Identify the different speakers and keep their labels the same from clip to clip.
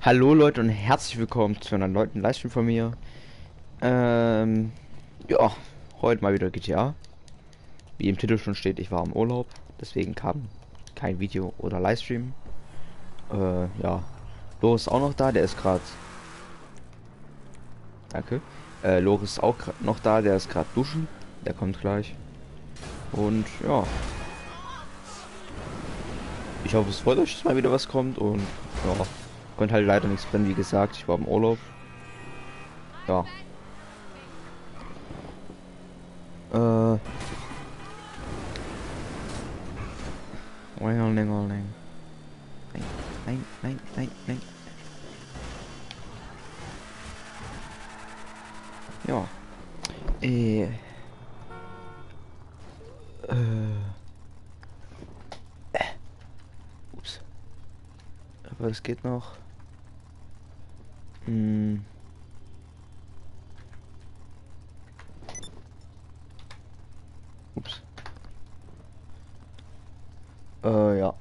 Speaker 1: Hallo Leute und herzlich willkommen zu einer neuen Livestream von mir. Ähm, ja, heute mal wieder GTA. Wie im Titel schon steht, ich war im Urlaub, deswegen kam kein Video oder Livestream. Äh, ja, Loris auch noch da, der ist gerade. Danke. Äh, Loris ist auch noch da, der ist gerade duschen. Der kommt gleich. Und ja. Ich hoffe, es freut euch, dass mal wieder was kommt und ja. Konnte halt leider nichts brennen, wie gesagt. Ich war im Urlaub. Ja. Äh. Nein, nein, nein, nein, nein, nein. Ja. Äh. Äh. Ups. Aber es geht noch. Hm. Ups. Äh, ja.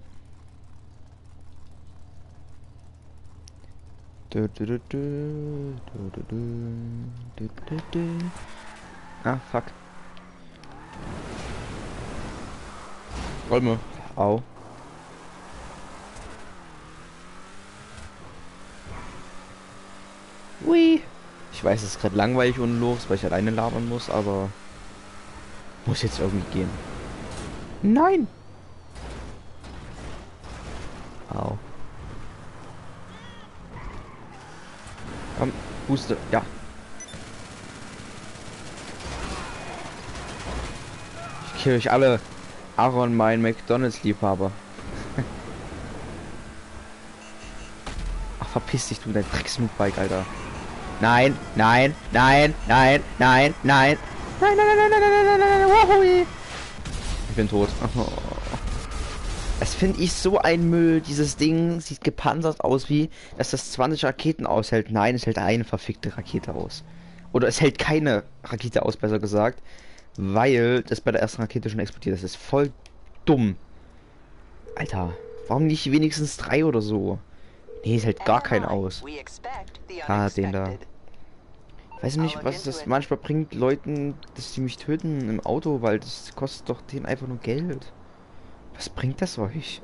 Speaker 1: Ah, fuck. Räume. Au. Ui. Ich weiß, es ist gerade langweilig und los, weil ich alleine labern muss, aber muss jetzt irgendwie gehen. Nein. Au. Komm, Huste. Ja. Ich kill euch alle. Aaron, mein McDonalds-Liebhaber. Ach, verpiss dich, du, dein Drecksmutbike, Alter. Nein, nein, nein, nein, nein, nein. Nein, nein, nein, nein, nein, nein, nein, nein, nein, Ich bin tot. Das finde ich so ein Müll. Dieses Ding sieht gepanzert aus, wie dass das 20 Raketen aushält. Nein, es hält eine verfickte Rakete aus. Oder es hält keine Rakete aus, besser gesagt. Weil das bei der ersten Rakete schon explodiert. Das ist voll dumm. Alter, warum nicht wenigstens drei oder so? Nee, es hält gar keinen aus. Ah, den da. Weiß nicht, was das manchmal bringt, Leuten, dass sie mich töten im Auto, weil das kostet doch denen einfach nur Geld. Was bringt das euch?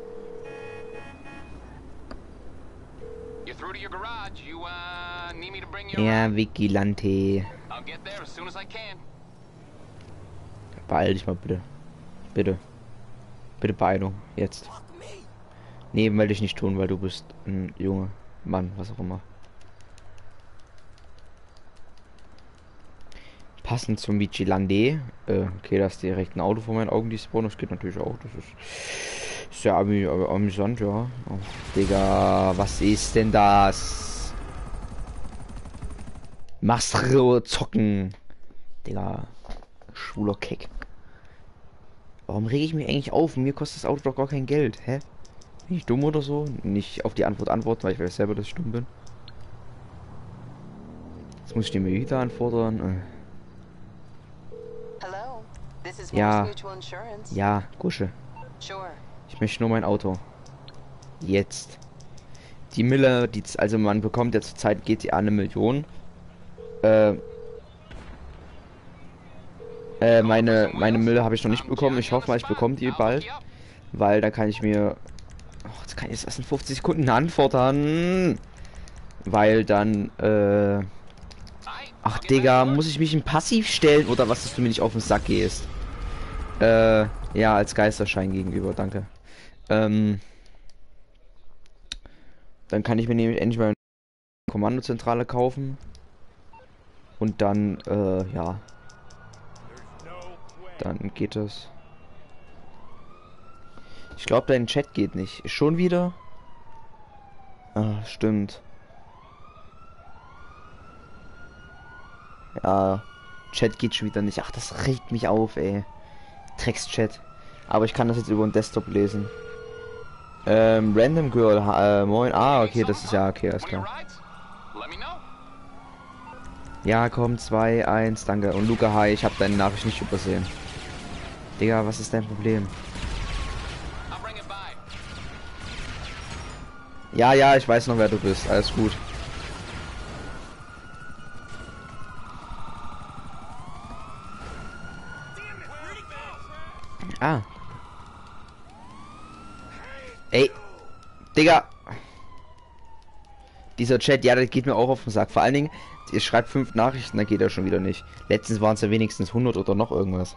Speaker 1: Uh, ja, Vigilante. Beeil dich mal bitte. Bitte. Bitte Beeilung. Jetzt. Nee, werde ich nicht tun, weil du bist ein Junge, Mann, was auch immer. Passend zum Vigilante. Äh, okay, das ist direkt ein Auto vor meinen Augen, die spawnen. Das geht natürlich auch. Das ist sehr amü amüsant, ja. Oh, Digga, was ist denn das? Masro zocken. Digga, schwuler Keck. Warum rege ich mich eigentlich auf? Mir kostet das Auto doch gar kein Geld. Hä? Bin ich dumm oder so? Nicht auf die Antwort antworten, weil ich weiß selber, dass ich dumm bin. Jetzt muss ich den wieder anfordern. Äh. Ja. Ja, Gusche. Ich möchte nur mein Auto. Jetzt. Die Mille, die, also man bekommt ja zurzeit GTA eine Million. Äh, äh, meine, meine Mille habe ich noch nicht bekommen. Ich hoffe mal, ich bekomme die bald. Weil da kann ich mir Oh, jetzt kann ich jetzt erst in 50 Sekunden antworten. Weil dann, äh... Ach, Digga, muss ich mich in Passiv stellen oder was, dass du mir nicht auf den Sack gehst? Äh, ja, als Geisterschein gegenüber, danke. Ähm... Dann kann ich mir nämlich endlich mal eine Kommandozentrale kaufen. Und dann, äh, ja. Dann geht es. Ich glaube, dein Chat geht nicht. Schon wieder? Ah, stimmt. Ja, Chat geht schon wieder nicht. Ach, das regt mich auf, ey. Text-Chat. Aber ich kann das jetzt über den Desktop lesen. Ähm, Random Girl, äh, moin. Ah, okay, das ist ja okay, alles klar. Ja, komm, 2, 1, danke. Und Luca, hi, ich habe deine Nachricht nicht übersehen. Digga, was ist dein Problem? Ja, ja, ich weiß noch, wer du bist. Alles gut. Ah. Ey. Digga. Dieser Chat, ja, das geht mir auch auf den Sack. Vor allen Dingen, ihr schreibt fünf Nachrichten, dann geht er schon wieder nicht. Letztens waren es ja wenigstens 100 oder noch irgendwas.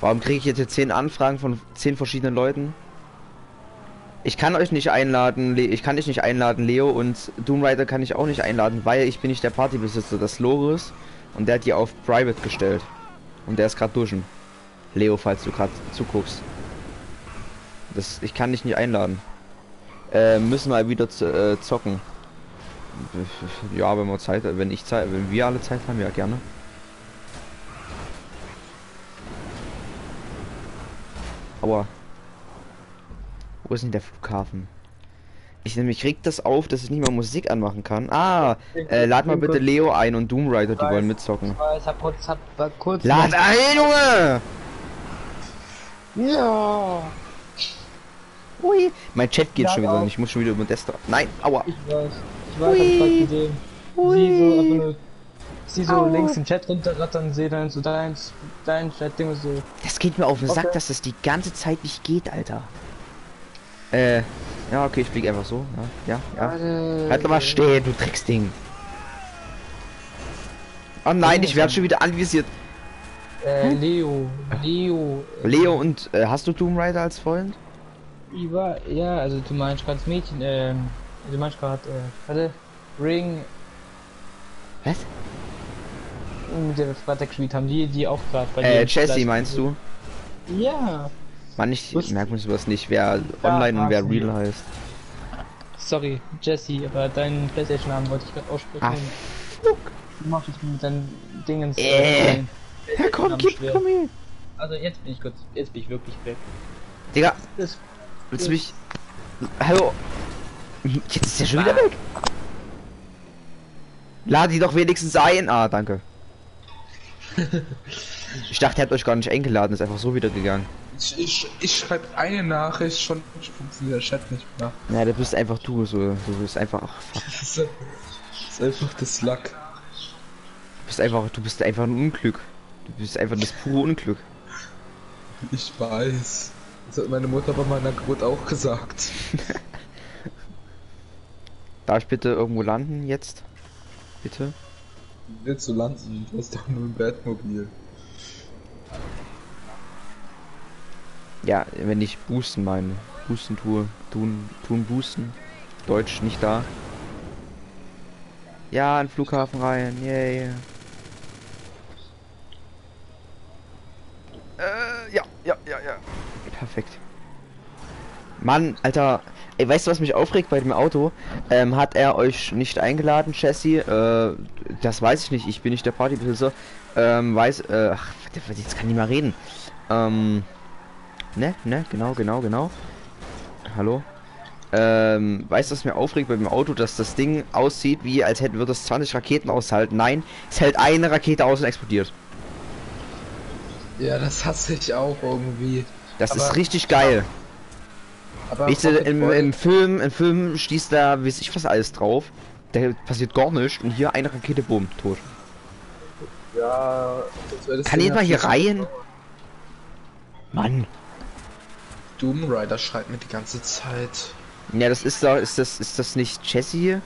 Speaker 1: Warum kriege ich jetzt hier 10 Anfragen von 10 verschiedenen Leuten? Ich kann euch nicht einladen, Le ich kann dich nicht einladen, Leo und Doomrider kann ich auch nicht einladen, weil ich bin nicht der Partybesitzer, das Loris und der hat die auf Private gestellt. Und der ist gerade duschen. Leo, falls du gerade zuguckst. Das, ich kann dich nicht einladen. Äh, müssen wir wieder äh, zocken. Ja, wenn wir Zeit, wenn ich Zeit, wenn wir alle Zeit haben, ja gerne. Aua. Wo ist denn der Flughafen? Ich nämlich krieg das auf, dass ich nicht mal Musik anmachen kann. Ah, äh, lad mal bitte Leo ein und Doomrider, die wollen mitzocken.
Speaker 2: Ich weiß, hab kurz, hab, kurz.
Speaker 1: Lad ein, Junge!
Speaker 2: Ja.
Speaker 1: Ui. Mein Chat geht
Speaker 2: Lad
Speaker 1: schon wieder
Speaker 2: auf.
Speaker 1: ich muss schon wieder über Desktop. Nein, aua.
Speaker 2: Ich weiß. Ich weiß,
Speaker 1: Hui.
Speaker 2: hab gesehen.
Speaker 1: Hui.
Speaker 2: Sie so, einfach nur, sie so
Speaker 1: Aua.
Speaker 2: links im Chat runterrattern, sehe dann so deins, dein Chat-Ding und so.
Speaker 1: Das geht mir auf den Sack,
Speaker 2: Okay.
Speaker 1: dass das die ganze Zeit nicht geht, Alter. Äh, ja, okay, ich fliege einfach so. Ja, ja, ja. Halt mal stehen, du Drecksding. Oh nein, ich werde schon wieder anvisiert.
Speaker 2: Äh, Leo, Leo. äh,
Speaker 1: Leo und äh, hast du Doom Rider als Freund?
Speaker 2: War, ja, also du meinst gerade das Mädchen, ähm, du meinst gerade, äh, warte, Ring,
Speaker 1: Was?
Speaker 2: mit der wir Freitag gespielt haben, die, die auch gerade bei
Speaker 1: Äh, Jesse meinst du?
Speaker 2: Ja,
Speaker 1: Mann, ich
Speaker 2: Was?
Speaker 1: merke mir sowas nicht, wer
Speaker 2: Ja,
Speaker 1: online und wer real heißt.
Speaker 2: sorry, Jesse, aber deinen Playstation-Namen wollte ich gerade aussprechen.
Speaker 1: Ah,
Speaker 2: und Du machst es mit deinen Dingen.
Speaker 1: Äh. Ja, komm, gib, komm hier.
Speaker 2: Also jetzt bin ich kurz, jetzt bin ich wirklich weg.
Speaker 1: Digga,
Speaker 2: Das,
Speaker 1: willst du mich... Hallo? Jetzt ist der schon wieder weg. Lade die doch wenigstens ein. Ah, danke. Ich dachte, er hat euch gar nicht eingeladen, ist einfach so wieder gegangen.
Speaker 3: Ich, ich, ich schreibe eine Nachricht, schon funktioniert der Chat nicht mehr.
Speaker 1: Ja, du bist einfach du, so. Du bist einfach.
Speaker 3: Das ist, das einfach das Luck.
Speaker 1: Du bist einfach. Du bist einfach ein Unglück. Du bist einfach das pure Unglück.
Speaker 3: Ich weiß. Das hat meine Mutter bei meiner Geburt auch gesagt.
Speaker 1: Darf ich bitte irgendwo landen jetzt? Bitte?
Speaker 3: Willst du landen? Du hast doch nur ein Batmobil.
Speaker 1: Ja, wenn ich boosten meine. Boosten tue. Tun, tun boosten. Deutsch nicht da. Ja, den Flughafen rein. Yay. Äh, ja, ja, ja, ja. Perfekt. Mann, Alter. Ey, weißt du, was mich aufregt bei dem Auto? Ähm, hat er euch nicht eingeladen, Jesse? Äh, das weiß ich nicht. Ich bin nicht der Partybesitzer. Ähm, weiß, äh, ach, jetzt kann ich mal reden. Ähm, ne, ne, genau, genau, genau. Hallo? Ähm, weißt du, was mir aufregt bei dem Auto, dass das Ding aussieht, wie als hätte würde es 20 Raketen aushalten? Nein, es hält eine Rakete aus und explodiert.
Speaker 3: Ja, das hasse ich auch irgendwie.
Speaker 1: Das ist
Speaker 3: Aber-
Speaker 1: richtig geil.
Speaker 3: Aber
Speaker 1: Weißt du, im, im Film, im Film stieß da, weiß ich was alles drauf. Da passiert gar nichts und hier eine Rakete, bumm, tot.
Speaker 3: Ja,
Speaker 1: Kann jemand mal hier rein? Mann.
Speaker 3: Doom Rider schreit mir die ganze Zeit.
Speaker 1: Ja, das ist da, ist das, ist das nicht Jesse hier?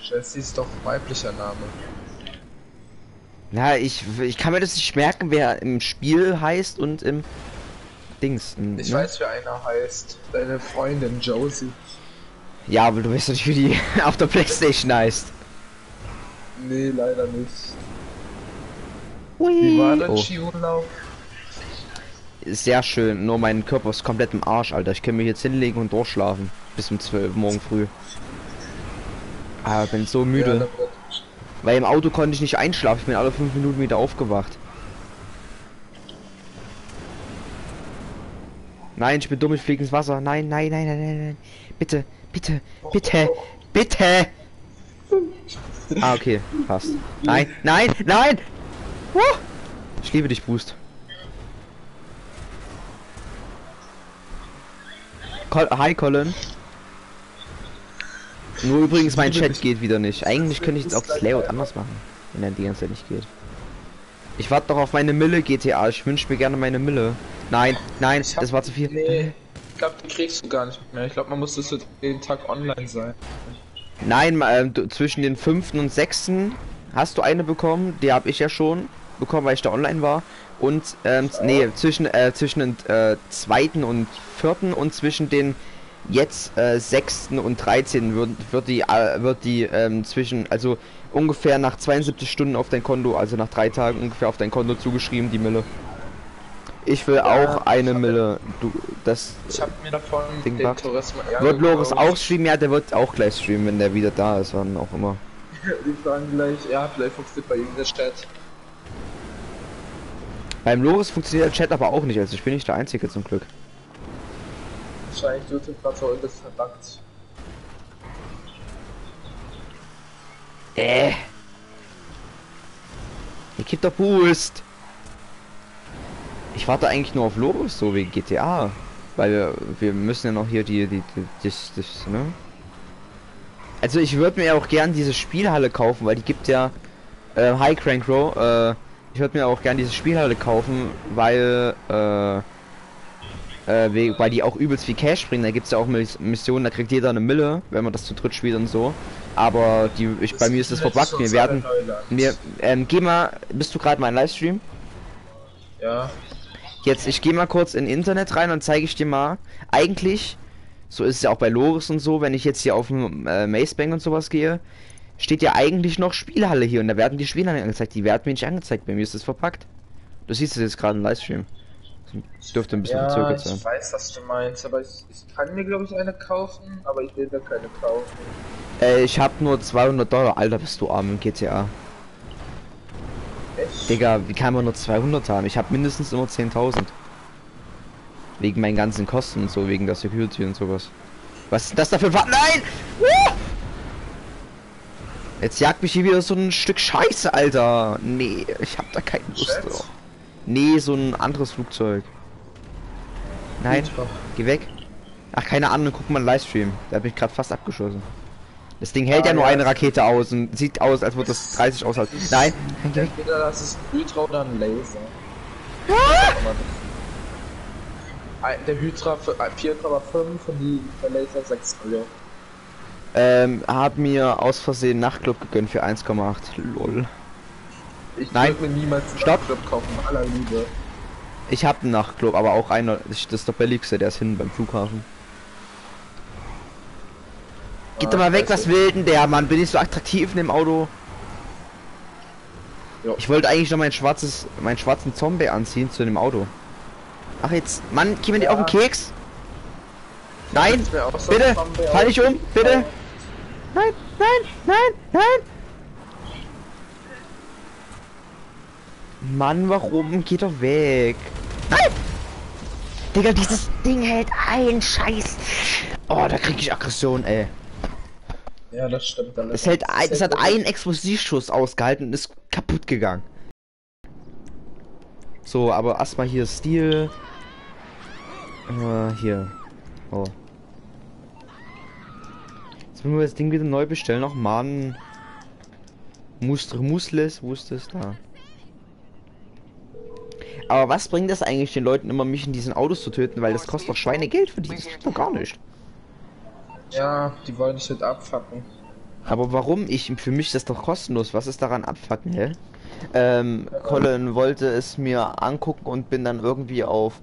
Speaker 3: Jesse ist doch weiblicher Name.
Speaker 1: Na, ich, ich kann mir das nicht merken, wer im Spiel heißt und im Dings. Im,
Speaker 3: Ich
Speaker 1: ne?
Speaker 3: weiß, wie einer heißt. Deine Freundin Josie.
Speaker 1: Ja, aber du weißt doch nicht, wie die auf der Playstation heißt.
Speaker 3: Nee, leider nicht.
Speaker 1: Hui.
Speaker 3: Wie war dein
Speaker 1: oh,
Speaker 3: Skiurlaub?
Speaker 1: Sehr schön, nur mein Körper ist komplett im Arsch, Alter. Ich kann mich jetzt hinlegen und durchschlafen. Bis um 12 morgen früh. Aber bin so
Speaker 3: Ja,
Speaker 1: müde.
Speaker 3: wird-
Speaker 1: Weil im Auto konnte ich nicht einschlafen. Ich bin alle 5 Minuten wieder aufgewacht. Nein, ich bin dumm, ich fliege ins Wasser. Nein, nein, nein, nein, nein, nein. Bitte, bitte, bitte, bitte. Ah, okay, passt. Nein, nein, nein! Ich liebe dich, Boost. Col Hi Colin. Nur übrigens, mein Chat geht wieder nicht. Eigentlich könnte ich jetzt auch das Layout anders machen, wenn er die ganze Zeit nicht geht. Ich warte noch auf meine Mille GTA. Ich wünsche mir gerne meine Mille. Nein, nein, das war zu viel.
Speaker 3: Nee, ich glaube, die kriegst du gar nicht mehr. Ich glaube, man muss das für den Tag online sein.
Speaker 1: Nein, du- zwischen den fünften und sechsten hast du eine bekommen. Die habe ich ja schon bekommen, weil ich da online war. Und ähm, nee, zwischen äh, zwischen den äh, zweiten und vierten und zwischen den jetzt äh, sechsten und 13 wird, wird die äh, wird die ähm, zwischen also ungefähr nach 72 Stunden auf dein Konto, also nach drei Tagen ungefähr auf dein Konto zugeschrieben die Mille. Ich will
Speaker 3: Ja,
Speaker 1: auch
Speaker 3: ich
Speaker 1: eine
Speaker 3: hab-
Speaker 1: Mille. Du das
Speaker 3: Ich habe mir davon
Speaker 1: Ding
Speaker 3: den. Tourismus
Speaker 1: wird Loris auch streamen, ja, der wird auch gleich streamen, wenn der wieder da ist, wann auch immer.
Speaker 3: Die fragen gleich, ja, vielleicht funktioniert bei ihm der Chat.
Speaker 1: Beim Loris funktioniert der Chat aber auch nicht, also ich bin nicht der Einzige zum Glück.
Speaker 3: Wahrscheinlich YouTube gerade so das verbuggt.
Speaker 1: Äh. Hier gibt doch Boost. Ich warte eigentlich nur auf Loris, so wie GTA. Weil wir, wir müssen ja noch hier die, die, die das, das, ne? Also ich würde mir auch gern diese Spielhalle kaufen, weil die gibt ja äh, High Crank Row, äh, ich würde mir auch gern diese Spielhalle kaufen, weil äh, äh, we- weil die auch übelst viel Cash bringen. Da gibt's ja auch Miss- Missionen, da kriegt jeder eine Mille, wenn man das zu dritt spielt und so. Aber die, ich, bei mir ist das verbuggt. Wir werden, wir, ähm, geh mal, bist du gerade mal im Livestream?
Speaker 3: Ja,
Speaker 1: Jetzt, ich gehe mal kurz in Internet rein und zeige ich dir mal. Eigentlich, so ist es ja auch bei Loris und so, wenn ich jetzt hier auf dem äh, Macebank und sowas gehe, steht ja eigentlich noch Spielhalle hier und da werden die Spielhalle angezeigt. Die werden mir nicht angezeigt, bei mir ist das verpackt. Du siehst es jetzt gerade im Livestream. Das dürfte ein bisschen
Speaker 3: ja
Speaker 1: verzögert
Speaker 3: ich
Speaker 1: sein.
Speaker 3: weiß, was du meinst, aber ich, ich kann mir glaube ich eine kaufen, aber ich will mir keine kaufen.
Speaker 1: Äh, ich habe nur 200 Dollar. Alter, bist du arm im GTA. Digga, wie kann man nur 200 haben? Ich habe mindestens immer 10.000. Wegen meinen ganzen Kosten und so, wegen der Security und sowas. Was ist das da für ein Fa Nein! Uh! Jetzt jagt mich hier wieder so ein Stück Scheiße, Alter. Nee, ich hab da keine Lust drauf. Nee, so ein anderes Flugzeug. Nein, geh weg. Ach, keine Ahnung, guck mal einen Livestream. Da bin ich gerade fast abgeschossen. Das Ding hält
Speaker 3: Ah,
Speaker 1: ja nur
Speaker 3: ja.
Speaker 1: eine Rakete aus und sieht aus, als würde das 30 aushalten. Nein.
Speaker 3: Entweder das ist Hydra oder ein Laser. Ein- Der Hydra für- äh, 4,5 und die der Laser 6 Millionen.
Speaker 1: Ähm, hab mir aus Versehen Nachtclub gegönnt für 1,8. Lol.
Speaker 3: Ich
Speaker 1: Nein.
Speaker 3: würde mir niemals einen
Speaker 1: Stopp.
Speaker 3: Club kaufen, aller Liebe.
Speaker 1: Ich hab einen Nachtclub, aber auch einer. Das das ist der billigste, der ist hinten beim Flughafen. Geht doch mal weg, was will denn der, Mann? Bin ich so attraktiv in dem Auto?
Speaker 3: Jo.
Speaker 1: Ich wollte eigentlich noch mein schwarzes, meinen schwarzen Zombie anziehen zu dem Auto. Ach jetzt, Mann, geh mir die
Speaker 3: Ja.
Speaker 1: auf den Keks? Nein,
Speaker 3: so
Speaker 1: bitte, fall nicht um, bitte. Nein, nein, nein, nein. Mann, warum? Geh doch weg. Nein! Digga, dieses Ding hält ein Scheiß. Oh, da krieg ich Aggression, ey.
Speaker 3: Ja, das stimmt. Dann
Speaker 1: Es hält ein, es hat einen Explosivschuss ausgehalten und ist kaputt gegangen. So, aber erstmal hier Stil. Äh, hier. Oh. Jetzt müssen wir das Ding wieder neu bestellen. Ach Mann. Mustre Musles, wo ist das da? Aber was bringt das eigentlich den Leuten immer, mich in diesen Autos zu töten? Weil das kostet doch Schweinegeld für die. Das tut doch gar nicht.
Speaker 3: Ja, die wollen dich nicht abfacken.
Speaker 1: Aber warum? Ich, für mich ist das doch kostenlos. Was ist daran abfucken, hä? Ähm, Colin wollte es mir angucken und bin dann irgendwie auf.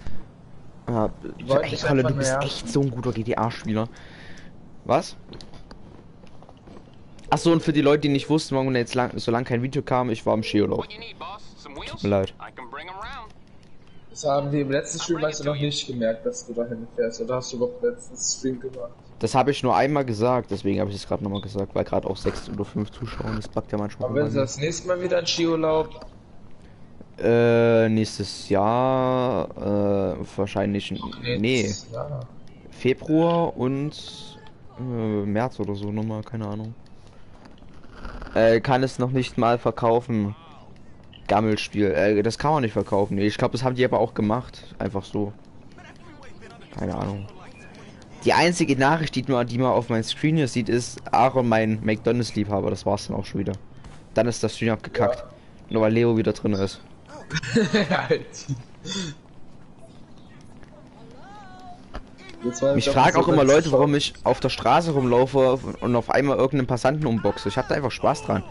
Speaker 1: Ja,
Speaker 3: Wollte
Speaker 1: ey,
Speaker 3: ich
Speaker 1: Colin, du bist echt so ein guter GTA-Spieler. Was? Achso, und für die Leute, die nicht wussten, warum jetzt lang, so lange kein Video kam, ich war im Skiurlaub.
Speaker 4: Wheels?
Speaker 1: mir leid.
Speaker 3: Das haben die im letzten Stream hast du noch nicht gemerkt, dass du dahin fährst. Oder hast du überhaupt letzten Stream gemacht?
Speaker 1: Das habe ich nur einmal gesagt, deswegen habe ich es gerade nochmal gesagt, weil gerade auch sechs oder fünf Zuschauer, das backt ja manchmal.
Speaker 3: Aber wenn sie das nächste Mal wieder in Skiurlaub,
Speaker 1: Äh, nächstes Jahr, äh, wahrscheinlich, nee,
Speaker 3: das- Ja.
Speaker 1: Februar und äh, März oder so nochmal, keine Ahnung. Äh, kann es noch nicht mal verkaufen. Gammelspiel, äh, das kann man nicht verkaufen. Ich glaube, das haben die aber auch gemacht. Einfach so. Keine Ahnung. Die einzige Nachricht, die man, die man auf meinem Screen hier sieht, ist Aaron, mein McDonalds-Liebhaber. Das war's dann auch schon wieder. Dann ist das Stream abgekackt. Nur weil Leo wieder drin ist. Mich fragen auch immer Leute, warum ich auf der Straße rumlaufe und auf einmal irgendeinen Passanten umboxe. Ich hab da einfach Spaß dran.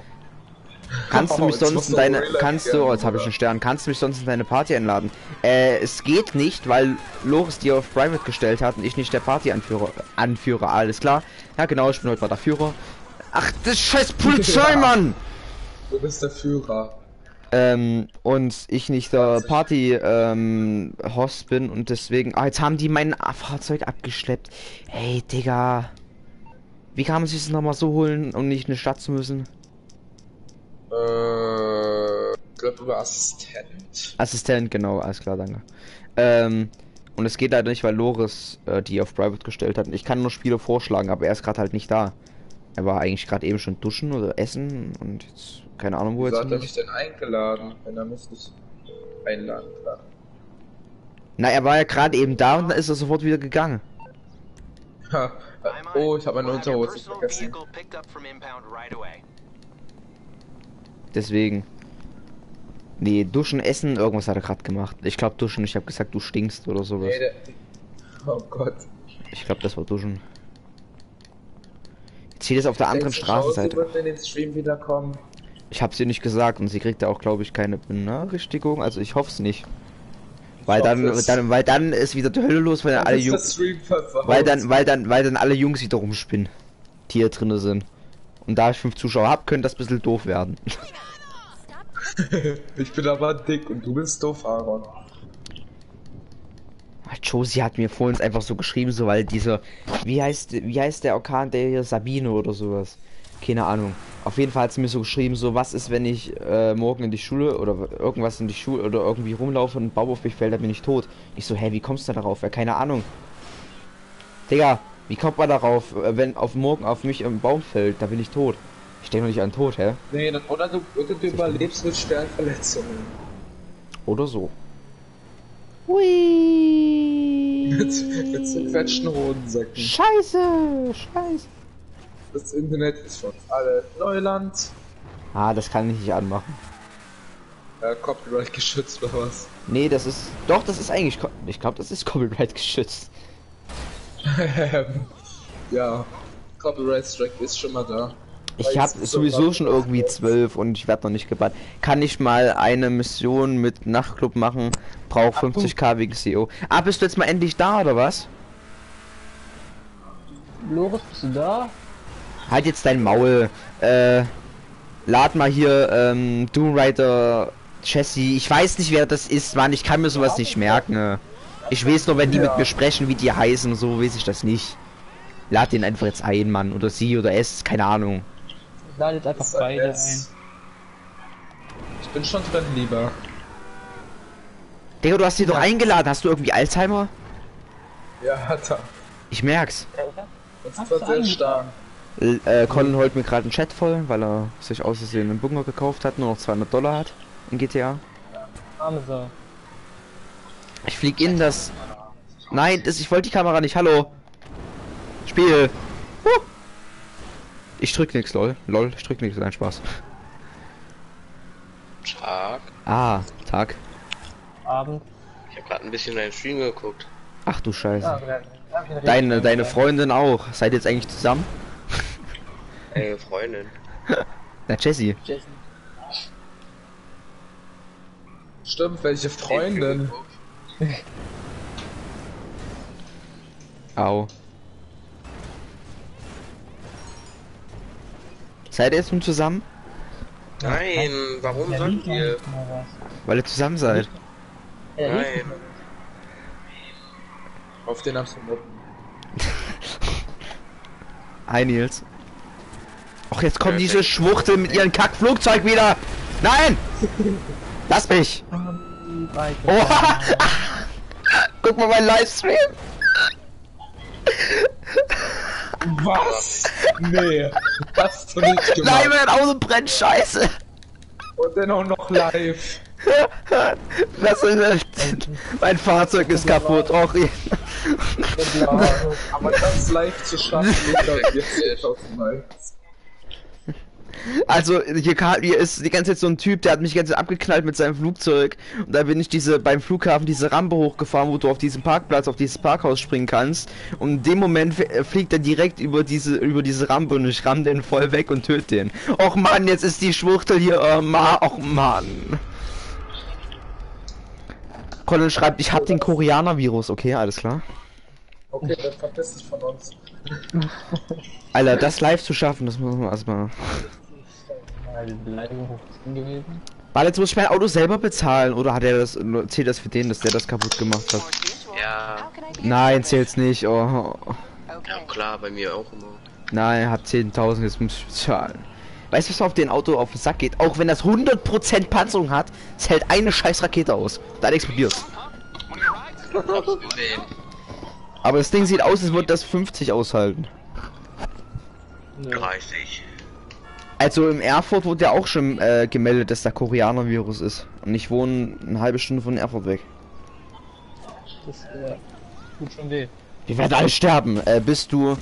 Speaker 1: Kannst du mich sonst in deine, kannst du, oh, jetzt habe ich einen Stern, kannst du mich sonst in deine Party einladen? Äh, es geht nicht, weil Loris die auf Private gestellt hat und ich nicht der Partyanführer, Anführer, alles klar? Ja genau, ich bin heute mal der Führer. Ach, das scheiß Polizei,
Speaker 3: Ja.
Speaker 1: Mann!
Speaker 3: Du bist der Führer.
Speaker 1: Ähm, und ich nicht der Party, ähm, Host bin und deswegen, ah, jetzt haben die mein Fahrzeug abgeschleppt. Hey, Digga. Wie kann man sich das nochmal so holen, um nicht in eine Stadt zu müssen?
Speaker 3: Äh, ich glaube über Assistent.
Speaker 1: Assistent, genau, alles klar, danke. Ähm, und es geht leider nicht, weil Loris äh, die auf Private gestellt hat. Und ich kann nur Spiele vorschlagen, aber er ist gerade halt nicht da. Er war eigentlich gerade eben schon duschen oder essen und jetzt keine Ahnung, wo
Speaker 3: Wieso
Speaker 1: jetzt
Speaker 3: hat er
Speaker 1: ist.
Speaker 3: mich denn eingeladen, wenn er mich nicht einladen kann?
Speaker 1: Na, er war ja gerade eben da und dann ist er sofort wieder gegangen.
Speaker 3: Ha, oh, ich habe meine Unterhose vergessen.
Speaker 1: Deswegen. Nee, duschen, essen, irgendwas hat er gerade gemacht. Ich glaube duschen, ich habe gesagt, du stinkst oder sowas.
Speaker 3: Nee, der, oh Gott.
Speaker 1: Ich glaube, das war duschen. Jetzt steht es auf der anderen Straßenseite. Ich habe sie nicht gesagt und sie kriegt ja auch, glaube ich, keine Benachrichtigung. Also ich hoffe es nicht. Weil dann, dann, weil dann ist wieder die Hölle los, weil dann alle Jungs, weil dann, weil dann, weil dann alle Jungs wieder rumspinnen, die hier drinne sind. Und da ich fünf Zuschauer hab, könnte das ein bisschen doof werden.
Speaker 3: ich bin aber dick und du bist doof, Aaron.
Speaker 1: Josie hat mir vorhin einfach so geschrieben, so weil dieser, wie heißt, wie heißt der Orkan, der hier Sabine oder sowas? Keine Ahnung. Auf jeden Fall hat sie mir so geschrieben, so was ist, wenn ich äh, morgen in die Schule oder irgendwas in die Schule oder irgendwie rumlaufe und ein Baum auf mich fällt, dann bin ich tot. Ich so, hä, wie kommst du darauf? Ja, keine Ahnung. Digga, wie kommt man darauf, äh, wenn auf morgen auf mich ein Baum fällt, da bin ich tot. Ich denke noch nicht an Tod, hä?
Speaker 3: Nee, dann, oder du, oder du überlebst mit schweren Verletzungen.
Speaker 1: Oder so. Hui.
Speaker 3: Mit, mit zerquetschten Hodensäcken.
Speaker 1: Scheiße, scheiße.
Speaker 3: Das Internet ist für uns alle Neuland.
Speaker 1: Ah, das kann ich nicht anmachen.
Speaker 3: Ja, Copyright geschützt oder was?
Speaker 1: Nee, das ist. Doch, das ist eigentlich. Ich glaube, das ist Copyright geschützt.
Speaker 3: Ja, Copyright Strike ist schon mal da.
Speaker 1: Ich habe
Speaker 3: es so
Speaker 1: sowieso schon irgendwie zwölf und ich werde noch nicht gebannt. Kann ich mal eine Mission mit Nachtclub machen? Brauch 50k wegen CO. Ah, bist du jetzt mal endlich da oder was?
Speaker 2: Loris, bist du da?
Speaker 1: Halt jetzt dein Maul. Äh, lad mal hier ähm, Doom Rider Jesse. Ich weiß nicht, wer das ist, Mann. Ich kann mir sowas nicht merken. Ich weiß nur, wenn die mit mir sprechen, wie die heißen, so weiß ich das nicht. Lad den einfach jetzt ein, Mann. Oder sie oder es, keine Ahnung.
Speaker 2: Ich lade jetzt einfach beide ein.
Speaker 3: Ich bin schon drin, lieber.
Speaker 1: Digga, du hast sie doch eingeladen. Hast du irgendwie Alzheimer?
Speaker 3: Ja, hat er.
Speaker 1: Ich merk's.
Speaker 3: Das war sehr stark.
Speaker 1: L äh, Colin holt mir gerade einen Chat voll, weil er sich aus Versehen einen Bunker gekauft hat, nur noch 200 Dollar hat in GTA.
Speaker 2: Arme Sau.
Speaker 1: Ich flieg in das... Nein, das, ich wollte die Kamera nicht. Hallo. Spiel. Huh. Ich drück nix, lol. Lol, ich drück nix. Nein, Spaß.
Speaker 5: Tag.
Speaker 1: Ah, Tag.
Speaker 2: Abend.
Speaker 5: Ich habe gerade ein bisschen deinen Stream geguckt.
Speaker 1: Ach du Scheiße.
Speaker 2: Ja,
Speaker 1: Deine, deine Freundin auch. Seid ihr jetzt eigentlich zusammen?
Speaker 5: Ey, Freundin.
Speaker 1: Na, Jessie.
Speaker 2: Jason.
Speaker 3: Stimmt, welche Freundin?
Speaker 1: Au. Seid ihr jetzt nun zusammen?
Speaker 5: Nein, warum
Speaker 2: Ja, mal was.
Speaker 1: Weil ihr zusammen seid.
Speaker 2: Ja,
Speaker 5: Nein.
Speaker 3: Auf den absoluten.
Speaker 1: Hi Nils. Och, jetzt kommen diese Schwuchtel mit ihrem Kackflugzeug wieder. Nein! Lass mich!
Speaker 2: Weiter.
Speaker 1: Oha! Guck mal meinen Livestream!
Speaker 3: Was? Nee, das hast du nicht
Speaker 1: Nein,
Speaker 3: gemacht.
Speaker 1: mein Auto brennt scheiße!
Speaker 3: Und dann auch noch live.
Speaker 1: Was ist das? Mein Fahrzeug ist kaputt. Och, ich-
Speaker 3: Aber das live zu schaffen, Lukas, jetzt auf mal.
Speaker 1: Also hier, hier ist die ganze Zeit so ein Typ, der hat mich die ganze Zeit abgeknallt mit seinem Flugzeug. Und da bin ich diese beim Flughafen diese Rampe hochgefahren, wo du auf diesem Parkplatz, auf dieses Parkhaus springen kannst. Und in dem Moment äh, fliegt er direkt über diese über diese Rampe und ich ramm den voll weg und töte den. Och Mann, jetzt ist die Schwuchtel hier. Oh, ma, och Mann. Colin schreibt, ich hab den Koreaner-Virus. Okay, alles klar.
Speaker 3: Okay, dann verpiss dich von uns.
Speaker 1: Alter, das live zu schaffen, das muss man erstmal.
Speaker 2: Beleidigung hoch gewesen.
Speaker 1: Warte, jetzt muss ich mein Auto selber bezahlen oder hat er das zählt das für den, dass der das kaputt gemacht hat?
Speaker 5: Ja,
Speaker 1: Nein, zählt's nicht. Oh.
Speaker 5: ja klar, bei mir auch immer.
Speaker 1: Nein, er hat 10.000, jetzt muss ich bezahlen. Weißt du, was auf den Auto auf den Sack geht? Auch wenn das 100% Panzerung hat, es hält eine scheiß Rakete aus. Dann explodiert
Speaker 5: Hab's gesehen.
Speaker 1: Aber das Ding sieht aus, als würde das 50 aushalten.
Speaker 5: 30.
Speaker 1: Also im Erfurt wurde ja auch schon äh, gemeldet, dass da Koreaner-Virus ist. Und ich wohne eine halbe Stunde von Erfurt weg.
Speaker 2: Das äh, tut schon weh.
Speaker 1: Wir werden alle sterben. Äh, bist du.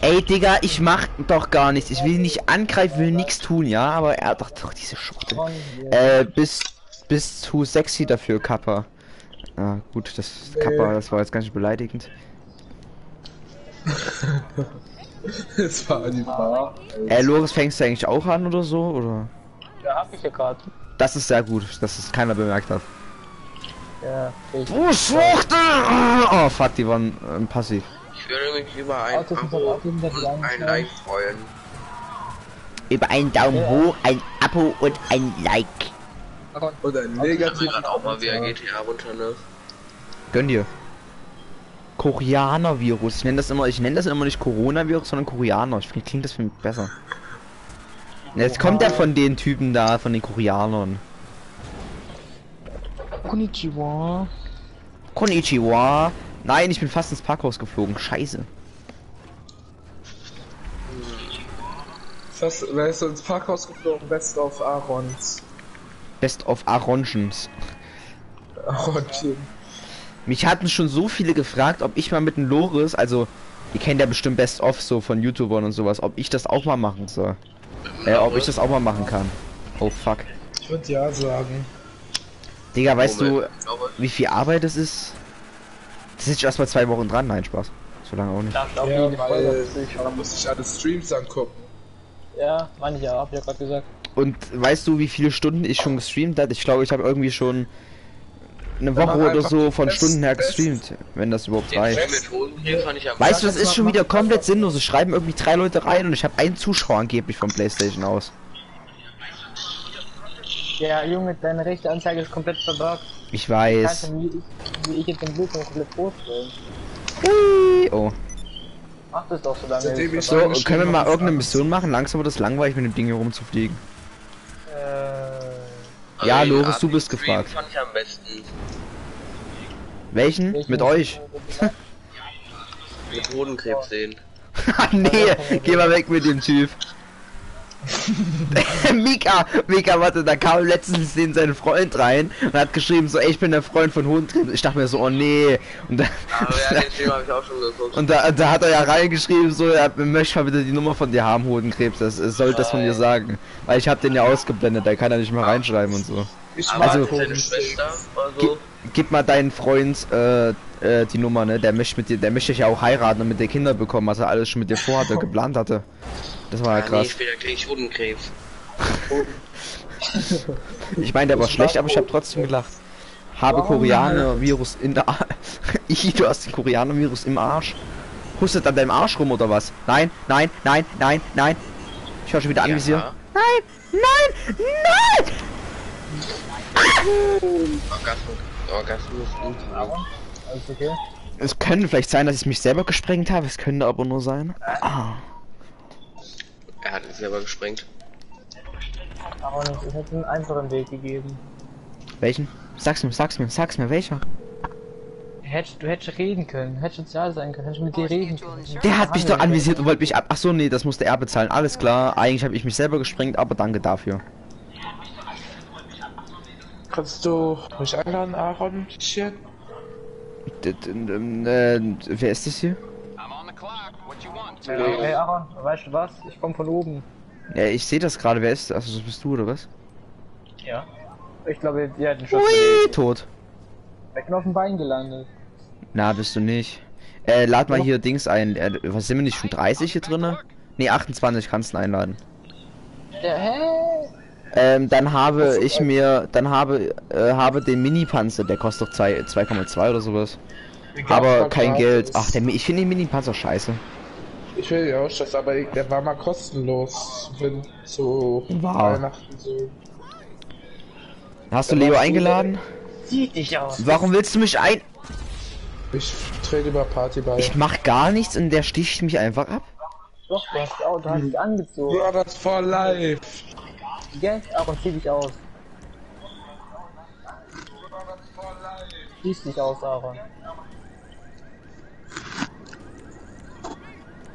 Speaker 1: Ey, Digga, ich mach doch gar nichts. Ich will nicht angreifen, will nichts tun, ja? Aber er doch doch diese Schurte. Äh, bist bist zu sexy dafür, Kappa. Ah, gut, das Kappa, das war jetzt ganz beleidigend.
Speaker 3: Es war die Bar.
Speaker 1: Äh, Loris, fängst du eigentlich auch an oder so? Oder?
Speaker 2: ja, hab ich ja gerade.
Speaker 1: Das ist sehr gut, dass es keiner bemerkt hat.
Speaker 2: Ja, ich.
Speaker 1: Oh, Schwuchtel! Oh, fuck, die waren ähm, passiv.
Speaker 5: Ich würde mich über ein
Speaker 2: sind
Speaker 5: Abo und ein. Like freuen.
Speaker 1: Über einen Daumen
Speaker 2: Ja.
Speaker 1: hoch, ein Abo und ein Like.
Speaker 3: Und ein
Speaker 5: Ich
Speaker 3: negativer
Speaker 5: grad auch mal wieder GTA runter, ne?
Speaker 1: Gönn dir. Koreaner-Virus. Ich nenne das immer, ich nenne das immer nicht Corona-Virus, sondern Koreaner. Ich finde, klingt das für mich besser. Jetzt kommt er von den Typen da, von den Koreanern.
Speaker 2: Konnichiwa.
Speaker 1: Konnichiwa. Nein, ich bin fast ins Parkhaus geflogen. Scheiße.
Speaker 3: Fast, wer ist ins Parkhaus geflogen? Best of Aarons.
Speaker 1: Best of Aronchens.
Speaker 3: Aronchen.
Speaker 1: Mich hatten schon so viele gefragt, ob ich mal mit dem Loris, also ihr kennt ja bestimmt Best of so von YouTubern und sowas, ob ich das auch mal machen soll. Äh, ob ich das auch mal machen kann. Oh fuck.
Speaker 3: Ich würde ja sagen.
Speaker 1: Digga, weißt du,
Speaker 5: Moment, glaube,
Speaker 1: wie viel Arbeit es ist? Das ist erst mal zwei Wochen dran, nein, Spaß. So lange auch nicht.
Speaker 3: Ja,
Speaker 2: Fall
Speaker 3: weil man muss sich alle Streams angucken.
Speaker 2: Ja, meine ich ja, hab ich ja gerade gesagt.
Speaker 1: Und weißt du, wie viele Stunden ich schon gestreamt habe? Ich glaube, ich habe irgendwie schon eine Woche oder so von Stunden her gestreamt, wenn das überhaupt reicht. Weißt du, das ist schon wieder komplett sinnlos. Es schreiben irgendwie drei Leute rein und ich habe einen Zuschauer angeblich von PlayStation aus.
Speaker 2: Ja, Junge, deine rechte Anzeige ist komplett verbuggt.
Speaker 1: Ich weiß.
Speaker 2: wie ich, wie ich jetzt den Bildschirm komplett vorstellen.
Speaker 1: Oh.
Speaker 2: Mach das doch so lange.
Speaker 1: So, können wir mal irgendeine. Mission machen? Langsam wird es langweilig, mit dem Ding hier rumzufliegen.
Speaker 2: Äh,
Speaker 1: Ja,
Speaker 5: den
Speaker 1: Loris, du bist
Speaker 5: Stream
Speaker 1: gefragt.
Speaker 5: fand ich am besten.
Speaker 1: Welchen?
Speaker 2: welchen-
Speaker 1: Mit euch?
Speaker 5: Mit Hodenkrebs sehen.
Speaker 1: nee, geh mal weg mit dem Typ. Mika, Mika, warte, da kam letztens den sein Freund rein und hat geschrieben so, ey, ich bin der Freund von Hohenkrebs. Ich dachte mir so, oh nee. Und da,
Speaker 5: ja,
Speaker 1: und da, da hat er ja reingeschrieben so, er möchte mal bitte die Nummer von dir haben, Hodenkrebs. Das, das sollte das von dir sagen. Weil ich habe den ja ausgeblendet, da kann er nicht mehr reinschreiben und so. Also-
Speaker 5: so.
Speaker 1: gib mal deinen Freund äh, äh, die Nummer, ne? Der möchte mit dir, der möchte dich ja auch heiraten und mit dir Kinder bekommen, was er alles schon mit dir vorhatte, geplant hatte. Das war ja
Speaker 5: Ah, nee,
Speaker 1: krass.
Speaker 5: später krieg ich Hodenkrebs.
Speaker 1: Ich meine, der war schlecht, aber ich habe trotzdem gelacht. Habe Koreaner-Virus in der A Ich, du hast den Koreaner-Virus im Arsch. Hustet an deinem Arsch rum oder was? Nein, nein, nein, nein, nein. Ich höre schon wieder anvisieren.
Speaker 5: Ja.
Speaker 1: Nein, nein, nein!
Speaker 5: Orgasmus. Orgasmus.
Speaker 2: alles okay?
Speaker 1: Es könnte vielleicht sein, dass ich mich selber gesprengt habe. Es könnte aber nur sein. Ah.
Speaker 5: Er hat es selber gesprengt.
Speaker 2: Aber nicht, es hätte einen einfachen Weg gegeben.
Speaker 1: Welchen? Sag's mir, sag's mir, sag's mir, welcher?
Speaker 2: Hättest, du hättest reden können, hättest sozial sein können, hättest mit dir reden können.
Speaker 1: Der hat mich doch anvisiert und wollte mich ab. Ach so, nee, das musste er bezahlen. Alles klar. Eigentlich habe ich mich selber gesprengt, aber danke dafür.
Speaker 3: Kannst du mich einladen, Aaron? Shit.
Speaker 1: Äh, wer ist das hier?
Speaker 4: I'm on the clock. What you want?
Speaker 2: Hey, hey Aaron, weißt du was? Ich komme von oben.
Speaker 1: Ja, ich sehe das gerade. Wer ist? Das bist du oder was?
Speaker 2: Ja. Ich glaube, die hat einen Schuss
Speaker 1: Ui, tot.
Speaker 2: Ich bin auf dem Bein gelandet.
Speaker 1: Na, bist du nicht. Äh, lad mal hier Dings ein. Äh, was sind wir nicht schon 30 hier drinne? Ne, 28 kannst du einladen.
Speaker 2: Ja, hä?
Speaker 1: Ähm, dann habe ich mir, dann habe, äh, habe den Mini-Panzer, der kostet doch zwei- 2,2 oder sowas. Aber kein Geld. Ach, der, ich finde den Mini-Panzer scheiße.
Speaker 3: Ich will ja auch das, aber der war mal kostenlos. Wenn so
Speaker 1: Wow.
Speaker 3: Weihnachten so.
Speaker 1: Hast du Leo eingeladen?
Speaker 2: Sieht dich aus.
Speaker 1: Warum willst du mich ein...
Speaker 3: Ich trete über Party bei.
Speaker 1: Ich mach gar nichts und der sticht mich einfach ab.
Speaker 2: Doch, du hast, oh, du hast dich angezogen.
Speaker 3: Brothers for life.
Speaker 2: Gell? Aaron, zieh dich aus. Siehst dich aus, Aaron.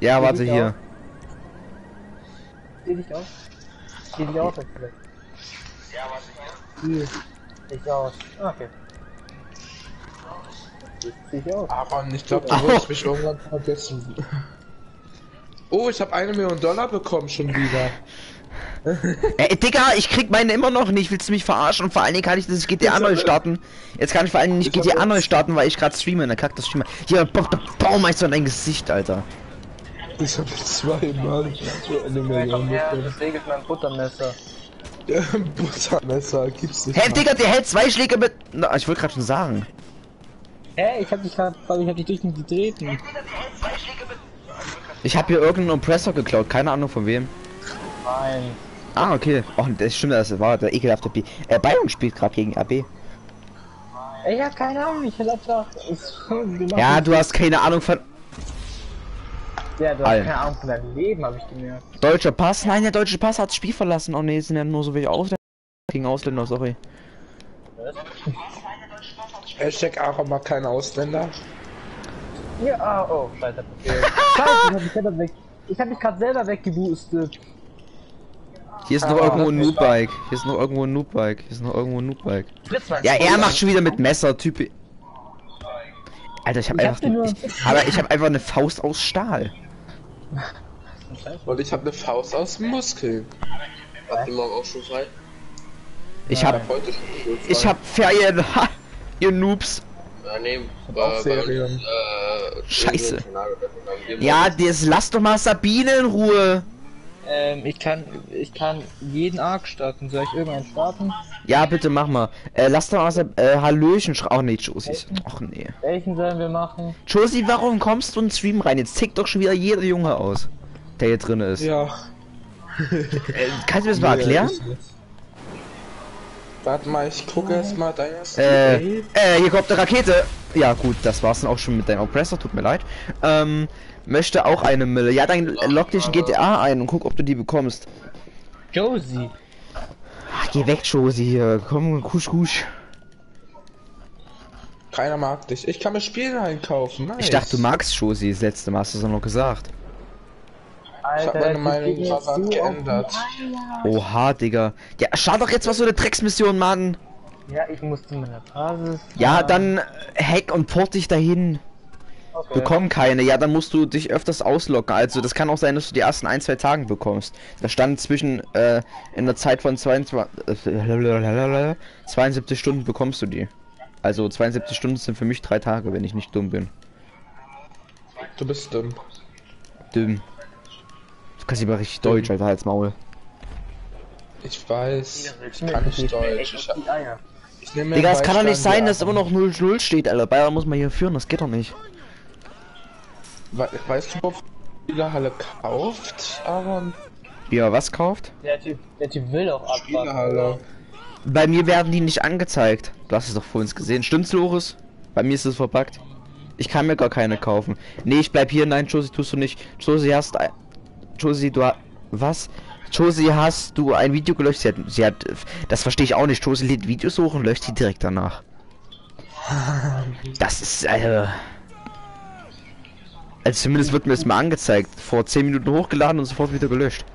Speaker 1: Ja, warte
Speaker 2: dich
Speaker 1: hier.
Speaker 2: Sieh dich aus. Sieh dich aus, vielleicht. Sieh dich aus. Ah, Okay. Sieh dich aus.
Speaker 3: Aaron, ich glaube,
Speaker 1: Au.
Speaker 3: du wirst mich irgendwann vergessen. Oh, ich habe eine Million Dollar bekommen schon wieder.
Speaker 1: Ey, Digga, ich krieg meine immer noch nicht. Willst du mich verarschen? Und vor allen Dingen kann ich das GTA neu starten. Jetzt kann ich vor allen Dingen nicht GTA neu starten, weil ich gerade streame. Dann kackt das Streamer. Hier, Baumeister in dein Gesicht, Alter.
Speaker 3: Ich habe zweimal so eine Million bekommen.
Speaker 2: das regelt mein Buttermesser.
Speaker 3: Ja, Buttermesser gibt's nicht.
Speaker 1: Hä,
Speaker 3: mal.
Speaker 1: Digga, der hält zwei Schläge mit. Na, ich wollte gerade schon sagen.
Speaker 2: Hä, ich hab dich grad, ich hab dich durch den getreten.
Speaker 1: Ich habe hier irgendeinen Oppressor geklaut. Keine Ahnung von wem.
Speaker 2: Nein.
Speaker 1: Ah, okay. Oh, das stimmt, das war der ekelhafte B. Äh, Bayern spielt gerade gegen RB.
Speaker 2: Ey, ja, keine Ahnung, ich hätte einfach.
Speaker 1: Ja, du hast keine Ahnung von.
Speaker 2: Ja, du hast keine Ahnung von deinem Leben, hab ich gemerkt.
Speaker 1: Deutscher Pass? Nein, der deutsche Pass hat das Spiel verlassen. Oh es sind ja nur so welche Ausländer. Gegen Ausländer, sorry.
Speaker 3: Hashtag Aaron mag keine Ausländer.
Speaker 2: Ja, ah, oh, scheiße. Scheiße, ich hab mich selber weg. Ich hab mich gerade selber weggeboostet.
Speaker 1: Hier ist noch
Speaker 2: Ah,
Speaker 1: irgendwo ein
Speaker 2: das ist
Speaker 1: Noobbike. Hier ist noch irgendwo ein Noobbike. Hier ist noch irgendwo ein Noobbike.
Speaker 2: Fritz, mein
Speaker 1: Ja, er macht schon wieder mit Messer, Typ. Alter, ich hab
Speaker 2: Ich
Speaker 1: einfach.
Speaker 2: hab nur-
Speaker 1: ich, aber ich hab einfach eine Faust aus Stahl.
Speaker 3: Und ich habe eine Faust aus Muskeln.
Speaker 5: Habt ihr morgen auch schon frei?
Speaker 1: Ich hab.
Speaker 3: Ich hab heute schon schulfrei.
Speaker 1: Ich hab Ferien. Ha, ihr Noobs.
Speaker 5: Ja, nee.
Speaker 3: hab auch Ferien.
Speaker 5: Äh,
Speaker 1: Scheiße. Ja, das lass doch mal Sabine in Ruhe.
Speaker 2: Ähm, ich kann, ich kann jeden Arc starten. Soll ich irgendeinen starten?
Speaker 1: Ja, bitte mach mal. Äh, lass doch mal Sab äh, Hallöchen schreiben. Ach nee, Josie. Ach nee.
Speaker 2: Welchen sollen wir machen?
Speaker 1: Josie, warum kommst du in den Stream rein? Jetzt tickt doch schon wieder jeder Junge aus, der hier drin ist.
Speaker 3: Ja.
Speaker 1: Äh, kannst du mir das mal erklären?
Speaker 3: Warte mal, ich gucke erst mal deines.
Speaker 1: Äh, äh, hier kommt eine Rakete. Ja, gut, das war's dann auch schon mit deinem Oppressor, tut mir leid. Ähm, möchte auch eine Mille. Ja, dann log dich in GTA ein und guck, ob du die bekommst.
Speaker 2: Josie.
Speaker 1: Ach, geh weg, Josie hier. Komm, kusch, kusch.
Speaker 3: Keiner mag dich. Ich kann mir Spiele einkaufen. Nice.
Speaker 1: Ich dachte, du magst Josie. Das letzte Mal hast du es noch gesagt.
Speaker 3: Ich hab
Speaker 2: Alter,
Speaker 3: meine Meinung rasant geändert.
Speaker 1: Oha, Digga. Ja, schau doch jetzt, was so eine Drecksmission, Mann.
Speaker 2: Ja, ich muss zu meiner Basis.
Speaker 1: Ja, dann hack und port dich dahin.
Speaker 2: Okay.
Speaker 1: Bekomm keine. Ja, dann musst du dich öfters ausloggen. Also, das kann auch sein, dass du die ersten ein, zwei Tagen bekommst. Da stand zwischen, äh, in der Zeit von 22, äh, 72 Stunden bekommst du die. Also, 72 Stunden sind für mich drei Tage, wenn ich nicht dumm bin.
Speaker 3: Du bist dumm.
Speaker 1: Dumm. Du kannst aber richtig Deutsch, Alter, als Maul.
Speaker 3: Ich weiß. Ich kann nicht Deutsch. Ich, ich nehme
Speaker 1: Digga, es kann doch nicht sein, dass immer noch 0-0 steht, Alter. Bayern muss man hier führen, das geht doch nicht.
Speaker 3: We weißt du, wo viele Halle kauft? Aber
Speaker 1: Wie er was kauft?
Speaker 2: Der Typ, der Typ will doch abwarten.
Speaker 1: Bei mir werden die nicht angezeigt. Du hast es doch vor uns gesehen. Stimmt's, Loris? Bei mir ist es verpackt. Ich kann mir gar keine kaufen. Nee, ich bleib hier. Nein, Josie, tust du nicht. Josie, hast... ein- Josie, du hast... Was? Josie, hast du ein Video gelöscht? Sie hat... Sie hat das verstehe ich auch nicht. Josie lädt Videos hoch und löscht die direkt danach. Das ist... Äh, also zumindest wird mir das mal angezeigt. Vor 10 Minuten hochgeladen und sofort wieder gelöscht.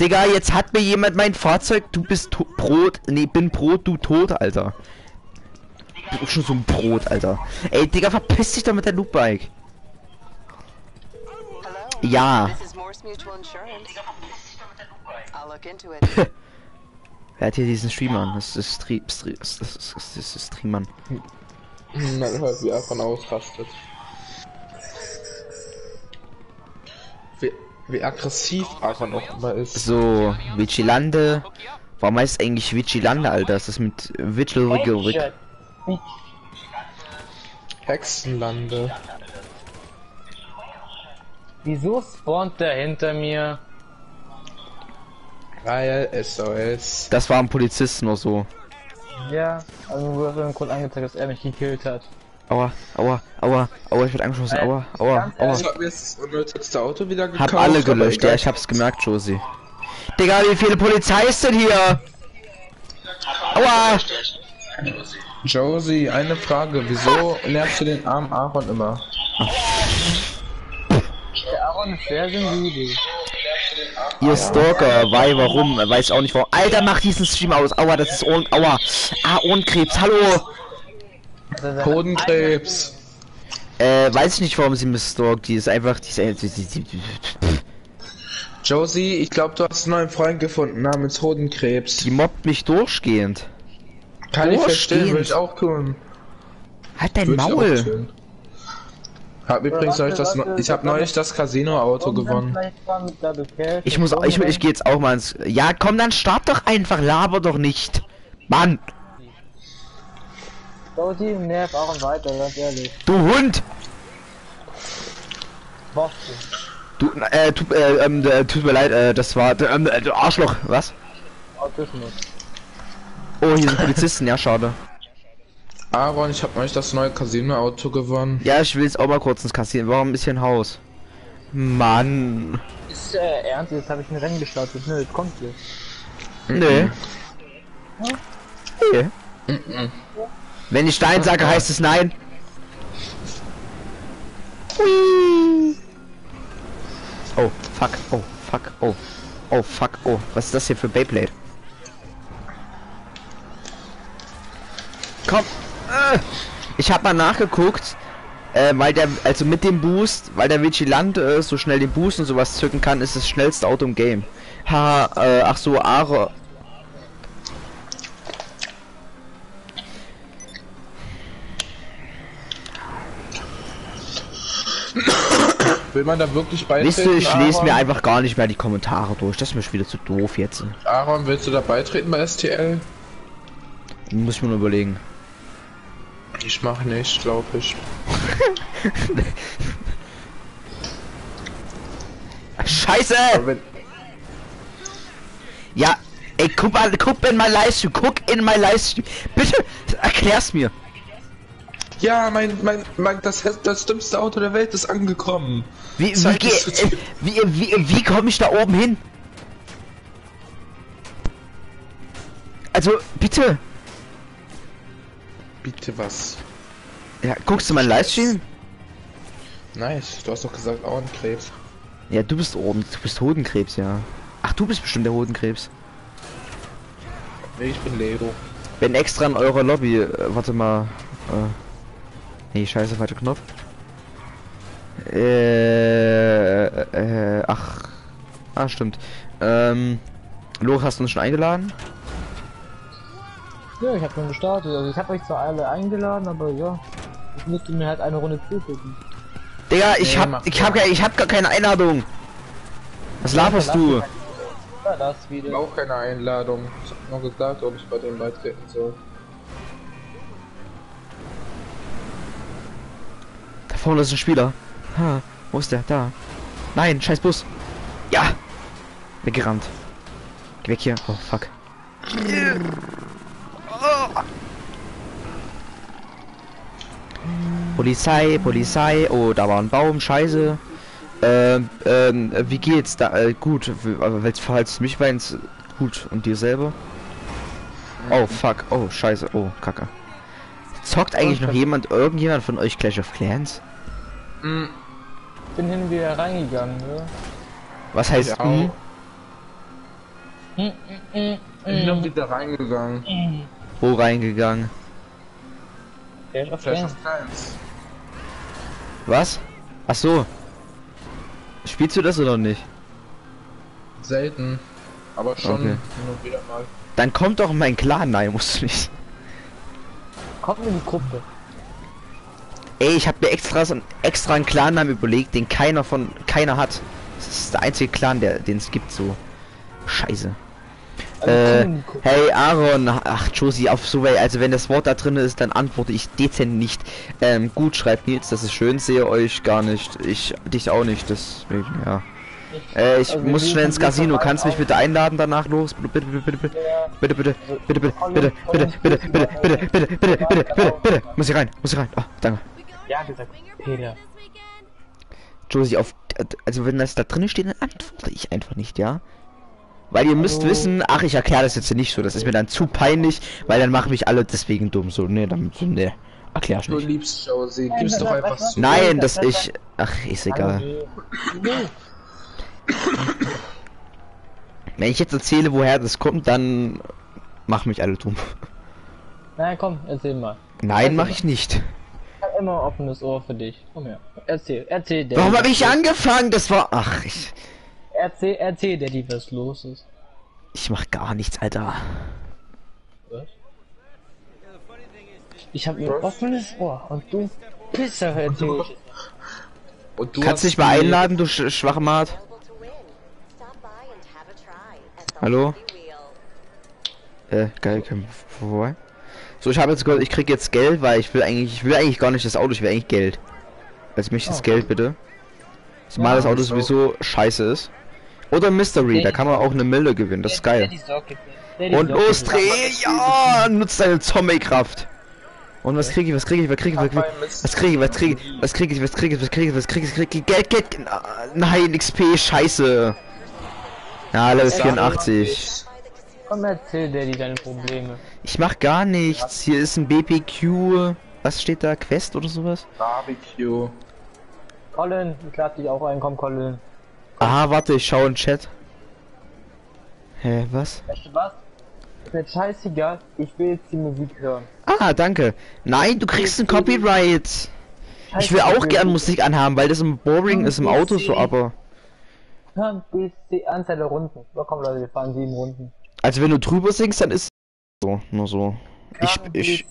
Speaker 1: Digga, jetzt hat mir jemand mein Fahrzeug. Du bist Brot. Nee, bin Brot, du tot, Alter. Du bist schon so ein Brot, Alter. Ey, Digga, verpiss dich doch mit der Loopbike. Ja. Wer hat hier diesen Stream an? Das ist Stream. Das ist, das ist, das ist, das ist Stream an.
Speaker 3: Man hört, wie er von ausrastet. Wie, aggressiv Aaron auch immer ist.
Speaker 1: So, Vigilante. Warum heißt es eigentlich Vigilante, Alter? Ist das mit Vigil Vigil?
Speaker 3: Hexenlande.
Speaker 2: Wieso spawnt der hinter mir?
Speaker 3: Weil SOS.
Speaker 1: Das war ein Polizist nur so.
Speaker 2: Ja, also wurde im Grund angezeigt, dass er mich gekillt hat.
Speaker 1: Aua, aua, aua, aua, ich werd angeschossen. Aua, aua, aua.
Speaker 3: Ich hab mir jetzt das unnötigste Auto wieder gekauft.
Speaker 1: Hab alle gelöscht, ja, ich hab's gemerkt, Josie. Digga, wie viele Polizei ist denn hier? Aua!
Speaker 3: Josie, eine Frage. Wieso nervst du den armen Aaron immer?
Speaker 2: Der Aaron ist sehr sensibel.
Speaker 1: Ihr Stalker, weil, warum, weiß auch nicht warum. Alter, mach diesen Stream aus. Aua, das ist Ohren, aua. Ah, Ohrenkrebs, hallo.
Speaker 3: Hodenkrebs.
Speaker 1: Äh, weiß ich nicht, warum sie mich stalkt. Die ist einfach, die ist, die, die, die, die,
Speaker 3: Josie, ich glaube, du hast einen neuen Freund gefunden namens Hodenkrebs.
Speaker 1: die mobbt mich durchgehend.
Speaker 3: Kann ich
Speaker 1: Durchstehend.
Speaker 3: verstehen, will ich auch tun.
Speaker 1: Halt dein
Speaker 3: Würd ich auch
Speaker 1: Maul.
Speaker 3: Hab übrigens
Speaker 2: warte,
Speaker 3: neulich das,
Speaker 2: warte,
Speaker 3: ich habe neulich das gewonnen.
Speaker 2: mal mit Double Cash?
Speaker 1: Ich muss, ich, ich gehe jetzt auch mal ins, ja, komm, dann start doch einfach, laber doch nicht. Mann,
Speaker 2: Josie nervt Aaron weiter, ganz ehrlich.
Speaker 1: du Hund.
Speaker 2: Boss.
Speaker 1: Du, äh, tu, äh, ähm, äh, tut mir leid, äh, das war, ähm, äh, du Arschloch, was?
Speaker 2: Autismus.
Speaker 1: Oh, hier sind Polizisten, ja, schade.
Speaker 3: Aaron, ich habe neulich das neue Casino-Auto gewonnen.
Speaker 1: Ja, ich will jetzt auch mal kurz ins Kassieren. Warum ist hier ein Haus? Mann.
Speaker 2: Ist äh, ernst, jetzt habe ich ein Rennen gestartet. Nö, jetzt kommt ihr.
Speaker 1: Nee. Nee. Wenn ich Nein sage, heißt es Nein. Hui. Oh, fuck, oh, fuck, oh. Oh, fuck, oh. Was ist das hier für Beyblade? Komm. Äh. Ich habe mal nachgeguckt, äh, weil der, also mit dem Boost, weil der Vigilante äh, so schnell den Boost und sowas zücken kann, ist das schnellste Auto im Game. Ha, äh, ach so, Aro.
Speaker 3: Will man da wirklich beitreten?
Speaker 1: Wisst ihr, ich lese mir
Speaker 3: Aaron?
Speaker 1: einfach gar nicht mehr die Kommentare durch. Das ist mir schon wieder zu doof jetzt.
Speaker 3: Aaron, willst du da beitreten bei STL?
Speaker 1: Muss ich mir nur überlegen.
Speaker 3: Ich mach nicht, glaube ich.
Speaker 1: Scheiße! Ja, ey, guck mal, guck in mein Livestream, guck in mein Livestream. Bitte, erklär's mir.
Speaker 3: Ja, mein, mein, mein, das, das dümmste Auto der Welt ist angekommen.
Speaker 1: Wie, wie,
Speaker 3: es zu-
Speaker 1: äh, wie, wie, wie komme ich da oben hin? Also, bitte.
Speaker 3: Bitte was?
Speaker 1: Ja, guckst du meinen Livestream?
Speaker 3: Nice, du hast doch gesagt Augenkrebs.
Speaker 1: Ja, du bist oben, du bist Hodenkrebs, ja. Ach, du bist bestimmt der Hodenkrebs.
Speaker 3: Nee, ich bin Leo.
Speaker 1: Bin extra in eurer Lobby. Äh, warte mal. Äh, nee, scheiße, falscher Knopf. Äh, äh, ach. Ah, stimmt. Ähm, Loch, hast du uns schon eingeladen?
Speaker 2: Ja, ich habe schon gestartet. Also ich habe euch zwar alle eingeladen, aber ja. Ich musste mir halt eine Runde zugucken.
Speaker 1: Digga, ich
Speaker 3: Nee,
Speaker 1: hab, ich hab, ich hab gar keine Einladung. Was laberst du?
Speaker 2: Das
Speaker 3: Ich hab auch keine Einladung. Ich hab nur gesagt, ob ich bei dem beitreten soll.
Speaker 1: Da vorne ist ein Spieler. Ha, wo ist der? Da. Nein, scheiß Bus. Ja. Weggerannt. Geh weg hier. Oh, fuck. Polizei, Polizei. Oh, da war ein Baum. Scheiße. Ähm, ähm, wie geht's? Da, äh, gut. Aber falls mich meinst, gut. Und dir selber? Oh, fuck. Oh, scheiße. Oh, kacke. Zockt eigentlich noch jemand, irgendjemand von euch Clash of Clans?
Speaker 2: bin hin wieder reingegangen, ne?
Speaker 1: Was heißt
Speaker 3: Ja,
Speaker 1: mm?
Speaker 3: Ich bin wieder reingegangen.
Speaker 1: Wo reingegangen?
Speaker 2: Clash of Clans.
Speaker 3: of Clans.
Speaker 1: Was? Ach so. Spielst du das oder nicht?
Speaker 3: Selten. Aber schon
Speaker 1: Okay.
Speaker 3: hin und wieder mal.
Speaker 1: Dann kommt doch in mein Clan. Nein, musst du nicht.
Speaker 2: Kommt in die Gruppe.
Speaker 1: Ey, ich habe mir extra so einen, extra einen Clan-Namen überlegt, den keiner von keiner hat. Das ist der einzige Clan, der den es gibt so. Scheiße.
Speaker 2: Also
Speaker 1: Äh, hey Aaron, ach Josie, auf so weit, also wenn das Wort da drin ist, dann antworte ich dezent nicht. Ähm, gut, schreibt Nils, das ist schön, sehe euch gar nicht. Ich dich auch nicht, deswegen, ja. Äh, ich
Speaker 2: Also
Speaker 1: muss schnell ins Casino, kannst mich bitte einladen danach los? Bitte, bitte, bitte, bitte, bitte, bitte, bitte, bitte, bitte, bitte, bitte, bitte, bitte, bitte, bitte, bitte, bitte, bitte, bitte, bitte, muss ich rein, muss ich rein. Ah, danke.
Speaker 2: Ja, gesagt. Peter.
Speaker 1: Josie, auf, also wenn das da drin steht, dann antworte ich einfach nicht, ja? Weil ihr müsst wissen, ach, ich erkläre das jetzt nicht so, das ist mir dann zu peinlich, weil dann machen mich alle deswegen dumm, so, nee, dann, so, nee, erklär ich
Speaker 3: Du
Speaker 1: nicht.
Speaker 3: liebst Josie, gib's doch einfach zu.
Speaker 1: Nein, dass ich, ach, ist egal. Wenn ich jetzt erzähle, woher das kommt, dann machen mich alle dumm.
Speaker 2: Na komm, erzähl mal.
Speaker 1: Nein, mache ich nicht.
Speaker 2: Ich hab immer ein offenes Ohr für dich. Komm her. Erzähl, erzähl, Daddy.
Speaker 1: Warum habe ich angefangen? Das war, ach, ich,
Speaker 2: Erzähl, erzähl, Daddy, was los ist.
Speaker 1: ich mach gar nichts, Alter.
Speaker 2: Was? Ich hab ein offenes Ohr und du Pisser erzähl ich.
Speaker 3: Und du
Speaker 1: Kannst
Speaker 3: hast
Speaker 1: dich mal einladen, du sch schwache Maat? Hallo? Äh, geil, komm vorbei. So, ich habe jetzt gehört, ich krieg jetzt Geld, weil ich will eigentlich, ich will eigentlich gar nicht das Auto, ich will eigentlich Geld. Also mich das
Speaker 2: Oh.
Speaker 1: Geld bitte. Zumal das Auto
Speaker 3: so.
Speaker 1: sowieso scheiße ist. Oder Mystery, da kann man auch eine Mille gewinnen, das ist geil.
Speaker 2: Daddy. Daddy
Speaker 1: Und los, dreh, ja, nutzt deine Zombie-Kraft. Und was krieg ich, was krieg ich, was krieg ich, was krieg ich, was krieg ich, was krieg ich, was krieg ich, was krieg ich, was krieg ich, was krieg ich, was krieg ich, Geld, Geld, nein, XP, scheiße. Ja, Level 84.
Speaker 2: Komm, erzähl, Daddy, deine Probleme.
Speaker 1: Ich mach gar nichts. Hier ist ein BPQ. Was steht da? Quest oder sowas?
Speaker 3: Barbecue.
Speaker 2: Colin, ich lade dich auch ein, komm, Colin.
Speaker 1: Aha, warte, ich schau in den Chat. Hä, was?
Speaker 2: Weißt du was? Ist mir scheißegal, ich will jetzt die Musik hören.
Speaker 1: Ah, danke. Nein, du kriegst ein Copyright. Ich will auch gern Musik anhaben, weil das im Boring ist im Auto so, aber.
Speaker 2: Hören, die Anzahl der Runden. So, komm, Leute, wir fahren sieben Runden.
Speaker 1: Also wenn du drüber singst, dann ist so, nur so. Ich, ich,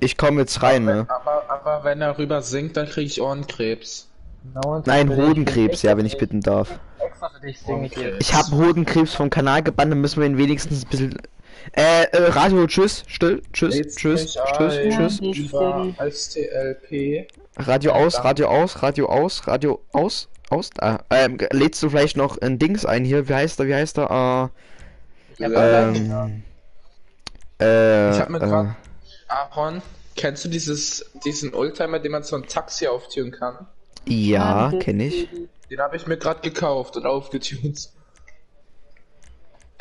Speaker 1: ich komme jetzt rein, ne?
Speaker 3: Aber, aber wenn er rüber singt, dann krieg ich Ohrenkrebs.
Speaker 2: No,
Speaker 1: Nein. Hodenkrebs, ja, wenn ich bitten darf.
Speaker 2: für dich- Extra für dich singe ich jetzt.
Speaker 1: Ich habe Hodenkrebs vom Kanal gebannt, dann müssen wir ihn wenigstens ein bisschen. Äh, äh, Radio, tschüss, still, tschüss,
Speaker 3: Lädst
Speaker 1: tschüss, tschüss,
Speaker 3: ein.
Speaker 1: tschüss.
Speaker 3: Über STLP.
Speaker 1: Radio aus, Radio aus, Radio aus, Radio aus, aus. Ah, ähm, lädst du vielleicht noch ein Dings ein hier? Wie heißt er? Wie heißt er? Äh,
Speaker 2: allein
Speaker 1: ähm, äh,
Speaker 3: Ich hab mir
Speaker 1: äh,
Speaker 3: grad- Aaron, kennst du dieses, diesen Oldtimer, den man so ein Taxi auftun kann?
Speaker 1: ja, kenne ich.
Speaker 3: Den habe ich mir gerade gekauft und aufgetunt.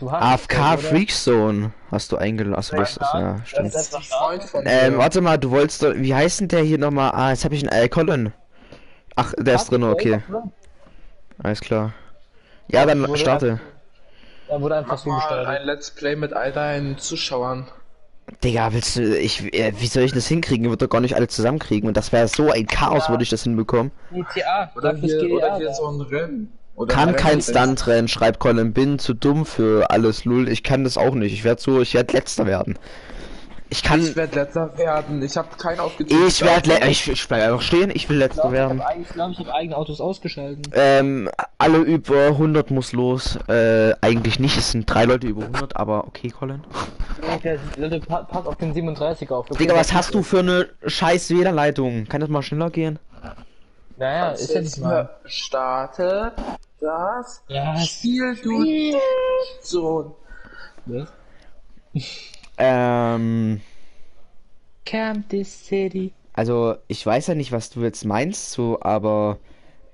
Speaker 2: Du hast
Speaker 1: AFK
Speaker 2: oder?
Speaker 1: Freak Zone hast du eingelassen. Das ist, ja, stimmt.
Speaker 2: Das ist
Speaker 3: Freund von
Speaker 1: Ähm, warte mal, du wolltest doch, wie heißt denn der hier nochmal? Ah, jetzt habe ich einen, äh, Colin. Ach, der ist drin, okay. Alles klar. Ja, dann starte.
Speaker 2: Er wurde einfach so gestartet.
Speaker 3: ein Let's Play mit all deinen Zuschauern.
Speaker 1: Digga, willst du, ich, äh, wie soll ich das hinkriegen? Ich würde doch gar nicht alle zusammenkriegen und das wäre so ein Chaos, würde ich das hinbekommen.
Speaker 2: GTA,
Speaker 3: Oder hier, oder
Speaker 2: GTA
Speaker 3: hier
Speaker 2: da.
Speaker 3: so ein Rennen. Oder
Speaker 1: Kann
Speaker 3: ein
Speaker 1: kein
Speaker 3: Rennen-
Speaker 1: Stunt-Rennen, schreibt Colin. Bin zu dumm für alles, Lull. Ich kann das auch nicht. Ich werde so, ich werde letzter werden. Ich
Speaker 3: Ich
Speaker 1: kann,
Speaker 3: werde letzter werden. Ich habe keinen aufgetunt.
Speaker 1: ich werde, le ich, ich bleib einfach stehen. Ich will letzter
Speaker 2: Ich
Speaker 1: werden.
Speaker 2: glaube, ich, glaub, ich habe eigene Autos ausgeschalten.
Speaker 1: Ähm, alle über 100 muss los. Äh, eigentlich nicht. Es sind drei Leute über 100, aber okay, Colin.
Speaker 2: Okay, Leute, pa- pass auf den 37 auf. Okay,
Speaker 1: Digga, was hast du für eine scheiß WLAN-Leitung? Kann das mal schneller gehen?
Speaker 2: Naja, ist ja nicht mal.
Speaker 3: Starte das
Speaker 2: Ja,
Speaker 3: Spiel, du Sohn.
Speaker 1: Ähm,
Speaker 2: Camp this city.
Speaker 1: also ich weiß ja nicht, was du jetzt meinst, so, aber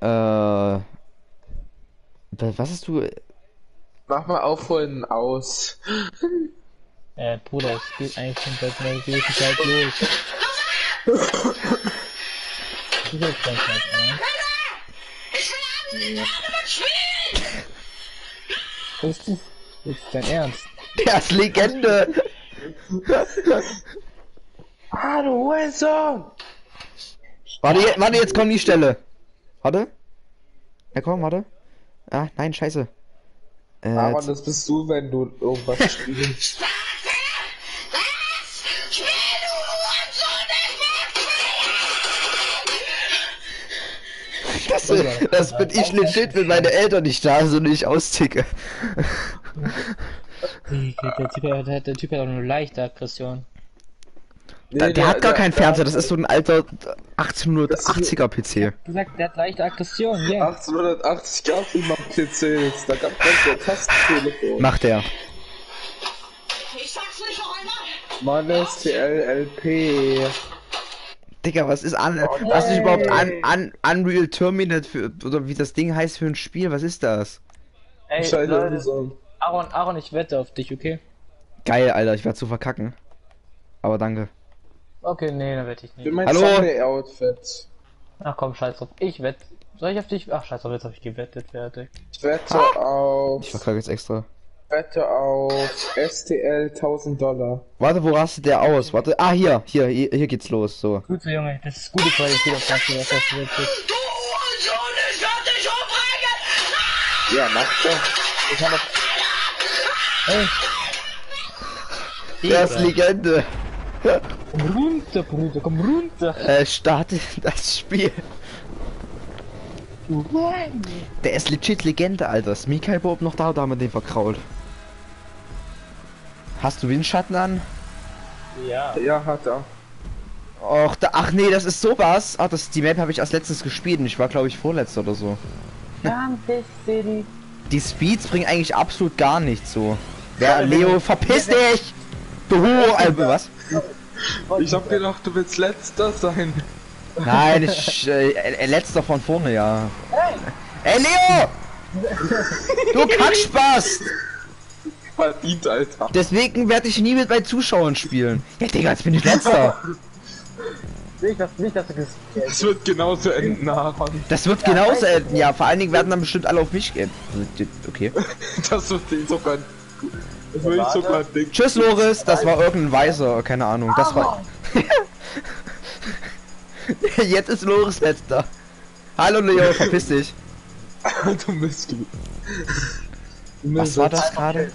Speaker 1: äh, wa- was hast du?
Speaker 3: Mach mal aufholen aus.
Speaker 2: Äh, Bruder, es geht eigentlich schon seit einer gewissen Zeit los. Das ist jetzt ganz nett, ne? Was ist das? Ist dein Ernst?
Speaker 1: Der ist Legende.
Speaker 3: Ah, du Hurensohn!
Speaker 1: Warte, warte, jetzt kommt die Stelle. Warte. Ja, komm, warte. Ah, nein, scheiße. Äh,
Speaker 3: Aaron,
Speaker 1: jetzt-
Speaker 3: das bist du, wenn du irgendwas spielst.
Speaker 1: das, das bin ich legit, wenn meine Eltern nicht da sind und ich austicke.
Speaker 2: Der Typ, hat, der Typ hat auch nur leichte Aggression.
Speaker 1: Der, der hat gar keinen Fernseher, das ist so ein alter 1880er PC.
Speaker 2: gesagt, der hat leichte Aggression, ja.
Speaker 3: 1880 gab immer PCs, da gab es ja Tastentelefon.
Speaker 1: Macht er.
Speaker 6: Ich sag's nicht noch einmal.
Speaker 3: Mann, STLLP.
Speaker 1: Digga, was ist an, was ist überhaupt an, an Unreal Terminate für, oder wie das Ding heißt für ein Spiel? Was ist das?
Speaker 2: Ey,
Speaker 3: Scheiße,
Speaker 2: Leute,
Speaker 3: so.
Speaker 2: Aaron, Aaron, ich wette auf dich, okay?
Speaker 1: Geil, Alter, ich werde zu verkacken. Aber danke.
Speaker 2: Okay, nee, dann wette ich
Speaker 3: Für
Speaker 2: nicht.
Speaker 3: mein
Speaker 1: Hallo?
Speaker 3: Sunday-Outfit.
Speaker 2: Ach komm, scheiß drauf. Ich wette. Soll ich auf dich? Ach, scheiß drauf, jetzt hab ich gewettet, fertig.
Speaker 3: Ich wette auf,
Speaker 1: Ich verkacke jetzt extra.
Speaker 3: Wette auf STL 1000 Dollar.
Speaker 1: Warte, wo rastet der aus? Warte, ah, hier, hier, hier, hier geht's los, so.
Speaker 2: Gut so, Junge, das ist gute Qualität auf das, was das wird.
Speaker 6: Du Hurensohn, ich werd dich umbringen!
Speaker 3: Ja, macht er.
Speaker 2: Ich hab Ey!
Speaker 1: Der ist Legende.
Speaker 2: Komm runter, Bruder, komm runter!
Speaker 1: Äh, starte das Spiel. Der ist legit Legende, Alter. Ist Mikael überhaupt noch da oder haben wir den verkrault? Hast du Windschatten an?
Speaker 2: Ja.
Speaker 3: Ja, hat er.
Speaker 1: Och, da, ach nee, das ist sowas. Ach, das, die Map habe ich als letztes gespielt und ich war, glaube ich, vorletzter oder so. Die Speeds bringen eigentlich absolut gar nichts so. Wer, Leo, verpiss dich! Du äh, was?
Speaker 3: Ich hab gedacht, du willst letzter sein.
Speaker 1: Nein, ich, äh, äh, letzter von vorne, ja. Ey, Leo! Du Kackspaß!
Speaker 3: Verdient, Alter.
Speaker 1: Deswegen werde ich nie mit bei Zuschauern spielen. Ja, Digga, jetzt bin ich letzter.
Speaker 2: Nicht, dass, nicht, dass du
Speaker 3: Es wird genauso enden, Aaron.
Speaker 1: Das wird genauso enden. Ja, vor allen Dingen werden dann bestimmt alle auf mich gehen. Okay.
Speaker 3: Das wird den sogar. Das würde ich sogar denken.
Speaker 1: Tschüss, Loris. Das war irgendein Weiser. Keine Ahnung. Das war... Jetzt ist Loris letzter. Hallo, Leo. Verpiss dich.
Speaker 3: Du Mistgut.
Speaker 1: Was war das gerade?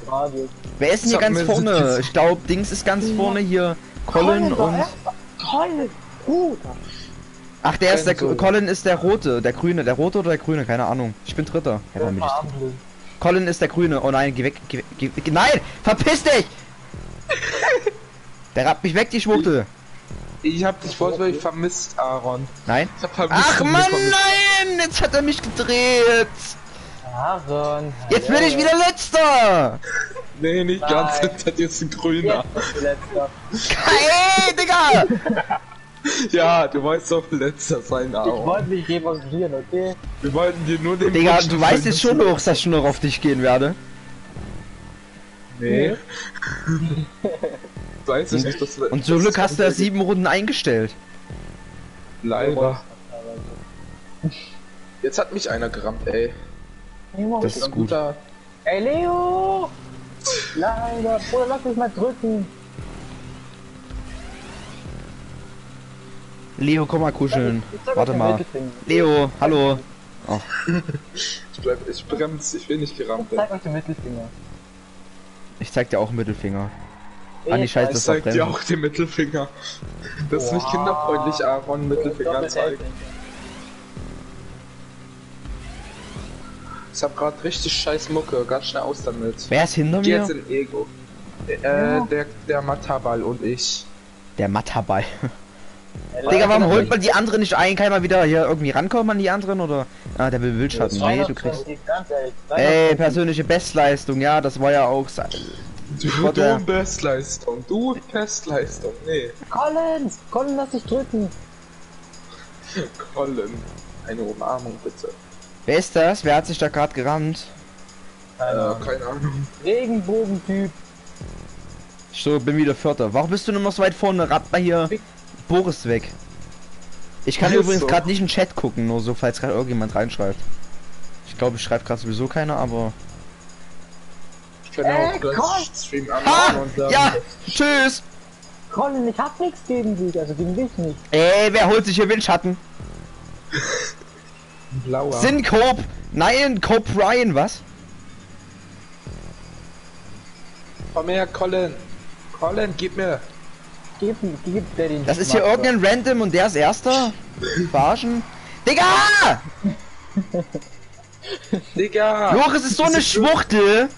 Speaker 1: Wer ist denn hier ganz vorne? Ich glaube, Dings ist ganz vorne hier. Colin und...
Speaker 2: Gut!
Speaker 1: Ach, der ist der...
Speaker 3: So.
Speaker 1: Colin ist der Rote. Der Grüne. Der Rote oder der Grüne? Keine Ahnung. Ich bin Dritter. Ja, dann bin ich Colin ist der Grüne. Oh nein, geh weg. Geh, weg, geh, geh, nein! Verpiss dich! Der rappt mich weg, die Schwuchtel.
Speaker 3: Ich hab dich vorsorglich vermisst, Aaron.
Speaker 1: Nein?
Speaker 3: Ich hab vermisst.
Speaker 1: Ach Mann, nein! Jetzt hat er mich gedreht!
Speaker 2: Aaron!
Speaker 1: Jetzt bin ich wieder letzter!
Speaker 3: Nee, nicht ganz.
Speaker 2: Nein.
Speaker 3: Das hat jetzt ein grüner.
Speaker 2: Jetzt.
Speaker 1: Hey, Digga!
Speaker 3: Ja, du wolltest doch letzter sein,
Speaker 2: Ich
Speaker 3: Aaron.
Speaker 2: wollte mich revanchieren, okay?
Speaker 3: Wir wollten dir nur den
Speaker 1: Digga,
Speaker 3: Wunsch
Speaker 1: du weißt jetzt schon
Speaker 3: dass
Speaker 1: ich noch auf dich gehen werde.
Speaker 3: du- Nee. Weiß ich nicht, dass
Speaker 1: Und zum Glück hast du ja sieben Runden eingestellt.
Speaker 3: Leider. Jetzt hat mich einer gerammt, ey.
Speaker 1: Das ist gut.
Speaker 3: Guter-
Speaker 2: Ey, Leo! Leider, Bruder, lass mich mal drücken.
Speaker 1: Leo, komm mal kuscheln.
Speaker 2: Ich
Speaker 1: Warte
Speaker 2: den
Speaker 1: mal. Leo, hallo.
Speaker 3: Ich bleib, ich bremse, ich will nicht gerammt
Speaker 2: Ich
Speaker 3: werden.
Speaker 2: zeig euch den Mittelfinger.
Speaker 1: Ich zeig dir auch einen Mittelfinger. Ah, die Scheiße
Speaker 3: Ich zeig dir auch den Mittelfinger. Das ist nicht kinderfreundlich, Aaron, Mittelfinger zeigen. Ich hab grad richtig scheiß Mucke, ganz schnell aus damit.
Speaker 1: Wer ist hinter
Speaker 3: Geh
Speaker 1: mir?
Speaker 3: jetzt in Ego. Äh, der, der Matabal und ich.
Speaker 1: Der Mattaball. Digga, warum holt man die anderen nicht ein? Kann man wieder hier irgendwie rankommen an die anderen oder? Ah, der will Wildschatten. Nee, du kriegst. Ey, persönliche Bestleistung, ja, das war ja auch.
Speaker 3: Du, du Bestleistung, du Bestleistung, nee.
Speaker 2: Collins! Collins, lass dich drücken!
Speaker 3: Colin. Eine Umarmung bitte.
Speaker 1: Wer ist das? Wer hat sich da gerade gerammt?
Speaker 3: Äh, keine Ahnung.
Speaker 2: Regenbogentyp.
Speaker 1: Ich so, bin wieder Vierter. Warum bist du nur noch so weit vorne? Ratt mal hier Boris weg. Ich kann übrigens
Speaker 3: so.
Speaker 1: gerade nicht in den Chat gucken, nur so, falls gerade irgendjemand reinschreibt. Ich glaube, ich schreibe gerade sowieso keiner, aber
Speaker 3: können
Speaker 2: Ey,
Speaker 3: auch gleich! Stream anmachen und
Speaker 1: Ja! Tschüss!
Speaker 2: Colin, ich hab nichts gegen dich, also gegen dich nicht.
Speaker 1: Ey, wer holt sich hier Windschatten?
Speaker 3: blauer.
Speaker 1: Syncope! Nein, Cope Ryan, was?
Speaker 3: Komm her, Colin. Colin, gib mir.
Speaker 2: Gib, gib der den
Speaker 1: Das ist hier irgendein Random und der ist erster? Verarschen? Digga!
Speaker 3: Digga!
Speaker 1: Loris ist so eine Schwuchtel!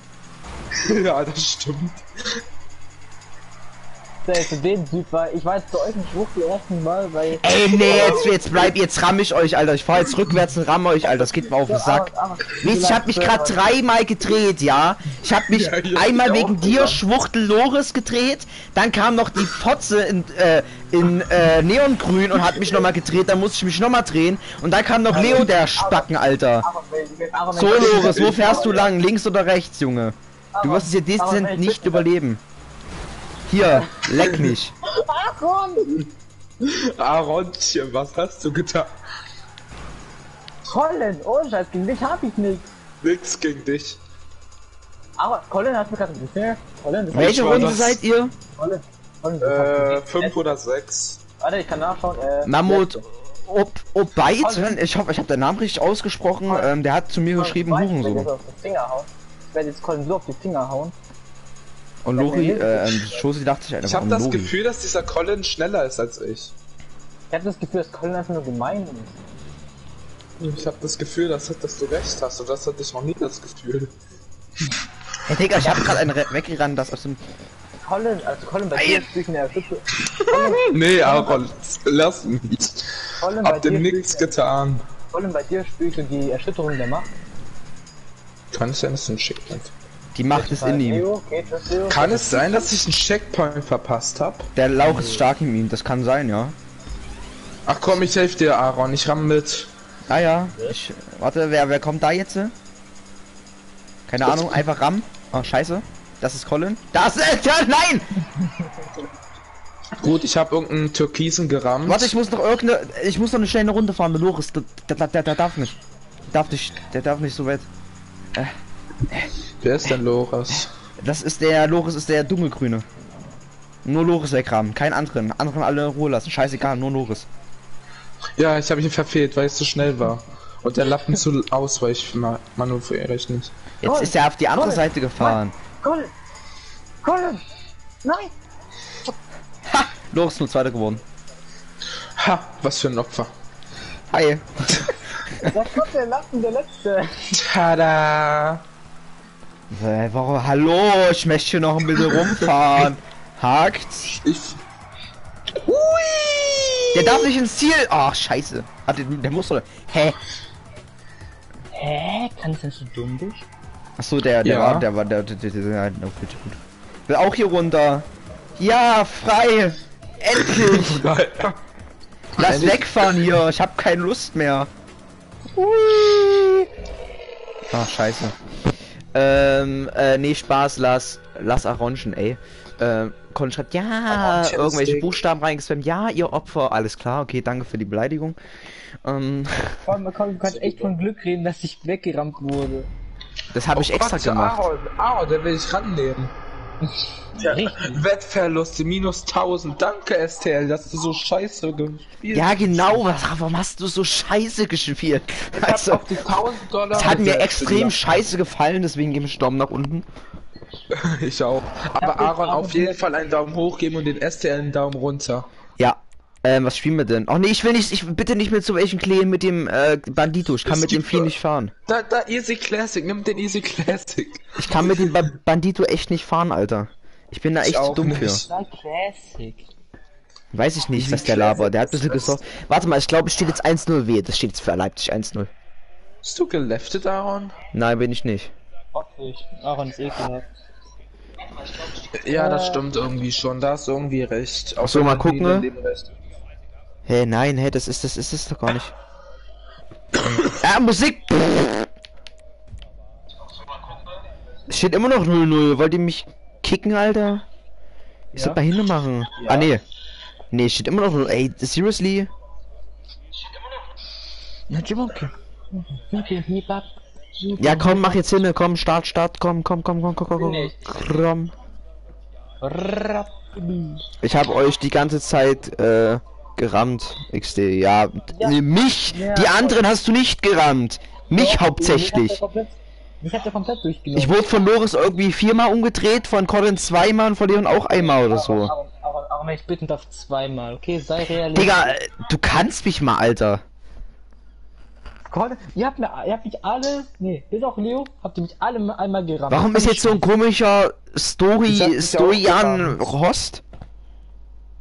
Speaker 3: ja, das stimmt.
Speaker 2: Der für den Typ war, ich war jetzt zu euch ein Schwuchtel ersten Mal, weil...
Speaker 1: Ey, nee, jetzt, jetzt bleib, jetzt ramm ich euch, Alter. Ich fahr jetzt rückwärts und ramm euch, Alter. Das geht mir auf den Sack. Wisst, ich hab mich gerade dreimal gedreht, ja. Ich hab mich
Speaker 3: Ja, ja,
Speaker 1: einmal
Speaker 3: ich
Speaker 1: wegen dir. Schwuchtel Loris, gedreht. Dann kam noch die Fotze in, äh, in äh, Neongrün und hat mich nochmal gedreht. Dann musste ich mich nochmal drehen. Und dann kam noch Leo, der Spacken, Alter. So, Loris, wo fährst du lang? Links oder rechts, Junge? Du wirst es hier dezent
Speaker 2: ich
Speaker 1: nicht überleben. Hier, leck mich.
Speaker 2: Aaron!
Speaker 3: Aaronchen, was hast du getan?
Speaker 2: Colin, ohne Scheiß, gegen dich hab ich nichts.
Speaker 3: Nix gegen dich.
Speaker 2: Aber Colin hat mir gerade gesagt, Colin, das
Speaker 1: Welche Runde
Speaker 3: das?
Speaker 1: seid ihr?
Speaker 2: Colin, Colin,
Speaker 3: Äh,
Speaker 2: hat-
Speaker 3: fünf oder sechs.
Speaker 2: Warte, ich kann nachschauen, äh...
Speaker 1: Mammut
Speaker 2: letzte.
Speaker 1: Ob Obeit? Ich hoffe, ich habe den Namen richtig ausgesprochen. Ähm, der hat zu mir geschrieben, Hurensohn.
Speaker 2: jetzt auf die Finger hauen. Ich werde jetzt Colin so auf die Finger hauen.
Speaker 1: Und Lori, äh, ähm, Schosi dachte ich einfach,
Speaker 3: Ich habe das
Speaker 1: Lori?
Speaker 3: Gefühl, dass dieser Colin schneller ist als ich.
Speaker 2: Ich habe das Gefühl, dass Colin einfach nur gemein ist.
Speaker 3: Ich habe das Gefühl, dass, dass du recht hast und das hatte ich noch nie das Gefühl.
Speaker 1: Hey Digga, ich hab grad einen weggerannt, das aus dem...
Speaker 2: Colin, also Colin bei dir spielt eine Erschütterung.
Speaker 3: Nee, Aaron, lass mich.
Speaker 2: Colin bei
Speaker 3: Hab dem
Speaker 2: dir
Speaker 3: nichts getan.
Speaker 2: Colin bei dir spielt die Erschütterung der Macht.
Speaker 3: Kann sein, dass du einen Checkpoint...
Speaker 1: Die Macht ist in ihm.
Speaker 3: Kann es sein, dass ich einen Checkpoint verpasst hab?
Speaker 1: Der Lauch ist stark in ihm, das kann sein, ja.
Speaker 3: Ach komm, ich helfe dir, Aaron. Ich ramm mit.
Speaker 1: Ah ja, ich... Warte, wer, wer kommt da jetzt? Keine Ahnung, einfach ram. Oh, scheiße. Das ist Colin. Das ist... Ja, nein!
Speaker 3: Gut, ich habe irgendeinen Türkisen gerammt.
Speaker 1: Warte, ich muss noch irgendeine... Ich muss noch eine schnelle Runde fahren mit Loris. Der, der, der, der darf nicht. Der darf nicht... Der darf nicht so weit.
Speaker 3: Wer ist denn Loras?
Speaker 1: Das ist der... Loris ist der dunkelgrüne. Nur Loris wegrammen, keinen anderen. Anderen alle in Ruhe lassen. Scheißegal, nur Loris.
Speaker 3: Ja, ich habe ihn verfehlt, weil ich zu schnell war. Und der Lappen zu ausweichmanövriere ich nicht.
Speaker 1: Jetzt
Speaker 2: Colin,
Speaker 1: ist er auf die andere
Speaker 2: Colin,
Speaker 1: Seite gefahren.
Speaker 2: Colin! Colin! Nein!
Speaker 1: Loris nur Zweiter geworden.
Speaker 3: Ha, was für ein Opfer.
Speaker 1: Hi.
Speaker 2: Da kommt der Lappen, der letzte.
Speaker 3: Tada!
Speaker 1: Warum? Hallo, ich möchte hier noch ein bisschen rumfahren. Hakt.
Speaker 3: Ich.
Speaker 1: Der darf nicht ins Ziel. Ach, scheiße. Hat der, der muss doch. Hä?
Speaker 2: Hä? Kann es denn so dumm bist?
Speaker 1: Achso, der, der
Speaker 3: Ja.
Speaker 1: war, der war, der, der, der, der, der oh, bitte, gut. Will auch hier runter. Ja, frei. Endlich. Lass wegfahren hier. Ich hab keine Lust mehr. Hui. Ach, scheiße. Ähm, äh, nee, Spaß, lass, lass Aronchen, ey. Ähm, Colin schreibt, ja, irgendwelche
Speaker 3: dick.
Speaker 1: Buchstaben reingespammt. Ja, ihr Opfer, alles klar, okay, danke für die Beleidigung. Ähm,
Speaker 2: Vor allem, Colin, du kannst echt von Glück reden, dass ich weggerammt wurde.
Speaker 1: das habe ich extra gemacht.
Speaker 3: Aaron, Aaron, der will ich rannehmen. Wettverluste minus 1000. Danke, STL, dass du so scheiße gespielt
Speaker 1: Ja, genau, was, warum hast du so scheiße gespielt?
Speaker 3: Ich
Speaker 1: Also,
Speaker 3: auf die 1000 Dollar.
Speaker 1: es hat mir extrem scheiße gefallen, deswegen gebe ich Daumen nach unten.
Speaker 3: Ich auch. Aber Aaron auf jeden Fall einen Daumen hoch geben und den STL einen Daumen runter.
Speaker 1: Ja. Ähm, was spielen wir denn? Oh nee, ich will nicht, ich bitte nicht mit so welchen Kleen mit dem äh, Bandito. Ich kann
Speaker 3: Es
Speaker 1: mit dem Vieh nicht fahren.
Speaker 3: Da, da, Easy Classic, nimm den Easy Classic.
Speaker 1: Ich kann mit dem ba Bandito echt nicht fahren, Alter. Ich bin da echt zu dumm für. Weiß ich nicht, was der labert. Der hat ein bisschen gesorgt. Warte mal, ich glaube, es steht jetzt 1-0 weh. Das steht jetzt für Leipzig 1-0.
Speaker 3: Bist du geleftet, Aaron?
Speaker 1: Nein, bin ich nicht.
Speaker 2: Aaron ist ekelhaft.
Speaker 3: Ja, das stimmt irgendwie schon. Da hast du irgendwie recht. Auch
Speaker 1: so, mal gucken, ne? Hey, nein, hä, hey, das ist das ist es doch gar nicht. ah, Musik! Es steht immer noch 0-0. Wollt ihr mich kicken, Alter? Ich soll
Speaker 2: Ja.
Speaker 1: mal hin machen. Ah, nee. Nee, steht immer noch 0. Ey, seriously?
Speaker 2: Ja, Jim, okay.
Speaker 1: Ja, komm, mach jetzt hin, komm, Start, Start, komm, komm, komm, komm, komm, komm, komm. Komm. Ich habe euch die ganze Zeit äh, gerammt, XD. Ja, nee, mich,
Speaker 2: Ja,
Speaker 1: die anderen hast du nicht gerammt. Mich hauptsächlich.
Speaker 2: Ich hab ja komplett, durchgenommen.
Speaker 1: Ich wurde von Loris irgendwie viermal umgedreht, von Colin zweimal und von Leon auch einmal oder so.
Speaker 2: Aber, aber, aber ich bitten darf, zweimal, okay? Sei realistisch.
Speaker 1: Digga, äh, du kannst mich mal, Alter.
Speaker 2: Gott, ihr habt, mir, ihr habt mich alle, nee, bis auch Leo, habt ihr mich alle einmal gerammt.
Speaker 1: Warum ist jetzt so ein komischer Story, Story-An
Speaker 3: auch
Speaker 1: Rost?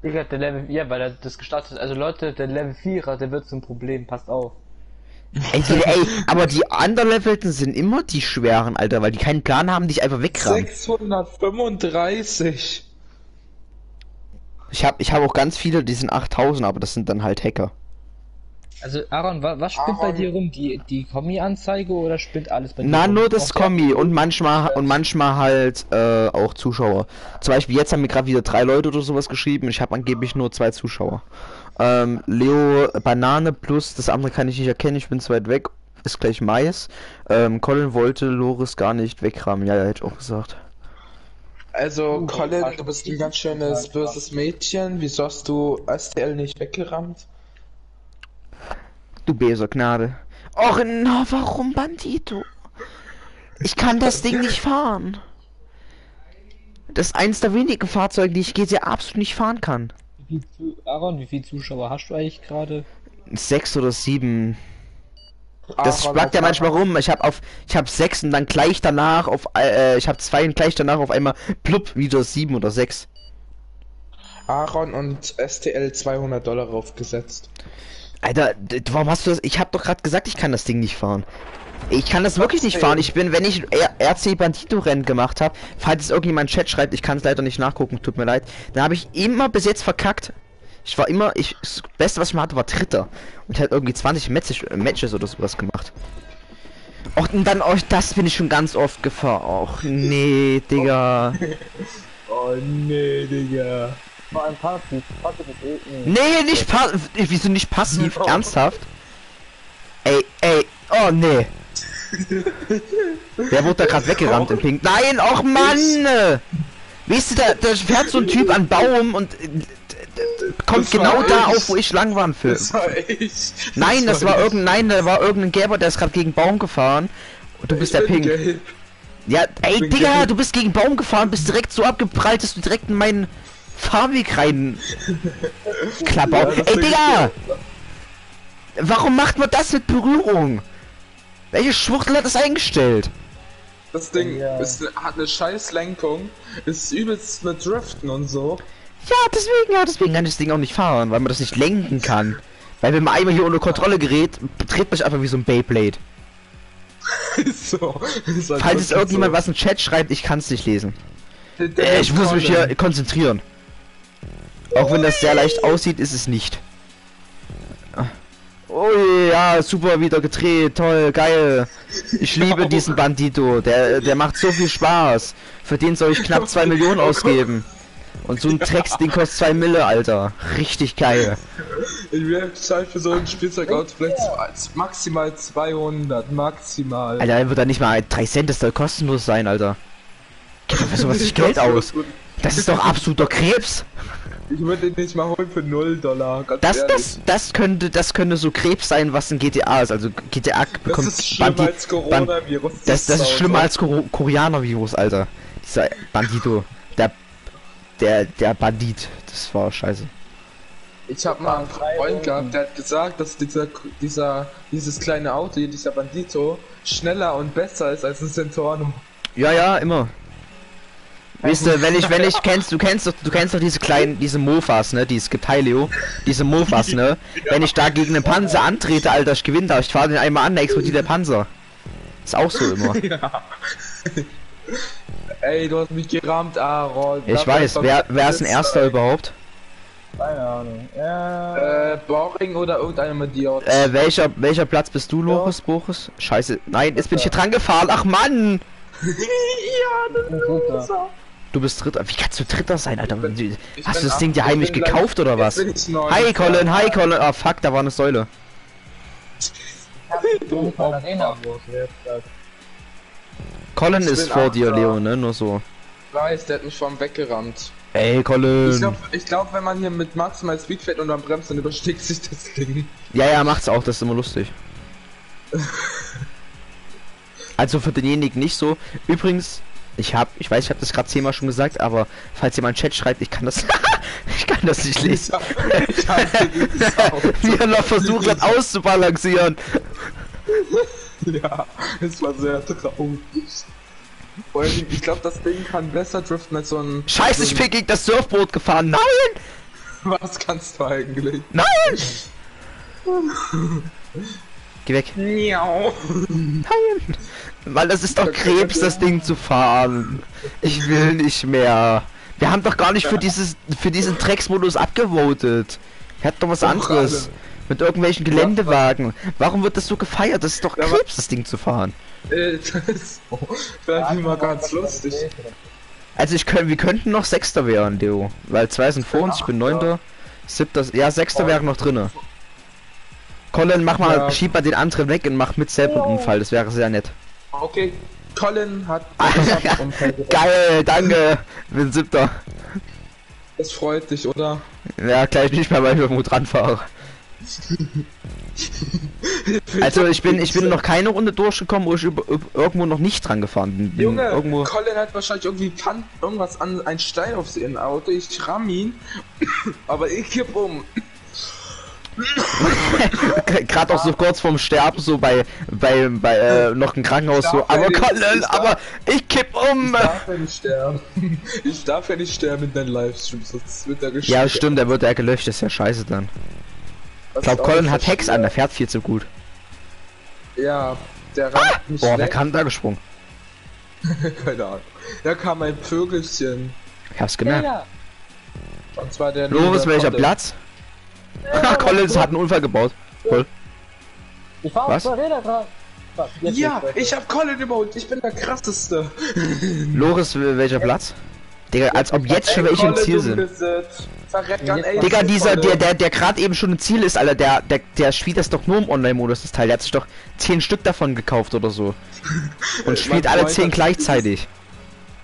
Speaker 2: Digga, der Level, ja, weil er das gestartet hat. Also Leute, der Level 4er, der wird zum Problem, passt auf.
Speaker 1: Ey, die, ey, aber die Underlevelten sind immer die schweren, Alter, weil die keinen Plan haben, dich einfach wegrammen.
Speaker 3: 635.
Speaker 1: Ich hab, ich hab auch ganz viele, die sind 8000, aber das sind dann halt Hacker.
Speaker 2: Also Aaron, wa was spinnt bei
Speaker 3: Aaron.
Speaker 2: dir rum? Die, die Kommi-Anzeige oder spinnt alles bei dir
Speaker 1: Na,
Speaker 2: rum?
Speaker 1: nur das Kommi und manchmal und manchmal halt äh, auch Zuschauer. Zum Beispiel jetzt haben mir gerade wieder drei Leute oder sowas geschrieben. Ich habe angeblich nur zwei Zuschauer. Ähm, Leo Banane plus das andere kann ich nicht erkennen. Ich bin zu weit weg. Ist gleich Mais. Ähm, Colin wollte Loris gar nicht wegrammen. Ja, ja, hätte ich auch gesagt.
Speaker 3: Also,
Speaker 2: Uh,
Speaker 3: Colin, du bist ein ganz schönes böses Mädchen. Wieso hast du STL nicht weggerammt?
Speaker 1: Du böser Gnade. Och, na, warum Bandito? Ich kann das Ding nicht fahren. Das ist eins der wenigen Fahrzeuge, die ich GTA absolut nicht fahren kann.
Speaker 2: Wie viel Zu Aaron, wie viele Zuschauer hast du eigentlich gerade?
Speaker 1: Sechs oder sieben. Das
Speaker 3: Aaron,
Speaker 1: schlagt ja manchmal rum. Ich habe auf, ich habe sechs und dann gleich danach auf, äh, ich habe zwei und gleich danach auf einmal plupp wieder sieben oder sechs.
Speaker 3: Aaron und STL 200 Dollar aufgesetzt.
Speaker 1: Alter, warum hast du das? Ich habe doch gerade gesagt, ich kann das Ding nicht fahren. Ich kann das wirklich nicht fahren. Ich bin, wenn ich RC Bandito Rennen gemacht habe, falls es irgendjemand Chat schreibt, ich kann es leider nicht nachgucken, tut mir leid. Dann habe ich immer bis jetzt verkackt. Ich war immer, ich, das Beste, was ich mal hatte, war Dritter. Und halt irgendwie 20 Matches, Matches oder sowas gemacht. Och, und dann euch, das bin ich schon ganz oft gefahren. Och, nee, Digga.
Speaker 3: Oh nee, Digga.
Speaker 2: Vor allem Party. Party ist eh,
Speaker 1: Nee, nicht passiv. Wieso nicht passiv? Ernsthaft? Ey, ey, oh nee. Der wurde da gerade weggerammt im Pink. Nein, och Mann! Weißt du, da, da fährt so ein Typ an Baum und äh, kommt
Speaker 3: Das war
Speaker 1: genau da
Speaker 3: ich.
Speaker 1: auf, wo ich lang war im Film.
Speaker 3: Das war ich.
Speaker 1: Nein, das war
Speaker 3: ich.
Speaker 1: irgendein, nein, da war irgendein Gerber, der ist gerade gegen Baum gefahren. Und du bist der
Speaker 3: Ich
Speaker 1: Pink.
Speaker 3: gelb.
Speaker 1: Ja, ey, Digga,
Speaker 3: gelb.
Speaker 1: du bist gegen Baum gefahren, bist direkt so abgeprallt, dass du direkt in meinen Fahrweg rein Klapper.
Speaker 3: Ja, das
Speaker 1: ey, Digga! Warum macht man das mit Berührung? Welche Schwuchtel hat das eingestellt?
Speaker 3: Das Ding
Speaker 2: Ja.
Speaker 3: ist, hat eine scheiß Lenkung, ist übelst mit Driften und so.
Speaker 1: Ja, deswegen, ja, deswegen kann ich das Ding auch nicht fahren, weil man das nicht lenken kann. Weil wenn man einmal hier ohne Kontrolle gerät, dreht man sich einfach wie so ein Beyblade.
Speaker 3: Ist so. Ist halt
Speaker 1: Falls es irgendjemand
Speaker 3: so.
Speaker 1: was im Chat schreibt, ich kann es nicht lesen.
Speaker 3: Der- der
Speaker 1: Äh, ich muss mich hier konzentrieren. Auch wenn das sehr leicht aussieht, ist es nicht. Oh ja, super wieder gedreht, toll, geil. Ich liebe diesen Bandito, der, der macht so viel Spaß. Für den soll ich knapp 2 Millionen ausgeben. Und so ein Drecksding kostet 2 Mille, Alter. Richtig geil.
Speaker 3: Ich werde bezahlt für so ein Spielzeugauto vielleicht zwei- maximal 200, maximal.
Speaker 1: Alter, der wird da nicht mal 3 Cent, das soll kostenlos sein, Alter. Gib doch für sowas nicht Geld aus. Das ist doch absoluter Krebs.
Speaker 3: Ich würde den nicht mal holen für 0 Dollar,
Speaker 1: Das,
Speaker 3: ehrlich.
Speaker 1: das, das könnte, das könnte so Krebs sein, was in GTA ist. Also GTA
Speaker 3: das
Speaker 1: bekommt
Speaker 3: ist schlimmer
Speaker 1: Bandi-
Speaker 3: als Coronavirus.
Speaker 1: Das, das ist
Speaker 3: Auto.
Speaker 1: schlimmer als Kor Koreaner-Virus, Alter. Dieser Bandito. Der, der, der Bandit. Das war scheiße.
Speaker 3: Ich habe mal einen Freund gehabt, der hat gesagt, dass dieser, dieser, dieses kleine Auto hier, dieser Bandito, schneller und besser ist als ein Centorno.
Speaker 1: Ja, ja, immer. Weißt du, wenn ich, wenn ich kennst, du kennst doch, du kennst doch diese kleinen, diese Mofas, ne, die es gibt, hi Leo, diese Mofas, ne, wenn ich da gegen einen Panzer antrete, Alter, ich gewinne da, ich fahre den einmal an, da explodiert der Panzer. Ist auch so immer.
Speaker 3: Ey, du hast mich gerammt, Aaron.
Speaker 1: Ich
Speaker 3: Da
Speaker 1: weiß, wer, wer ist ein
Speaker 3: das,
Speaker 1: Erster überhaupt?
Speaker 2: Keine Ahnung. Ja.
Speaker 3: Äh, Boring oder irgendeiner mit dir?
Speaker 1: Äh, welcher, welcher Platz bist du, Loris, Boris? Scheiße, nein, jetzt bin ich hier dran gefahren, ach Mann! Du bist Dritter. Wie kannst du Dritter sein, Alter?
Speaker 3: ich
Speaker 1: Hast
Speaker 3: bin
Speaker 1: du das Ding dir heimlich
Speaker 3: bin
Speaker 1: gekauft oder was?
Speaker 3: Bin.
Speaker 1: Hi Colin, hi Colin. Ah fuck, da war eine Säule. Colin ist
Speaker 3: bin
Speaker 1: vor dir. Leo, ne? Nur so.
Speaker 3: Weiß, der hat mich vom weggerammt.
Speaker 1: Ey,
Speaker 3: Ich
Speaker 1: Colin.
Speaker 3: glaube, ich glaub, wenn man hier mit maximal Speed fährt und dann bremst, dann übersteckt sich das Ding.
Speaker 1: Ja, ja, macht's auch, das ist immer lustig. Also für denjenigen nicht so. Übrigens, ich hab, ich weiß, ich habe das gerade zehnmal schon gesagt, aber falls jemand im Chat schreibt, ich kann das, ich kann das nicht lesen.
Speaker 3: Ich hasse dieses Auto.
Speaker 1: Wie er noch versucht hat auszubalancieren.
Speaker 3: Ja, es war sehr traurig. Vor allem, ich glaube, das Ding kann besser driften als so ein.
Speaker 1: Scheiße, ich bin gegen das Surfboot gefahren. Nein!
Speaker 3: ein, Was kannst du eigentlich?
Speaker 1: Nein! Geh weg.
Speaker 3: Miau.
Speaker 1: Nein! Weil das ist doch Krebs, das Ding zu fahren. Ich will nicht mehr. Wir haben doch gar nicht für dieses für diesen Drecksmodus abgevotet. Wir hatten doch was anderes. Mit irgendwelchen Geländewagen. Warum wird das so gefeiert? Das ist doch Krebs, das Ding zu fahren.
Speaker 3: Äh, das. Wäre immer ganz lustig.
Speaker 1: Also ich könnte, wir könnten noch Sechster werden, Leo. Weil zwei sind vor uns, ich bin Neunter. Siebter, ja, Sechster wäre noch drinne. Colin, mach mal,
Speaker 3: Ja.
Speaker 1: schieb mal den anderen weg und mach mit selber einen Unfall, das wäre sehr nett.
Speaker 3: Okay, Colin hat.
Speaker 1: Geil, danke, bin Siebter.
Speaker 3: Das freut dich, oder?
Speaker 1: Ja, gleich nicht mehr, weil ich irgendwo dran fahre. Also ich bin, ich bin noch keine Runde durchgekommen, wo ich über, über, irgendwo noch nicht dran gefahren bin.
Speaker 3: Junge,
Speaker 1: irgendwo.
Speaker 3: Colin hat wahrscheinlich irgendwie Pfand, irgendwas an, ein Stein auf sein Auto. Ich ramm ihn, aber ich kipp um.
Speaker 1: Gerade auch so kurz vorm Sterben, so bei, bei, bei äh, noch ein Krankenhaus, so,
Speaker 3: ja
Speaker 1: aber
Speaker 3: nicht,
Speaker 1: Colin,
Speaker 3: ich darf-
Speaker 1: aber ich kipp um!
Speaker 3: Ich darf ja nicht sterben. Ich darf ja nicht sterben in deinen Livestreams, sonst wird er gesperrt.
Speaker 1: Ja, stimmt, der wird ja gelöscht, das ist ja scheiße dann. Ich glaube, Colin hat Hex an, der fährt viel zu gut.
Speaker 3: Ja, der rammt mich
Speaker 1: Boah, wer
Speaker 3: weg.
Speaker 1: kann da gesprungen?
Speaker 3: Keine Ahnung. Da kam ein Vögelchen.
Speaker 1: Ich hab's gemerkt.
Speaker 2: Ja,
Speaker 3: Und zwar der
Speaker 1: Loris, welcher. Platz? Ha, Collins hat einen Unfall gebaut. Cool.
Speaker 2: ich fahr
Speaker 1: Was?
Speaker 2: auf zwei Räder gerade.
Speaker 3: Ja, ich hab Colin im Mund. Ich bin der krasseste.
Speaker 1: Loris, wel- welcher Platz? Digga, als ob jetzt schon welche im Ziel sind.
Speaker 2: Digga,
Speaker 1: dieser, der, der, der gerade eben schon ein Ziel ist, Alter, der, der, der spielt das doch nur im Online-Modus, das Teil. Der hat sich doch 10 Stück davon gekauft oder so. Und spielt alle
Speaker 3: Freund
Speaker 1: 10
Speaker 3: hat
Speaker 1: gleichzeitig.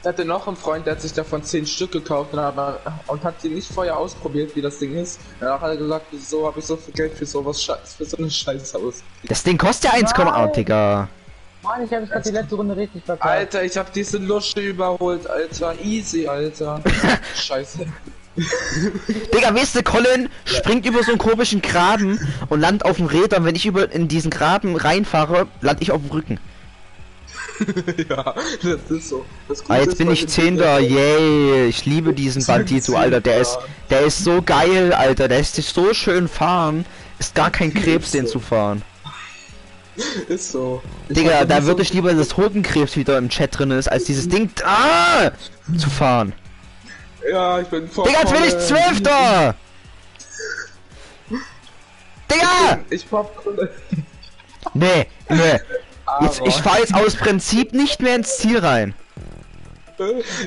Speaker 3: Ich hatte noch einen Freund, der hat sich davon 10 Stück gekauft und, aber, und hat die nicht vorher ausprobiert, wie das Ding ist. Danach hat er gesagt, wieso habe ich so viel Geld für sowas Scheiß, für so eine Scheiße aus.
Speaker 1: Das Ding kostet ja 1,8,
Speaker 2: Nein.
Speaker 1: Digga.
Speaker 2: Mann, ich hab gerade die letzte Runde richtig verkauft.
Speaker 3: Alter, ich habe diese Lusche überholt, Alter. Easy, Alter. Scheiße.
Speaker 1: Digga, weißt du, Colin springt über so einen komischen Graben und landet auf dem Rädern. Wenn ich über in diesen Graben reinfahre, lande ich auf dem Rücken.
Speaker 3: ja, das ist so. Das
Speaker 1: Ah, jetzt
Speaker 3: ist,
Speaker 1: bin ich Zehnter, yay. Ich liebe diesen Bandito, Alter. Der ist, der ist so geil, Alter. Der ist sich so schön fahren. Ist gar kein Krebs, den zu fahren.
Speaker 3: Ist so. Ich
Speaker 1: Digga, da würde
Speaker 3: so-
Speaker 1: ich lieber, dass Hodenkrebs wieder im Chat drin ist, als dieses Ding ah, zu fahren.
Speaker 3: Ja, ich bin voll.
Speaker 1: Digga, jetzt bin ich Zwölfter! Digga!
Speaker 3: Ich pop.
Speaker 1: Nee, nee. Jetzt, ich fahre jetzt aus Prinzip nicht mehr ins Ziel rein.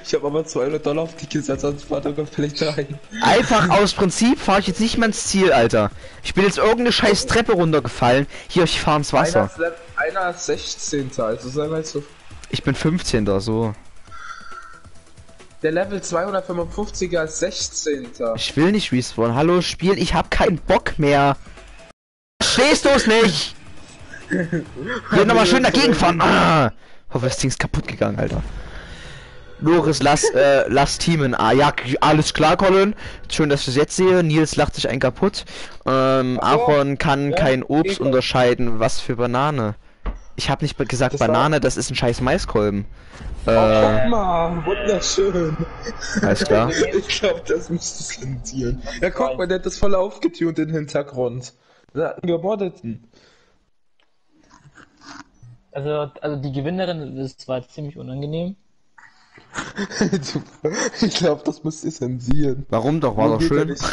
Speaker 3: Ich habe aber 200 Dollar auf die gesetzt, sonst war da vielleicht rein.
Speaker 1: Einfach aus Prinzip fahre ich jetzt nicht mehr ins Ziel, Alter. Ich bin jetzt irgendeine scheiß Treppe runtergefallen. Hier, ich fahre ins Wasser.
Speaker 3: einer ist 16. Also sei mal so.
Speaker 1: Ich bin 15. so.
Speaker 3: Der Level 255er ist 16.
Speaker 1: Ich will nicht respawn. Hallo, Spiel, ich hab keinen Bock mehr. Stehst du es nicht? Hier nochmal schön dagegen fahren. Ah. Hoffe, das Ding ist kaputt gegangen, Alter. Loris, lass, äh, lass teamen. Ah, ja, alles klar, Colin. Schön, dass ich das jetzt sehe. Nils lacht sich ein kaputt. Ähm, Aaron kann kein Obst unterscheiden. Was für Banane? Ich habe nicht gesagt
Speaker 3: Das
Speaker 1: Banane, das ist ein scheiß Maiskolben.
Speaker 3: Oh,
Speaker 1: Äh,
Speaker 3: guck mal, wunderschön.
Speaker 1: alles klar.
Speaker 3: Ich glaube, das müsste zensieren. Ja, guck mal, der hat das voll aufgetunt im Hintergrund. Hat einen.
Speaker 2: Also, also die Gewinnerin, das war ziemlich unangenehm.
Speaker 3: ich glaube, das müsst ihr zensieren.
Speaker 1: Warum doch? War doch schön.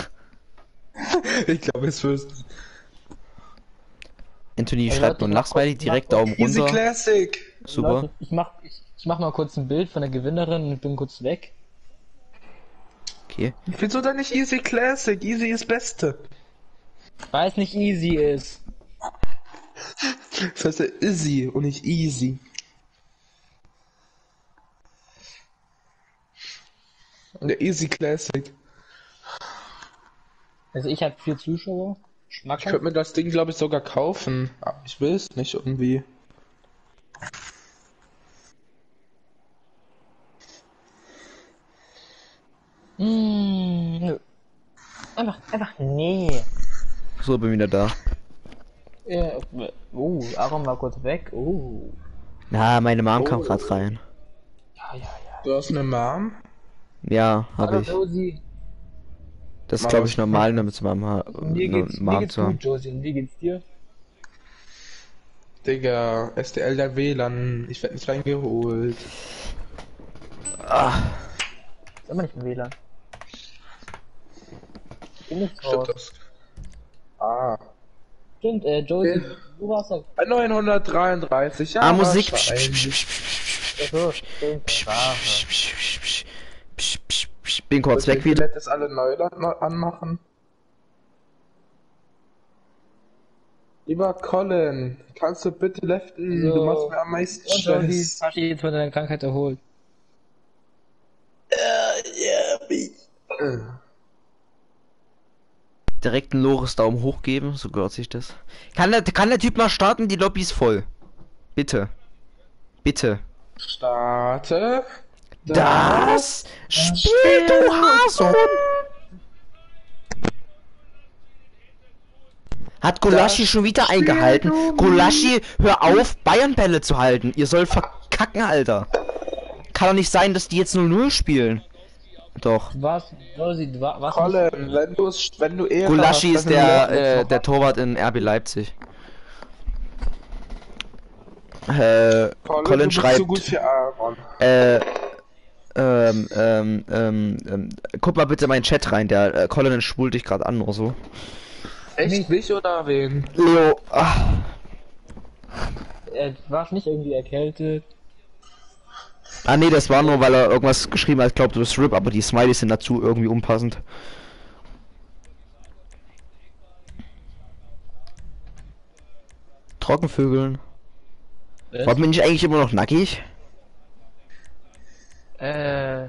Speaker 3: Ich glaube, es wirst
Speaker 1: Anthony
Speaker 2: Ey,
Speaker 1: schreibt
Speaker 2: Leute,
Speaker 1: nur
Speaker 2: mach
Speaker 1: Nachsmiley,
Speaker 2: kurz-
Speaker 1: direkt
Speaker 2: mach
Speaker 1: Daumen
Speaker 3: Easy
Speaker 1: runter.
Speaker 3: Classic.
Speaker 1: Super.
Speaker 2: Leute, ich mach, ich, ich mach mal kurz ein Bild von der Gewinnerin und bin kurz weg.
Speaker 1: Okay.
Speaker 3: Wieso dann nicht Easy Classic? Easy ist Beste.
Speaker 2: Weil es nicht easy ist.
Speaker 3: Das heißt ja Izzy und nicht Easy. Der Easy Classic.
Speaker 2: Also ich habe vier Zuschauer. Schmackhaft.
Speaker 3: Ich könnte mir das Ding, glaube ich, sogar kaufen. Aber Ich will es nicht irgendwie.
Speaker 2: Mmh. Einfach, einfach nee.
Speaker 1: So, bin wieder da.
Speaker 2: Ja, oh, Aaron war kurz weg. Oh.
Speaker 1: Na, meine Mom kam grad rein.
Speaker 2: Ja, ja, ja.
Speaker 3: Du hast eine Mom?
Speaker 1: Ja, habe ich.
Speaker 2: Josie.
Speaker 1: Das ist, glaube ich, normal, damit zu Mom, ha
Speaker 2: Mir geht's, mir
Speaker 1: Mom
Speaker 2: geht's
Speaker 1: zu haben.
Speaker 2: gut, Josie. Und wie geht's dir?
Speaker 3: Digga, STL der WLAN. Ich werde nicht reingeholt.
Speaker 1: Ah,
Speaker 2: Ist immer nicht im WLAN. Bin nicht
Speaker 3: Stimmt
Speaker 2: raus.
Speaker 3: das? Ah.
Speaker 2: Stimmt, äh, Josie, du warst ja.
Speaker 3: 933, ja.
Speaker 1: ah Musik.
Speaker 3: wahrscheinlich.
Speaker 2: Achso, stimmt. Sprache.
Speaker 1: Bin kurz weg wieder.
Speaker 3: das alle neu anmachen? Lieber Colin, kannst du bitte leften?
Speaker 2: So.
Speaker 3: Du machst mir am meisten
Speaker 2: Und Josie,
Speaker 3: Stress.
Speaker 2: hast du dich jetzt von deiner Krankheit erholt?
Speaker 3: Äh.
Speaker 1: Direkt einen Loris Daumen hoch geben, so gehört sich das. Kann der, kann der Typ mal starten? Die Lobby ist voll. Bitte. Bitte.
Speaker 3: Starte.
Speaker 1: Das Spiel, du Hasen! Hat Golaschi schon wieder eingehalten? Golaschi, hör auf, Bayern-Bälle zu halten. Ihr sollt verkacken, Alter. Kann doch nicht sein, dass die jetzt 0-0 spielen. Doch.
Speaker 2: Was, war, was?
Speaker 3: Colin, wenn du es, wenn du eher
Speaker 1: Golaschi ist der, äh, der Torwart in RB Leipzig. Äh,
Speaker 3: Colin,
Speaker 1: Colin
Speaker 3: du bist
Speaker 1: schreibt,
Speaker 3: so gut für Aaron.
Speaker 1: äh, ähm, ähm, ähm, ähm, guck mal bitte meinen Chat rein, der äh, Colin schwult dich gerade an oder so.
Speaker 3: Echt mich oder wen?
Speaker 1: Leo, ach,
Speaker 2: Er war nicht irgendwie erkältet.
Speaker 1: Ah nee, das war nur, weil er irgendwas geschrieben hat, glaubt du bist RIP, aber die Smileys sind dazu irgendwie unpassend. Trockenvögeln.
Speaker 2: Was?
Speaker 1: Warum bin ich eigentlich immer noch nackig?
Speaker 2: Äh,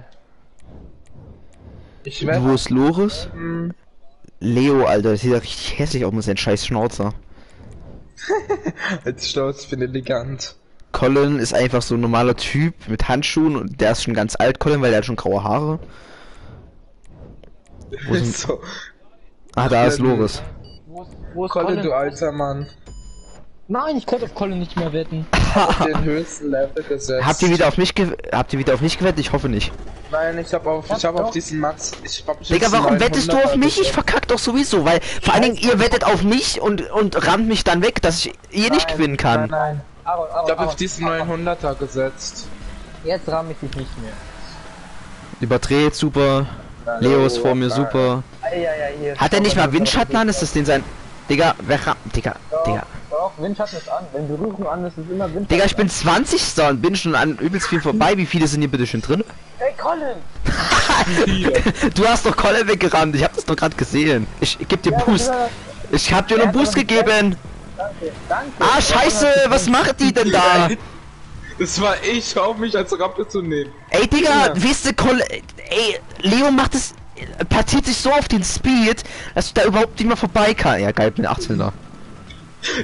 Speaker 3: Ich werde.
Speaker 1: Wo ist Loris? Leo, Alter, das sieht ja richtig hässlich aus mit seinem scheiß Schnauzer.
Speaker 3: Als stolz, ich bin elegant.
Speaker 1: Colin ist einfach so ein normaler Typ mit Handschuhen und der ist schon ganz alt, Colin, weil der hat schon graue Haare. Wo sind-
Speaker 3: so.
Speaker 1: Ah, da ist Loris.
Speaker 2: wo ist, wo ist
Speaker 3: Colin,
Speaker 2: Colin?
Speaker 3: du alter Mann.
Speaker 2: Nein, ich konnte auf Colin nicht mehr wetten.
Speaker 3: Den höchsten Level gesetzt.
Speaker 1: Habt ihr wieder auf mich habt ihr wieder auf mich gewettet? Ich hoffe nicht.
Speaker 3: Nein, ich hab auf, ich hab auf diesen Max. Ich hab
Speaker 1: Digga, warum wettest du auf mich? Ich verkack doch sowieso, weil vor allen Dingen ihr wettet auf mich und und rammt mich dann weg, dass ich eh nicht gewinnen kann.
Speaker 2: Nein, nein. Aaron, Aaron,
Speaker 3: Ich hab auf
Speaker 2: Aaron,
Speaker 3: diesen 900er gesetzt.
Speaker 2: Jetzt rahm ich dich nicht mehr.
Speaker 1: Überdreht super. Leo ist vor mir super.
Speaker 2: Eieiei, hier.
Speaker 1: Hat er nicht mal Windschatten an? Ist das den sein Digga, wer ram Digga, Digga.
Speaker 2: Doch, Windschatten ist an. Wenn Berührung an ist, ist immer Windschatten.
Speaker 1: Digga, ich bin 20. und bin schon an übelst viel vorbei. Wie viele sind hier bitte schon drin?
Speaker 2: Hey, Colin!
Speaker 1: Du hast doch Kolle weggerannt. Ich hab das doch gerade gesehen. Ich, ich geb dir Boost.
Speaker 2: Bruder,
Speaker 1: Ich hab dir nur Boost gegeben.
Speaker 2: Danke, danke.
Speaker 1: Ah, scheiße. Was macht die denn da?
Speaker 3: Das war ich, hör auf mich als Rampe zu nehmen.
Speaker 1: Ey, Digga, weißt du, Kolle... Ey, Leo macht es... Partiert sich so auf den Speed, dass du da überhaupt nicht mehr vorbei kann. Ja, geil, bin 18er.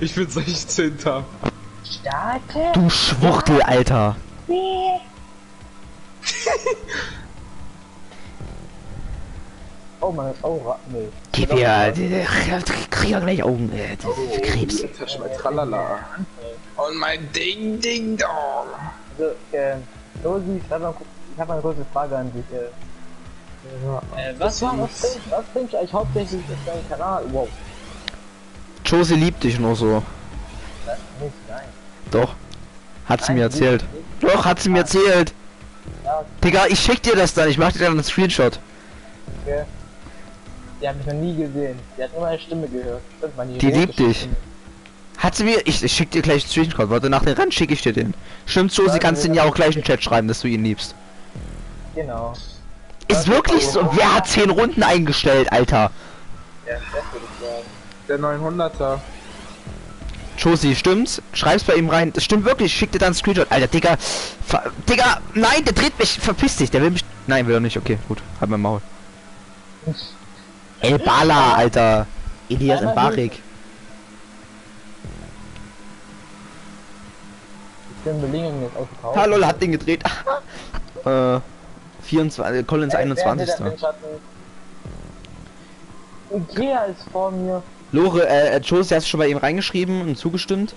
Speaker 3: Ich bin 16.
Speaker 2: Starke?
Speaker 1: Du Schwuchtel, Alter.
Speaker 2: Oh mein oh, Ra- nee.
Speaker 1: Gib mir... Ich krieg ja gleich Augen. Äh, Krebs.
Speaker 3: Tasch mein Tralala. Und mein Ding Ding Dong.
Speaker 2: Also, ähm, Josi, ich habe hab mal eine kurze Frage an dich. Äh, äh, was, war, was, trinkst, was trinkst du eigentlich hauptsächlich auf deinem Kanal? Wow,
Speaker 1: Josie liebt dich nur so.
Speaker 2: das nicht, nein.
Speaker 1: Doch. Hat sie
Speaker 2: Nein,
Speaker 1: mir erzählt. Doch, hat sie mir erzählt.
Speaker 2: Ja,
Speaker 1: Digga, ich schick dir das dann. Ich mach dir dann einen Screenshot.
Speaker 2: okay. Die hat mich noch nie gesehen. Die hat immer eine Stimme gehört. Stimmt, man,
Speaker 1: Die liebt dich.
Speaker 2: Stimme.
Speaker 1: Hat sie mir... Ich, ich schick dir gleich einen Screenshot. Warte, nach dem Rennen schicke ich dir den. Stimmt so, sie kannst den ja auch gleich in den Chat schreiben, dass du ihn liebst.
Speaker 2: Genau.
Speaker 1: Ist wirklich so. Wer hat 10 Runden eingestellt, Alter?
Speaker 2: Ja, das würde ich sagen.
Speaker 3: Der 900er.
Speaker 1: Josie, stimmt's? Schreib's bei ihm rein. Das stimmt wirklich. Schick dir dann einen Screenshot. Alter, Digga. Ver Digga, nein, der dreht mich. Verpiss dich. Der will mich. Nein, will er nicht. Okay, gut. Halt mein Maul. El Bala, Alter. Elias Mbarik.
Speaker 2: Ich bin Belingen jetzt ausgekauft.
Speaker 1: Hallo, hat den gedreht. äh, 24, Collins 21.
Speaker 2: Ikea ist vor mir.
Speaker 1: Lore, äh, äh, Josie, hast du schon bei ihm reingeschrieben und zugestimmt?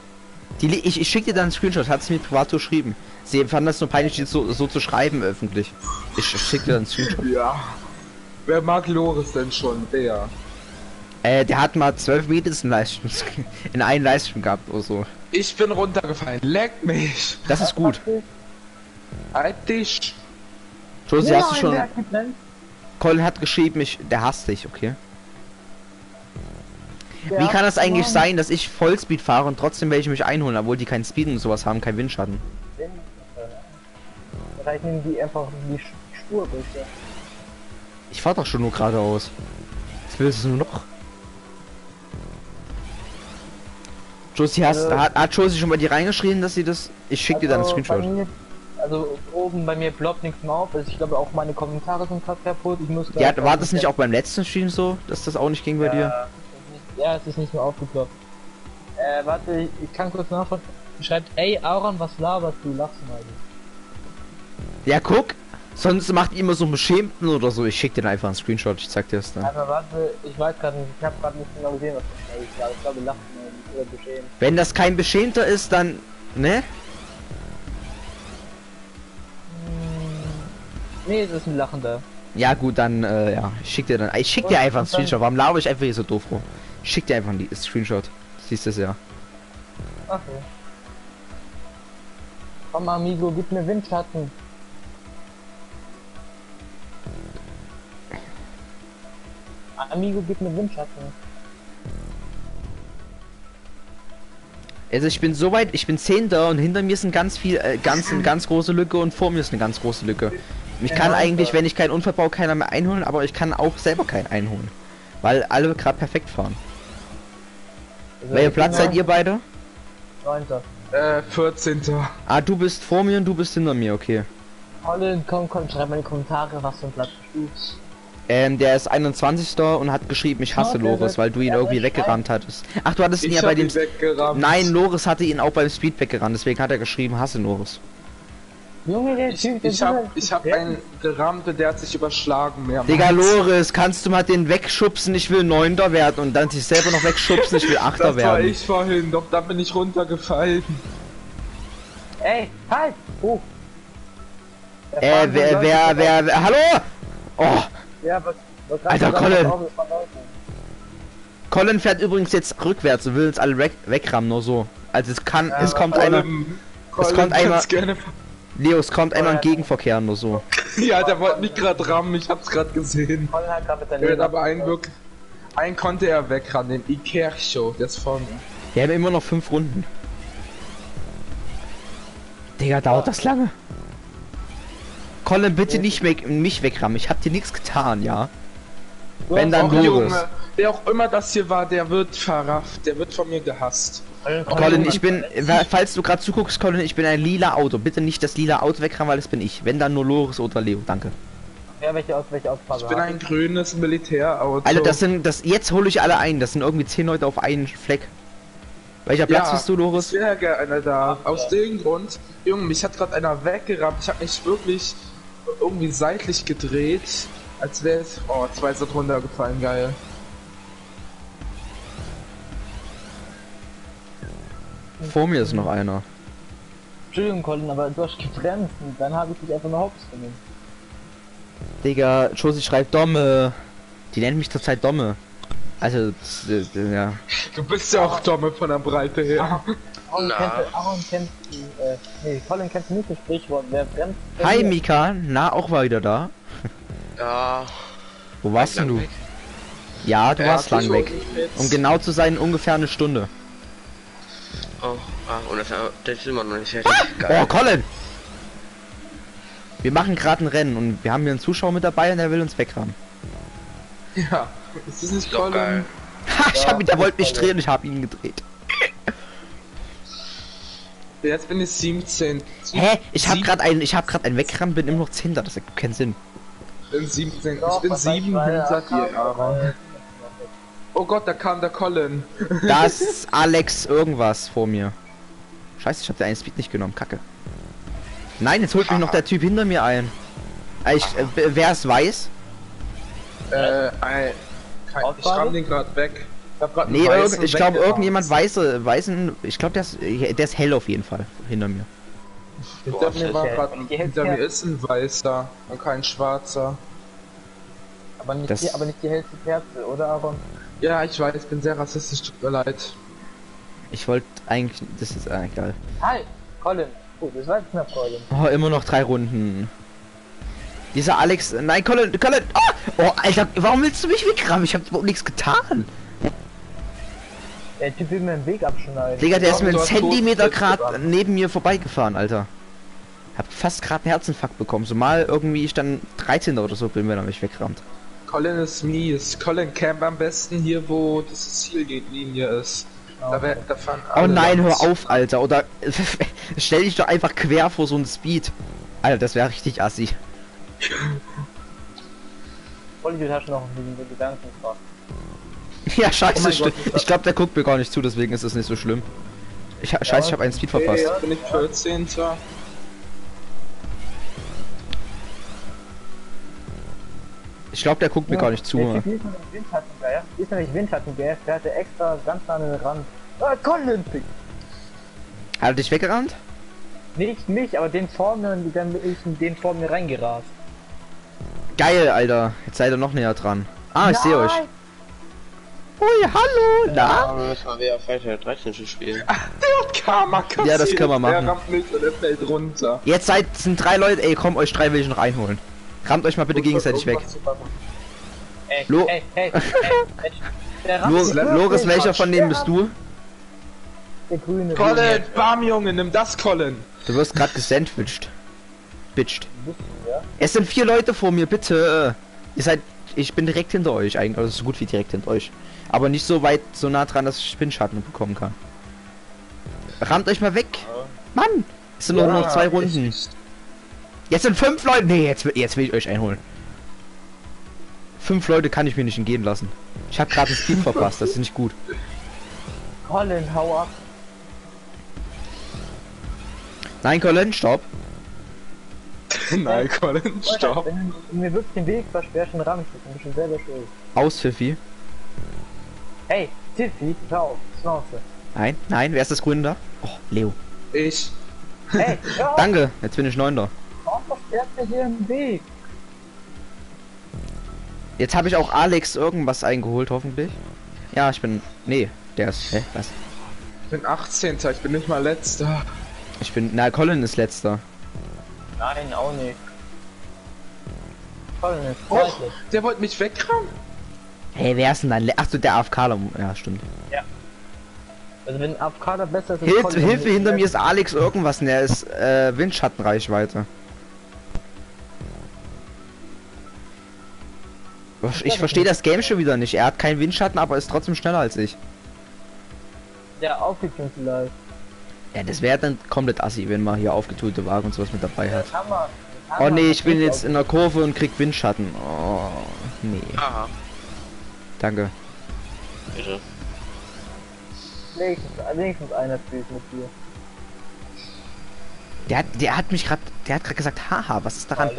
Speaker 1: Die, ich, ich schick dir dann einen Screenshot, hat sie mir privat geschrieben. Sie fand das nur peinlich, die so, so zu schreiben öffentlich. Ich schick dir dann einen Screenshot.
Speaker 3: Ja. Wer mag Loris denn schon? Der.
Speaker 1: Äh, der hat mal 12 Mädels in Livestream, in einen Livestream gehabt oder so.
Speaker 3: Ich bin runtergefallen. Leck mich.
Speaker 1: Das ist gut.
Speaker 3: Halt dich.
Speaker 1: Josie, hast du schon... Colin hat geschrieben, ich, der hasst dich, okay? Wie kann das eigentlich sein, dass ich Vollspeed fahre und trotzdem welche mich einholen, obwohl die keinen Speed und sowas haben, kein Windschatten?
Speaker 2: Vielleicht nehmen die einfach die Spur durch. Ja.
Speaker 1: Ich fahr doch schon nur geradeaus. Was willst du noch? Josie, hast,
Speaker 2: Äh.
Speaker 1: hat, hat Josie schon bei dir reingeschrieben, dass sie das... Ich schick dir dann einen
Speaker 2: Also, bei
Speaker 1: Screenshot.
Speaker 2: mir- Also oben bei mir ploppt nichts mehr auf. Also ich glaube auch meine Kommentare sind fast kaputt. Ich muss
Speaker 1: Ja, war
Speaker 2: auf
Speaker 1: das nicht auch beim letzten Stream so, dass das auch nicht ging bei
Speaker 2: ja,
Speaker 1: dir?
Speaker 2: ist nicht- Ja, es ist nicht mehr aufgeploppt. Äh, warte, ich, ich kann kurz nachschauen. Schreibt, ey Aaron, was laberst du? Lachst du mal.
Speaker 1: Ja, guck! Sonst macht ihr immer so einen Beschämten oder so. Ich schick dir einfach einen Screenshot, ich zeig dir das dann.
Speaker 2: Aber warte, ich weiß gerade nicht, ich habe gerade nicht genau gesehen, was das ist. Ich glaube, lacht mal oder beschämt.
Speaker 1: Wenn das kein Beschämter ist, dann... Ne?
Speaker 2: Nee, es ist ein lachender.
Speaker 1: Ja gut, dann, äh, ja. Ich schick dir dann... Ich schick dir einfach einen Screenshot. Warum laber ich einfach hier so doof rum? Ich schick dir einfach einen Screenshot. Siehst du es ja.
Speaker 2: Okay. Komm, Amigo, gib mir Windschatten. Amigo, gib mir Windschatten.
Speaker 1: Also ich bin so weit, ich bin Zehnter und hinter mir ist ein ganz viel, äh, ganz, eine ganz große Lücke und vor mir ist eine ganz große Lücke. Ich kann
Speaker 2: Ja,
Speaker 1: eigentlich, wenn ich keinen Unfall baue, keiner mehr einholen, aber ich kann auch selber keinen einholen. Weil alle gerade perfekt fahren.
Speaker 2: Also,
Speaker 1: Welcher Platz seid ihr beide?
Speaker 2: Neunter.
Speaker 3: Äh, 14.
Speaker 1: Ah, du bist vor mir und du bist hinter mir, okay.
Speaker 2: Colin, komm, komm, schreib mal in die Kommentare, was für ein Platz bist du.
Speaker 1: Ähm, der ist 21. und hat geschrieben, ich hasse
Speaker 2: der
Speaker 1: Loris, weil du ihn irgendwie weggerannt hattest. Ach, du hattest ihn
Speaker 3: Ich
Speaker 1: ja bei dem... Nein, Loris hatte ihn auch beim Speed weggerannt, deswegen hat er geschrieben, hasse Loris.
Speaker 2: Junge, der
Speaker 3: Ich,
Speaker 2: Typ,
Speaker 3: ich hab, ich hab einen gerammt und der hat sich überschlagen mehrmals.
Speaker 1: Digga, Loris, kannst du mal den wegschubsen, ich will Neunter werden und dann sich selber noch wegschubsen, ich will Achter
Speaker 3: Das war
Speaker 1: werden.
Speaker 3: ich vorhin, doch da bin ich runtergefallen.
Speaker 2: Ey, halt! Oh!
Speaker 1: Äh, wer, wer, wer, wer, hallo? Oh,
Speaker 2: Ja, was, was
Speaker 1: Alter, Colin. Colin fährt übrigens jetzt rückwärts und will uns alle weg, wegrammen, nur so. Also es kann, es kommt einer,
Speaker 3: Colin,
Speaker 1: es
Speaker 3: Colin,
Speaker 1: kommt einer-
Speaker 3: Gerne...
Speaker 1: Leo, es kommt einer im Gegenverkehr, nur so.
Speaker 3: Ja, der wollte mich gerade rammen, ich hab's gerade gesehen.
Speaker 2: Colin hat gerade mit der Leber-
Speaker 3: aber einen wirklich... Einen konnte er wegrammen, den Ikercho, der ist vor mir.
Speaker 1: Wir haben immer noch fünf Runden. Digga, dauert das lange? Colin, bitte nicht weg, mich wegrammen, ich hab dir nichts getan, ja? Wenn dann Loris.
Speaker 3: Junge, wer auch immer das hier war, der wird verrafft, der wird von mir gehasst.
Speaker 1: Colin, ich bin, falls du gerade zuguckst, Colin, ich bin ein lila Auto. Bitte nicht das lila Auto wegrammen, weil das bin ich. Wenn dann nur Loris oder Leo, danke.
Speaker 2: Ja, welche aus, welche Ausfarbe
Speaker 3: Ich bin ein grünes Militärauto.
Speaker 1: Alter, das sind, das, jetzt hole ich alle ein. Das sind irgendwie zehn Leute auf einen Fleck. Welcher Platz
Speaker 3: Ja.
Speaker 1: bist du, Loris?
Speaker 3: sehr gerne da. Aus dem Grund, Junge, mich hat gerade einer weggerammt. Ich habe mich wirklich irgendwie seitlich gedreht, als wäre es. Oh, zwei sind runtergefallen, geil.
Speaker 1: Vor mir ist noch einer.
Speaker 2: Entschuldigung, Colin, aber du hast gebremst und dann habe ich dich einfach nur hops genommen.
Speaker 1: Digga, Josie schreibt Domme. Die nennt mich zurzeit Domme. Also, äh, ja.
Speaker 3: Du bist ja auch Domme von der Breite her.
Speaker 2: Aaron
Speaker 5: Na.
Speaker 2: kennt, Aaron kennt, äh, nee, Colin kennt nicht das Sprichwort, wer bremst,
Speaker 1: Hi. Mika, na auch mal wieder da.
Speaker 5: Ja,
Speaker 1: Wo warst denn du?
Speaker 5: weg.
Speaker 1: Ja, du
Speaker 3: Ja,
Speaker 1: warst lang weg. Um genau zu sein, ungefähr eine Stunde.
Speaker 5: Oh, ah, und das, das ist immer noch nicht fertig.
Speaker 1: Oh,
Speaker 5: Geil.
Speaker 1: Colin! Wir machen gerade ein Rennen und wir haben hier einen Zuschauer mit dabei und der will uns wegrammen.
Speaker 3: Ja, ist das nicht Colin?
Speaker 5: geil.
Speaker 1: Ha, ich hab ihn, der wollte mich drehen, ich hab ihn gedreht.
Speaker 3: Jetzt bin ich 17.
Speaker 1: Hä? Ich hab grad einen, ich hab grad einen weggerannt, bin immer noch 10 das ergibt keinen Sinn.
Speaker 3: Ich bin 17.
Speaker 2: Doch,
Speaker 3: ich bin
Speaker 2: was heißt
Speaker 3: 7
Speaker 2: meine
Speaker 3: hinter dir, Aaron. Oh Gott, da kam der Colin.
Speaker 1: Da ist Alex irgendwas vor mir. Scheiße, ich hab den einen Speed nicht genommen, kacke. Nein, jetzt holt mich noch der Typ hinter mir ein. Äh, Ich, äh, wer es weiß?
Speaker 3: Äh, ein, kein, ich ramm den grad weg. Ich,
Speaker 1: Nee, ich glaube irgendjemand weiße, weißen, ich glaube der ist, der ist hell auf jeden Fall hinter mir.
Speaker 3: Hinter mir war
Speaker 2: Hälfte
Speaker 3: hinter mir ist ein weißer und kein schwarzer.
Speaker 2: Aber nicht,
Speaker 1: Das-
Speaker 2: die, aber nicht die hellste Kerze, oder Aaron?
Speaker 3: Ja, ich weiß, ich bin sehr rassistisch, tut mir leid.
Speaker 1: Ich wollte eigentlich, das ist äh, egal.
Speaker 2: Hi, Colin. Oh, das war jetzt knapp, Colin.
Speaker 1: Oh, immer noch drei Runden. Dieser Alex, nein, Colin, Colin, oh, oh, Alter, warum willst du mich wegrammen? Ich hab überhaupt nichts getan.
Speaker 2: Der Typ will mir den Weg abschneiden.
Speaker 1: Digga, der ist einen
Speaker 3: hast
Speaker 1: Zentimeter grad neben mir vorbeigefahren, Alter. Hab fast grad einen Herzinfarkt bekommen. So mal irgendwie ich dann 13. oder so bin, wenn er mich wegrammt.
Speaker 3: Colin ist mies. Colin camp am besten hier, wo diese Ziellinie ist. Da, wär, da fahren
Speaker 1: Oh
Speaker 3: alle
Speaker 1: nein, hör auf, Alter. Oder stell dich doch einfach quer vor so einen Speed. Alter, das wäre richtig assi.
Speaker 2: Hast du noch diesen Gedanken gefragt.
Speaker 1: Ja, scheiße,
Speaker 3: Oh. Gott,
Speaker 1: ich glaube, der guckt mir gar nicht zu, deswegen ist es nicht so schlimm. Ich, scheiße, ich habe einen Speed
Speaker 3: Okay,
Speaker 1: verpasst.
Speaker 3: jetzt bin ich 14.
Speaker 1: Ich glaube, der guckt mir gar nicht zu.
Speaker 2: Der Typ ist nämlich nämlich Windschattengeier. Der hatte extra ganz nah an den Rand. Ah, Colin! Pick.
Speaker 1: Hat er dich weggerannt?
Speaker 2: Nicht mich, aber den vor mir dann bin ich in den vor mir reingerast.
Speaker 1: Geil, Alter. Jetzt seid ihr noch näher dran. Ah, ich sehe euch.
Speaker 2: Nein!
Speaker 1: Ui, hallo, na?
Speaker 5: Aber müssen wir wieder Freitag 13 zu spielen.
Speaker 3: Der hat Karma kassiert.
Speaker 1: Ja, das können wir machen.
Speaker 3: Der rammt mich und er fällt runter.
Speaker 1: Jetzt seid, sind drei Leute, ey, komm, euch drei will ich noch einholen. Rammt euch mal bitte gegenseitig weg.
Speaker 2: Ey,
Speaker 1: Lo-
Speaker 2: ey, hey, hey, hey, der
Speaker 1: Lo
Speaker 2: Rasse-
Speaker 1: Loris, welcher von denen bist du?
Speaker 2: Der grüne.
Speaker 3: Colin, bam Junge, nimm das Colin.
Speaker 1: Du wirst gerade gesandwiched. Bitcht.
Speaker 2: Ja?
Speaker 1: Es sind vier Leute vor mir, bitte. Ihr seid, ich bin direkt hinter euch eigentlich, also so gut wie direkt hinter euch. Aber nicht so weit, so nah dran, dass ich Spinnschatten bekommen kann. Rammt euch mal weg. Mann, es sind nur noch zwei Runden. Jetzt sind fünf Leute. Nee, jetzt, will- jetzt will ich euch einholen. Fünf Leute kann ich mir nicht entgehen lassen. Ich habe gerade einen Speed verpasst, das ist nicht gut.
Speaker 2: Colin, hau ab.
Speaker 1: Nein, Colin, stopp.
Speaker 3: Nein, Colin, stopp.
Speaker 2: Wenn du mir wirklich den Weg versperrst und rammst, dann bist du selber schuld.
Speaker 1: Aus, Pfiffi.
Speaker 2: Hey, Tiffy, hör auf, Schnauze.
Speaker 1: Nein, nein, wer ist das Grüne da? Oh, Leo.
Speaker 3: Ich.
Speaker 2: Hey, hör auf,
Speaker 1: Danke, jetzt bin ich Neunter.
Speaker 2: warum versperrt mir hier den Weg?
Speaker 1: Jetzt habe ich auch Alex irgendwas eingeholt, hoffentlich. Ja, ich bin. Nee, der ist. Hä? Was?
Speaker 3: Ich bin 18. Ich bin nicht mal letzter.
Speaker 1: Ich bin. Na, Colin ist letzter.
Speaker 2: Nein, auch nicht. Colin ist
Speaker 3: Oh, der wollte mich wegrammen.
Speaker 1: Hey, wer ist denn dein. Le Achso, der AFK. Ja, stimmt.
Speaker 2: Also wenn AFK da besser ist,
Speaker 1: Hilf, Hilfe, hinter mir ist Alex irgendwas. Und der ist äh, Windschattenreichweite. Ich verstehe das Game schon wieder nicht. Er hat keinen Windschatten, aber ist trotzdem schneller als ich.
Speaker 2: Der aufgetunt vielleicht.
Speaker 1: Ja, das wäre dann komplett assi, wenn man hier aufgetulte Wagen und sowas mit dabei hat. Oh nee, ich bin jetzt in der Kurve und krieg Windschatten. Oh, nee.
Speaker 5: Aha,
Speaker 1: Danke.
Speaker 5: bitte.
Speaker 2: Wenigstens, wenigstens einer spielt mit dir.
Speaker 1: Der hat, der hat mich gerade, der hat gerade gesagt, haha, was ist daran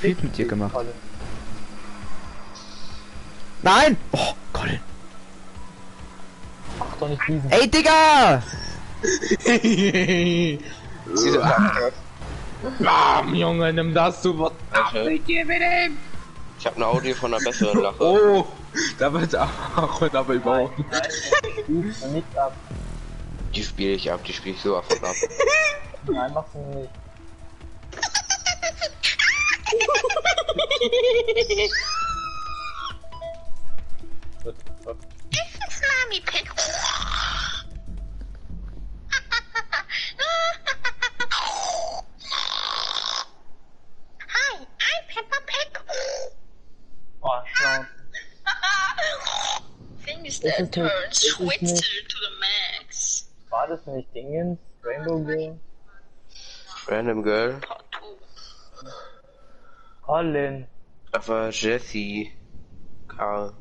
Speaker 1: viel mit dir gemacht?
Speaker 2: Colin.
Speaker 1: Nein! Oh, Colin.
Speaker 2: Mach doch
Speaker 1: Ey, Digga!
Speaker 3: Bam, Junge, nimm das, du was.
Speaker 5: Alter. Ich habe ein Audio von einer besseren Lache.
Speaker 3: Oh, da wird auch aber überhaupt.
Speaker 2: Nicht ab.
Speaker 5: Die spiele ich ab, die spiele ich so ab.
Speaker 2: Nein, machst du nicht.
Speaker 7: Mommy pig. Hi, I'm Peppa Pig.
Speaker 2: Oh, Schnauze.
Speaker 7: Things that turn
Speaker 2: not- this is
Speaker 7: twisted
Speaker 2: not-
Speaker 7: to the max.
Speaker 2: War das nicht Dingens? Rainbow Girl?
Speaker 5: Random Girl.
Speaker 2: Colin.
Speaker 5: Aber Jesse. Karl.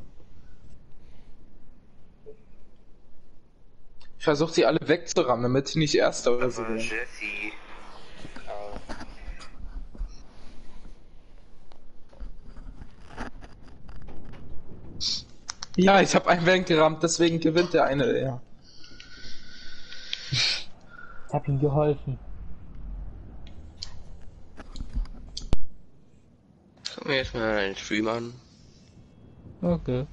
Speaker 3: Ich versuche sie alle wegzurammen, damit sie nicht Erster oder so werden. Ja, ich habe einen weggerammt, deswegen gewinnt der eine, ja.
Speaker 2: Ich hab ihm geholfen.
Speaker 5: Guck mir jetzt mal einen Stream an.
Speaker 2: Okay.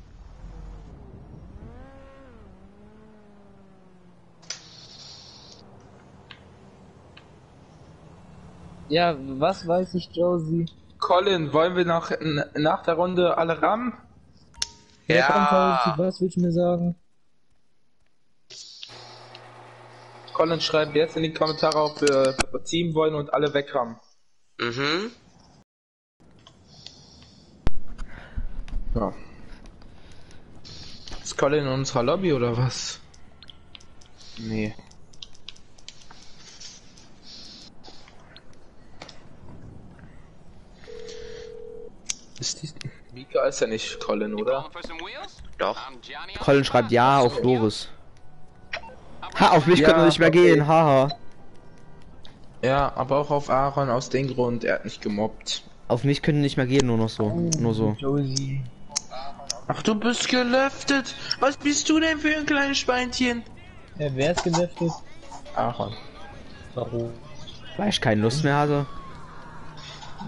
Speaker 2: Ja, was weiß ich, Josie?
Speaker 3: Colin, wollen wir nach, nach der Runde alle rammen?
Speaker 5: Ja.
Speaker 2: was willst du mir sagen?
Speaker 3: Colin schreibt jetzt in die Kommentare, ob wir Team wollen und alle wegrammen.
Speaker 5: Mhm.
Speaker 3: Ja. Ist Colin in unserer Lobby oder was? Nee. Ist die... Mika ist ja nicht Colin, oder?
Speaker 5: Doch.
Speaker 1: Colin schreibt ja auf Doris. Ha, auf mich
Speaker 3: Ja,
Speaker 1: können wir nicht mehr
Speaker 3: okay.
Speaker 1: gehen, haha.
Speaker 3: Ja, aber auch auf Aaron aus dem Grund, er hat nicht gemobbt.
Speaker 1: Auf mich können nicht mehr gehen, nur noch so. Nur so.
Speaker 2: Josie.
Speaker 3: Ach, du bist gelöftet! Was bist du denn für ein kleines Schweinchen?
Speaker 2: Ja, wer ist geleftet?
Speaker 3: Aaron.
Speaker 2: Warum?
Speaker 1: Weil ich keine Lust mehr hatte.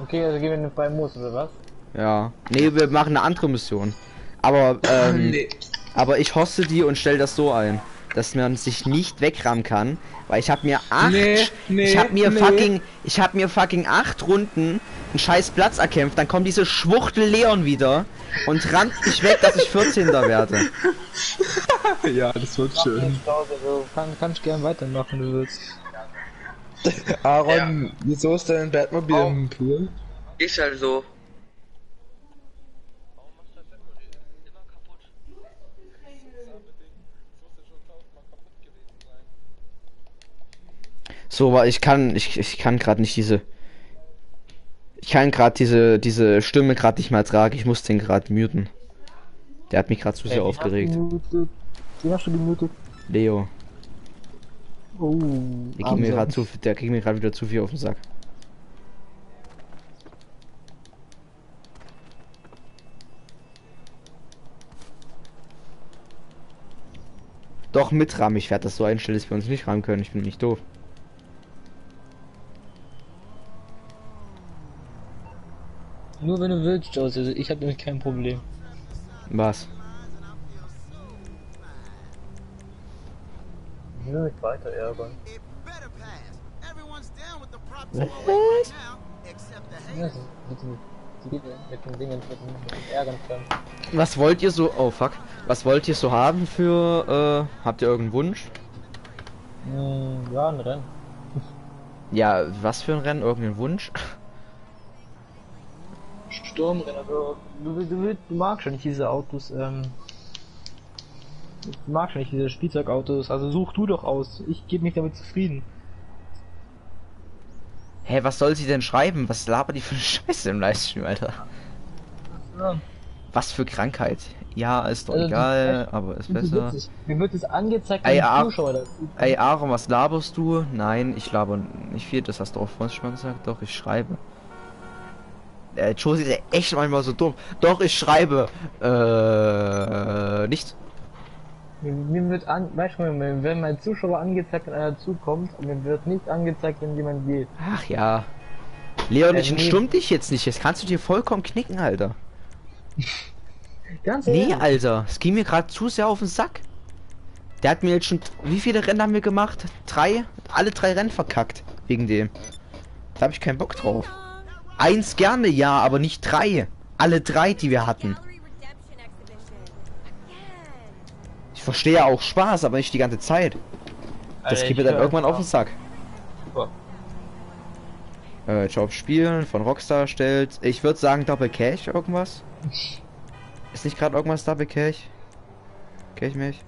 Speaker 2: Okay, also gehen wir in den freien Moos, oder was?
Speaker 1: Ja. Nee, wir machen eine andere Mission. Aber, ähm,
Speaker 3: nee.
Speaker 1: aber ich hoste die und stell das so ein, dass man sich nicht wegrammen kann, weil ich habe mir acht,
Speaker 3: Nee, nee,
Speaker 1: ich habe mir
Speaker 3: nee.
Speaker 1: fucking, ich habe mir fucking acht Runden einen scheiß Platz erkämpft, dann kommt diese Schwuchtel Leon wieder und rammt mich weg, dass ich 14. werde.
Speaker 3: Ja, das wird schön.
Speaker 2: Also, kann, kannst gern weitermachen, du willst.
Speaker 3: Aaron, wieso ist dein Batmobil
Speaker 5: Oh.
Speaker 3: im Pool?
Speaker 5: Ist halt so.
Speaker 1: So, aber ich kann, ich, ich kann gerade nicht diese, ich kann gerade diese, diese Stimme gerade nicht mehr ertragen. Ich muss den gerade muten. Der hat mich gerade zu sehr aufgeregt.
Speaker 2: Wen hast du gemutet?
Speaker 1: Leo,
Speaker 2: Oh,
Speaker 1: der ging mir gerade zu, der ging mir gerade wieder zu viel auf den Sack. Doch mit Rahmen, ich werde das so einstellen, dass wir uns nicht rammen können. Ich bin nicht doof.
Speaker 2: Nur wenn du willst, Josie. Also ich habe nämlich kein Problem.
Speaker 1: Was?
Speaker 2: Ich will mich weiter ärgern.
Speaker 1: Was?
Speaker 2: Ja,
Speaker 1: wollt ihr so? Oh fuck. Was wollt ihr so haben für? Äh, habt ihr irgendeinen Wunsch?
Speaker 2: Hm, ja, ein Rennen.
Speaker 1: Ja, was für ein Rennen? Irgendeinen Wunsch?
Speaker 2: Sturmrennen, also du, du, du, du magst schon nicht diese Autos, ähm. Du magst schon nicht diese Spielzeugautos, also such du doch aus. Ich gebe mich damit zufrieden.
Speaker 1: Hä, was soll sie denn schreiben? Was labert die für eine Scheiße im Livestream, Alter?
Speaker 2: Ja.
Speaker 1: Was für Krankheit? Ja, ist doch
Speaker 2: Also,
Speaker 1: egal, aber ist
Speaker 2: Das ist
Speaker 1: besser.
Speaker 2: witzig. Mir wird es angezeigt,
Speaker 1: Ey.
Speaker 2: Zuschauer das
Speaker 1: Ey, Aaron, was laberst du? Nein, ich laber nicht viel, das hast du auch vorhin schon mal gesagt. Doch, ich schreibe. Äh, Josie ist ja echt manchmal so dumm. Doch, ich schreibe. Äh, nichts.
Speaker 2: Mir, wird an, du, wenn mein Zuschauer angezeigt, wenn einer zukommt, und mir wird nicht angezeigt, wenn jemand geht.
Speaker 1: Ach ja. Leon,
Speaker 2: Äh,
Speaker 1: ich
Speaker 2: nee.
Speaker 1: stumm dich jetzt nicht. Jetzt kannst du dir vollkommen knicken, Alter.
Speaker 2: Ganz
Speaker 1: Nee,
Speaker 2: ehrlich.
Speaker 1: Alter. Es ging mir gerade zu sehr auf den Sack. Der hat mir jetzt schon. Wie viele Rennen haben wir gemacht? Drei? Alle drei Rennen verkackt. Wegen dem. Da habe ich keinen Bock drauf. Eins gerne, ja, aber nicht drei. Alle drei, die wir hatten. Ich verstehe ja auch Spaß, aber nicht die ganze Zeit. Das geht mir dann irgendwann auf den Sack.
Speaker 2: Super.
Speaker 1: Äh, Job spielen, von Rockstar stellt. Ich würde sagen Double Cash irgendwas. Ist nicht gerade irgendwas Double Cash? Cash mich?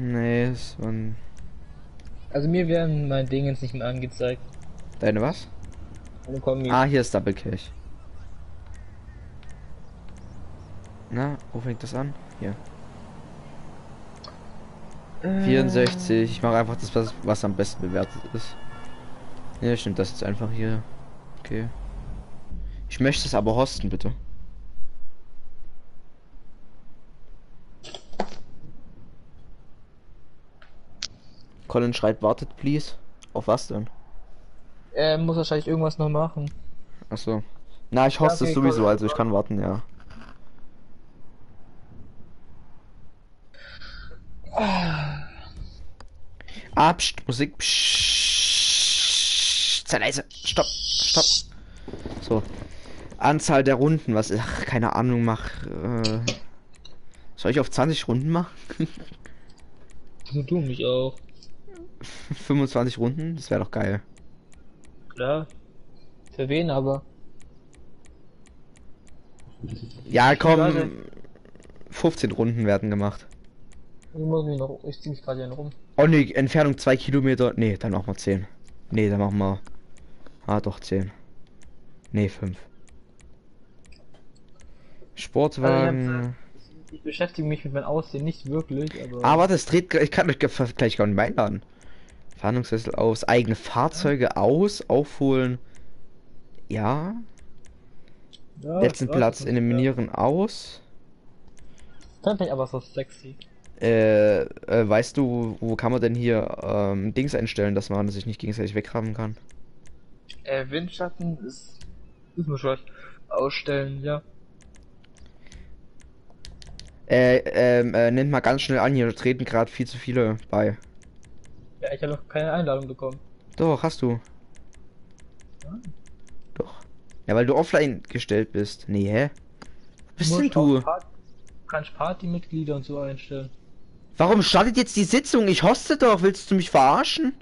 Speaker 1: Nee, es waren.
Speaker 2: Also mir werden mein Ding jetzt nicht mehr angezeigt.
Speaker 1: Deine was?
Speaker 2: Meine Kombi.
Speaker 1: Ah, hier ist Double Cash. Na, wo fängt das an? Hier. 64. Ich mache einfach das, was, was am besten bewertet ist. Ja, stimmt, das jetzt einfach hier. Okay. Ich möchte es aber hosten, bitte. Colin schreibt, wartet, please. Auf was denn?
Speaker 2: Er muss wahrscheinlich irgendwas noch machen.
Speaker 1: Achso. Na, ich hoste
Speaker 2: okay,
Speaker 1: es sowieso, also ich kann warten, ja. Ah, pst, Musik. Pst, sei leise. Stopp, stopp. So. Anzahl der Runden, was ach, keine Ahnung mach. Äh, soll ich auf 20 Runden machen?
Speaker 2: Und du mich auch.
Speaker 1: 25 Runden? Das wäre doch geil.
Speaker 2: Klar. Für wen aber?
Speaker 1: Ja, komm.
Speaker 2: Warte.
Speaker 1: 15 Runden werden gemacht.
Speaker 2: Ich muss mich noch. Ich zieh mich gerade hier rum.
Speaker 1: Oh ne, Entfernung 2 Kilometer. Nee, dann machen wir 10. Nee, dann machen wir. Ah, doch 10. Nee, 5. Sportwagen.
Speaker 2: Ich beschäftige mich mit meinem Aussehen nicht wirklich, aber.
Speaker 1: Aber das dreht. Ich kann euch gleich gar nicht einladen. Fahndungssessel aus. Eigene Fahrzeuge aus. Aufholen. Ja.
Speaker 2: ja,
Speaker 1: Letzten
Speaker 2: ja,
Speaker 1: Platz
Speaker 2: das ist-
Speaker 1: eliminieren aus.
Speaker 2: Das fand ich aber so sexy.
Speaker 1: Äh, äh, weißt du, wo kann man denn hier ähm, Dings einstellen, dass man sich nicht gegenseitig wegrammen kann?
Speaker 2: Äh, Windschatten ist. Müssen wir schon ausstellen, ja.
Speaker 1: Äh, ähm, äh, nennt mal ganz schnell an, hier treten gerade viel zu viele bei.
Speaker 2: Ja, ich habe noch keine Einladung bekommen.
Speaker 1: Doch, hast du. Doch. Ja, weil du offline gestellt bist. Nee, hä? Wo bist denn du?
Speaker 2: Part- Kannst Partymitglieder und so einstellen.
Speaker 1: Warum startet jetzt die Sitzung? Ich hoste doch. Willst du mich verarschen?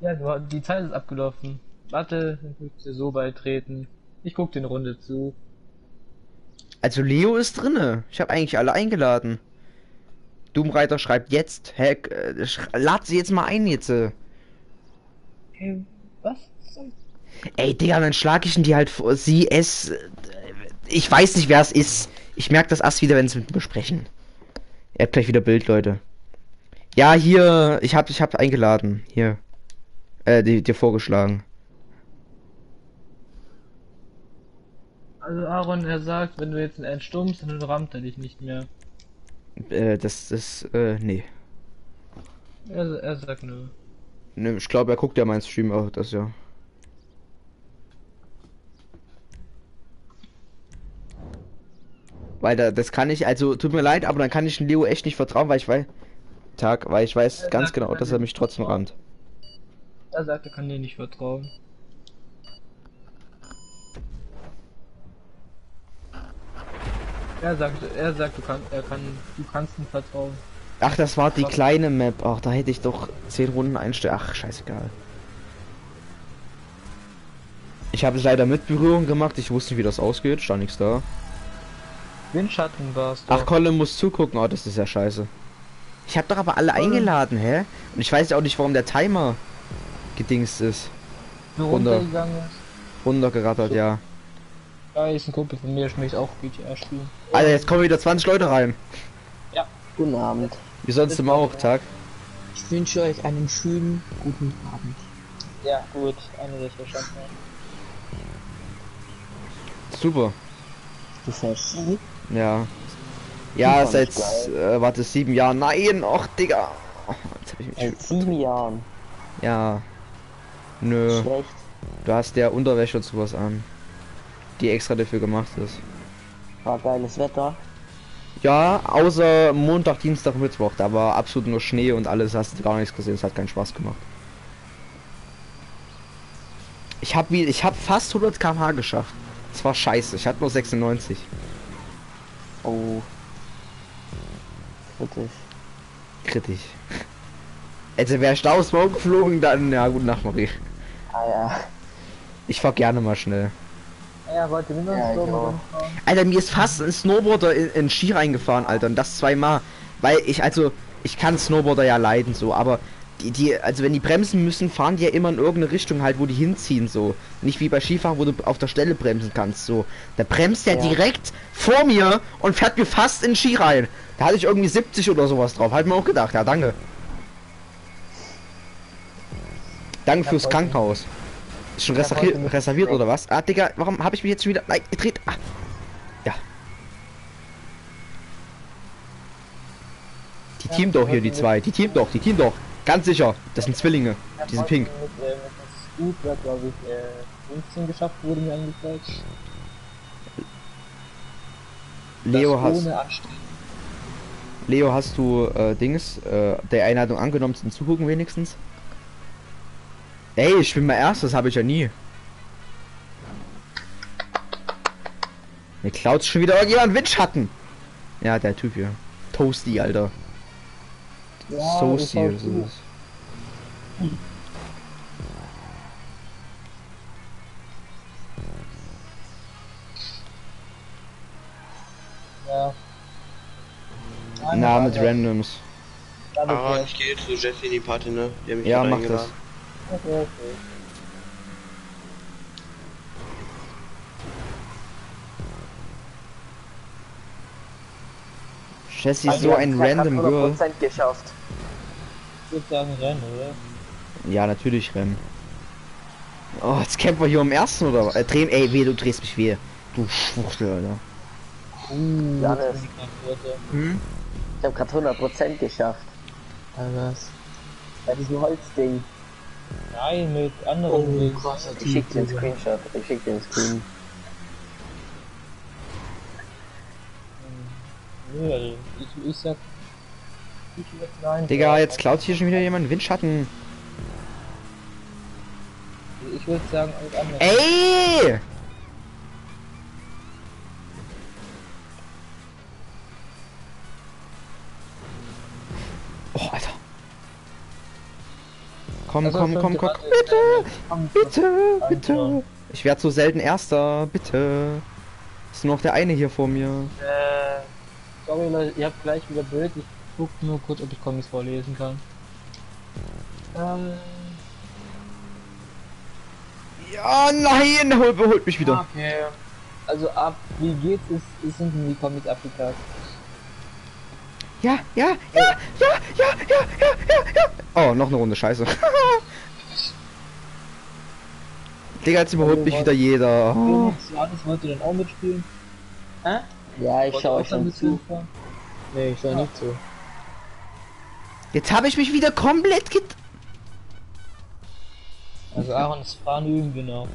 Speaker 2: Ja, die Zeit ist abgelaufen. Warte, dann kannst du so beitreten. Ich guck den Runde zu.
Speaker 1: Also Leo ist drinne. Ich habe eigentlich alle eingeladen. Doomreiter schreibt jetzt. Hä, äh, sch lad sie jetzt mal ein jetzt. äh.
Speaker 2: Hey, was?
Speaker 1: Ey, Digga, dann schlag ich ihn die halt vor. Sie, es. äh, Ich weiß nicht, wer es ist. Ich merke das erst wieder, wenn sie mit mir besprechen. Er hat gleich wieder Bild, Leute. Ja, hier. Ich hab, ich hab eingeladen. Hier. Äh, die, dir vorgeschlagen.
Speaker 2: Also Aaron, er sagt, wenn du jetzt einen stummst, dann rammt er dich nicht mehr.
Speaker 1: Äh, das ist. Äh, nee.
Speaker 2: Er, er sagt nö.
Speaker 1: Ne, ich glaube, er guckt ja meinen Stream auch, das ja. Weil da, das kann ich, also tut mir leid, aber dann kann ich den Leo echt nicht vertrauen, weil ich weiß, Tag, weil ich weiß
Speaker 2: Er
Speaker 1: ganz
Speaker 2: sagt,
Speaker 1: genau, dass er mich trotzdem rammt.
Speaker 2: Er sagt, er kann dir nicht vertrauen. Er sagt, er sagt, du kannst, er kann, du kannst ihm vertrauen.
Speaker 1: Ach, das war die kleine Map. Ach, da hätte ich doch 10 Runden einstellen. Ach, scheißegal. Ich habe es leider mit Berührung gemacht. Ich wusste nicht, wie das ausgeht. Stand nichts da.
Speaker 2: Windschatten warst
Speaker 1: Ach, Colin muss zugucken. Oh, das ist ja scheiße. Ich habe doch aber alle
Speaker 2: Colin.
Speaker 1: eingeladen, hä? Und ich weiß ja auch nicht, warum der Timer gedingst ist.
Speaker 2: du
Speaker 1: runter.
Speaker 2: runtergegangen ist.
Speaker 1: Runtergerattert, ja.
Speaker 2: Ja, ist ein Kumpel von mir, ich möchte auch GTA spielen.
Speaker 1: Alter, jetzt kommen wieder 20 Leute rein.
Speaker 8: Guten Abend.
Speaker 1: Wie sonst immer auch, Tag.
Speaker 8: Ich wünsche euch einen schönen guten Abend.
Speaker 2: Ja, gut, eine der verstanden.
Speaker 1: Super.
Speaker 8: Du fährst Ski?
Speaker 1: Ja. Ja, seit, äh, warte, sieben Jahren. Nein, och, Digga. Oh, jetzt hab ich mich
Speaker 8: Seit sieben Jahren.
Speaker 1: Ja. Nö.
Speaker 8: Schlecht.
Speaker 1: Du hast ja Unterwäsche und sowas an. Die extra dafür gemacht ist.
Speaker 8: War geiles Wetter.
Speaker 1: Ja, außer Montag, Dienstag, Mittwoch. Da war absolut nur Schnee und alles. Hast du gar nichts gesehen. Es hat keinen Spaß gemacht. Ich habe wie, ich habe fast 100 km/h geschafft. Das war scheiße. Ich hatte nur 96.
Speaker 8: Oh. Kritisch.
Speaker 1: Kritisch. Also wäre ich da aus geflogen, dann ja gut Nacht, Marie.
Speaker 8: Ah ja.
Speaker 1: Ich fahr gerne mal schnell.
Speaker 2: Ja, wollte Windows
Speaker 8: Ja,
Speaker 2: rumfahren?
Speaker 1: Alter, mir ist fast ein Snowboarder in, in Ski reingefahren, Alter, und das zweimal. Weil ich, also, ich kann Snowboarder ja leiden so, aber die, die, also wenn die bremsen müssen, fahren die ja immer in irgendeine Richtung halt, wo die hinziehen so. Nicht wie bei Skifahren, wo du auf der Stelle bremsen kannst so. Der bremst ja,
Speaker 2: Ja.
Speaker 1: direkt vor mir und fährt mir fast in den Ski rein. Da hatte ich irgendwie 70 oder sowas drauf. Hat mir auch gedacht, ja danke. Danke fürs. Krankenhaus. Ist schon reserviert, reserviert oder was? Ah, Digga, warum habe ich mich jetzt schon wieder Nein, gedreht? Ah. Ja. Die
Speaker 2: Ja,
Speaker 1: Team doch hier, die zwei. Die Team doch, die Team doch. Ganz sicher. Das sind Zwillinge. Die sind pink.
Speaker 2: Mit, äh, mit dem Scoot, glaube ich, äh, 15 geschafft, wurde mir angezeigt.
Speaker 1: Leo hast. Leo, hast du äh, Dings, äh, der Einladung angenommen zum Zugucken wenigstens? Ey, ich bin mal erst, das habe ich ja nie. Mir klaut schon wieder irgendjemand Windschatten. Ja, der Typ hier. Toasty, Alter.
Speaker 2: Ja,
Speaker 1: das
Speaker 2: gut.
Speaker 1: ist.
Speaker 2: Ja.
Speaker 1: Na, mit Randoms.
Speaker 2: Damit
Speaker 5: Ah,
Speaker 2: ja.
Speaker 5: ich gehe zu Jesse in die Party, ne?
Speaker 1: Ja, mach das.
Speaker 2: Okay, okay.
Speaker 1: Jessie ist so ein random Girl.
Speaker 2: geschafft. Ich würde sagen Rennen, oder?
Speaker 1: Ja, natürlich Rennen. Oh, jetzt kämpfen wir hier um ersten oder was? Äh, drehen, ey, weh, du drehst mich weh. Du Schwuchtel, Alter.
Speaker 2: Uh,
Speaker 9: Janis.
Speaker 2: grad.
Speaker 1: Hm?
Speaker 9: Ich habe gerade 100% geschafft.
Speaker 2: Alter, was?
Speaker 9: Bei diesem Holzding.
Speaker 2: Nein, mit anderen Wegen.
Speaker 9: Ich schick dir den Screenshot. Ich schick dir den Screen.
Speaker 2: Nö, also ich, ich sag. Ich würd nein.
Speaker 1: Digga, jetzt klaut hier schon wieder jemand Windschatten.
Speaker 2: Ich würde sagen, alles andere.
Speaker 1: Ey! Oh, Alter. Komm,
Speaker 2: Also,
Speaker 1: komm, komm, komm, bitte, bitte, bitte. Ich werde so selten Erster, bitte. Ist nur noch der eine hier vor mir.
Speaker 2: Äh, sorry Leute, ihr habt gleich wieder Bild. Ich guck nur kurz, ob ich Comics vorlesen kann. Ähm,
Speaker 1: Ja, nein, hol, holt mich wieder.
Speaker 2: okay. Also ab, wie geht's, ist, ist sind die Comics abgekackt?
Speaker 1: Ja, ja, ja, ja, ja, ja, ja, ja, ja. Oh, noch eine Runde Scheiße. Digga, jetzt überholt mich wieder jeder. Oh.
Speaker 2: Johannes wollte dann auch mitspielen?
Speaker 9: Ja, ich
Speaker 2: Wollte
Speaker 9: schau
Speaker 2: auch
Speaker 9: euch schon zu.
Speaker 2: Nee, ich schau nicht zu.
Speaker 1: Jetzt habe ich mich wieder komplett get...
Speaker 2: Also Aaron ist fahren üben, genau.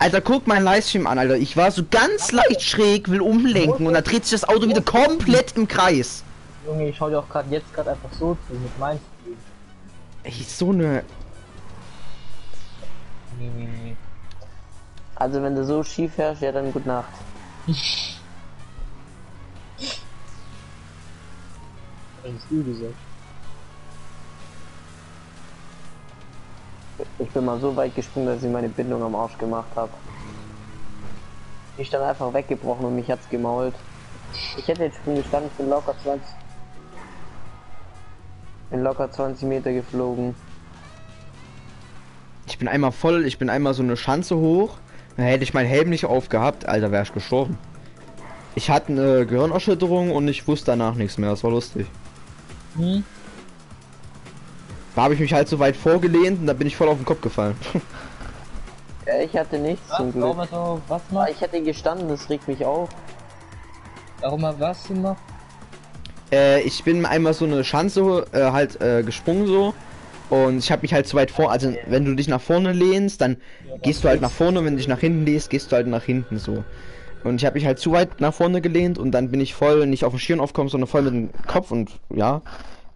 Speaker 1: Alter, guck meinen Livestream an, Alter. Ich war so ganz leicht schräg, will umlenken und dann dreht sich das Auto wieder komplett im Kreis.
Speaker 2: Junge, ich schau dir auch gerade jetzt gerade einfach so zu mit meinem Spiel.
Speaker 1: Ey, so eine...
Speaker 2: Nee, nee, nee.
Speaker 9: Also wenn du so schief fährst, ja dann gute Nacht.
Speaker 2: Hast du gesagt?
Speaker 9: Ich bin mal so weit gesprungen, dass ich meine Bindung am Arsch gemacht habe. Ich dann einfach weggebrochen und mich hat's gemault. Ich hätte jetzt schon gestanden, ich bin locker 20. Bin locker 20 Meter geflogen.
Speaker 1: Ich bin einmal voll, ich bin einmal so eine Schanze hoch. Da hätte ich meinen Helm nicht aufgehabt, Alter, wäre ich gestorben. Ich hatte eine Gehirnerschütterung und ich wusste danach nichts mehr. Das war lustig.
Speaker 2: Hm?
Speaker 1: Da habe ich mich halt so weit vorgelehnt und da bin ich voll auf den Kopf gefallen.
Speaker 9: Ja, ich hatte nichts
Speaker 2: Was?
Speaker 9: zum Glück.
Speaker 2: Warum hast du was gemacht?
Speaker 9: Ich hätte gestanden, das regt mich auf.
Speaker 2: Warum hast du was gemacht?
Speaker 1: äh, ich bin einmal so eine Schanze äh, halt äh, gesprungen so. Und ich habe mich halt so weit vor, also wenn du dich nach vorne lehnst, dann gehst du halt nach vorne, wenn du dich nach hinten lehnst, gehst du halt nach hinten so. Und ich habe mich halt zu weit nach vorne gelehnt und dann bin ich voll nicht auf den Schirn aufgekommen, sondern voll mit dem Kopf und ja.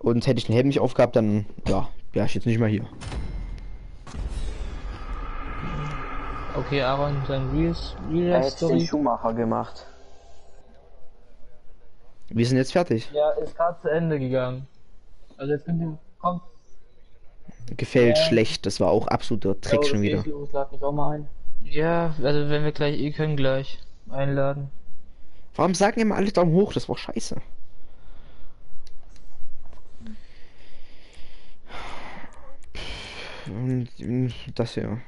Speaker 1: Und hätte ich den Helm nicht aufgehabt, dann ja, wäre ich jetzt nicht mehr hier.
Speaker 2: Okay, Aaron, sein Reels, Real
Speaker 9: hätte den
Speaker 2: Story.
Speaker 9: Schuhmacher gemacht.
Speaker 1: Wir sind jetzt fertig.
Speaker 2: Ja, ist gerade zu Ende gegangen. Also jetzt könnt ihr, kommt.
Speaker 1: Gefällt
Speaker 2: Ja.
Speaker 1: schlecht, das war auch absoluter Trick schon wieder.
Speaker 2: Auch mal ein. Ja, also wenn wir gleich, ihr könnt gleich einladen.
Speaker 1: Warum sagen immer alle Daumen hoch? Das war scheiße. Und, mm, Das hier.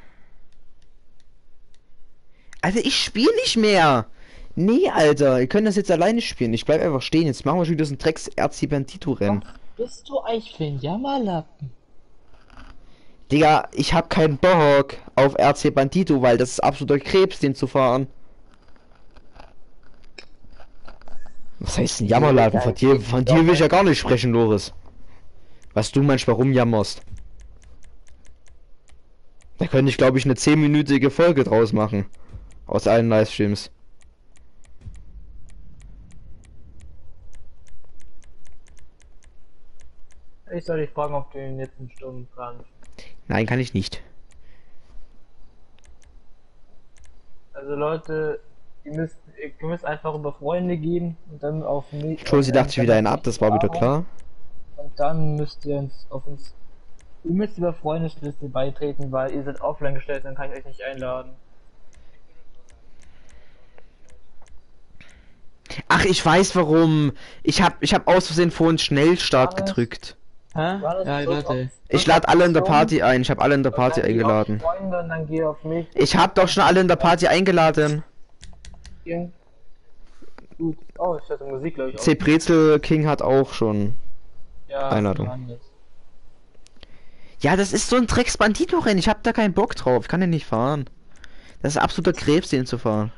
Speaker 1: Alter, ich spiele nicht mehr. Nee, Alter, ihr könnt das jetzt alleine spielen. Ich bleib einfach stehen. Jetzt machen wir schon wieder so ein Drecks RC Bandito Rennen.
Speaker 8: Bist du eigentlich für ein Jammerlappen?
Speaker 1: Digga, ich hab keinen Bock auf RC Bandito, weil das ist absoluter Krebs, den zu fahren. Was heißt ein Jammerladen? Von dir, von dir will ich ja gar nicht sprechen, Loris. Was du manchmal rumjammerst. Da könnte ich, glaube ich, eine 10-minütige Folge draus machen. Aus allen Livestreams.
Speaker 2: Ich soll dich fragen, ob du ihn jetzt einen Sturm kannst.
Speaker 1: Nein, kann ich nicht.
Speaker 2: Also Leute, ihr müsst, ihr müsst einfach über Freunde gehen und dann auf mich.
Speaker 1: Josie dachte sich wieder einen ab, das war wieder klar.
Speaker 2: Und dann müsst ihr uns auf uns. Ihr müsst über Freundesliste beitreten, weil ihr seid offline gestellt, dann kann ich euch nicht einladen.
Speaker 1: Ach, ich weiß warum. Ich hab, ich hab aus Versehen vorhin Schnellstart
Speaker 2: Alles.
Speaker 1: gedrückt.
Speaker 8: Hä?
Speaker 2: War das
Speaker 8: Ja,
Speaker 2: so
Speaker 8: warte.
Speaker 1: Ich lade alle in der Party ein. Ich habe alle in der Party eingeladen.
Speaker 2: Freunde und dann geh auf mich.
Speaker 1: Ich hab doch schon alle in der Party eingeladen.
Speaker 2: Gut. Oh, ich hatte Musik, glaube ich.
Speaker 1: C. Brezel King hat auch schon.
Speaker 2: ja,
Speaker 1: Einladung. Ja, das ist so ein Drecks Bandito-Rennen. Ich hab da keinen Bock drauf. Ich kann den nicht fahren. Das ist absoluter Krebs, den zu fahren.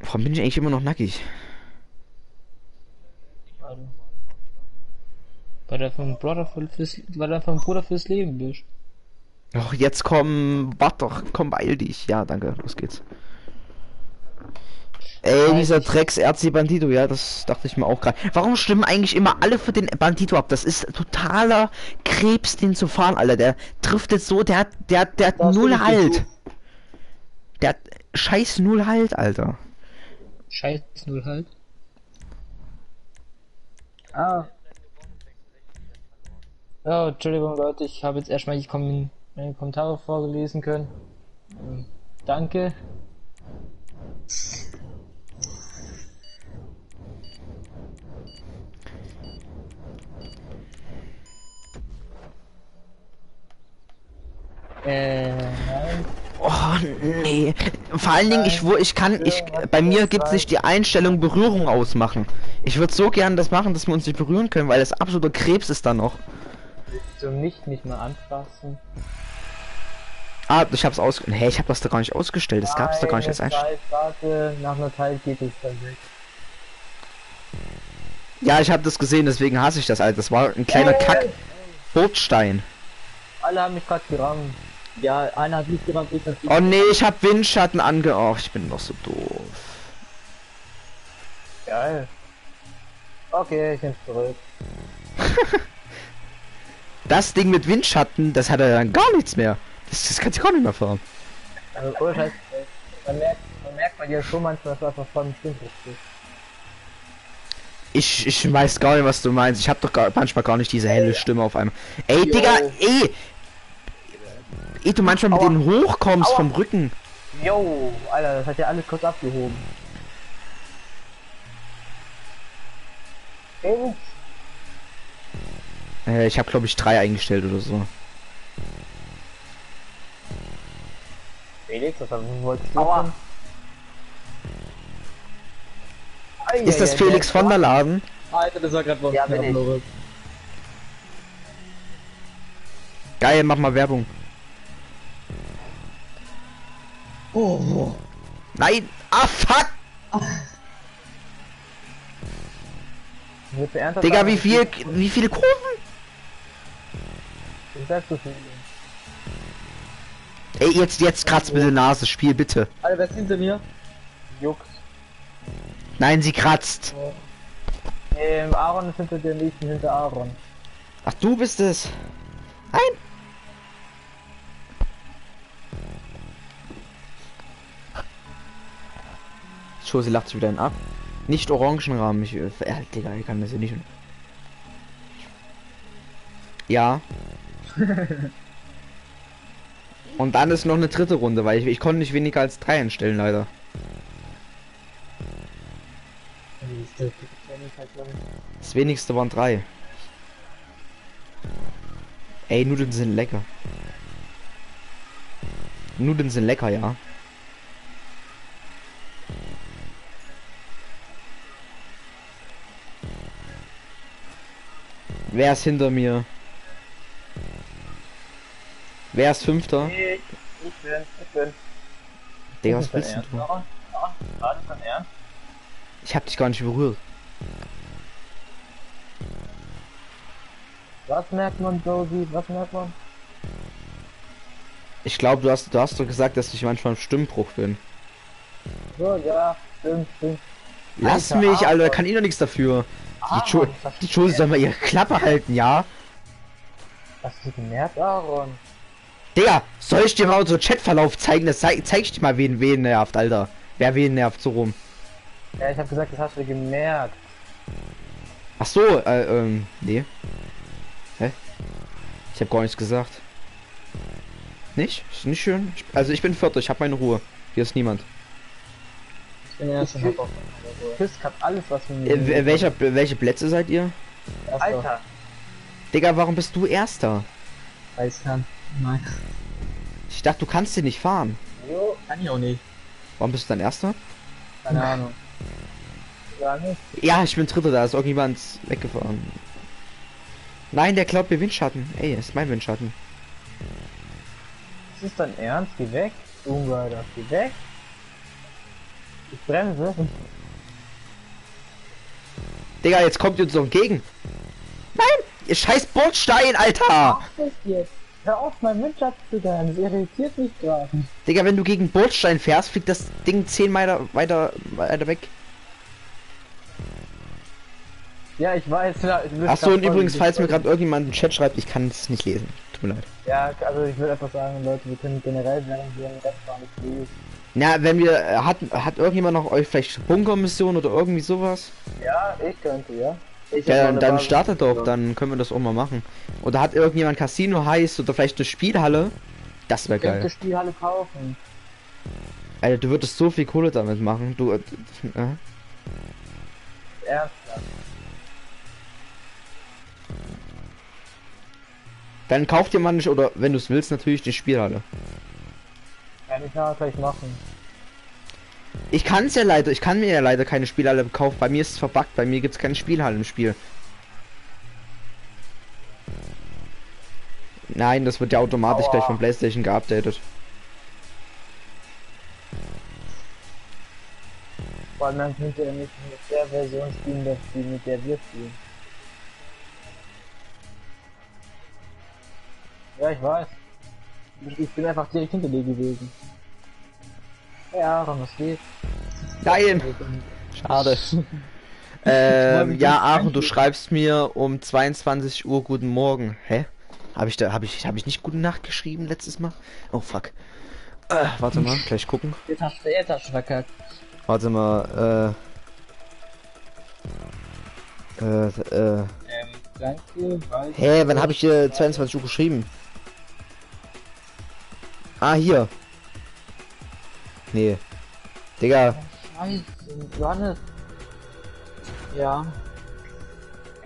Speaker 1: Warum bin ich eigentlich immer noch nackig?
Speaker 2: Warte.
Speaker 8: Weil du vom Bruder fürs, weil du vom Bruder fürs Leben bist.
Speaker 1: Och, jetzt komm, wart doch, komm, beeil dich. Ja, danke, los geht's. Ey, dieser Drecks RC Bandito, ja, das dachte ich mir auch gerade. Warum stimmen eigentlich immer alle für den Bandito ab? Das ist totaler Krebs, den zu fahren, Alter. Der trifft jetzt so, der hat, der, hat- der hat
Speaker 2: Das
Speaker 1: null Halt. Der hat scheiß null Halt, Alter.
Speaker 8: Scheiß null halt.
Speaker 2: Ah. Ja, Entschuldigung Leute, ich habe jetzt erstmal die Kom meine Kommentare vorgelesen können. Ähm, danke. Äh, nein.
Speaker 1: Oh, nee. Vor allen Dingen, ich, wo ich kann, ich, bei mir gibt sich die Einstellung Berührung ausmachen. Ich würde so gern das machen, dass wir uns nicht berühren können, weil das absoluter Krebs ist da noch.
Speaker 2: Zum nicht nicht mal anfassen.
Speaker 1: Ah, ich hab's aus, hey, ich hab das da gar nicht ausgestellt. Das gab's da gar nicht als Einstellung.
Speaker 2: Warte, nach einer Zeit geht es dann weg.
Speaker 1: Ja, ich habe das gesehen, deswegen hasse ich das, Alter. Das war ein kleiner Kack. Bordstein.
Speaker 2: Alle haben mich gerade gerammt. Ja, einer hat ich hab
Speaker 1: Oh nee, ich hab Windschatten ange... Oh, ich bin noch so doof.
Speaker 2: Geil. Okay, ich nehm's zurück.
Speaker 1: Das Ding mit Windschatten, das hat er dann gar nichts mehr. Das, das kannst du gar nicht mehr fahren.
Speaker 2: Also, ohne Scheiß, man merkt, man merkt bei dir schon manchmal, dass du einfach voll im Stimmbuch bist.
Speaker 1: Ich, ich weiß gar nicht, was du meinst. Ich hab doch gar, manchmal gar nicht diese helle Stimme auf einmal. Ey, Digga, ey! Ey, du manchmal mit
Speaker 2: Aua.
Speaker 1: denen hochkommst
Speaker 2: Aua.
Speaker 1: vom Rücken.
Speaker 2: Yo, Alter, das hat ja alles kurz abgehoben.
Speaker 1: Äh, ich habe glaube ich drei eingestellt oder so.
Speaker 2: Felix, was wolltest du?
Speaker 9: Aua.
Speaker 2: tun?
Speaker 1: Ist das Felix von der Laden?
Speaker 8: Alter, das war gerade
Speaker 9: Ja, bin ich.
Speaker 1: Geil, mach mal Werbung.
Speaker 8: Oh,
Speaker 1: Nein! Ah, fuck! Digga, wie viel, wie viele Kurven?
Speaker 2: du selbst so viel-
Speaker 1: Ey, jetzt, jetzt kratzt bitte Nase, Spiel bitte.
Speaker 8: Alter, wer ist hinter mir?
Speaker 2: Juckt.
Speaker 1: Nein, sie kratzt.
Speaker 2: Ähm, Aaron ist hinter dir, nicht hinter Aaron.
Speaker 1: Ach, du bist es. Nein. Schon, sie lacht sich wieder einen ab. Nicht Orangenrahmen, ich, äh, Digga, ich kann das ja nicht. Ja. Und dann ist noch eine dritte Runde, weil ich, ich konnte nicht weniger als drei einstellen, leider. Das wenigste waren drei. Ey, Nudeln sind lecker. Nudeln sind lecker, ja. Wer ist hinter mir? Wer ist Fünfter?
Speaker 2: Ich, ich bin, ich bin.
Speaker 1: Digga, was willst du?
Speaker 2: Ja, Ernst?
Speaker 1: Ich hab dich gar nicht berührt.
Speaker 2: Was merkt man, Josie? Was merkt man?
Speaker 1: Ich glaube, du hast, du hast doch gesagt, dass ich manchmal im Stimmbruch bin.
Speaker 2: So, ja, stimmt, stimmt.
Speaker 1: Lass
Speaker 2: Alter,
Speaker 1: mich, Alter, kann ich doch nichts dafür. Die, jo
Speaker 2: was
Speaker 1: die Josie soll mal ihre Klappe halten, ja?
Speaker 2: Hast du gemerkt, Aaron?
Speaker 1: Digga, soll ich dir mal unseren Chatverlauf zeigen? Das zeig, zeig ich dir mal, wen wen nervt, Alter. Wer wen nervt so rum.
Speaker 2: Ja, ich hab gesagt, das hast du gemerkt.
Speaker 1: Ach so, äh, ähm, nee. Hä? Ich habe gar nichts gesagt. Nicht? Ist nicht schön? Ich, also ich bin Vierter, ich habe meine Ruhe. Hier ist niemand.
Speaker 2: Ich bin erst Chris hat alles, was mir.
Speaker 1: Äh, welcher, welche Plätze seid ihr?
Speaker 2: Alter,
Speaker 1: Digga, warum bist du Erster?
Speaker 2: weiß kann. Nein.
Speaker 1: Ich dachte, du kannst hier nicht fahren.
Speaker 2: Jo, kann ich auch nicht.
Speaker 1: Warum bist du dann Erster?
Speaker 2: Keine Ahnung. Ja,
Speaker 1: ich bin Dritter, da ist irgendjemand weggefahren. Nein, der klaut mir Windschatten. Ey, ist mein Windschatten.
Speaker 2: Ist das dein Ernst? Geh weg. Ungarn, geh weg. Ich bremse.
Speaker 1: Digga, jetzt kommt ihr uns doch entgegen. Nein, ihr scheiß Bordstein, Alter.
Speaker 2: Hör auf, mein Windschatten zu. Das irritiert mich gerade.
Speaker 1: Digga, wenn du gegen Bordstein fährst, fliegt das Ding 10 Meter weiter, weiter weg.
Speaker 2: Ja, ich weiß.
Speaker 1: Achso, und übrigens, falls mir gerade irgendjemand im Chat schreibt, ich kann es nicht lesen. Tut mir leid.
Speaker 2: Ja, also ich würde einfach sagen, Leute, wir können generell während wir im Rest gar nicht lesen.
Speaker 1: Na, wenn wir, äh, hat, hat irgendjemand noch euch vielleicht Bunkermission oder irgendwie sowas?
Speaker 2: Ja, ich könnte, ja. Ich
Speaker 1: Ja, dann,
Speaker 2: Basis-
Speaker 1: startet doch, dann können wir das auch mal machen. Oder hat irgendjemand Casino heiß oder vielleicht eine Spielhalle? Das wäre
Speaker 2: Ich könnte
Speaker 1: geil.
Speaker 2: Spielhalle kaufen.
Speaker 1: Alter, du würdest so viel Kohle damit machen. Du, äh, äh,
Speaker 2: Ernsthaft.
Speaker 1: dann kauf dir mal nicht, oder wenn du es willst, natürlich die Spielhalle.
Speaker 2: Kann ich ja gleich machen.
Speaker 1: Ich kann es ja leider, ich kann mir ja leider keine Spielhalle kaufen. Bei mir ist es verbuggt, bei mir gibt es keine Spielhalle im Spiel. Nein, das wird ja automatisch
Speaker 2: Aua.
Speaker 1: gleich von PlayStation geupdatet.
Speaker 2: Vor allem dann könnt ihr nicht mit der Version spielen, dass die mit der wir spielen. Ja, ich weiß. Ich, ich bin einfach direkt hinter dir gewesen. Ja, Aaron, was geht?
Speaker 1: Nein! Schade. ähm, ja, Aaron, du schreibst mir um 22 Uhr guten Morgen. Hä? Habe ich da, habe ich, habe ich nicht gute Nacht geschrieben letztes Mal? Oh fuck. Äh, warte mal, gleich gucken.
Speaker 2: Jetzt hast du jetzt hast du verkackt.
Speaker 1: Warte mal, äh. Äh, äh.
Speaker 2: Ähm, danke, weil...
Speaker 1: Hä, wann habe ich hier 22 Uhr geschrieben? Ah, hier. Nee. Digga,
Speaker 2: Scheiße, Johannes. Ja.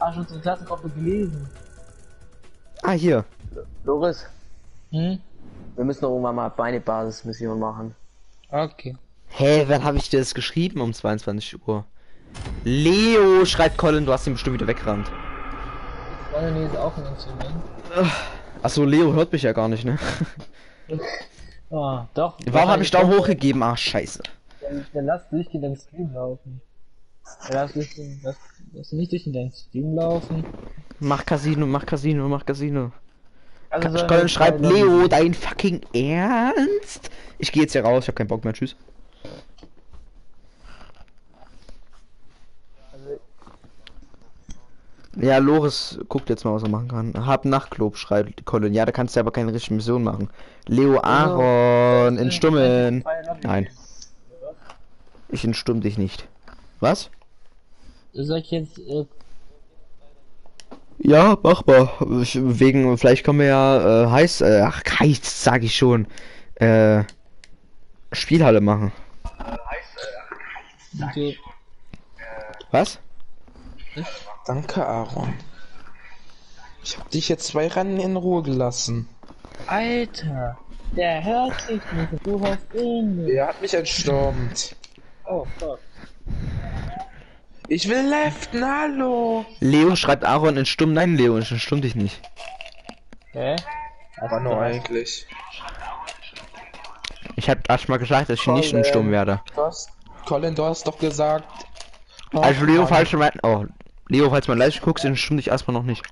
Speaker 2: Hast du unsere Klassengruppe gelesen?
Speaker 1: ah, hier.
Speaker 9: Loris,
Speaker 2: Hm?
Speaker 9: wir müssen doch irgendwann mal Beine-Basis-Mission machen.
Speaker 2: Okay.
Speaker 1: Hä, wann habe ich dir das geschrieben um 22 Uhr? Leo, schreibt Colin, du hast ihn bestimmt wieder weggerannt.
Speaker 2: Freunde ist auch ein Instrument.
Speaker 1: Achso, Leo hört mich ja gar nicht, ne?
Speaker 2: Ah, doch.
Speaker 1: Warum habe ich Daumen hoch gegeben? Ach, scheiße.
Speaker 2: Dann, dann lass durch in deinen Stream laufen. Dann lass, den, lass, lass nicht durch in deinen Stream laufen.
Speaker 1: Mach Casino, mach Casino, mach Casino.
Speaker 2: Also
Speaker 1: Colin
Speaker 2: wir
Speaker 1: schreibt, Leo, dein fucking Ernst? Ich gehe jetzt hier raus, ich habe keinen Bock mehr, tschüss. Ja, Loris guckt jetzt mal, was er machen kann. Hab Nachtclub, schreibt Colin. Ja, da kannst du aber keine richtige Mission machen. Leo Aaron, in Stummen. Nein. Ich entstumm dich nicht. Was?
Speaker 2: Soll ich jetzt, äh,
Speaker 1: Ja, machbar. Ich, wegen, vielleicht kommen wir ja äh, heiß, äh, ach heiß, sag ich schon. Äh, Spielhalle machen.
Speaker 2: okay.
Speaker 1: Was?
Speaker 3: Danke, Aaron. Ich hab dich jetzt zwei Rennen in Ruhe gelassen.
Speaker 2: Alter, der hört sich nicht. Du hast ihn nicht.
Speaker 3: Er hat mich entstürmt.
Speaker 2: Oh, fuck.
Speaker 3: Ich will leften, hallo.
Speaker 1: Leo schreibt Aaron in Stumm. Nein, Leo, ich stumm dich nicht.
Speaker 2: Hä?
Speaker 3: Aber nur eigentlich.
Speaker 1: Ich hab erst mal gesagt, dass ich nicht in Stumm werde.
Speaker 3: Du hast, Colin, du hast doch gesagt.
Speaker 1: Also Leo, falls du mein... Oh, Leo, falls mal live guckst, dann stumm dich erstmal noch nicht.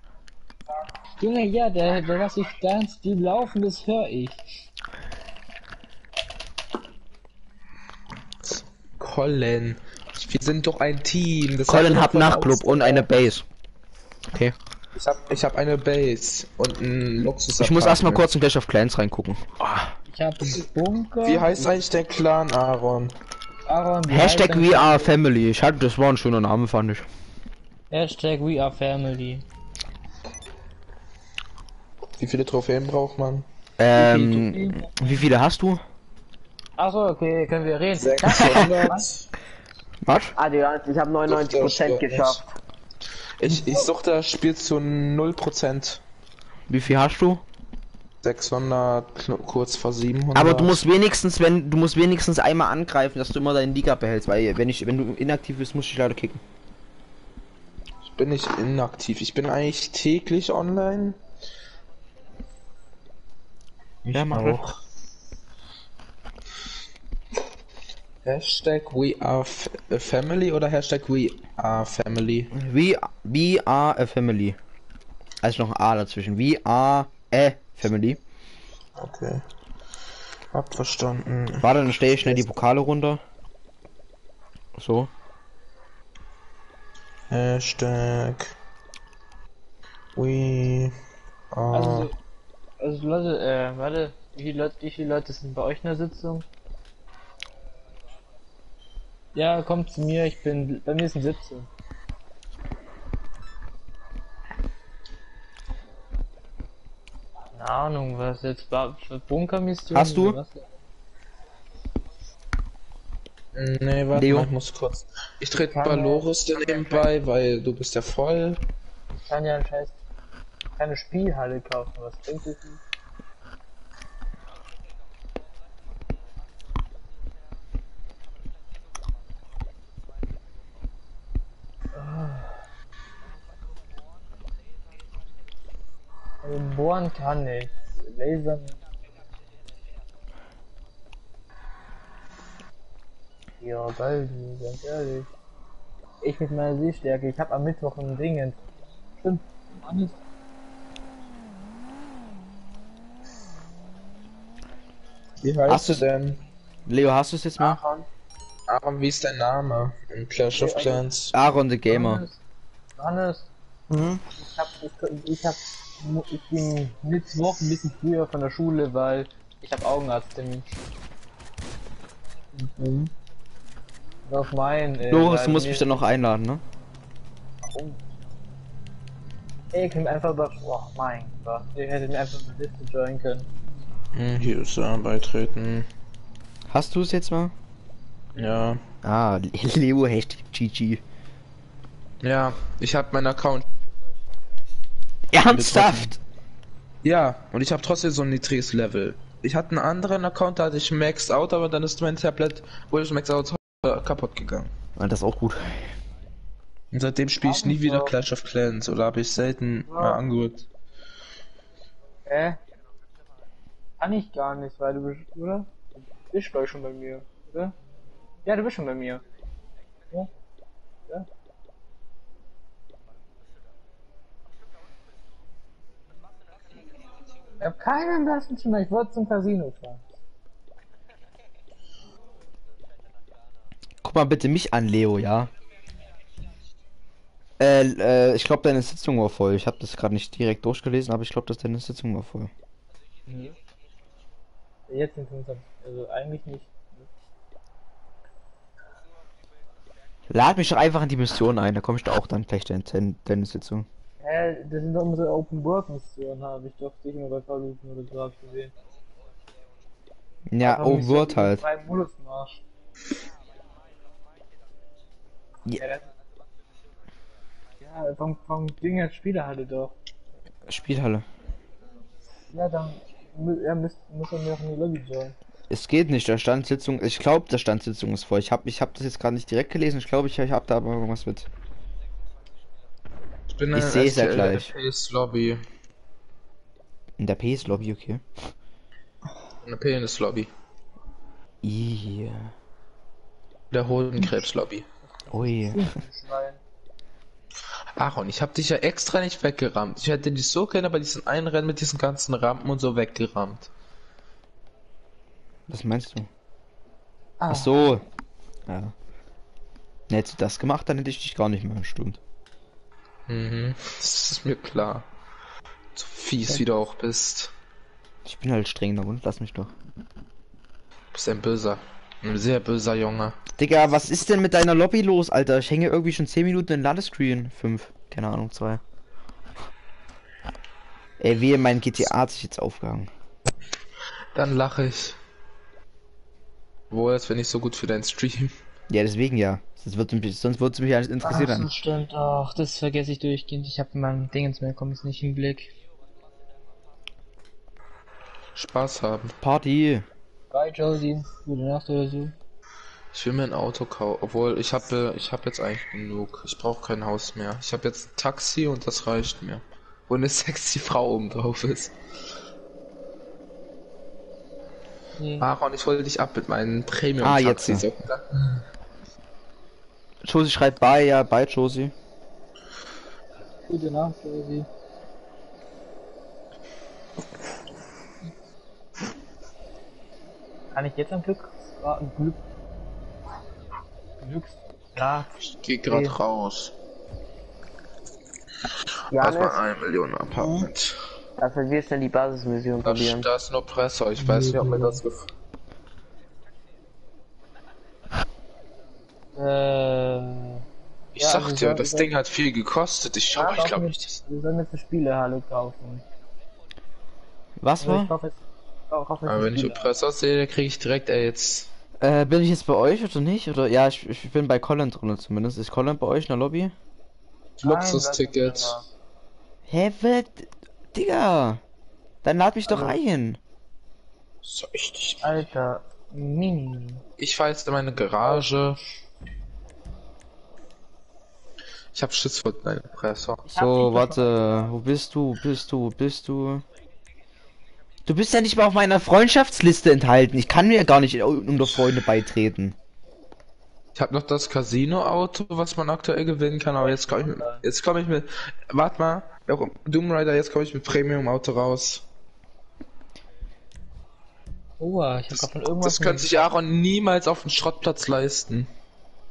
Speaker 2: Junge, ja, der, der lass ich ganz die laufen, das höre ich.
Speaker 3: Colin. Wir sind doch ein Team. Das
Speaker 1: Colin hat Nachtclub und eine Base. Okay.
Speaker 3: Ich hab, ich hab eine Base und ein Luxus.
Speaker 1: Ich muss erstmal kurz in Clash of Clans reingucken.
Speaker 2: Ich habe einen Bunker.
Speaker 3: Wie heißt eigentlich der Clan, Aaron?
Speaker 2: Aaron,
Speaker 1: Hashtag Are Family. Ich hatte, das war ein schöner Name, fand ich.
Speaker 2: Hashtag We Are Family.
Speaker 3: Wie viele Trophäen braucht man?
Speaker 1: Ähm, wie viele hast du?
Speaker 2: Achso, okay, können wir reden.
Speaker 3: 600.
Speaker 1: Was?
Speaker 9: Adrian, ich habe 99% geschafft.
Speaker 3: Ich, ich suche das Spiel zu 0%.
Speaker 1: Wie viel hast du?
Speaker 3: 600, kn- kurz vor 700.
Speaker 1: Aber du musst wenigstens, wenn du musst wenigstens einmal angreifen, dass du immer deine Liga behältst, weil wenn ich, wenn du inaktiv bist, muss ich leider kicken.
Speaker 3: Ich bin nicht inaktiv. Ich bin eigentlich täglich online.
Speaker 1: Ja, mach
Speaker 3: auch. Hashtag We Are Family oder Hashtag We Are Family?
Speaker 1: We, we are a family. Also noch ein A dazwischen. We are a family.
Speaker 3: Okay. Hab verstanden.
Speaker 1: Warte, dann stelle ich schnell die Pokale runter. So.
Speaker 3: Hashtag We Are.
Speaker 2: Also, also Leute, äh, warte, wie viele Leute, wie viele Leute sind bei euch in der Sitzung? Ja, kommt zu mir, ich bin, bei mir ist eine Sitzung. Keine Ahnung, was jetzt war für Bunkermission?
Speaker 1: Hast du?
Speaker 2: oder was?
Speaker 3: Nee, warte
Speaker 1: Leo?
Speaker 3: mal, ich muss kurz. Ich trete Baloris dir nebenbei, weil du bist ja voll.
Speaker 2: Ich kann ja ein scheiß keine Spielhalle kaufen, was bringt es denn? Also bohren kann ich. Lasern. Ja, geil, du, ganz ehrlich. Ich mit meiner Sehstärke, ich hab am Mittwoch ein Ding. Stimmt. Alles.
Speaker 3: Wie heißt
Speaker 1: Hast
Speaker 3: du
Speaker 1: du-
Speaker 3: denn?
Speaker 1: Leo, hast du es jetzt mal?
Speaker 3: Aaron. Aaron, wie ist dein Name? In Clash of Clans.
Speaker 1: Aaron the Gamer.
Speaker 2: Hannes,
Speaker 1: Mhm.
Speaker 2: ich hab, ich, ich hab, ich bin Mittwoch ein bisschen früher von der Schule, weil ich hab Augenarzttermin. Mhm. Auf mein, äh,
Speaker 1: Loris, du musst mich dann noch einladen, ne?
Speaker 2: Ey, könnt einfach über, oh mein Gott, ihr hättet mir einfach eine Liste joinen können.
Speaker 3: Hm, Hier ist er, beitreten.
Speaker 1: Hast du es jetzt mal?
Speaker 3: Ja.
Speaker 1: Ah, Leo Hashtag GG.
Speaker 3: Ja, ich habe meinen Account.
Speaker 1: Ernsthaft?
Speaker 3: Ja, und ich habe trotzdem so ein niedriges Level. Ich hatte einen anderen Account, da hatte ich Maxed Out, aber dann ist mein Tablet, wo ich Maxed Out äh, kaputt gegangen.
Speaker 1: Ah, Das ist auch gut.
Speaker 3: Und seitdem spiele ich nie wieder Clash of Clans oder habe ich selten mal angerückt.
Speaker 2: Äh? Kann ich gar nicht, weil du bist, oder? Du bist glaube ich schon bei mir, oder? Ja, du bist schon bei mir. Ja? Ja? Ich hab keinen blassen Schimmer, ich wollte zum Casino fahren.
Speaker 1: Guck mal bitte mich an, Leo, ja? Äh, äh, ich glaube, deine Sitzung war voll. Ich habe das gerade nicht direkt durchgelesen, aber ich glaube, dass deine Sitzung war voll.
Speaker 2: Nee. Jetzt sind 25, also eigentlich nicht.
Speaker 1: Lad mich doch einfach in die Mission ein, da komme ich da auch dann gleich deine, deine, deine Sitzung.
Speaker 2: Hä, das sind doch unsere Open World Missionen, habe ich doch dich immer bei Verlusten oder so ich gesehen.
Speaker 1: Ja, oh,
Speaker 2: die du
Speaker 1: halt.
Speaker 2: Modus.
Speaker 1: Ja.
Speaker 2: Ja, vom, vom Ding als Spieler hatte doch.
Speaker 1: Spielhalle.
Speaker 2: Ja, dann er müsst, muss er mir auch in die Lobby joinen.
Speaker 1: Es geht nicht, da stand Sitzung. Ich glaube, der stand Sitzung ist voll. Ich habe ich hab das jetzt gerade nicht direkt gelesen. Ich glaube, ich, ich habe da aber irgendwas mit.
Speaker 3: Ich bin
Speaker 1: Ich
Speaker 3: in
Speaker 1: seh's ja gleich.
Speaker 3: FPS Lobby.
Speaker 1: In der PS Lobby, okay.
Speaker 3: In der Penis Lobby.
Speaker 1: Yeah.
Speaker 3: Der Hodenkrebs Lobby.
Speaker 1: Ui.
Speaker 2: Schwein.
Speaker 3: Aaron, ich habe dich ja extra nicht weggerammt. Ich hätte dich so gerne bei diesen einen Rennen mit diesen ganzen Rampen und so weggerammt.
Speaker 1: Was meinst du?
Speaker 2: Ah.
Speaker 1: Ach so. Ja. Hättest du das gemacht, dann hätte ich dich gar nicht mehr stimmt.
Speaker 3: Mhm, das ist mir klar. So fies wie du auch bist.
Speaker 1: Ich bin halt streng da und lass mich doch.
Speaker 3: Du bist ein böser. Ein sehr böser Junge.
Speaker 1: Digga, was ist denn mit deiner Lobby los, Alter? Ich hänge irgendwie schon 10 Minuten in Ladescreen. 5. Keine Ahnung, 2. Ey, wie mein GTA hat sich jetzt aufgehangen.
Speaker 3: Dann lache ich. Wo es wäre nicht so gut für deinen Stream.
Speaker 1: Ja, deswegen ja. Sonst würde mich, sonst würde es mich alles interessieren.
Speaker 2: Ach, so stimmt. Ach, das vergesse ich durchgehend. Ich habe mein Dingens mehr, kommt es nicht im Blick.
Speaker 3: Spaß haben.
Speaker 1: Party.
Speaker 2: Bye, Josie. Gute Nacht oder so.
Speaker 3: Ich will mir ein Auto kaufen, obwohl ich habe ich habe jetzt eigentlich genug. Ich brauche kein Haus mehr. Ich habe jetzt ein Taxi und das reicht mir. Wo eine sexy Frau oben drauf ist.
Speaker 2: Nee.
Speaker 3: Aaron, ich hole dich ab mit meinen Premium
Speaker 1: Ah,
Speaker 3: Taxi.
Speaker 1: jetzt,
Speaker 3: So.
Speaker 1: Josie schreibt bye, ja, bye, Josie.
Speaker 2: Gute Nacht, Josie. Kann ich jetzt am Glück Glück Glücks ja,
Speaker 3: Ich geh grad
Speaker 2: Okay.
Speaker 3: raus. Erstmal
Speaker 9: Janis,
Speaker 3: ein Millionen Apartment.
Speaker 9: dafür wir schnell die Basismission
Speaker 3: Da,
Speaker 9: probieren.
Speaker 3: da ist nur Presse. Ich weiß nicht, ob mir das gefällt.
Speaker 2: äh
Speaker 3: Ich
Speaker 2: Ja,
Speaker 3: sag dir, das Ding hat viel gekostet. Ich schau,
Speaker 2: ja,
Speaker 3: ich glaube nicht. dass-
Speaker 2: Wir sollen jetzt eine Spielehalle kaufen.
Speaker 1: Was
Speaker 2: Also ich
Speaker 1: war?
Speaker 2: Kaufe jetzt
Speaker 3: Aber wenn ich. Oppressor sehe, kriege ich direkt AIDS.
Speaker 1: Äh, bin ich jetzt bei euch oder nicht? Oder ja, ich, ich bin bei Colin drin zumindest. Ist Colin bei euch in der Lobby?
Speaker 3: Luxusticket.
Speaker 1: Hä, was? Digga! Dann lad mich doch ein.
Speaker 3: So richtig.
Speaker 2: Alter, Mini.
Speaker 3: Ich fahr jetzt in meine Garage. Ich hab Schiss vor deinem Oppressor.
Speaker 1: So, warte. Wo bist du? Bist du? Bist du? Du bist ja nicht mal auf meiner Freundschaftsliste enthalten. Ich kann mir gar nicht unter Freunde beitreten.
Speaker 3: Ich habe noch das Casino-Auto, was man aktuell gewinnen kann, aber jetzt komme ich mit, jetzt komme ich mit, warte mal, Doom Rider, jetzt komme ich mit Premium-Auto raus.
Speaker 2: Oh, ich hab grad von irgendwas.
Speaker 3: Das könnte sich Aaron niemals auf dem Schrottplatz leisten.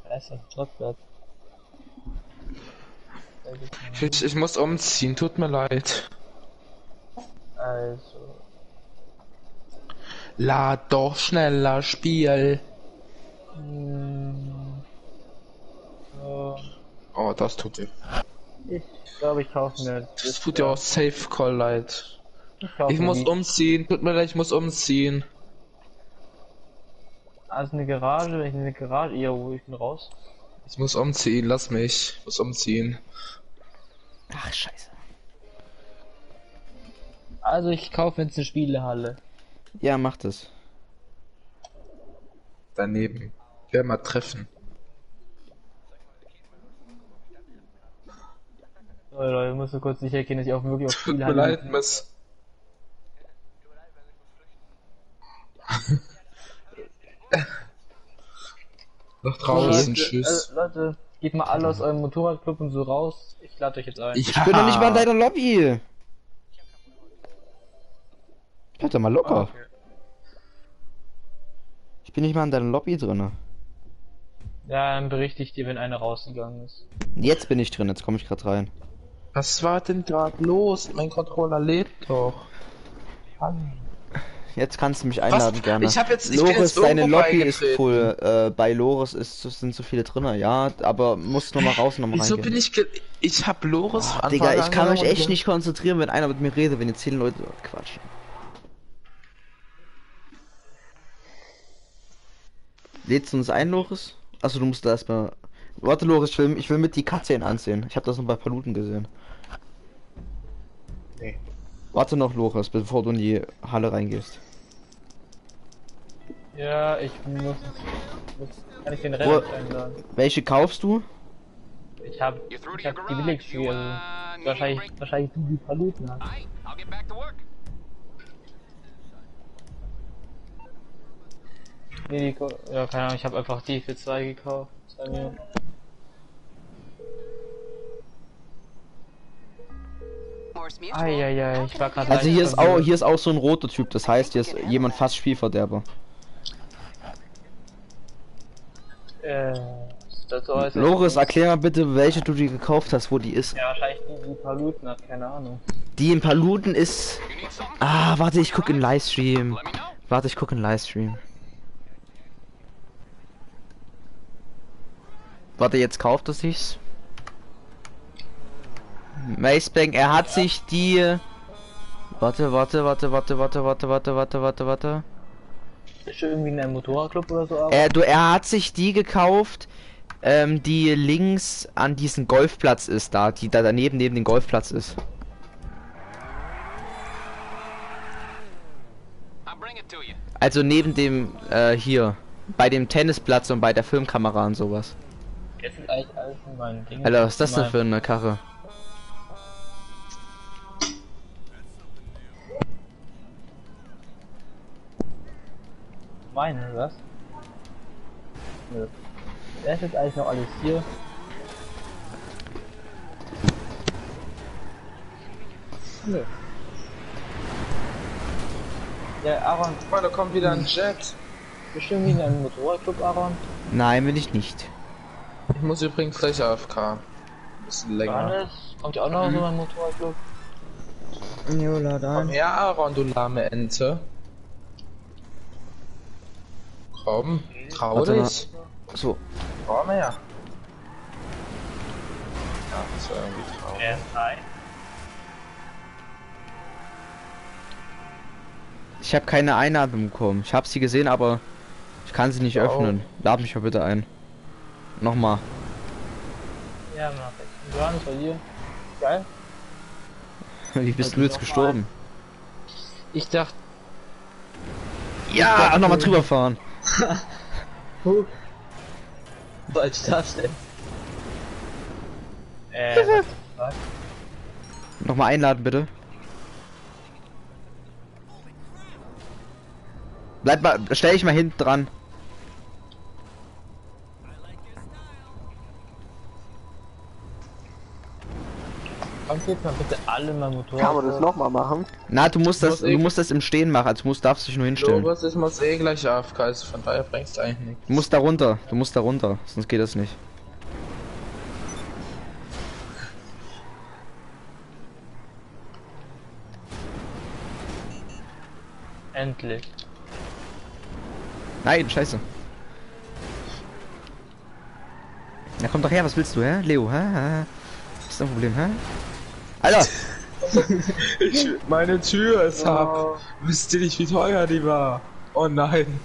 Speaker 2: Das ist Schrottplatz.
Speaker 3: Ich, ich muss umziehen, tut mir leid.
Speaker 2: Also.
Speaker 3: Lad doch schneller, Spiel.
Speaker 2: Hm, so,
Speaker 3: Oh, das tut dir.
Speaker 2: ich glaube, ich kaufe mir.
Speaker 3: Das tut dir auch Safe Call leid.
Speaker 2: Ich,
Speaker 3: Ich muss
Speaker 2: die-
Speaker 3: umziehen, tut mir leid, ich muss umziehen.
Speaker 2: Also eine Garage, wenn ich eine Garage. Ja, wo ich bin raus.
Speaker 3: Ich muss umziehen, lass mich. Ich muss umziehen.
Speaker 1: Ach, scheiße.
Speaker 2: Also ich kaufe jetzt eine Spielehalle.
Speaker 1: Ja, mach das.
Speaker 3: Daneben. Ich werde mal treffen.
Speaker 2: So, Leute, ich muss nur kurz sicher gehen, dass ich auch wirklich auf
Speaker 3: Tut mir leid, Miss. Nach draußen,
Speaker 2: Leute,
Speaker 3: tschüss.
Speaker 2: äh, Leute, geht mal alle aus eurem Motorradclub und so raus. Ich lade euch jetzt ein.
Speaker 1: Ich bin doch nicht mal in deiner Lobby. Bleib doch mal locker.
Speaker 2: Okay.
Speaker 1: Ich bin nicht mal in deiner Lobby drinne.
Speaker 2: Ja, dann berichte ich dir, wenn einer rausgegangen ist.
Speaker 1: Jetzt bin ich drin, jetzt komme ich gerade rein.
Speaker 3: Was war denn gerade los? Mein Controller lebt doch.
Speaker 1: Jetzt kannst du mich einladen gerne.
Speaker 3: Ich hab jetzt- ich bin
Speaker 1: Loris,
Speaker 3: jetzt
Speaker 1: deine Lobby ist voll. Äh, bei Loris ist, sind so viele drinne, ja, aber musst noch mal raus und noch mal
Speaker 3: Wieso
Speaker 1: reingehen.
Speaker 3: bin ich ge Ich hab Loris
Speaker 1: Ah,
Speaker 3: von
Speaker 1: Digga, ich
Speaker 3: an
Speaker 1: kann mich echt nicht konzentrieren, wenn einer mit mir redet, wenn jetzt zehn Leute quatschen. Lädst du uns ein, Loris? Achso, du musst da erstmal. Warte, Loris, ich will, ich will mit die Cutscene ansehen. Ich habe das noch bei Paluten gesehen.
Speaker 2: Nee.
Speaker 1: Warte noch, Loris, bevor du in die Halle reingehst.
Speaker 2: Ja, ich muss. muss kann ich den Rennen einladen?
Speaker 1: Welche kaufst du?
Speaker 2: Ich hab. Ich hab die billigste, also.
Speaker 4: uh,
Speaker 2: Wahrscheinlich, wahrscheinlich die, die Paluten hat. Nee, die, ja, keine Ahnung, ich habe einfach die für zwei gekauft. Zwei Millionen. Eieiei, ich war
Speaker 8: of
Speaker 1: Also hier ist auch hier ist auch so ein roter Typ. Das heißt, hier ist jemand fast Spielverderber.
Speaker 2: Äh,
Speaker 1: Loris, erklär mal bitte, welche du dir gekauft hast, wo die ist.
Speaker 2: Ja, wahrscheinlich die, die Paluten hat, keine Ahnung.
Speaker 1: Die in Paluten ist. Ah, warte, ich guck in Livestream. Warte, ich guck in Livestream. Warte, jetzt kauft er sich's. Macebank, er hat sich die. Warte, warte, warte, warte, warte, warte, warte, warte, warte, warte.
Speaker 2: Ist irgendwie in einem Motorradclub oder so, aber.
Speaker 1: Er, du, er hat sich die gekauft, ähm, die links an diesem Golfplatz ist, da, die da daneben neben dem Golfplatz ist. Also neben dem, äh, hier, bei dem Tennisplatz und bei der Filmkamera und sowas.
Speaker 2: Jetzt ist eigentlich alles in meinen Dingen.
Speaker 1: Alter, was ist das denn
Speaker 2: Mein-
Speaker 1: für eine Karre?
Speaker 2: Meine, was? Nö. Das ist jetzt eigentlich noch alles hier. Nö. Ja, Aaron,
Speaker 3: Oh, da kommt wieder ein Jet.
Speaker 2: bist du irgendwie in einem Motorradclub, Aaron?
Speaker 1: Nein, will ich nicht.
Speaker 3: Ich muss übrigens gleich AFK. Bisschen länger.
Speaker 2: Kommt ja auch noch so ein Motorradclub?
Speaker 3: Komm her, Aaron, du lahme Ente. Komm, trau
Speaker 1: Warte mal.
Speaker 3: dich.
Speaker 1: So,
Speaker 3: Komm her. Ja, das war irgendwie traurig.
Speaker 2: Er ist drei.
Speaker 1: ich habe keine Einladung bekommen. Ich habe sie gesehen, aber ich kann sie nicht
Speaker 3: Ja,
Speaker 1: öffnen. Lad mich mal bitte ein. Nochmal.
Speaker 2: Ja, mach ich. Johannes, bei dir? Geil.
Speaker 1: Wie bist
Speaker 2: Also
Speaker 1: du jetzt
Speaker 2: noch
Speaker 1: gestorben?
Speaker 2: Ich dachte,
Speaker 1: Ja, nochmal drüber fahren.
Speaker 2: Was ist das denn? Äh, was?
Speaker 1: Nochmal einladen, bitte. Bleib mal, stell dich mal hinten dran.
Speaker 2: Jetzt mal bitte alle mal Motorrad.
Speaker 9: Kann man das nochmal machen?
Speaker 1: Na, du musst das,
Speaker 3: Muss
Speaker 1: du musst das im Stehen machen, also du musst, darfst dich nur hinstellen.
Speaker 3: Loris, ich muss eh gleich AFK, also von daher bringst du eigentlich nichts.
Speaker 1: Du musst da runter, du musst da runter, sonst geht das nicht.
Speaker 2: Endlich.
Speaker 1: Nein, scheiße. Na komm doch her, was willst du, hä? Leo, hä? hä? Was ist dein Problem, hä? Alter!
Speaker 3: Ich, meine Tür ist ab. Wisst ihr nicht, wie teuer die war? Oh nein.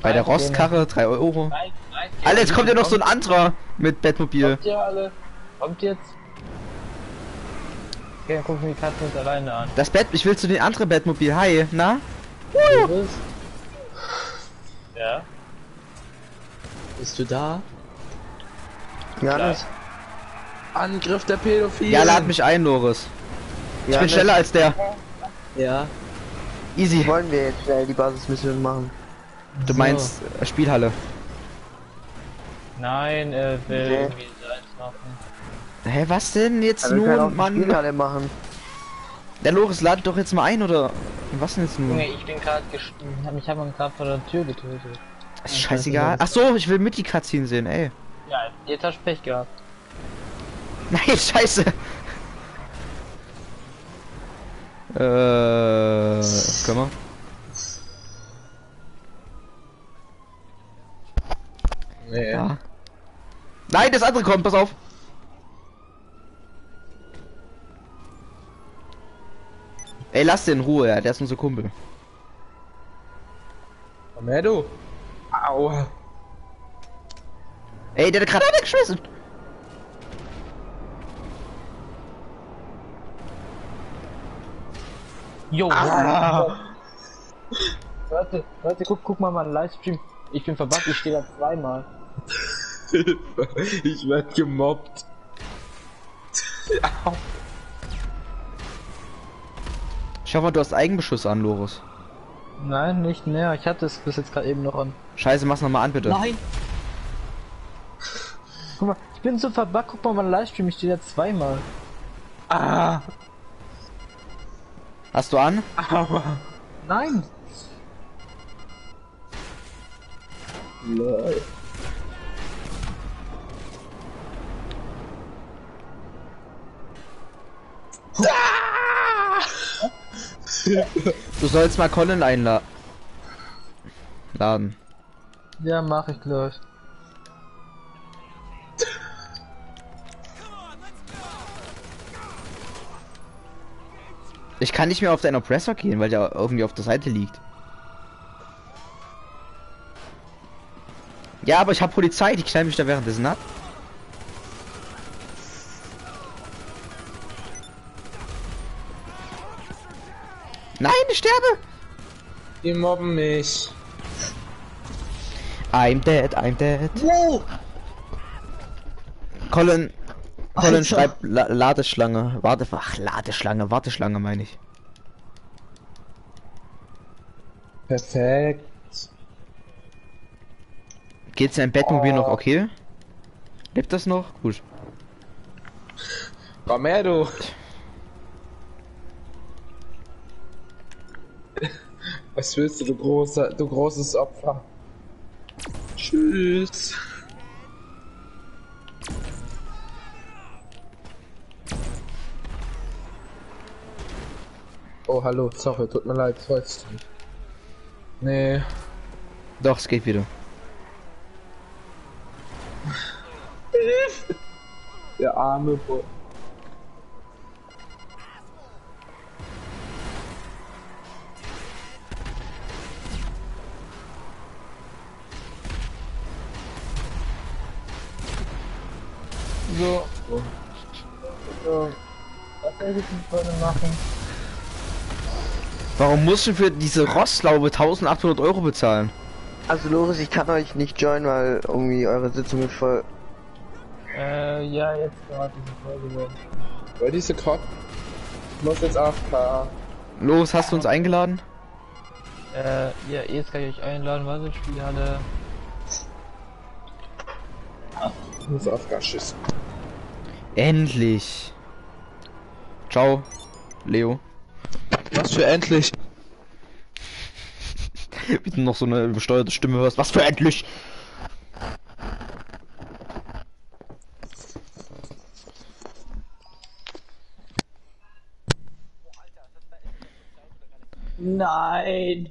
Speaker 1: Bei der Rostkarre 3 Euro.
Speaker 2: Nein, nein.
Speaker 1: Alter, jetzt kommt ja noch so ein anderer mit Bettmobil.
Speaker 2: Kommt ihr alle? Kommt jetzt? Okay, dann gucken wir die Katze uns alleine an.
Speaker 1: Das Bett, ich will zu den anderen Bettmobil. Hi, na?
Speaker 2: Loris? Ja?
Speaker 9: Bist du da? Johannes?
Speaker 3: Angriff der Pädophilen.
Speaker 1: Ja, lad mich ein, Loris. Ich bin schneller als der.
Speaker 9: Ja.
Speaker 1: Easy.
Speaker 9: Wollen wir jetzt schnell die Basismission machen?
Speaker 1: Du meinst äh, Spielhalle.
Speaker 2: Nein, er will
Speaker 9: Nee.
Speaker 2: irgendwie machen.
Speaker 1: Hä, was denn jetzt
Speaker 9: Aber
Speaker 1: nun,
Speaker 9: die
Speaker 1: Mann?
Speaker 9: Spielhalle machen.
Speaker 1: Der Loris ladet doch jetzt mal ein, oder? Was denn jetzt nun?
Speaker 2: Junge, ich bin gerade gest... Ich habe ihn gerade vor der Tür getötet.
Speaker 1: Ist scheißegal. Ach so, ich will mit die Cutscene sehen, ey.
Speaker 2: Ja, jetzt hast du Pech gehabt.
Speaker 1: Nein, scheiße. Äh, können wir?
Speaker 3: Nee.
Speaker 1: Ja. Nein, das andere kommt, pass auf. Ey, lass den in Ruhe, ja, der ist unser Kumpel.
Speaker 3: Komm her, du. Au.
Speaker 1: Ey, der hat gerade weggeschmissen.
Speaker 2: Jo.
Speaker 3: Ah.
Speaker 2: Leute, Leute, guck, guck mal mal einen Livestream. Ich bin verbuggt, ich stehe da zweimal.
Speaker 3: ich werd gemobbt. Au.
Speaker 1: Schau mal, du hast Eigenbeschuss an, Loris.
Speaker 2: Nein, nicht mehr. Ich hatte es bis jetzt gerade eben noch an.
Speaker 1: Scheiße, mach's nochmal an, bitte.
Speaker 2: Nein! Guck mal, ich bin so verbuggt, guck mal mal einen Livestream, ich stehe da zweimal.
Speaker 3: Ah,
Speaker 1: Hast du an?
Speaker 3: aber.
Speaker 2: Nein!
Speaker 3: Lol.
Speaker 1: Du sollst mal Colin einladen. Laden.
Speaker 2: Ja, mach ich gleich.
Speaker 1: Ich kann nicht mehr auf deinen Oppressor gehen, weil der irgendwie auf der Seite liegt. Ja, aber ich habe Polizei, die knallen mich da währenddessen ab. Nein, ich sterbe!
Speaker 3: Die mobben mich.
Speaker 1: I'm dead, I'm dead. Colin, Colin
Speaker 2: Alter.
Speaker 1: schreibt La Ladeschlange. Warte, ach, Ladeschlange, Warteschlange meine ich.
Speaker 3: Perfekt.
Speaker 1: Geht's in Bettmobil noch okay? Lebt das noch? Gut.
Speaker 3: Komm her, du. Was willst du, du großer, du großes Opfer? Tschüss. Oh, hallo, sorry, tut mir leid, wolltest du nicht. Nee,
Speaker 1: Doch, es geht wieder.
Speaker 3: der arme Boy.
Speaker 2: So. So. Was soll ich denn heute machen?
Speaker 1: Warum musst du für diese Rostlaube 1800 Euro bezahlen?
Speaker 9: Also Loris, ich kann euch nicht joinen, weil irgendwie eure Sitzung ist voll.
Speaker 2: Äh, ja, jetzt gerade diese Folge.
Speaker 3: Weil diese Kott muss jetzt AFK.
Speaker 1: Los, hast du uns eingeladen?
Speaker 2: Äh, ja, jetzt kann ich euch einladen, was ich Spielhalle.
Speaker 3: Ich muss AFK schießen.
Speaker 1: Endlich. Ciao, Leo.
Speaker 3: Was für endlich?
Speaker 1: Wie du noch so eine besteuerte Stimme hörst. Was für endlich?
Speaker 2: Nein!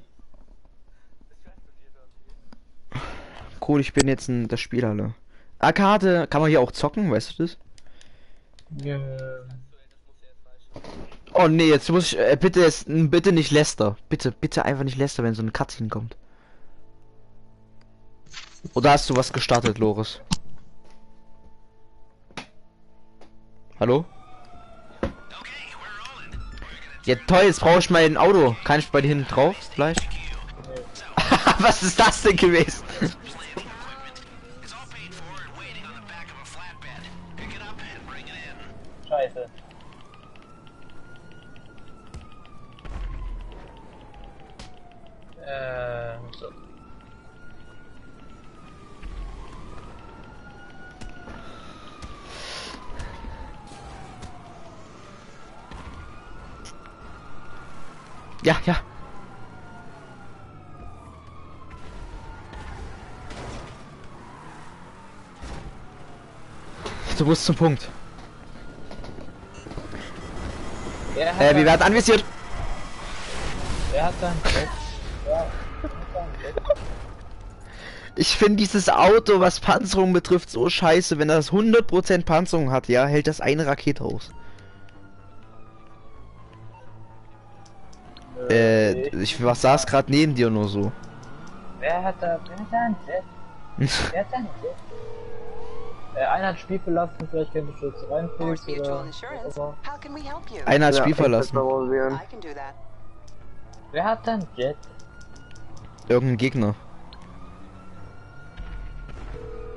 Speaker 1: Cool, ich bin jetzt in der Spielhalle. Arcade, kann man hier auch zocken, weißt du das?
Speaker 2: Ja.
Speaker 1: Oh nee, jetzt muss ich, äh, bitte jetzt, bitte nicht Lester. Bitte, bitte einfach nicht Lester, wenn so eine Cutscene kommt. Oder hast du was gestartet, Loris? Hallo? Ja toll, jetzt brauche ich mein Auto. Kann ich bei dir hinten drauf vielleicht? was ist das denn gewesen?
Speaker 2: So.
Speaker 1: Ja, ja. Du musst zum Punkt.
Speaker 2: Hat
Speaker 1: Äh, wir
Speaker 2: dann-
Speaker 1: werden anvisiert.
Speaker 2: Er hat dann.
Speaker 1: Ich finde dieses Auto, was Panzerung betrifft, so scheiße. Wenn das 100% Panzerung hat, ja, hält das eine Rakete aus. Äh, ich was saß gerade neben dir nur so.
Speaker 2: Wer hat da. Wer hat da ein Jet? Wer hat da ein Jet? Äh, einer hat Spiel verlassen, vielleicht
Speaker 8: Morse
Speaker 2: Felix,
Speaker 8: Mutual
Speaker 2: oder.
Speaker 1: Einer hat
Speaker 9: Ja,
Speaker 1: Spiel
Speaker 9: ich
Speaker 1: verlassen.
Speaker 2: Wer hat denn Jet?
Speaker 1: Irgendein Gegner.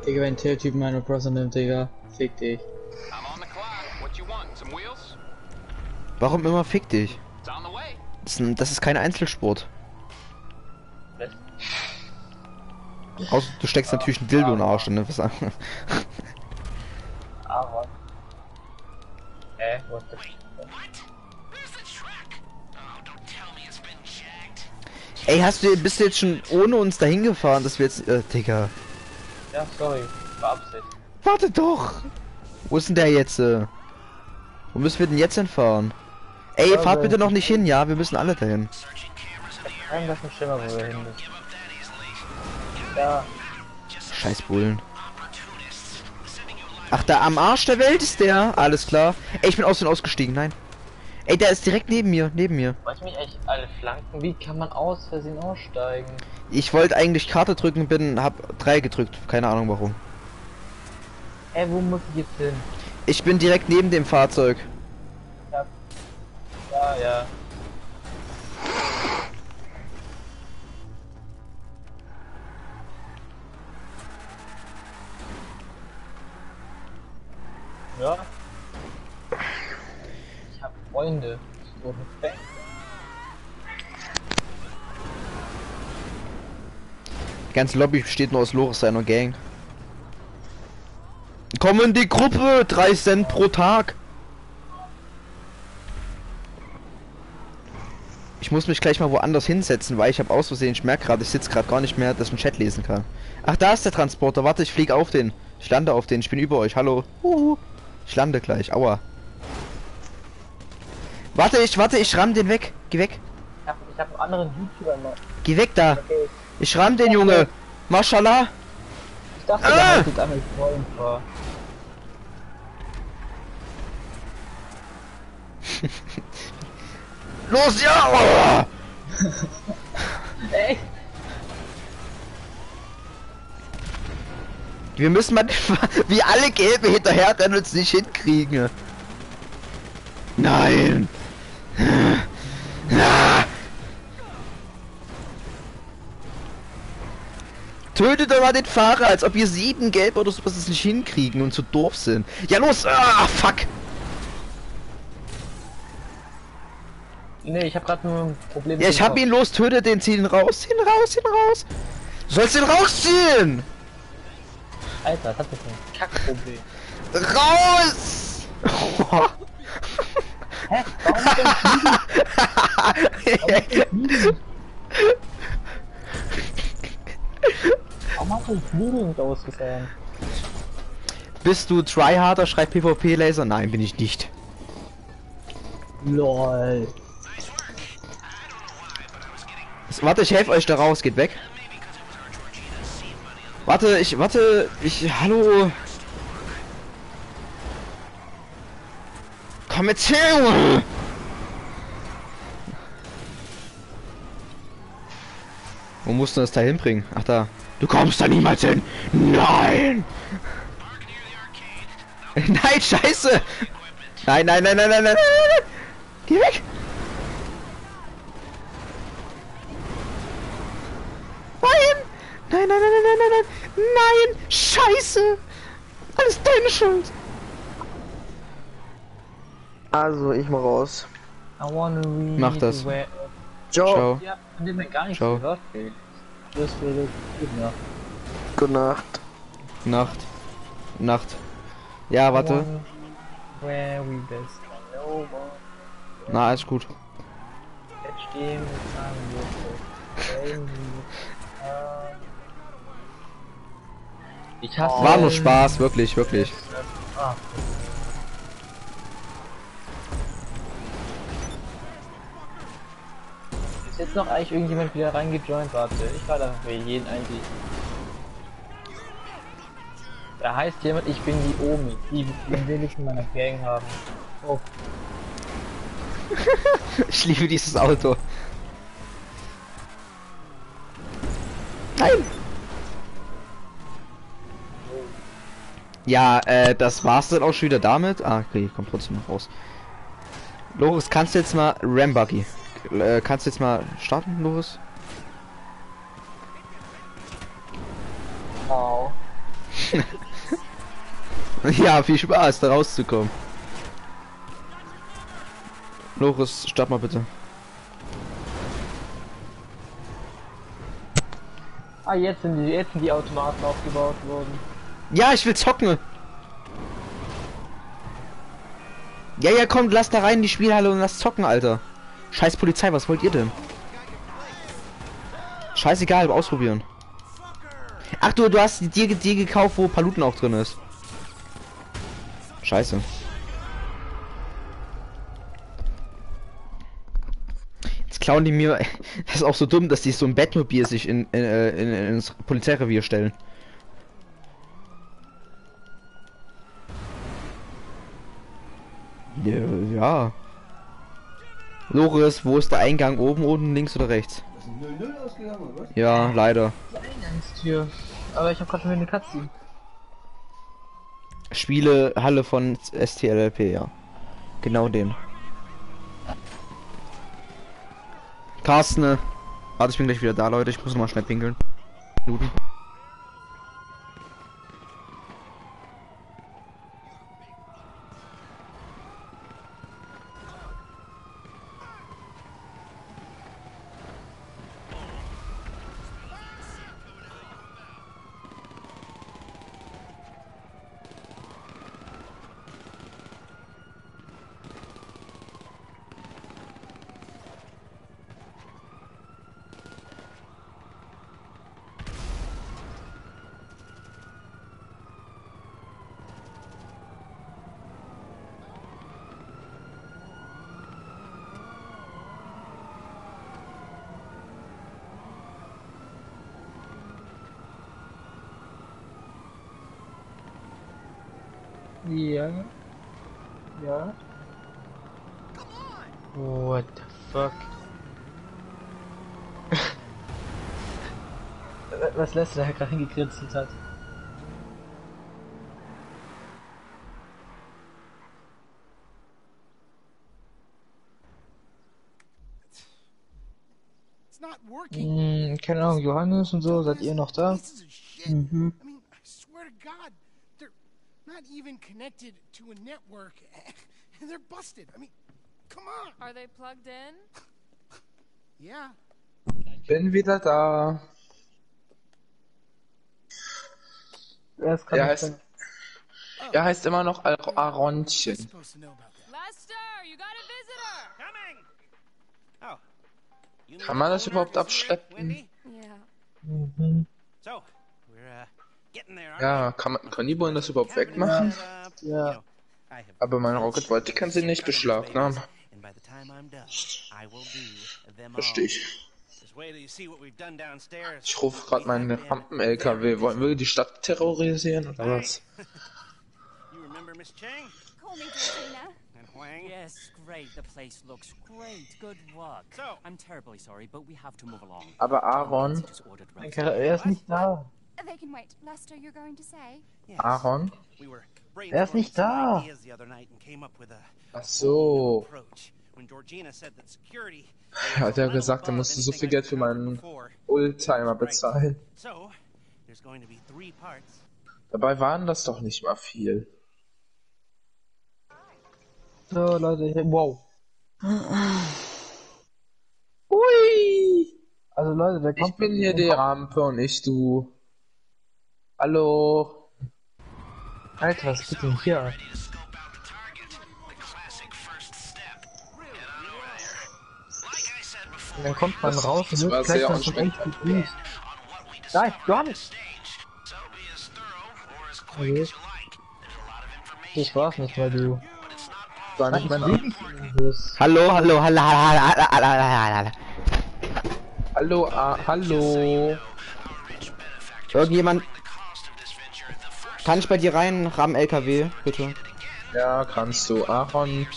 Speaker 2: Digga, wenn der Typ meine Browser nimmt, Digga, fick dich.
Speaker 4: I'm on the clock. What you want? Some wheels?
Speaker 1: Warum immer fick dich? Das ist, ein- das ist kein Einzelsport. Außer du steckst natürlich einen Dildo in den Arsch, ne? Was an-
Speaker 2: Aber. Hä? What the
Speaker 1: Ey, hast du, bist du jetzt schon ohne uns dahin gefahren, dass wir jetzt, äh, Digga.
Speaker 2: Ja, sorry. War Absicht.
Speaker 1: Warte doch! Wo ist denn der jetzt? Äh? Wo müssen wir denn jetzt hinfahren? Ey, fahrt bitte noch nicht hin, ja? Wir müssen alle dahin.
Speaker 2: Kein blassen Schimmer, wo wir hin müssen. Ja,
Speaker 1: Scheiß Bullen. Ach, da am Arsch der Welt ist der. Alles klar. Ey, ich bin aus und ausgestiegen. Nein. Ey, der ist direkt neben mir. Neben mir.
Speaker 2: wollte mich echt alle flanken. Wie kann man aus Versehen aussteigen?
Speaker 1: Ich wollte eigentlich Karte drücken, bin, hab 3 gedrückt. Keine Ahnung warum.
Speaker 2: Ey, wo muss ich jetzt hin?
Speaker 1: Ich bin direkt neben dem Fahrzeug.
Speaker 2: Ja, ja. Ja. Hab Freunde. So Respekt.
Speaker 1: Die ganze Lobby besteht nur aus Loris seiner Gang. Komm in die Gruppe! 3 Cent pro Tag! Ich muss mich gleich mal woanders hinsetzen, weil ich habe aus Versehen, ich merke gerade, ich sitze gerade gar nicht mehr, dass ich einen Chat lesen kann. Ach, da ist der Transporter. Warte, ich fliege auf den. Ich lande auf den. Ich bin über euch. Hallo. Uhu. Ich lande gleich. Aua. Warte, ich, warte, ich ramm den weg. Geh weg.
Speaker 2: Ich hab, ich hab einen anderen YouTuber mal.
Speaker 1: Geh weg da.
Speaker 2: Okay.
Speaker 1: Ich ramm den, Junge. Mashallah.
Speaker 2: Ich dachte,
Speaker 1: Ah!
Speaker 2: der haltet an mit Freund war.
Speaker 1: Los, ja!
Speaker 2: Ey!
Speaker 1: Wir müssen mal wie alle Gelbe hinterher rennen und es nicht hinkriegen. Nein! Tötet doch mal den Fahrer, als ob ihr sieben Gelb oder sowas es nicht hinkriegen und zu doof sind. Ja los! Ah, fuck!
Speaker 2: Nee, ich hab grad nur ein Problem
Speaker 1: Ja, ich hab ihn los, töte den, zieh ihn raus, ihn raus, ihn raus! Du sollst ihn rausziehen!
Speaker 2: Alter, das hat jetzt ein Kackproblem.
Speaker 1: Raus!
Speaker 2: Hä? Warum hat er fliegend? Ausgefahren?
Speaker 1: Bist du Tryharder, schreib PvP Laser? Nein, bin ich nicht.
Speaker 2: LOL.
Speaker 1: Warte, ich helfe euch da raus, geht weg. Warte, ich, warte, ich, hallo. Komm jetzt her, Junge. Wo musst du das Teil hinbringen? Ach da. Du kommst da niemals hin. Nein. Nein, scheiße. Nein, nein, nein, nein, nein, nein, nein. Geh weg. Nein! Nein, nein, nein, nein, nein, nein, nein! Nein! Scheiße! Alles deine Schuld!
Speaker 9: Also, ich mal raus.
Speaker 1: Mach das.
Speaker 2: where-
Speaker 1: Ciao.
Speaker 2: Ja, gar nichts
Speaker 1: Ciao.
Speaker 2: gehört. ey. Das würde gut, ja.
Speaker 9: Gute Nacht.
Speaker 1: Nacht. Nacht. Ja, warte. Na, alles gut.
Speaker 2: Ich hasse
Speaker 1: War nur Spaß, wirklich, wirklich.
Speaker 2: Ah. Jetzt noch eigentlich irgendjemand wieder reingejoint? Warte, ich war da für jeden eigentlich. Da heißt jemand, ich bin die Omi, die ich in meiner Gang haben. Oh,
Speaker 1: Ich liebe dieses Auto. Nein! Ja, äh, das war's dann auch schon wieder damit. Ah, okay, kommt trotzdem noch raus. Loris, kannst du jetzt mal Rambuggy Äh, kannst du jetzt mal starten, Loris?
Speaker 8: Wow.
Speaker 1: ja, viel Spaß, da rauszukommen. Loris, start mal bitte.
Speaker 8: Ah, jetzt sind die, jetzt sind die Automaten aufgebaut worden.
Speaker 1: Ja, ich will zocken. Ja, ja, kommt, lasst da rein in die Spielhalle und lasst zocken, Alter. Scheiß Polizei, was wollt ihr denn? Scheißegal, ausprobieren. Ach du, du hast die dir, dir gekauft, wo Paluten auch drin ist. Scheiße. Jetzt klauen die mir. Das ist auch so dumm, dass die so ein Bettmobil sich in, in, äh, in, in, ins Polizeirevier stellen. Ja. Loris, wo ist der Eingang? Oben, unten, links oder rechts? Ja, leider.
Speaker 8: Eingangstür. Aber ich habe gerade schon wieder eine Cutscene.
Speaker 1: Spiele Halle von STLLP, ja. Genau den. Carsten, äh, warte, ich bin gleich wieder da, Leute. Ich muss noch mal schnell pinkeln. Minuten.
Speaker 8: Ja. Ja. What the fuck? Was lässt der gerade hingekritzelt hat?
Speaker 10: It's not working.
Speaker 8: Hm, keine Ahnung, Johannes und so, seid ihr noch da? Mhm.
Speaker 10: I mean, I swear to God, they're not even connected to a network, and they're busted. I mean, come on.
Speaker 11: Are they plugged in?
Speaker 10: Yeah.
Speaker 3: Bin wieder da.
Speaker 8: Das kann
Speaker 3: Er heißt, er heißt immer noch Ar Arontchen.
Speaker 10: Supposed to know about that.
Speaker 11: Lester, you got a visitor!
Speaker 7: Coming! Oh.
Speaker 3: Kann man das überhaupt abschleppen?
Speaker 8: Mhm.
Speaker 7: Uh,
Speaker 3: Ja, kann man, kann die wollen das überhaupt wegmachen?
Speaker 7: we?
Speaker 8: Ja.
Speaker 3: Aber mein Rocket die kann sie nicht beschlagnahmen. Verstehe ich. Ich rufe gerade meinen Rampen-LKW. Wollen wir die Stadt terrorisieren oder was? Aber Aaron,
Speaker 8: Er ist nicht da.
Speaker 3: Aaron?
Speaker 8: Er ist nicht da.
Speaker 3: Ach so.
Speaker 7: Approach. When Georgina said that security
Speaker 3: Er hat ja gesagt, er musste so viel Geld für meinen Oldtimer bezahlen. Dabei waren das doch nicht mal viel.
Speaker 8: So, Leute, ich, wow.
Speaker 3: Hui!
Speaker 8: Also Leute, der
Speaker 3: Ich
Speaker 8: kommt.
Speaker 3: bin hier die Rampe und ich du. Hallo?
Speaker 8: Alter, was geht denn hier ab? Und dann kommt man
Speaker 3: Das-
Speaker 8: raus und wird gleich
Speaker 3: sehr
Speaker 8: dann schon echt begrüßt. Nein, Johannes! Okay. Das war's nicht, weil du.
Speaker 3: War nicht mein
Speaker 8: nicht
Speaker 1: hallo, hallo, hallo, hallo, hallo, hallo. Hallo,
Speaker 3: ah, hallo.
Speaker 1: Irgendjemand. Kann ich bei dir rein, Ram LKW, bitte?
Speaker 3: Ja, kannst du. Aaron,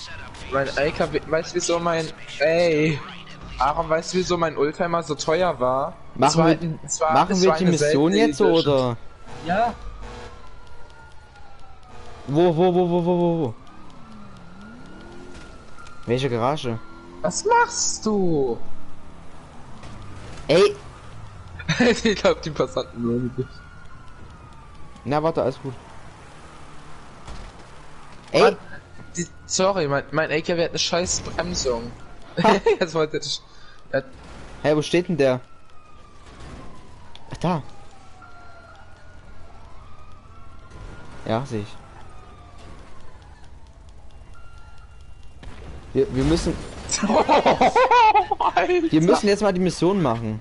Speaker 3: mein LKW, weißt du wieso mein, ey. Aaron, weißt du wieso mein Oldtimer so teuer war?
Speaker 1: Machen
Speaker 3: war,
Speaker 1: wir,
Speaker 3: es war,
Speaker 1: machen wir die Mission jetzt
Speaker 3: Edition.
Speaker 1: oder?
Speaker 8: Ja,
Speaker 1: Wo, wo, wo, wo, wo, wo, wo? Welche Garage?
Speaker 3: Was machst du?
Speaker 1: Ey!
Speaker 3: ich glaube, die Passanten mögen dich.
Speaker 1: Na, warte, alles gut. Ey!
Speaker 3: Mann, die, sorry, mein, mein LKW hat eine scheiß Bremsung. Jetzt wollte ich.
Speaker 1: Hey, wo steht denn der? Ach, da. Ja, sehe ich. Wir, wir müssen. wir müssen jetzt mal die Mission machen.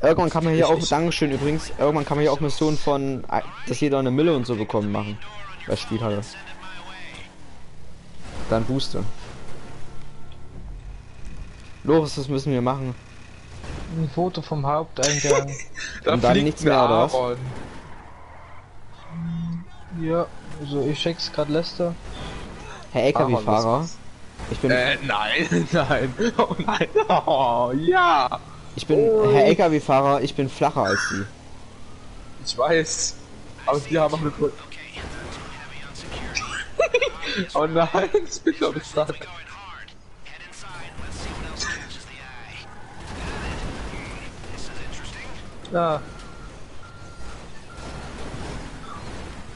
Speaker 1: Irgendwann kann man hier auch, Dankeschön übrigens, irgendwann kann man hier auch Missionen von, dass jeder eine Mille und so bekommen machen. Bei Spielhalle. Dann Booster. Loris, was müssen wir machen?
Speaker 8: Ein Foto vom Haupteingang.
Speaker 3: da
Speaker 1: Und dann nichts mehr, oder was?
Speaker 8: Ja, also ich schick's grad Lester.
Speaker 1: Herr LKW-Fahrer. Ich bin,
Speaker 3: Äh, nein, nein. Oh nein. Oh, ja.
Speaker 1: ich bin, Herr LKW-Fahrer, ich bin flacher als Sie.
Speaker 3: Ich weiß. Aber die haben auch eine Kur Oh nein, ich bin glaube ich
Speaker 8: Ja.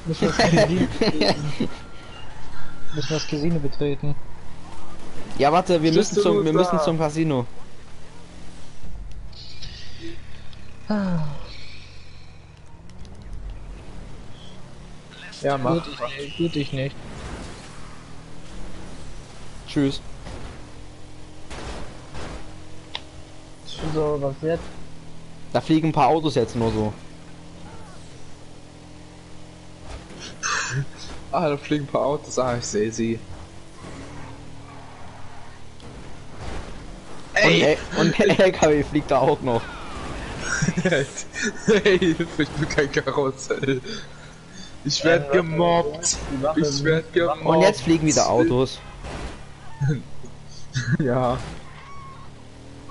Speaker 8: Müssen wir das Casino, müssen wir das Casino betreten.
Speaker 1: Ja, warte, wir
Speaker 3: Bist
Speaker 1: müssen zum, wir
Speaker 3: da?
Speaker 1: müssen zum Casino.
Speaker 3: Ja, mach.
Speaker 8: Gut, ich nicht. Gut, ich nicht.
Speaker 1: Tschüss.
Speaker 8: So, was jetzt?
Speaker 1: Da fliegen ein paar Autos jetzt nur so.
Speaker 3: Ah, da fliegen ein paar Autos. Ah, ich sehe sie.
Speaker 1: Und, L- und der LKW fliegt da auch noch.
Speaker 3: hey, Hilfe, ich bin kein Karussell. Ich werd gemobbt. Ich werd gemobbt.
Speaker 1: Und jetzt fliegen wieder Autos.
Speaker 3: Ja.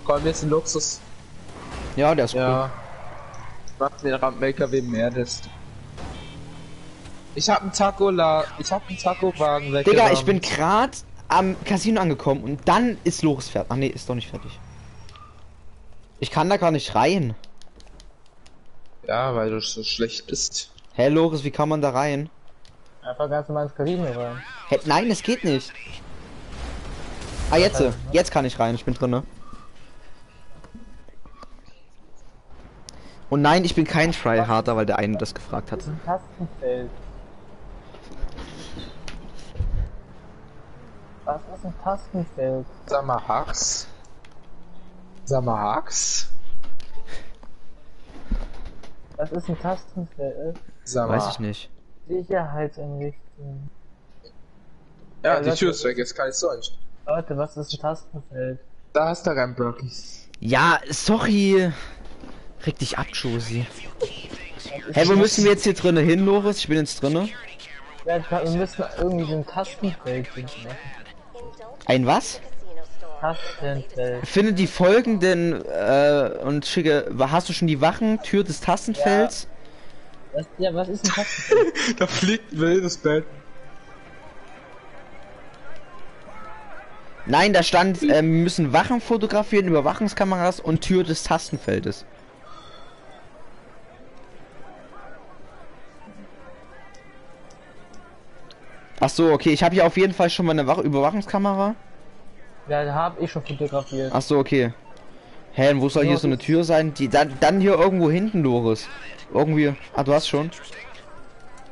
Speaker 3: Komm, jetzt ein Luxus.
Speaker 1: Ja, der ist cool.
Speaker 3: Ja. Macht den Ramp-LKW mehr, desto. Ich hab einen Taco la ich hab einen Taco-Wagen
Speaker 1: Digga,
Speaker 3: weggerammt.
Speaker 1: ich bin grad am Casino angekommen und dann ist Loris fertig. Ach nee, ist doch nicht fertig. Ich kann da gar nicht rein.
Speaker 3: Ja, weil du so schlecht bist.
Speaker 1: Hä, Loris, wie kann man da rein?
Speaker 8: Einfach ganz normal ins Casino rein.
Speaker 1: Hä, nein, es geht nicht. Ah, jetzt, jetzt kann ich rein, ich bin drinne. Und nein, ich bin kein Tryharder, weil der eine das gefragt hat.
Speaker 8: Ein Tastenfeld. Was ist ein Tastenfeld?
Speaker 3: Sag mal Hax. Sag mal Hax.
Speaker 8: Was ist ein Tastenfeld?
Speaker 3: Sag mal.
Speaker 1: Weiß ich nicht.
Speaker 8: Sicherheitseinrichtung.
Speaker 3: Ja, die Tür ist weg, jetzt kann ich so nicht.
Speaker 8: Leute, was ist ein Tastenfeld?
Speaker 3: Da hast du rein, Brockies.
Speaker 1: Ja, sorry. Reg dich ab, Josi. Hä, wo müssen wir jetzt hier drinnen hin, Loris? Ich bin jetzt drinnen.
Speaker 8: Ja, ich glaub, wir müssen irgendwie so ein Tastenfeld finden. ne?
Speaker 1: Ein was?
Speaker 8: Tastenfeld.
Speaker 1: Finde die folgenden äh, und schicke. Hast du schon die Wachen, Tür des Tastenfelds?
Speaker 8: Was, ja, was ist ein Tastenfeld?
Speaker 3: da fliegt ein wildes Bett.
Speaker 1: Nein, da stand, äh, wir müssen Wachen fotografieren, Überwachungskameras und Tür des Tastenfeldes. Ach so, okay, ich habe hier auf jeden Fall schon mal eine Wach Überwachungskamera.
Speaker 8: ja, da hab ich schon fotografiert.
Speaker 1: Ach so, okay. Hä, und wo soll hier so eine Tür sein? Die dann, dann hier irgendwo hinten, Loris. Irgendwie. Ah, du hast schon.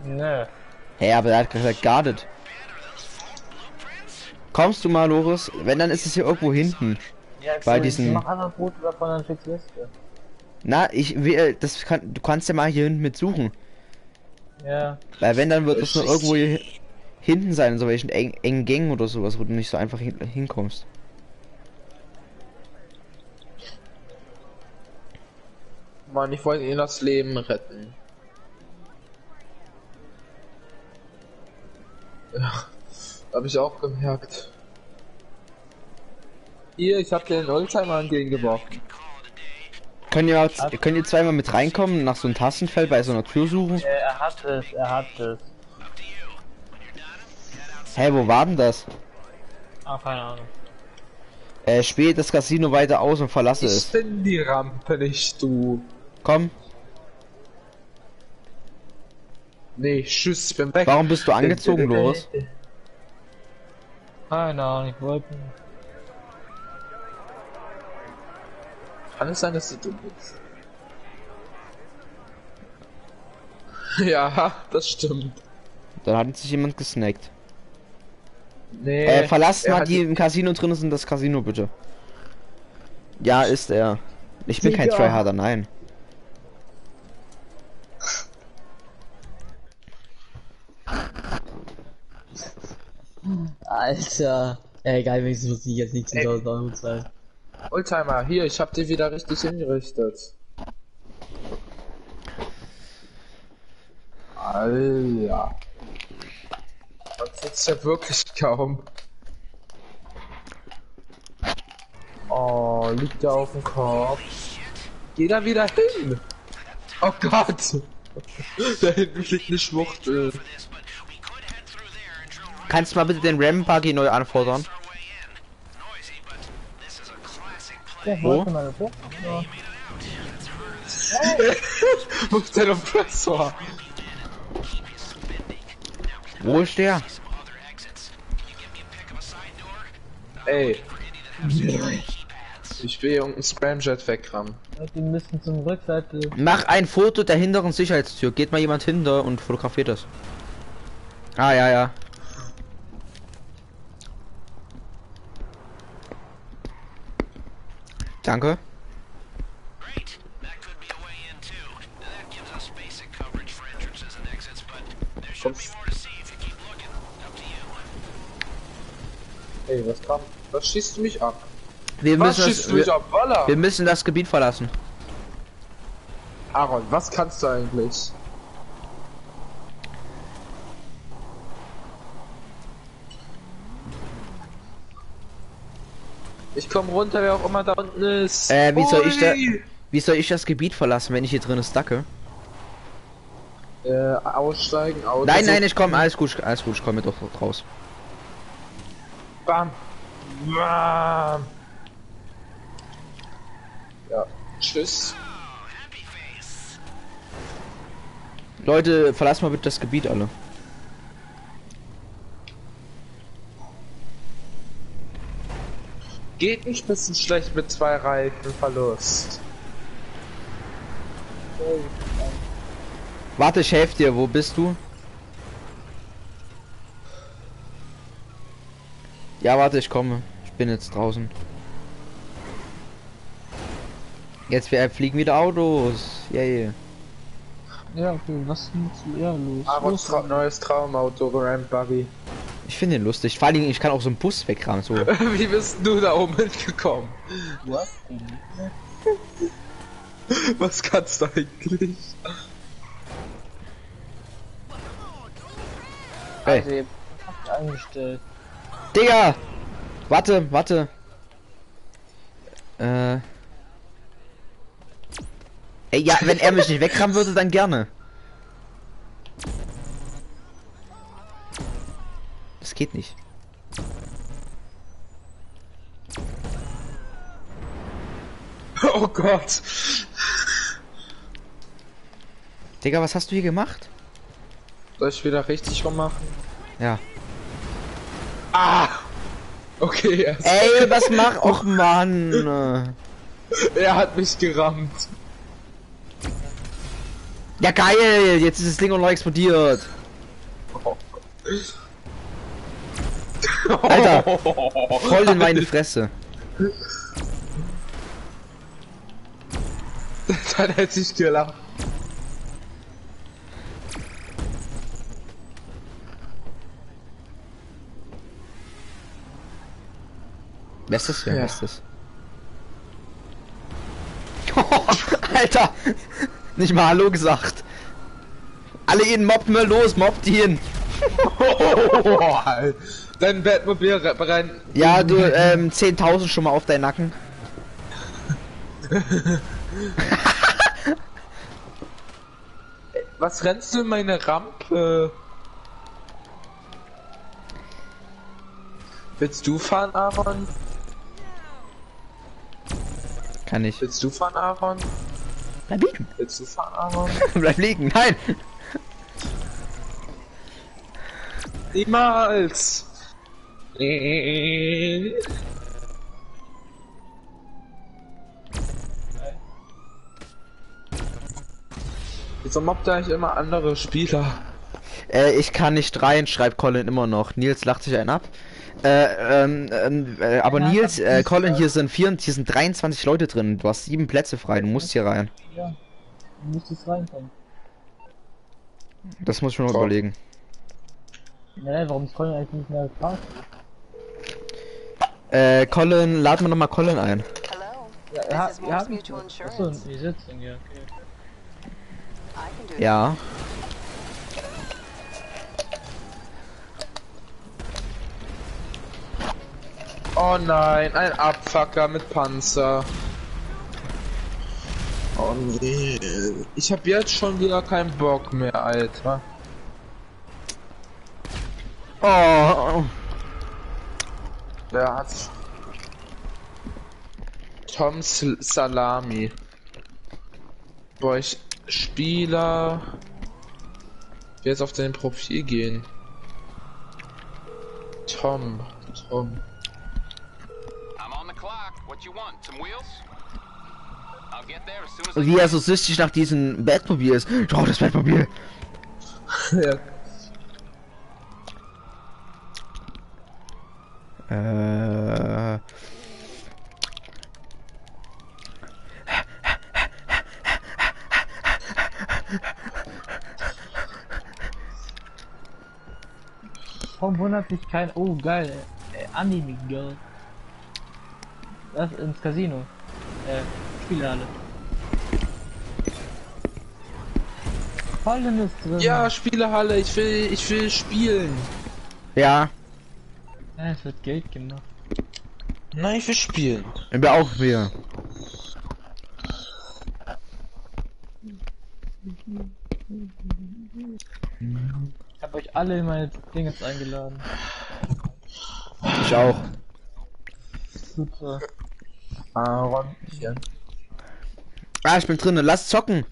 Speaker 8: Nö.
Speaker 1: Hä, aber er hat gesagt guarded. Kommst du mal, Loris? Wenn, dann ist es hier irgendwo hinten.
Speaker 8: Ja,
Speaker 1: Bei diesen-. Na, ich will, das kann, du kannst ja mal hier hinten mit suchen.
Speaker 8: Ja.
Speaker 1: Weil wenn, dann wird es nur irgendwo hier hinten sein, in so welchen eng, engen Gängen oder sowas, wo du nicht so einfach hin, hinkommst.
Speaker 3: Mann, ich wollte ihr das Leben retten. Ja, habe ich auch gemerkt. Hier, ich hab dir den Oldtimer entgegengeworfen.
Speaker 1: Könnt ihr, mal- könnt ihr zweimal mit reinkommen, nach so einem Tastenfeld bei so einer Tür suchen?
Speaker 8: Er hat es, er hat es.
Speaker 1: Hä, wo war denn das?
Speaker 8: Ah, keine Ahnung.
Speaker 1: Äh, spiel das Casino weiter aus und verlasse
Speaker 3: Ich
Speaker 1: es.
Speaker 3: bin die Rampe, nicht du.
Speaker 1: Komm,
Speaker 3: Nee, tschüss, ich bin weg.
Speaker 1: warum bist du angezogen, Loris?
Speaker 8: Keine Ahnung, ich wollte.
Speaker 3: Kann es sein, dass du dumm bist? Ja, das stimmt.
Speaker 1: Dann hat sich jemand gesnackt.
Speaker 3: Nee.
Speaker 1: Äh, verlasst
Speaker 3: er
Speaker 1: mal
Speaker 3: hat-
Speaker 1: die im Casino drin sind das Casino bitte. Ja, ist er. Ich bin kein
Speaker 2: Digga.
Speaker 1: Tryharder, nein.
Speaker 12: Alter. Ja, egal, wenigstens muss ich jetzt nicht 10.000 Euro zahlen.
Speaker 3: Oldtimer, hier, ich hab dir wieder richtig hingerichtet. Alter. Man sieht's ja wirklich kaum. Oh, liegt er auf dem Kopf. Geh da wieder hin. Oh Gott. da hinten liegt eine Schwuchtel.
Speaker 1: Kannst du mal bitte den Ram Buggy neu anfordern?
Speaker 2: Ja,
Speaker 3: ist der?
Speaker 1: Wo ist der?
Speaker 3: Ey. Ich will irgendeinen Scramjet wegrammen.
Speaker 2: Die müssen zum Rückseite.
Speaker 1: Mach ein Foto der hinteren Sicherheitstür. Geht mal jemand hinter und fotografiert das. Ah, ja, ja. Danke.
Speaker 3: Ey, was kam? Was schießt du mich ab?
Speaker 1: Wir
Speaker 3: Was
Speaker 1: müssen, das,
Speaker 3: du mich
Speaker 1: wir,
Speaker 3: ab?
Speaker 1: Wir müssen das Gebiet verlassen.
Speaker 3: Aaron, was kannst du eigentlich? Ich komm runter, wer auch immer da unten ist.
Speaker 1: Äh, wie soll ich da,
Speaker 3: Ui!
Speaker 1: wie soll ich das Gebiet verlassen, wenn ich hier drin stacke?
Speaker 3: Äh, aussteigen, Auto.
Speaker 1: Nein, nein, ich komme, alles gut, alles gut, ich komme doch raus.
Speaker 3: Bam. Ja, tschüss.
Speaker 1: Leute, verlasst mal bitte das Gebiet alle.
Speaker 3: Geht nicht bisschen schlecht mit zwei Reifen Verlust.
Speaker 1: Warte, ich helfe dir, wo bist du? Ja, warte, ich komme. Ich bin jetzt draußen. Jetzt wir fliegen wieder Autos. Yay.
Speaker 8: Ja, okay, was ist mit ja los?
Speaker 3: Aarons Tra neues Traumauto, Ram Buggy.
Speaker 1: Ich finde den lustig. Vor allen Dingen, ich kann auch so einen Bus wegrammen. So.
Speaker 3: Wie bist du da oben hingekommen?
Speaker 2: Was?
Speaker 3: Was kannst du eigentlich?
Speaker 1: Hey.
Speaker 2: Also, eingestellt.
Speaker 1: Digga! Warte, warte. Äh. Ey, ja, wenn er mich nicht wegrammen würde, dann gerne. Das geht nicht.
Speaker 3: Oh Gott.
Speaker 1: Digga, was hast du hier gemacht?
Speaker 3: Soll ich wieder richtig rummachen?
Speaker 1: Ja.
Speaker 3: Ah! Okay, er, ist-
Speaker 1: Ey, was mach? Och, Mann.
Speaker 3: er hat mich gerammt.
Speaker 1: Ja, geil. Jetzt ist das Ding auch noch explodiert. Alter. Voll in meine Fresse.
Speaker 3: Dann hätte ich gelacht.
Speaker 1: Wer ist das? Wer
Speaker 3: Ja.
Speaker 1: ist das? Alter! Nicht mal Hallo gesagt. Alle ihn mobben wir los, mobbt ihn.
Speaker 3: Oh, Dein Batmobil re- brennt.
Speaker 1: Ja, du, ähm, 10.000 schon mal auf deinen Nacken.
Speaker 3: Was rennst du in meine Rampe? Willst du fahren, Aaron?
Speaker 1: Kann ich.
Speaker 3: Willst du fahren, Aaron?
Speaker 1: Bleib liegen.
Speaker 3: Willst du fahren, Aaron?
Speaker 1: Bleib liegen. Nein.
Speaker 3: Niemals! Nee. Wieso mobbt er eigentlich immer andere Spieler?
Speaker 1: Äh, ich kann nicht rein, schreibt Colin immer noch. Nils lacht sich einen ab. Äh, ähm, ähm, äh, aber
Speaker 8: Ja,
Speaker 1: Nils, äh, Colin, hier sind vier, hier sind 23 Leute drin. Du hast sieben Plätze frei. Du musst hier rein.
Speaker 8: Ja. Du müsstest reinkommen.
Speaker 1: Das muss ich mir noch
Speaker 3: So.
Speaker 1: überlegen.
Speaker 8: Ne, warum ist Colin eigentlich nicht mehr gefragt?
Speaker 1: Äh, Colin, laden wir noch mal Colin ein.
Speaker 8: Ja, er hat, er hat. Achso, wir sitzen hier, okay.
Speaker 1: Ja.
Speaker 3: Oh nein, ein Abfucker mit Panzer. Oh nee. Ich hab jetzt schon wieder keinen Bock mehr, Alter.
Speaker 1: Oh.
Speaker 3: Der hat Tom Salami. Boah, ich Spieler. Jetzt auf dein Profil gehen. Tom. Tom.
Speaker 4: I'm on the clock. What you want? Some wheels? I'll get there as soon as I
Speaker 1: Und wie er so süchtig nach diesem Bettmobil ist. Schau, das Bettmobil.
Speaker 3: ja.
Speaker 1: Äh.
Speaker 8: Warum wundert sich kein. Oh, geil. Äh, Anime Girl. Das ins Casino. Äh, Spielhalle. Colin ist drin.
Speaker 3: Ja, Spielehalle, ich will, ich will spielen.
Speaker 1: Ja,
Speaker 8: Ja, es wird Geld gemacht.
Speaker 3: Nein, ich will spielen.
Speaker 1: ich bin auch wir.
Speaker 8: Ich habe euch alle in meine Dinges eingeladen.
Speaker 1: Ich auch.
Speaker 8: Super.
Speaker 3: Aaron, hier.
Speaker 1: Ah, ich bin drin. Lass zocken.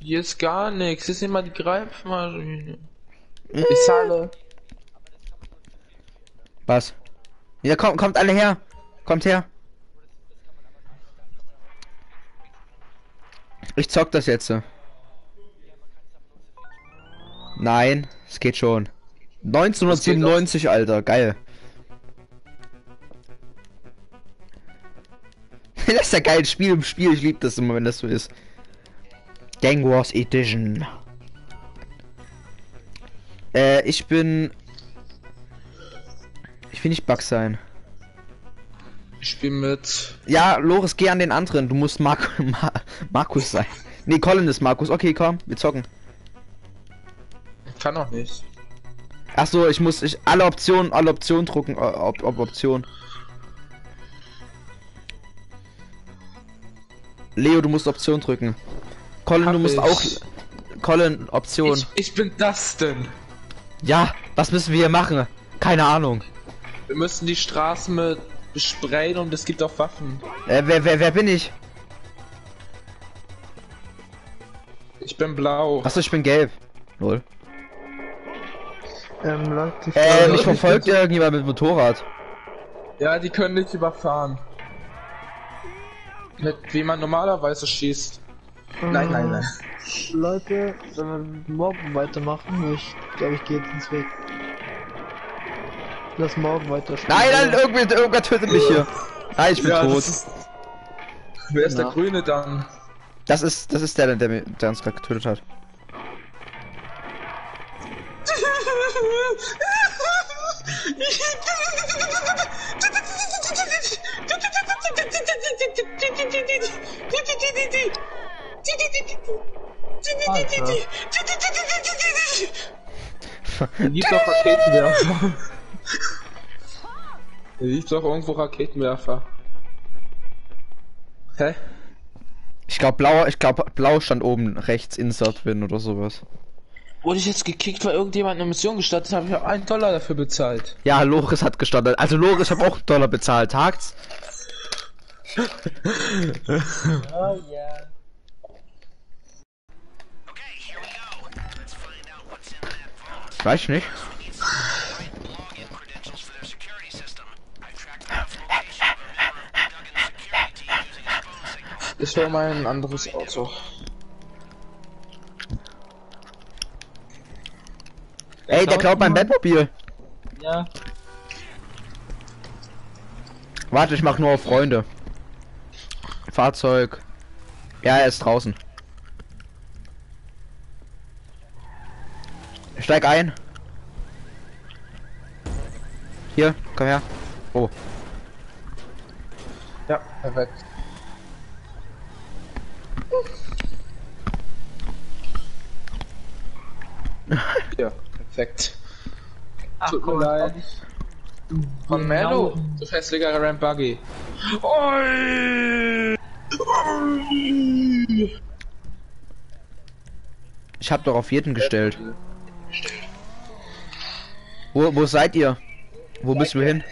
Speaker 3: Hier ist gar nichts. Hier ist immer die Greifmaschine. Ich zahle.
Speaker 1: Was? Ja, kommt, kommt alle her. Kommt her. Ich zock das jetzt. Nein, es geht schon. 1997, Alter, geil. das ist ja geil, Spiel im Spiel, ich liebe das immer, wenn das so ist. Gang Wars Edition. Äh, ich bin... Ich will nicht Bug sein.
Speaker 3: Ich spiele mit.
Speaker 1: Ja, Loris, geh an den anderen. Du musst Mark Ma Markus sein. Nee, Colin ist Markus. Okay, komm, wir zocken.
Speaker 3: Ich kann auch nicht.
Speaker 1: Ach so, ich muss ich alle Optionen, alle Optionen drucken. äh, Ob, ob Option. Leo, du musst Option drücken. Colin,
Speaker 3: Hab
Speaker 1: du musst
Speaker 3: ich.
Speaker 1: auch. Colin, Option.
Speaker 3: Ich, ich bin Dustin.
Speaker 1: Ja, was müssen wir hier machen? Keine Ahnung.
Speaker 3: Wir müssen die Straßen mit besprayen und es gibt auch Waffen.
Speaker 1: Äh, wer, wer, wer bin ich?
Speaker 3: Ich bin blau.
Speaker 1: Achso, ich bin gelb. Lol.
Speaker 3: Ähm, Leute,
Speaker 1: Äh, mich verfolgt irgendjemand mit Motorrad.
Speaker 3: Ja, die können nicht überfahren. Mit wie man normalerweise schießt. Nein, nein, nein.
Speaker 12: Leute, wenn wir morgen weitermachen, ich glaube, ich gehe jetzt ins Weg. Lass morgen weiter spielen.
Speaker 1: Nein, nein, irgendwer, irgendwer tötet mich hier. Nein, ich bin
Speaker 3: Ja,
Speaker 1: tot.
Speaker 3: ist- Wer ist
Speaker 1: Na.
Speaker 3: der Grüne dann?
Speaker 1: Das ist, das ist der, der, mir- der uns gerade getötet hat.
Speaker 3: Hier gibt doch Raketenwerfer. Hier gibt doch irgendwo Raketenwerfer. Hä?
Speaker 1: Ich glaube blau, ich glaube blau stand oben rechts Insert Win oder sowas.
Speaker 3: wurde ich jetzt gekickt, weil irgendjemand eine Mission gestartet hat, ich habe einen Dollar dafür bezahlt.
Speaker 1: Ja, Loris hat gestartet. Also Loris, ich habe auch einen Dollar bezahlt. Tagt's?
Speaker 2: Oh ja.
Speaker 1: Weiß ich nicht.
Speaker 3: Ich hol mal ein anderes Auto.
Speaker 1: Ey, der klaut mein Bettmobil.
Speaker 2: Ja.
Speaker 1: Warte, ich mach nur auf Freunde. Fahrzeug. Ja, er ist draußen. Steig ein. Hier, komm her. Oh.
Speaker 3: Ja, perfekt. ja, perfekt.
Speaker 2: Ach,
Speaker 3: Tut mir leid. Von Merlo, du hässlicher Rampbuggy.
Speaker 1: Ich hab doch auf jeden gestellt. Wo, wo seid ihr? Wo müssen wir hin?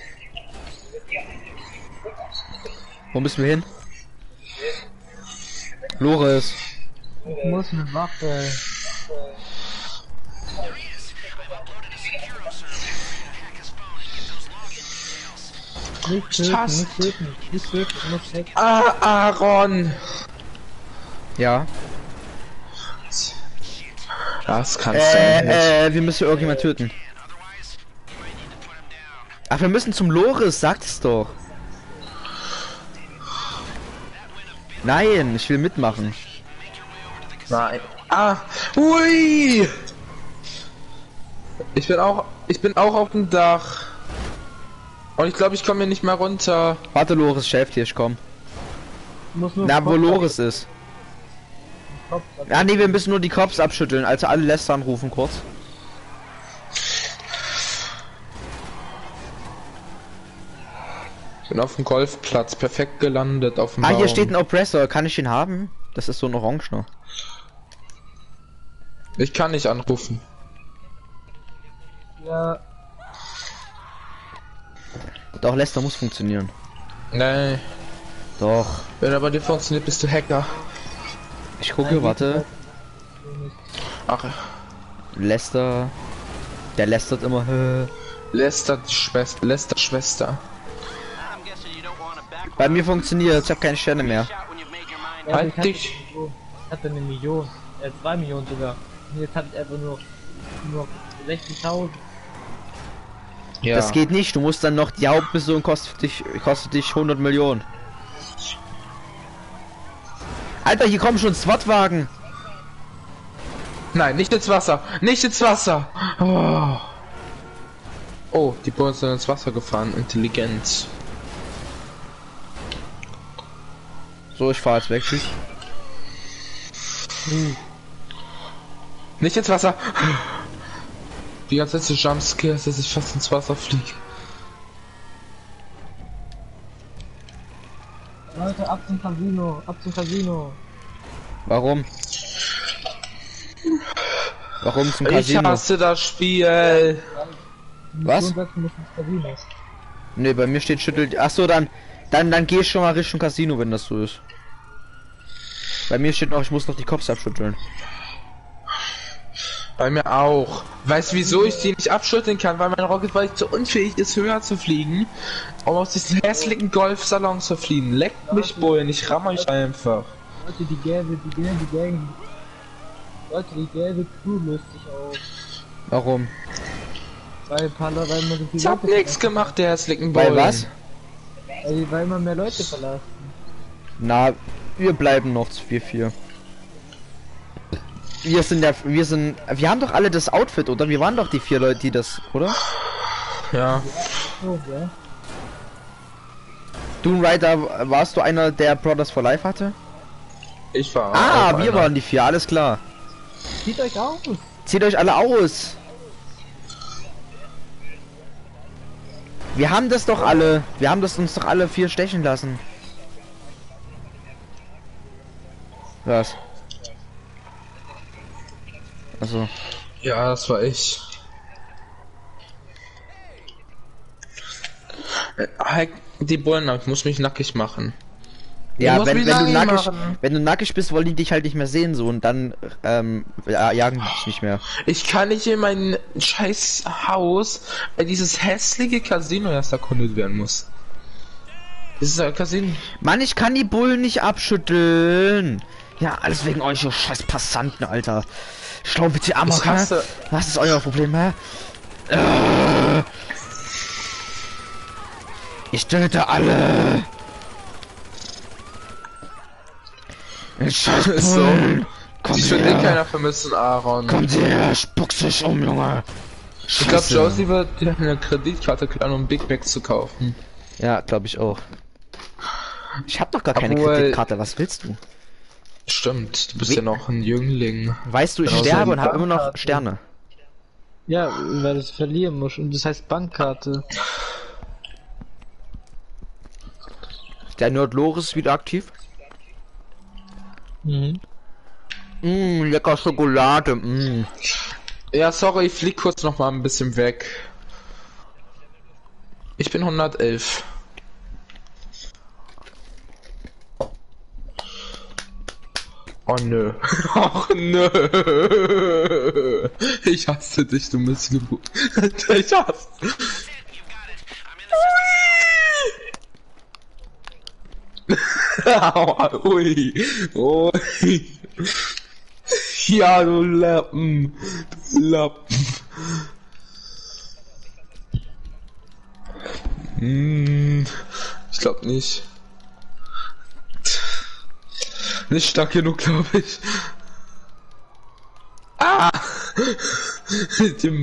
Speaker 1: Wo müssen wir hin? Loris.
Speaker 2: Ich muss eine Waffe. Nicht töten,
Speaker 3: hasse-
Speaker 2: nicht töten, nicht töten, ich muss weg.
Speaker 3: Ah, Aaron!
Speaker 1: Ja.
Speaker 3: Das kannst du nicht.
Speaker 1: Äh, äh, wir müssen irgendjemand töten. Ach, wir müssen zum Loris, sagt es doch. Nein, ich will mitmachen.
Speaker 3: Nein. Ah, hui! Ich bin auch, ich bin auch auf dem Dach. Und ich glaube, ich komme hier nicht mehr runter.
Speaker 1: Warte, Loris, helfe dir, ich komm.
Speaker 2: muss nur
Speaker 1: Na, wo Loris ist. Ja, nee, wir müssen nur die Cops abschütteln, also alle Läster anrufen kurz.
Speaker 3: Ich bin auf dem Golfplatz, perfekt gelandet auf dem
Speaker 1: Ah,
Speaker 3: Baum.
Speaker 1: hier steht ein Oppressor, kann ich ihn haben? Das ist so ein Orangener.
Speaker 3: Ich kann nicht anrufen.
Speaker 2: Ja,
Speaker 1: Doch, Lester muss funktionieren.
Speaker 3: Nee.
Speaker 1: Doch.
Speaker 3: Wenn aber dir funktioniert, bist du Hacker.
Speaker 1: Ich gucke, warte.
Speaker 3: Ach,
Speaker 1: Lester. Der lästert immer. Hä.
Speaker 3: Lester Schwester. Lester Schwester.
Speaker 1: Bei mir funktioniert, ich habe keine Sterne mehr.
Speaker 2: ja
Speaker 3: Halt dich.
Speaker 2: Ich hatte eine Million. Äh, zwei Millionen sogar. Und jetzt habe ich einfach nur, nur 60.000.
Speaker 3: Ja.
Speaker 1: Das geht nicht, du musst dann noch die Hauptmission kostet dich kostet dich 100 Millionen. Alter, hier kommen schon SWAT-Wagen.
Speaker 3: Nein, nicht ins Wasser. Nicht ins Wasser. Oh, oh die Bullen sind ins Wasser gefahren. Intelligenz.
Speaker 1: So, ich fahre jetzt weg. Tschüss.
Speaker 3: Nicht ins Wasser. Die ganze Zeit so Jumpscares, dass ich fast ins Wasser fliege.
Speaker 2: Leute, ab zum Casino, ab zum Casino.
Speaker 1: Warum? Warum zum
Speaker 3: Ich
Speaker 1: Casino?
Speaker 3: hasse das Spiel.
Speaker 1: Was? Ne, bei mir steht schüttelt. Ach so, dann dann dann geh ich schon mal Richtung Casino, wenn das so ist. Bei mir steht noch, ich muss noch die Cops abschütteln.
Speaker 3: Bei mir auch. Weißt du, wieso ich die nicht abschütteln kann? Weil mein Rocket Bike zu unfähig ist, höher zu fliegen, um aus diesen hässlichen Golfsalon zu fliegen. Leckt mich, Bullen, ich ramm euch einfach.
Speaker 2: Leute, die gelbe, die gelbe Gang. Leute, die gelbe Crew löst sich auf.
Speaker 1: Warum?
Speaker 2: Weil ein paar Leute, weil man so viele
Speaker 3: Ich hab
Speaker 2: Leute
Speaker 3: nichts gemacht, der hässlichen
Speaker 1: Bei
Speaker 3: Bullen.
Speaker 1: was?
Speaker 2: Weil, weil man mehr Leute verlassen.
Speaker 1: Na, wir bleiben noch wir vier. Wir sind der, wir sind, wir haben doch alle das Outfit, oder? Wir waren doch die vier Leute, die das, oder?
Speaker 3: Ja.
Speaker 2: Ja.
Speaker 1: Doom Rider, warst du einer, der Brothers for Life hatte?
Speaker 3: Ich war
Speaker 1: Ah,
Speaker 3: auch
Speaker 1: wir
Speaker 3: einer.
Speaker 1: waren die vier, alles klar.
Speaker 2: Zieht euch aus!
Speaker 1: Zieht euch alle aus. Wir haben das doch alle, wir haben das uns doch alle vier stechen lassen. Was? Also,
Speaker 3: Ja, das war ich. Äh, halt die Bullen ab, ich muss mich nackig machen.
Speaker 1: Ja, wenn, wenn, du
Speaker 3: nackig machen.
Speaker 1: wenn du nackig bist, wollen die dich halt nicht mehr sehen, so, und dann, ähm, ja, jagen die dich nicht mehr.
Speaker 3: Ich kann nicht in mein scheiß Haus, weil dieses hässliche Casino erst erkundet werden muss. Das ist ein Casino.
Speaker 1: Mann, ich kann die Bullen nicht abschütteln. Ja, alles wegen euch, ihr scheiß Passanten, Alter. Schlau bitte Amok,
Speaker 3: Ich hasse-?
Speaker 1: Was ist euer Problem, hä? Äh. Ich töte alle. Scheiß
Speaker 3: so.
Speaker 1: Kommt
Speaker 3: Ich will eh keiner vermissen, Aaron.
Speaker 1: Kommt her, spuckst dich um, Junge.
Speaker 3: Ich glaube,
Speaker 1: Scheiße.
Speaker 3: Josie wird dir eine Kreditkarte klauen, um Big Mac zu kaufen.
Speaker 1: Ja, glaube ich auch. Ich hab doch gar keine
Speaker 3: Obwohl-
Speaker 1: Kreditkarte, was willst du?
Speaker 3: Stimmt, du bist
Speaker 1: Wie-
Speaker 3: ja noch ein Jüngling.
Speaker 1: Weißt du, ich
Speaker 3: Genauso
Speaker 1: sterbe und habe immer noch. Sterne.
Speaker 12: Ja, weil du es verlieren musst. Und das heißt Bankkarte.
Speaker 1: Der Nerd Loris ist wieder aktiv.
Speaker 12: Mhm.
Speaker 1: Mmm, lecker Schokolade. Mmm.
Speaker 3: Ja, sorry, ich flieg kurz noch mal ein bisschen weg. Ich bin 111. Oh nö. Ach nö. Ich hasse dich, du Missgeburt. Ich hasse. Aua, Ui. Ui. Ja, du Lappen. Du Lappen. Hm, ich glaube nicht. Nicht stark genug, glaube ich. Ah!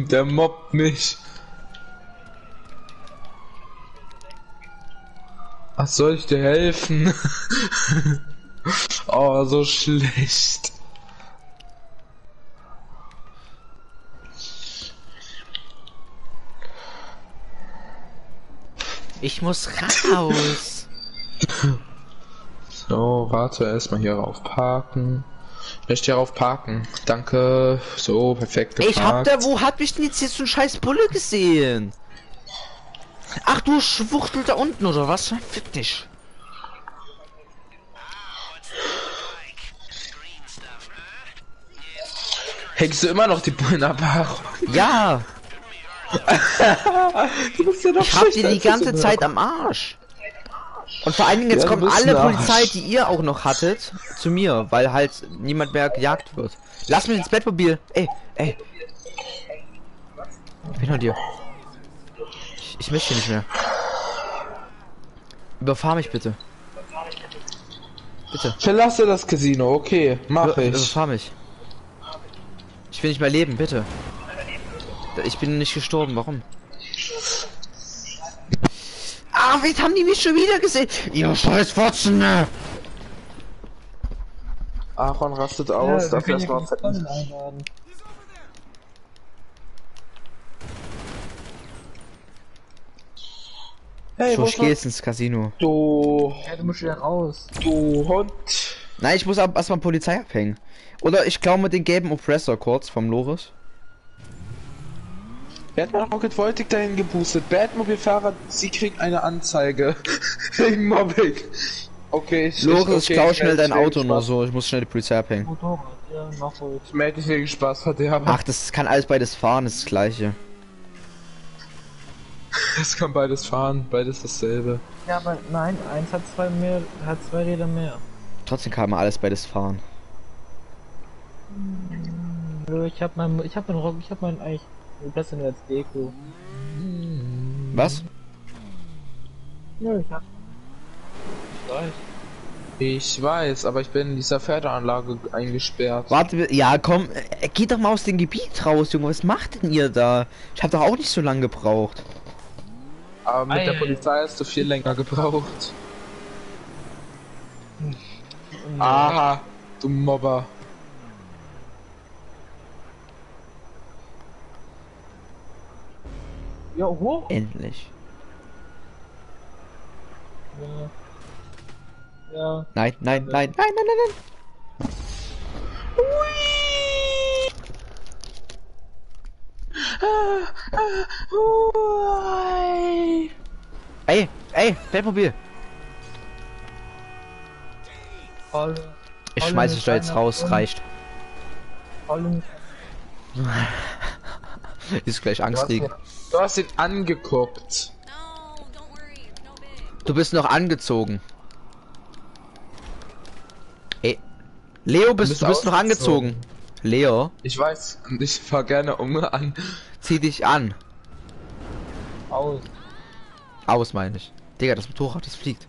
Speaker 3: Der mobbt mich. Ach, soll ich dir helfen? oh, so schlecht.
Speaker 1: Ich muss raus.
Speaker 3: So, warte, erstmal hier rauf parken. Ich möchte hier rauf parken. Danke. So, perfekt geparkt.
Speaker 1: ich hab da, wo hat mich denn jetzt hier so ein scheiß Bulle gesehen? Ach du Schwuchtel da unten oder was? Fick dich.
Speaker 3: Hängst du immer noch die Bullen ab?
Speaker 1: Ja,
Speaker 3: du bist ja noch
Speaker 1: ich hab die die ganze Zeit am Arsch. Und vor allen Dingen jetzt
Speaker 3: Ja, bist
Speaker 1: alle. Polizei, die ihr auch noch hattet, zu mir, weil halt niemand mehr gejagt wird. Lass mich ins Bettmobil. Ey, ey. Ich bin hinter dir. Ich, ich möchte nicht mehr. Überfahr mich bitte. Bitte.
Speaker 3: Verlasse das Casino, okay, mach
Speaker 1: Über,
Speaker 3: ich.
Speaker 1: überfahr mich. Ich will nicht mehr leben, bitte. Ich bin nicht gestorben, warum? Ah, jetzt haben die mich schon wieder gesehen. Ihr scheiß Fotzen, ne?
Speaker 3: Aaron rastet aus, darf
Speaker 12: ja
Speaker 3: mal
Speaker 12: die Freundin einladen.
Speaker 3: Hey,
Speaker 1: so,
Speaker 3: wo
Speaker 1: ich geh jetzt ins Casino.
Speaker 3: Du,
Speaker 12: Ja, du musst wieder raus.
Speaker 3: du Hund.
Speaker 1: Nein, ich muss ab erstmal Polizei abhängen. Oder ich klaue mir den gelben Oppressor kurz vom Loris.
Speaker 3: Batman Rocket Voltic dahin geboostet. Batmobil-Fahrer, sie kriegen eine Anzeige. Wegen Mobbing. Okay, ich,
Speaker 1: Loris,
Speaker 3: okay,
Speaker 1: ich klau schnell dein Auto nur so. Ich muss schnell die Polizei abhängen.
Speaker 12: Motorrad, ja, mach ruhig.
Speaker 3: Ich melde dich wegen Spaß, Verderber.
Speaker 1: Ach, das kann alles beides fahren, ist das gleiche.
Speaker 3: Es kann beides fahren, beides dasselbe.
Speaker 12: Ja, aber nein, eins hat zwei mehr, hat zwei Räder mehr.
Speaker 1: Trotzdem kann man alles beides fahren.
Speaker 12: Nö, Ich hab mein, ich hab mein Rock, ich hab mein eigentlich besser nur als Deko.
Speaker 1: Was?
Speaker 12: Nö, ich hab. Ich weiß.
Speaker 3: Ich weiß, aber ich bin in dieser Förderanlage eingesperrt.
Speaker 1: Warte, ja, komm, äh, geht doch mal aus dem Gebiet raus, Junge. Was macht denn ihr da? Ich habe doch auch nicht so lange gebraucht.
Speaker 3: Aber mit
Speaker 12: Ei,
Speaker 3: der
Speaker 12: ei,
Speaker 3: Polizei hast du viel länger gebraucht. Aha, du Mobber.
Speaker 12: Ja, hoch.
Speaker 1: Endlich.
Speaker 12: Ja. Ja.
Speaker 1: Nein, nein, nein, nein, nein, nein, nein. Ey, ey, Feldmobil. Ich
Speaker 12: alle
Speaker 1: schmeiß
Speaker 12: mit
Speaker 1: dich da jetzt raus,
Speaker 12: Stunde.
Speaker 1: reicht. Ist gleich Angst kriegen.
Speaker 3: ihn, du hast ihn angeguckt.
Speaker 1: Du bist noch angezogen. Ey. Leo, bist,
Speaker 3: bist
Speaker 1: du bist noch angezogen. Leo,
Speaker 3: Ich weiß, und ich fahr gerne um an.
Speaker 1: zieh dich an.
Speaker 8: Aus.
Speaker 1: Aus, meine ich. Digga, das Motorrad, das fliegt.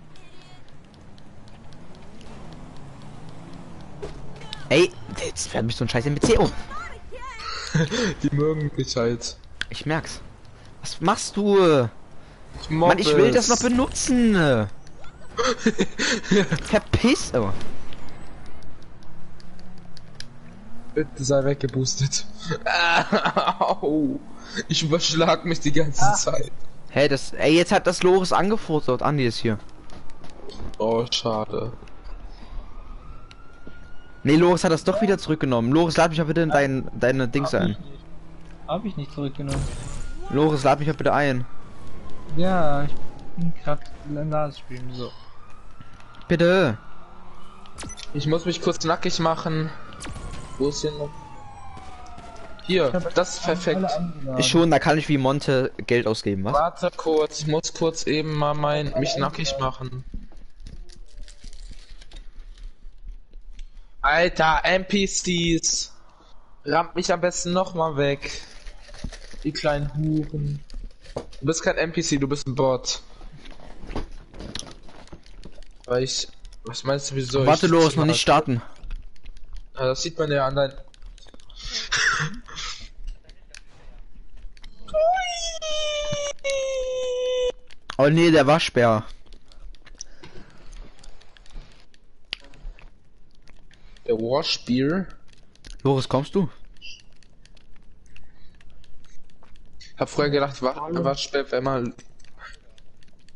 Speaker 1: Ey, jetzt fährt mich so ein scheiß NPC um.
Speaker 3: Die mögen dich halt.
Speaker 1: Ich merk's. Was machst du?
Speaker 3: Ich
Speaker 1: Mann, ich will das noch benutzen. Verpiss. Oh.
Speaker 3: Bitte sei weggeboostet. Au. Ich überschlag mich die ganze Zeit.
Speaker 1: Hey, das. Ey, jetzt hat das Loris angefordert. Andi ist hier.
Speaker 3: Oh, schade.
Speaker 1: Nee, Loris hat das doch wieder zurückgenommen. Loris, lad mich mal bitte in dein, deine Dings
Speaker 12: Hab
Speaker 1: ein.
Speaker 12: ich. Hab ich nicht zurückgenommen.
Speaker 1: Loris, lad mich mal bitte ein.
Speaker 12: Ja, ich bin gerade Lendars spielen, so.
Speaker 1: Bitte.
Speaker 3: Ich muss mich kurz nackig machen. Wo ist hier noch? Hier, das ist perfekt.
Speaker 1: Ich schon, da kann ich wie Monte Geld ausgeben, was?
Speaker 3: Warte kurz, ich muss kurz eben mal mein mich nackig machen. Alter, NPCs! Rammt mich am besten noch mal weg. Die kleinen Huren. Du bist kein NPC, du bist ein Bot. Weil ich. Was meinst du, wieso?
Speaker 1: Warte, Loris, noch nicht starten.
Speaker 3: Ja, das sieht man ja an dein.
Speaker 1: Oh nee, der Waschbär.
Speaker 3: Der Washbeer.
Speaker 1: Loris, kommst du?
Speaker 3: Hab früher gedacht, wa Waschbär wäre mal. In,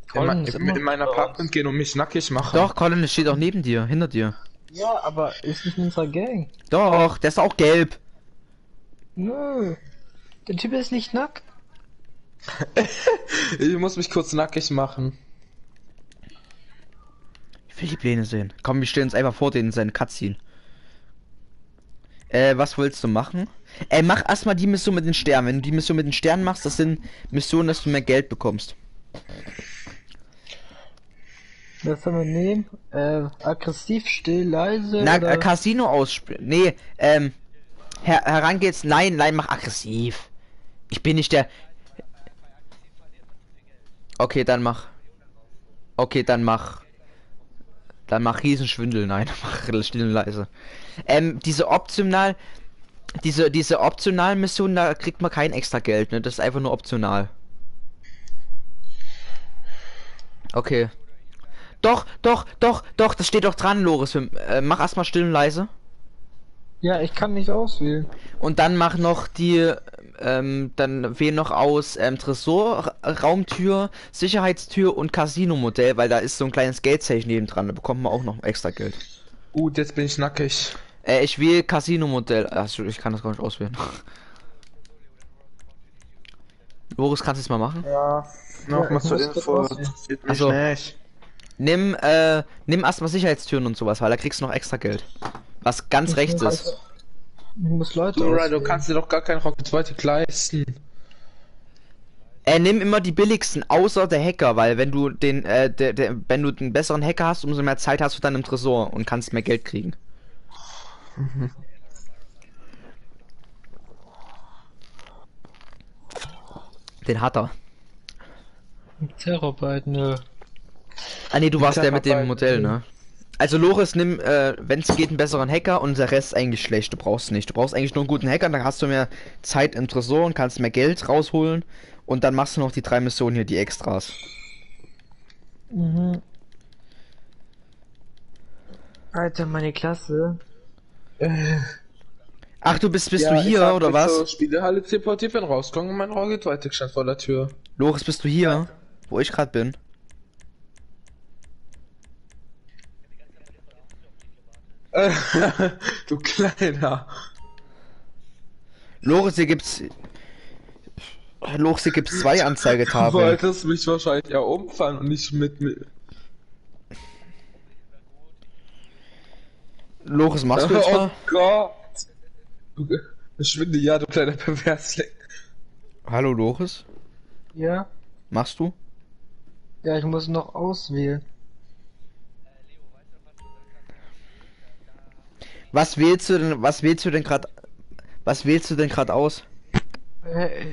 Speaker 12: Colin
Speaker 3: in,
Speaker 12: immer
Speaker 3: in mein Apartment gehen und mich nackig machen.
Speaker 1: Doch, Colin, es steht auch neben dir, hinter dir.
Speaker 12: Ja, aber ist nicht in unserer Gang.
Speaker 1: Doch, der ist auch gelb.
Speaker 12: Nö. Der Typ ist nicht nackt.
Speaker 3: Ich muss mich kurz nackig machen.
Speaker 1: Ich will die Pläne sehen. Komm, wir stellen uns einfach vor denen in seine Cutscene. Äh, was willst du machen? Äh, mach erstmal die Mission mit den Sternen. Wenn du die Mission mit den Sternen machst, das sind Missionen, dass du mehr Geld bekommst.
Speaker 12: Was sollen wir nehmen? Äh, aggressiv, still, leise.
Speaker 1: Na,
Speaker 12: oder?
Speaker 1: Casino ausspielen. Nee, ähm, her heran geht's. Nein, nein, mach aggressiv. Ich bin nicht der. Okay, dann mach. Okay, dann mach. Dann mach Riesenschwindel. Nein, mach still und leise. Ähm, diese optional. Diese, diese optionalen Missionen, da kriegt man kein extra Geld, ne? Das ist einfach nur optional. Okay. Doch, doch, doch, doch, das steht doch dran, Loris. Äh, mach erstmal still und leise.
Speaker 12: Ja, ich kann nicht auswählen.
Speaker 1: Und dann mach noch die, ähm, dann wähl noch aus ähm, Tresor, Ra- Raumtür, Sicherheitstür und Casino-Modell, weil da ist so ein kleines Geldzeichen neben dran, da bekommt man auch noch extra Geld.
Speaker 3: Gut, jetzt bin ich nackig.
Speaker 1: Äh, ich wähle Casino-Modell. Achso, ich kann das gar nicht auswählen. Loris, kannst du es mal machen?
Speaker 8: Ja.
Speaker 3: Noch mal zur Info.
Speaker 1: Achso.
Speaker 3: nicht.
Speaker 1: Nimm, äh, nimm erstmal Sicherheitstüren und sowas, weil da kriegst du noch extra Geld. Was ganz rechts ist.
Speaker 12: Ich muss Leute
Speaker 3: Alright, du kannst dir doch gar kein Rocket Zweite leisten.
Speaker 1: Äh, nimm immer die billigsten, außer der Hacker, weil wenn du den, äh, der, der, wenn du den besseren Hacker hast, umso mehr Zeit hast du dann im Tresor und kannst mehr Geld kriegen. Den hat er.
Speaker 12: Terrorbyte, nö.
Speaker 1: Ah nee, du warst der mit dem Modell, ne? Also Loris, nimm, äh, wenn es geht, einen besseren Hacker und der Rest eigentlich schlecht. Du brauchst nicht. Du brauchst eigentlich nur einen guten Hacker, dann hast du mehr Zeit im Tresor und kannst mehr Geld rausholen. Und dann machst du noch die drei Missionen hier, die Extras.
Speaker 12: Mhm. Alter, meine Klasse.
Speaker 1: Ach, du bist, bist
Speaker 3: Ja,
Speaker 1: du
Speaker 3: ich
Speaker 1: hier oder was?
Speaker 3: zur Spielehalle teleportiert, bin rausgekommen und mein Rocket Zweite stand vor der Tür.
Speaker 1: Loris, bist du hier? Wo ich gerade bin?
Speaker 3: du kleiner.
Speaker 1: Loris, hier gibt's. Lochse gibt's zwei
Speaker 3: Du
Speaker 1: Anzeigetafeln.
Speaker 3: wolltest mich wahrscheinlich ja umfallen und nicht mit mir.
Speaker 1: Loris, machst du jetzt
Speaker 3: Oh
Speaker 1: mal?
Speaker 3: Gott! Du- Verschwinde, ja, du kleiner Perversling.
Speaker 1: Hallo Loris,
Speaker 12: Ja?
Speaker 1: machst du?
Speaker 12: Ja, ich muss noch auswählen.
Speaker 1: Was wählst du denn, was wählst du denn gerade, was wählst du denn gerade aus?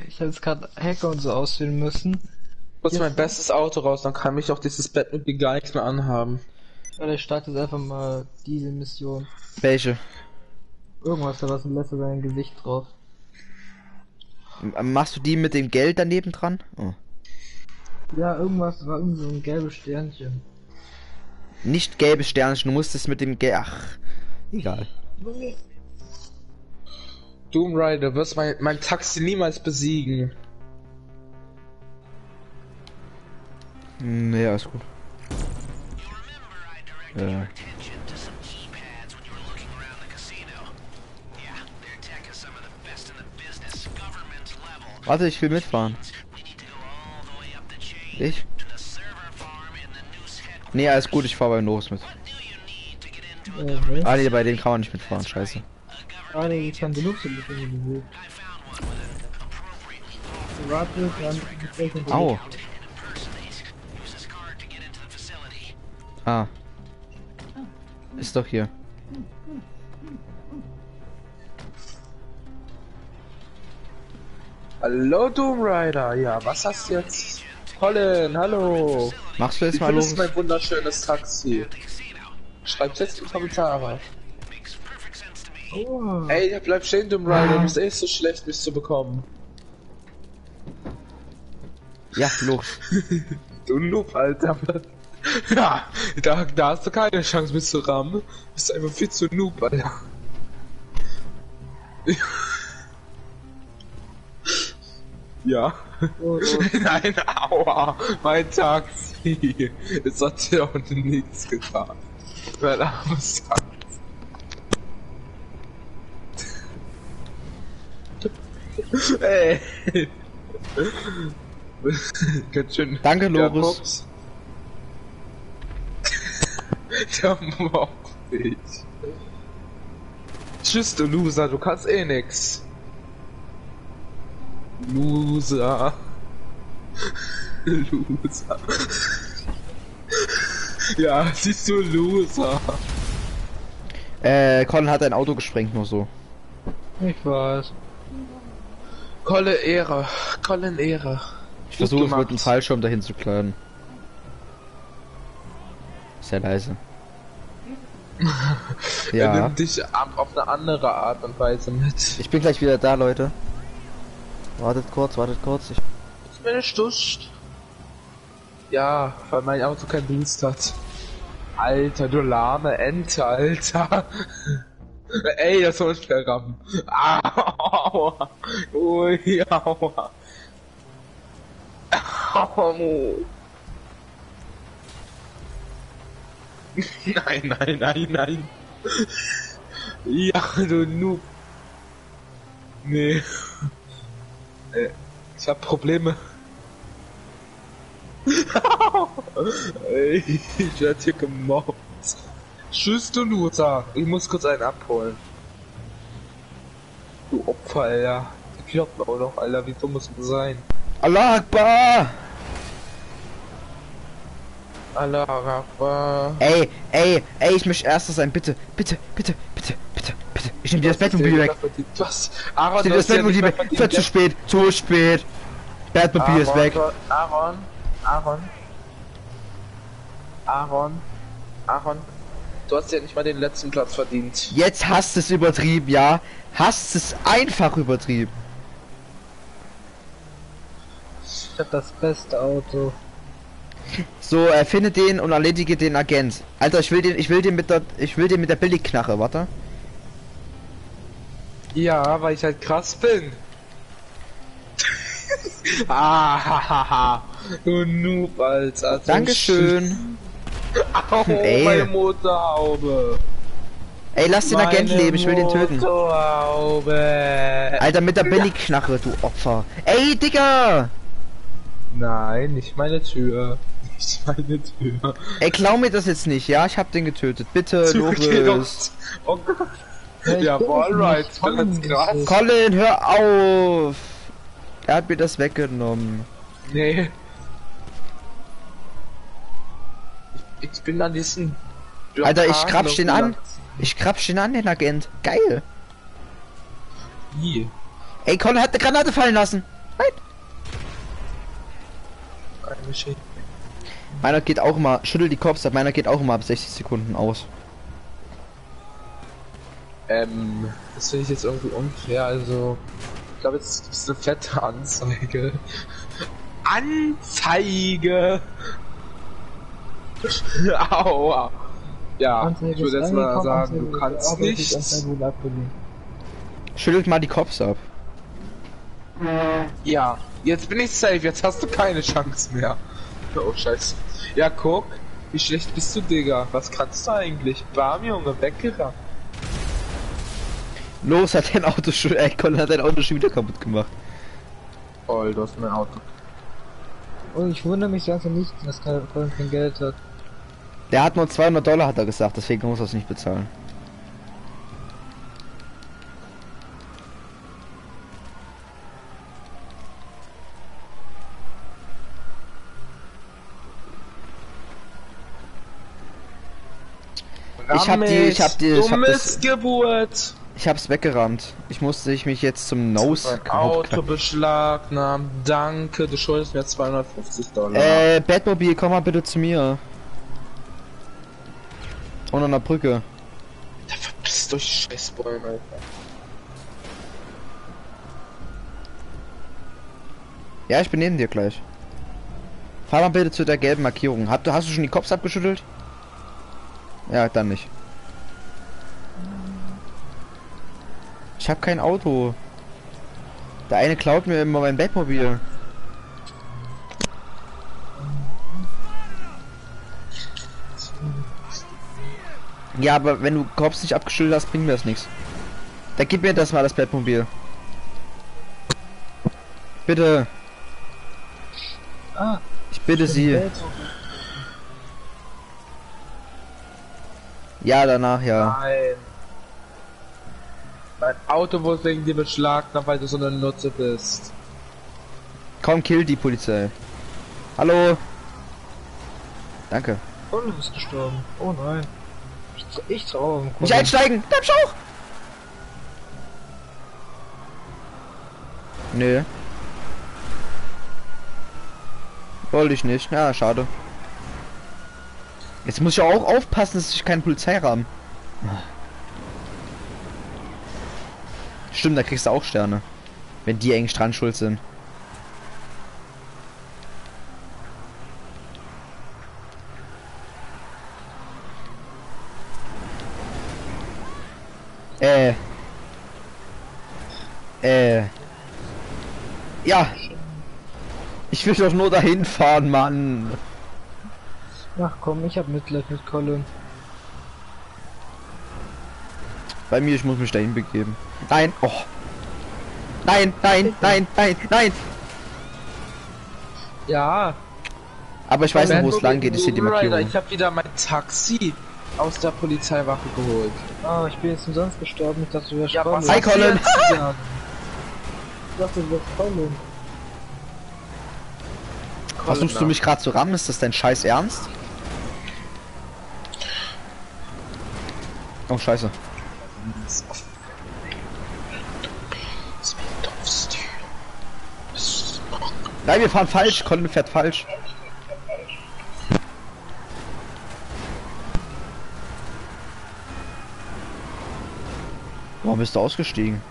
Speaker 12: Ich habe jetzt gerade Hacker und so auswählen müssen.
Speaker 3: Muss mein bestes Auto raus, dann kann mich auch dieses Bett mit gar nichts mehr anhaben.
Speaker 12: Weil ich starte jetzt einfach mal diese Mission.
Speaker 1: Welche?
Speaker 12: Irgendwas, da was ein Messer sein Gesicht drauf.
Speaker 1: M- Machst du die mit dem Geld daneben dran? Oh.
Speaker 12: Ja, irgendwas, war irgend so ein gelbes Sternchen.
Speaker 1: Nicht gelbes Sternchen, du musst es mit dem Geld, ach, egal.
Speaker 3: Doom Rider, wirst mein, mein Taxi niemals besiegen.
Speaker 1: Nee, alles gut. Äh. Warte, ich will mitfahren. Ich? Nee, alles gut, ich fahre bei Norris mit.
Speaker 12: Äh,
Speaker 1: Ah, nee, bei dem kann man nicht mitfahren, scheiße.
Speaker 12: Ah, nee, ich kann bewegt. Warte, dann Gespräch und
Speaker 1: Au. Ah. Ist doch hier.
Speaker 3: Hallo Doom Rider, ja, was hast du jetzt? Colin, hallo.
Speaker 1: Machst du jetzt
Speaker 3: Wie
Speaker 1: mal los?
Speaker 3: du mein wunderschönes Taxi? Schreib's jetzt in die Kommentare.
Speaker 12: Oh.
Speaker 3: Ey, bleib stehen, Doom Rider, du bist echt so schlecht, mich zu bekommen.
Speaker 1: Ja, los.
Speaker 3: Du Noob, Alter. Ja, da, da hast du keine Chance, mich zu rammen. Du bist einfach viel zu Noob, Alter. Ja.
Speaker 12: Oh, oh.
Speaker 3: Nein, aua, mein Taxi. Es hat dir auch nichts getan. Mein armes. Ey. Ganz schön.
Speaker 1: Danke, Loris.
Speaker 3: Der mobbt dich. Tschüss, du Loser, du kannst eh nix. Loser. Loser. Ja, siehst du, Loser.
Speaker 1: Äh, Colin hat ein Auto gesprengt, nur so.
Speaker 12: Ich weiß.
Speaker 3: Kolle Ehre. Colin Ehre.
Speaker 1: Ich versuche es mit dem Fallschirm dahin zu kleiden. Sehr leise.
Speaker 3: Er
Speaker 1: ja.
Speaker 3: nimmt dich ab auf eine andere Art und Weise mit.
Speaker 1: Ich bin gleich wieder da, Leute. Wartet kurz, wartet kurz. Ich
Speaker 3: nicht duscht. Ja, weil mein Auto keinen Boost hat. Alter, du lahme Ente, Alter. Ey, das soll ich verrammen. Aua. Ui, aua. Au. Nein, nein, nein, nein. Ja, du Noob. Nee. Äh, Ich hab Probleme. Ey, ich werd hier gemobbt. Tschüss, du Loser. Ich muss kurz einen abholen. Du Opfer, Alter. Die kloppt auch noch, Alter. Wie dumm muss man sein?
Speaker 1: Allah Akbar!
Speaker 3: Allah Akbar.
Speaker 1: Ey, ey, ey, ich möchte erster sein, bitte, bitte, bitte, bitte, bitte, bitte. Ich nehme dir das Bettmobil weg.
Speaker 3: Was? Aaron,
Speaker 1: Ich nehme das Bettmobil weg. zu spät, zu spät. Bettmobil ist weg.
Speaker 3: Aaron, Aaron. Aaron. Aaron. Du hast ja nicht mal den letzten Platz verdient.
Speaker 1: Jetzt hast es übertrieben, ja? Hast es einfach übertrieben.
Speaker 12: Ich hab das beste Auto.
Speaker 1: So, erfinde den und erledige den Agent. Alter, ich will den, ich will den mit der, ich will den mit der Billigknarre, warte.
Speaker 3: Ja, weil ich halt krass bin. Ah, hahaha. Du Noob, Alter.
Speaker 1: Dankeschön.
Speaker 3: Au,
Speaker 1: Ey.
Speaker 3: meine Motorhaube.
Speaker 1: Ey, lass den Agent
Speaker 3: Meine
Speaker 1: leben, ich will den töten.
Speaker 3: Motorhaube.
Speaker 1: Alter, mit der Billigknarre, du Opfer. Ey, Digga!
Speaker 3: Nein, nicht meine Tür. Nicht meine Tür.
Speaker 1: Ey, klau mir das jetzt nicht, ja? Ich hab den getötet. Bitte, Loris.
Speaker 3: Oh Gott.
Speaker 12: Ja, ich
Speaker 3: Ja,
Speaker 12: bin
Speaker 3: alright,
Speaker 12: nicht
Speaker 3: dann
Speaker 12: voll
Speaker 3: hat's krass.
Speaker 1: Colin, hör auf! Er hat mir das weggenommen.
Speaker 3: Nee. Ich, ich bin an diesen.
Speaker 1: Alter, ich
Speaker 3: Blockaden
Speaker 1: krapsch den an. Ich krapsch den an, den Agent. Geil.
Speaker 3: Wie?
Speaker 1: Ey, Colin hat eine Granate fallen lassen. Nein. Meiner geht auch immer, schüttel die Cops ab, meiner geht auch immer ab 60 Sekunden aus.
Speaker 3: Ähm, das finde ich jetzt irgendwie unfair, also. Ich glaube, jetzt gibt's eine fette Anzeige. Anzeige! Aua! Ja,
Speaker 12: Anzeige
Speaker 3: ich würde
Speaker 12: ist
Speaker 3: jetzt mal sagen,
Speaker 12: Anzeige
Speaker 3: du kannst nicht.
Speaker 12: Anzeige.
Speaker 1: Schüttelt mal die Cops ab.
Speaker 3: Ja, jetzt bin ich safe, jetzt hast du keine Chance mehr. Oh, scheiße. Ja, guck, wie schlecht bist du, Digga? Was kannst du eigentlich? Bam, Junge, weggerannt.
Speaker 1: Los, hat dein Auto schon, ey, Colin hat dein Auto schon wieder kaputt gemacht.
Speaker 3: Oh, du hast mein Auto.
Speaker 12: Und ich wundere mich langsam nicht, dass Colin kein Geld hat.
Speaker 1: Der hat nur 200 Dollar, hat er gesagt, deswegen muss er es nicht bezahlen. Ich hab die, ich hab die, ich hab
Speaker 3: Dummes
Speaker 1: das,
Speaker 3: Geburt.
Speaker 1: Ich hab's weggerammt. Ich musste ich mich jetzt zum Nose
Speaker 3: Mein Auto beschlagnahmt. Danke, du schuldest mir 250 Dollar.
Speaker 1: Äh, Batmobil, komm mal bitte zu mir. Und an der Brücke.
Speaker 3: Da verpisst durch Scheißbäume, Alter.
Speaker 1: Ja, ich bin neben dir gleich. Fahr mal bitte zu der gelben Markierung. Hast du, hast du schon die Cops abgeschüttelt? Ja, dann nicht. Ich habe kein Auto. Der eine klaut mir immer mein Batmobil. Ja, aber wenn du Cops nicht abgeschüttelt hast, bringt mir das nichts. Dann gib mir das mal das Batmobil. Bitte.
Speaker 12: Ah,
Speaker 1: Ich bitte Sie.
Speaker 12: Geld.
Speaker 1: Ja, danach, ja.
Speaker 3: Nein. Mein Auto wurde wegen dir beschlagnahmt, weil du so eine Nutze bist.
Speaker 1: Komm, kill die Polizei. Hallo. Danke.
Speaker 12: Colin ist gestorben. Oh nein. Ich, ich traue dem
Speaker 1: Nicht einsteigen! Bleib auch! Nö. Wollte ich nicht. Ja, schade. Jetzt muss ich auch aufpassen, dass ich keinen Polizeirahmen. Stimmt, da kriegst du auch Sterne. Wenn die eng dran schuld sind. Äh. Äh. Ja. Ich will doch nur dahin fahren, Mann.
Speaker 12: Ach komm, ich hab Mitleid mit Colin.
Speaker 1: Bei mir, ich muss mich dahin begeben. Nein, oh. Nein, nein, nein, nein, nein.
Speaker 3: Ja.
Speaker 1: Aber ich weiß noch, wo es lang geht. Ich sehe die Markierung.
Speaker 3: Ich habe wieder mein Taxi aus der Polizeiwache geholt.
Speaker 12: Ah, ich bin jetzt umsonst gestorben. Ich dachte, du wärst
Speaker 3: Ja,
Speaker 12: Colin.
Speaker 1: Hi, Colin.
Speaker 12: Ich dachte, du wärst Colin.
Speaker 1: Versuchst du mich gerade zu rammen? Ist das dein Scheiß Ernst? Oh, scheiße. Nein, wir fahren falsch. Colin fährt falsch. Warum bist du ausgestiegen?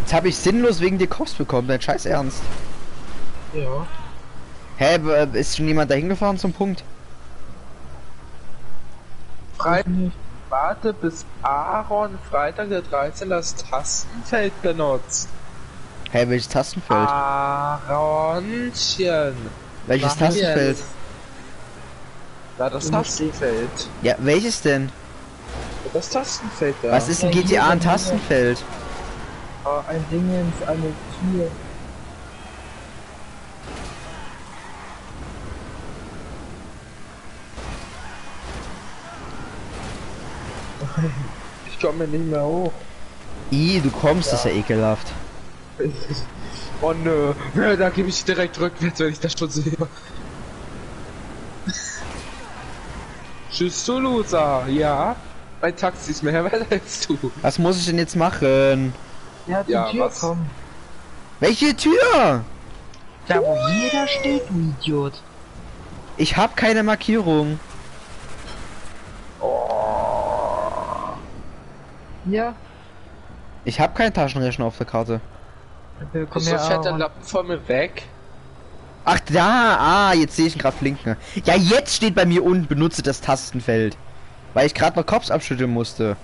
Speaker 1: Jetzt habe ich sinnlos wegen dir Kost bekommen, dein Scheiß Ernst.
Speaker 3: Ja.
Speaker 1: Hä, ist schon jemand dahin gefahren zum Punkt?
Speaker 3: Frei Warte bis Aaron Freitag der 13. das Tastenfeld benutzt.
Speaker 1: Hä, welches Tastenfeld?
Speaker 3: Aaronchen.
Speaker 1: welches
Speaker 3: mach
Speaker 1: Tastenfeld?
Speaker 3: jetzt. Da das Tastenfeld.
Speaker 1: Ja, welches denn?
Speaker 3: Das Tastenfeld da.
Speaker 1: Was ist ein GTA ein Tastenfeld?
Speaker 12: Ah, ein Dingens, eine Tür.
Speaker 3: Ich komme nicht mehr hoch.
Speaker 1: I, du kommst, das ist ja ekelhaft.
Speaker 3: Oh nö, ja, da gebe ich direkt rückwärts, wenn ich das schon sehe. Tschüss, du Loser. Ja, mein Taxi ist mehr wert als du.
Speaker 1: Was muss ich denn jetzt machen?
Speaker 12: Ja, zur
Speaker 3: Ja,
Speaker 12: Tür
Speaker 3: was?
Speaker 12: kommen.
Speaker 1: Welche Tür?
Speaker 12: Da wo jeder steht, du Idiot.
Speaker 1: Ich habe keine Markierung.
Speaker 12: Ja,
Speaker 1: Ich habe keinen Taschenrechner auf der Karte.
Speaker 12: kommen
Speaker 3: Wieso
Speaker 12: her.
Speaker 3: fährt der
Speaker 12: Aaron.
Speaker 3: Lappen von mir weg?
Speaker 1: Ach da, ah, jetzt sehe ich ihn gerade blinken. Ja, jetzt steht bei mir unten, benutze das Tastenfeld. Weil ich gerade mal Cops abschütteln musste.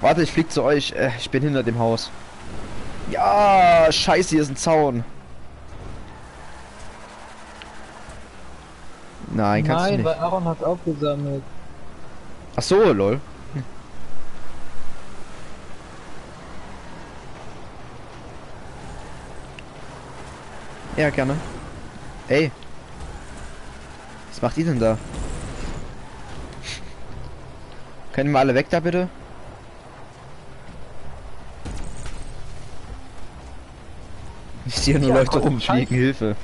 Speaker 1: Warte, ich flieg zu euch. Äh, ich bin hinter dem Haus. Ja, scheiße, hier ist ein Zaun. Nein, kannst du
Speaker 12: Nein,
Speaker 1: nicht.
Speaker 12: weil Aaron hat aufgesammelt.
Speaker 1: Ach so, lol. Ja, gerne. Ey. Was macht ihr denn da? Können wir alle weg da bitte? Ich sehe nur
Speaker 12: Ja,
Speaker 1: Leute rumfliegen,
Speaker 12: Scheiße.
Speaker 1: Hilfe.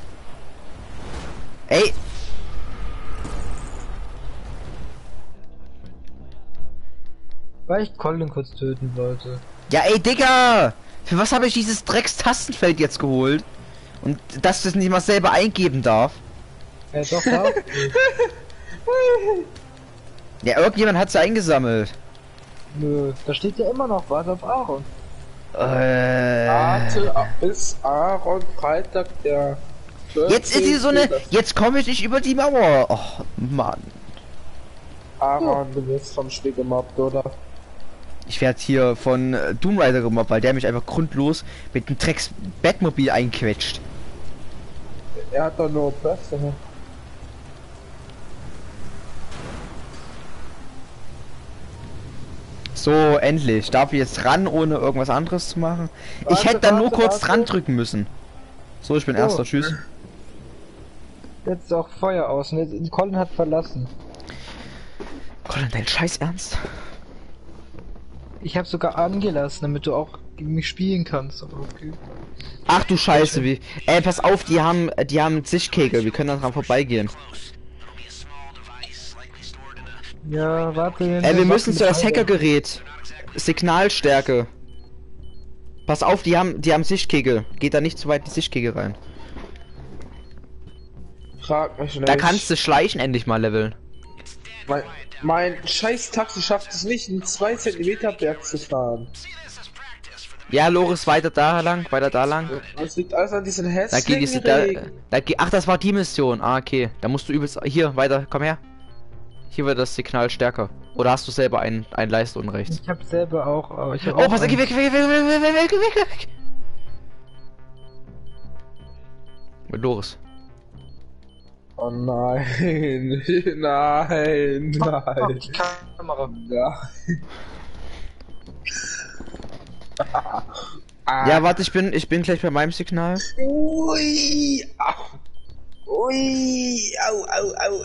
Speaker 1: Ey!
Speaker 12: Weil ich Colin kurz töten wollte.
Speaker 1: Ja, ey, Digga! Für was habe ich dieses Drecks-Tastenfeld jetzt geholt? Und dass das nicht mal selber eingeben darf?
Speaker 12: Ja, doch, da.
Speaker 1: Ja, irgendjemand hat sie eingesammelt.
Speaker 12: Nö, da steht ja immer noch was auf Aaron.
Speaker 1: Äh,
Speaker 3: Warte bis Aaron Freitag der
Speaker 1: jetzt ist sie so eine.
Speaker 3: 14.
Speaker 1: Jetzt komme ich nicht über die Mauer. Och, Mann.
Speaker 3: Aaron, du wirst vom Spiel gemobbt, oder?
Speaker 1: Ich werde hier von äh, Doom Rider gemobbt, weil der mich einfach grundlos mit dem Drecks Batmobil einquetscht.
Speaker 3: Er hat doch nur Presse.
Speaker 1: So, endlich. Darf ich jetzt ran, ohne irgendwas anderes zu machen? ich
Speaker 12: Warte,
Speaker 1: hätte dann nur kurz
Speaker 12: warte.
Speaker 1: dran drücken müssen. So, ich bin
Speaker 12: So.
Speaker 1: erster. Tschüss.
Speaker 12: Jetzt ist auch Feuer aus Colin hat verlassen.
Speaker 1: Colin, dein Scheiß Ernst?
Speaker 12: Ich habe sogar angelassen, damit du auch gegen mich spielen kannst. Aber okay.
Speaker 1: Ach du Scheiße, wie. Ey, pass auf, die haben, die haben Zischkegel, wir können da dran vorbeigehen.
Speaker 12: Ja, warte.
Speaker 1: Ey, wir müssen zu das Hackergerät. Signalstärke. Pass auf, die haben, die haben Sichtkegel. Geht da nicht zu weit in die Sichtkegel rein.
Speaker 3: Frag mich nicht.
Speaker 1: Da kannst du schleichen endlich mal leveln.
Speaker 3: Mein, mein scheiß Taxi schafft es nicht, einen 2 cm Berg zu fahren.
Speaker 1: Ja, Loris, weiter da lang, weiter da lang.
Speaker 3: Das liegt alles an diesen
Speaker 1: Da
Speaker 3: hässlichen
Speaker 1: da, da geht, ach, das war die Mission. Ah, okay. Da musst du übelst hier weiter, komm her. Hier wird das Signal stärker. Oder hast du selber ein ein Leiste unten rechts?
Speaker 12: Ich habe selber auch. Aber ich hab
Speaker 1: Oh,
Speaker 12: auch
Speaker 1: pass, geh
Speaker 12: einen-
Speaker 1: weg, weg, weg, weg, weg, weg, weg, weg, weg. Mit Loris.
Speaker 3: Oh nein, nein, nein.
Speaker 12: die Kamera.
Speaker 3: Ja.
Speaker 1: Ja, warte, ich bin ich bin gleich bei meinem Signal.
Speaker 3: Ui, au. Ui, au, au, au.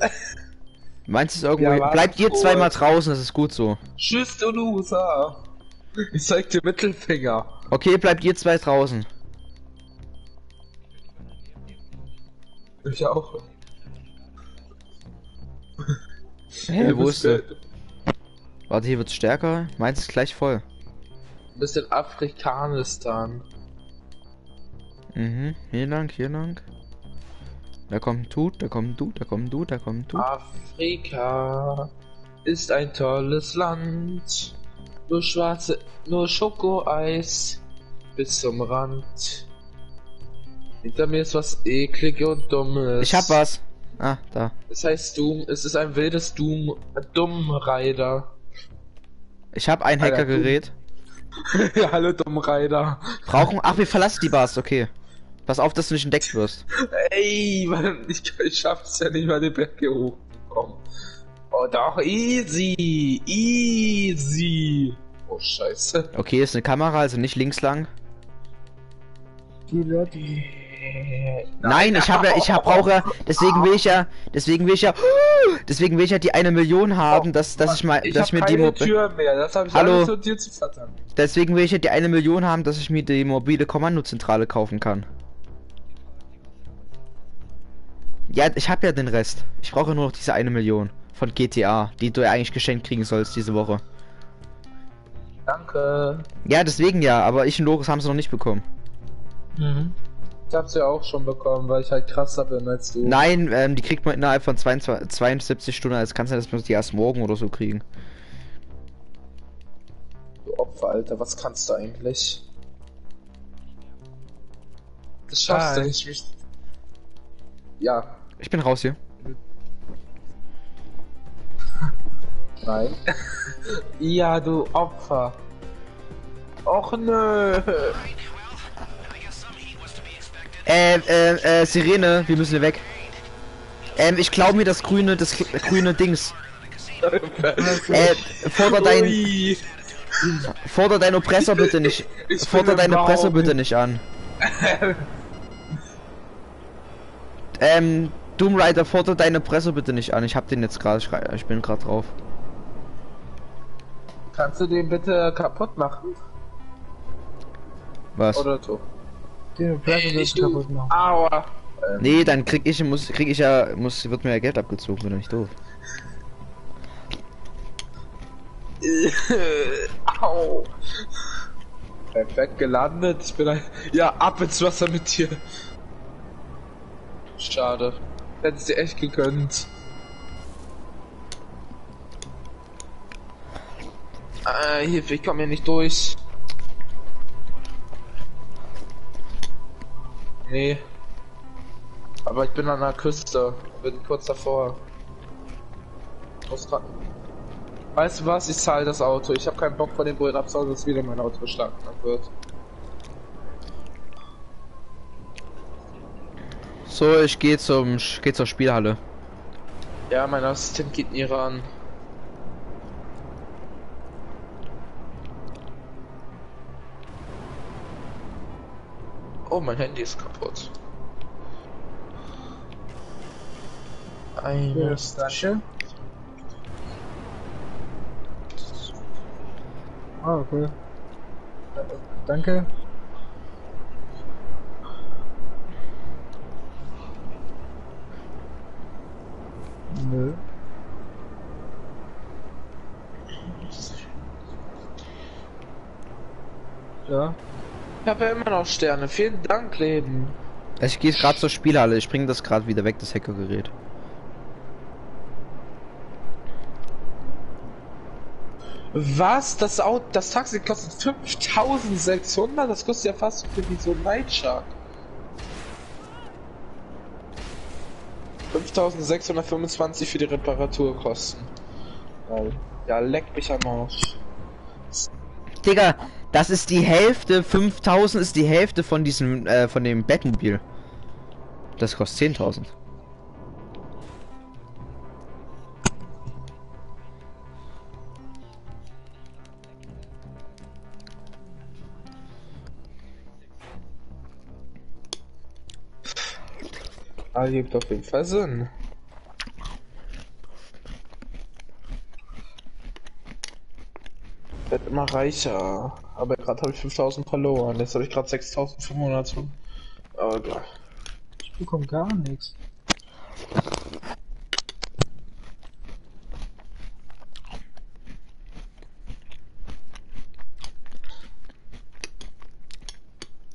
Speaker 1: Meinst du es irgendwo?
Speaker 3: Ja,
Speaker 1: Bleibt ihr zweimal draußen, das ist gut so.
Speaker 3: Tschüss, du Loser. Ich zeig dir Mittelfinger.
Speaker 1: Okay, bleibt ihr zwei draußen.
Speaker 3: Ich auch.
Speaker 1: Hey, wo ist der? Warte, hier wird's stärker. Meins ist gleich voll.
Speaker 3: Bisschen Afrikanistan.
Speaker 1: Mhm, hier lang, hier lang. Da kommt ein Tut, da kommt ein Tut, da kommt ein Tut, da kommt ein Tut.
Speaker 3: Afrika ist ein tolles Land. Nur schwarze, nur Schokoeis bis zum Rand. Hinter mir ist was eklig und dummes.
Speaker 1: Ich hab was. Ah, da.
Speaker 3: Es heißt Doom, es ist ein wildes Doom, Dummrider.
Speaker 1: Ich hab ein Hackergerät.
Speaker 3: ja, hallo Dummrider.
Speaker 1: Brauchen. Ach, wir verlassen die Bars, okay. Pass auf, dass du nicht entdeckt wirst.
Speaker 3: Ey, Mann, ich, ich schaff's ja nicht mal den Berg hier hochzukommen. Oh, doch, easy, easy. Oh, scheiße.
Speaker 1: Okay, ist eine Kamera, also nicht links lang.
Speaker 12: Die Leute.
Speaker 1: Nein, ich habe ja, ich hab, brauche ja, deswegen will ich ja, deswegen will ich ja, deswegen will ich ja die eine Million haben, dass, dass ich mal,
Speaker 3: Ich
Speaker 1: dass ich mir die
Speaker 3: Tür mehr, das hab ich
Speaker 1: Hallo?
Speaker 3: nur dir zu verdanken.
Speaker 1: deswegen will ich ja die eine Million haben, dass ich mir die mobile Kommandozentrale kaufen kann. Ja, ich habe ja den Rest. Ich brauche nur noch diese eine Million von GTA, die du ja eigentlich geschenkt kriegen sollst diese Woche.
Speaker 3: Danke.
Speaker 1: Ja, deswegen ja, aber ich und Loris haben es noch nicht bekommen.
Speaker 12: Mhm.
Speaker 3: Ich hab's ja auch schon bekommen, weil ich halt krasser bin als du.
Speaker 1: Nein, ähm, die kriegt man innerhalb von 22, 72 Stunden. Es kann sein, dass wir die erst morgen oder so kriegen.
Speaker 3: Du Opfer, Alter, was kannst du eigentlich? Das schaffst du
Speaker 12: Hi.
Speaker 3: nicht. mich- Ja,
Speaker 1: Ich bin raus hier.
Speaker 3: nein. ja, du Opfer. Och nö.
Speaker 1: Äh, äh, äh, Sirene, wir müssen hier weg. Ähm, ich glaube mir das grüne, das grüne Dings. Äh, forder dein, forder dein Oppressor bitte nicht.
Speaker 3: Ich
Speaker 1: Forder
Speaker 3: im
Speaker 1: dein Oppressor bitte nicht an. Ähm, Doom Rider, forder deine Oppressor bitte nicht an. Ich hab den jetzt gerade, ich bin gerade drauf.
Speaker 3: Kannst du den bitte kaputt machen?
Speaker 1: Was?
Speaker 3: Oder du?
Speaker 12: Den
Speaker 3: du.
Speaker 12: kaputt machen.
Speaker 3: Aua.
Speaker 1: Nee, dann krieg ich, muss, krieg ich ja, muss, wird mir ja Geld abgezogen, bin doch nicht doof.
Speaker 3: Au. Perfekt gelandet. Ich bin ein... Ja, ab ins Wasser mit dir. Schade. Hättest dir echt gegönnt. Äh, Hilfe, ich komme hier nicht durch. Nee. Aber ich bin an der Küste. Bin kurz davor. Muss grad... Weißt du was? Ich zahle das Auto. Ich habe keinen Bock von dem Bullen abzahlen, dass wieder mein Auto beschlagnahmt wird.
Speaker 1: So, ich gehe zum, ich geh zur Spielhalle.
Speaker 3: Ja, mein Assistent geht in Iran. Oh, mein Handy ist kaputt. Eine
Speaker 12: danke. Ah, okay. Äh, Danke. Nö. Ja.
Speaker 3: Ich habe ja immer noch Sterne. Vielen Dank, Leben.
Speaker 1: Ich gehe gerade zur Spielhalle, ich bringe das gerade wieder weg, das Hackergerät.
Speaker 3: Was? Das Auto, das Taxi kostet 5600? Das kostet ja fast für wie so ein Nightshark. 5625 für die Reparaturkosten. Ja, Ja, leck mich am Arsch.
Speaker 1: Digga, das ist die Hälfte, 5000 ist die Hälfte von diesem, äh, von dem Bettmobil. Das kostet 10.000.
Speaker 3: Ah, gibt auf jeden Fall Sinn. Wird immer reicher. Aber gerade habe ich 5000 verloren. Jetzt habe ich gerade 6500. Aber egal.
Speaker 12: Ich bekomme gar nichts.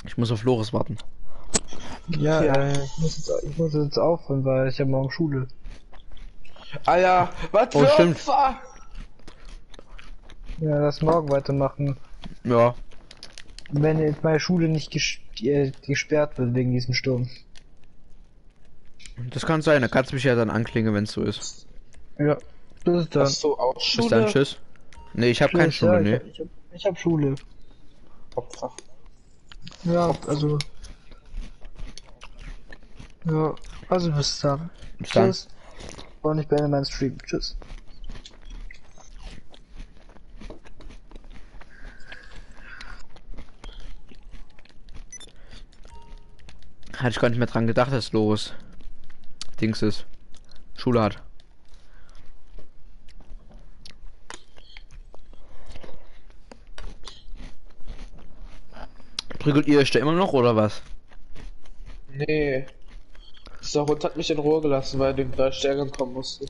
Speaker 1: Ich muss auf Loris warten.
Speaker 12: Ja,
Speaker 3: Ja.
Speaker 12: Äh, ich, muss jetzt, ich muss jetzt aufhören, weil ich habe morgen Schule.
Speaker 3: Ah ja, was
Speaker 1: Oh,
Speaker 3: für
Speaker 1: stimmt.
Speaker 3: Opfer!
Speaker 12: Ja, lass morgen weitermachen.
Speaker 1: Ja.
Speaker 12: Wenn jetzt meine Schule nicht ges äh, gesperrt wird wegen diesem Sturm.
Speaker 1: Das kann sein, da kannst du mich ja dann anklingen, wenn es so ist.
Speaker 12: Ja. Bis dann.
Speaker 3: Hast du auch
Speaker 1: Bis
Speaker 3: Schule?
Speaker 1: dann, tschüss. Nee, ich habe keine Schule,
Speaker 12: ja,
Speaker 1: nee.
Speaker 12: Ich, ich, hab, ich hab Schule.
Speaker 3: Opfer.
Speaker 12: Ja, also Ja, also bis dann.
Speaker 1: Bis dann.
Speaker 12: Tschüss. Und ich beende meinen Stream. Tschüss.
Speaker 1: Hatte ich gar nicht mehr dran gedacht, dass los. Dings ist. Schule hat. Prügelt ihr euch da immer noch oder was?
Speaker 3: Nee. Dieser Hund hat mich in Ruhe gelassen, weil er den drei Stärken kommen musste.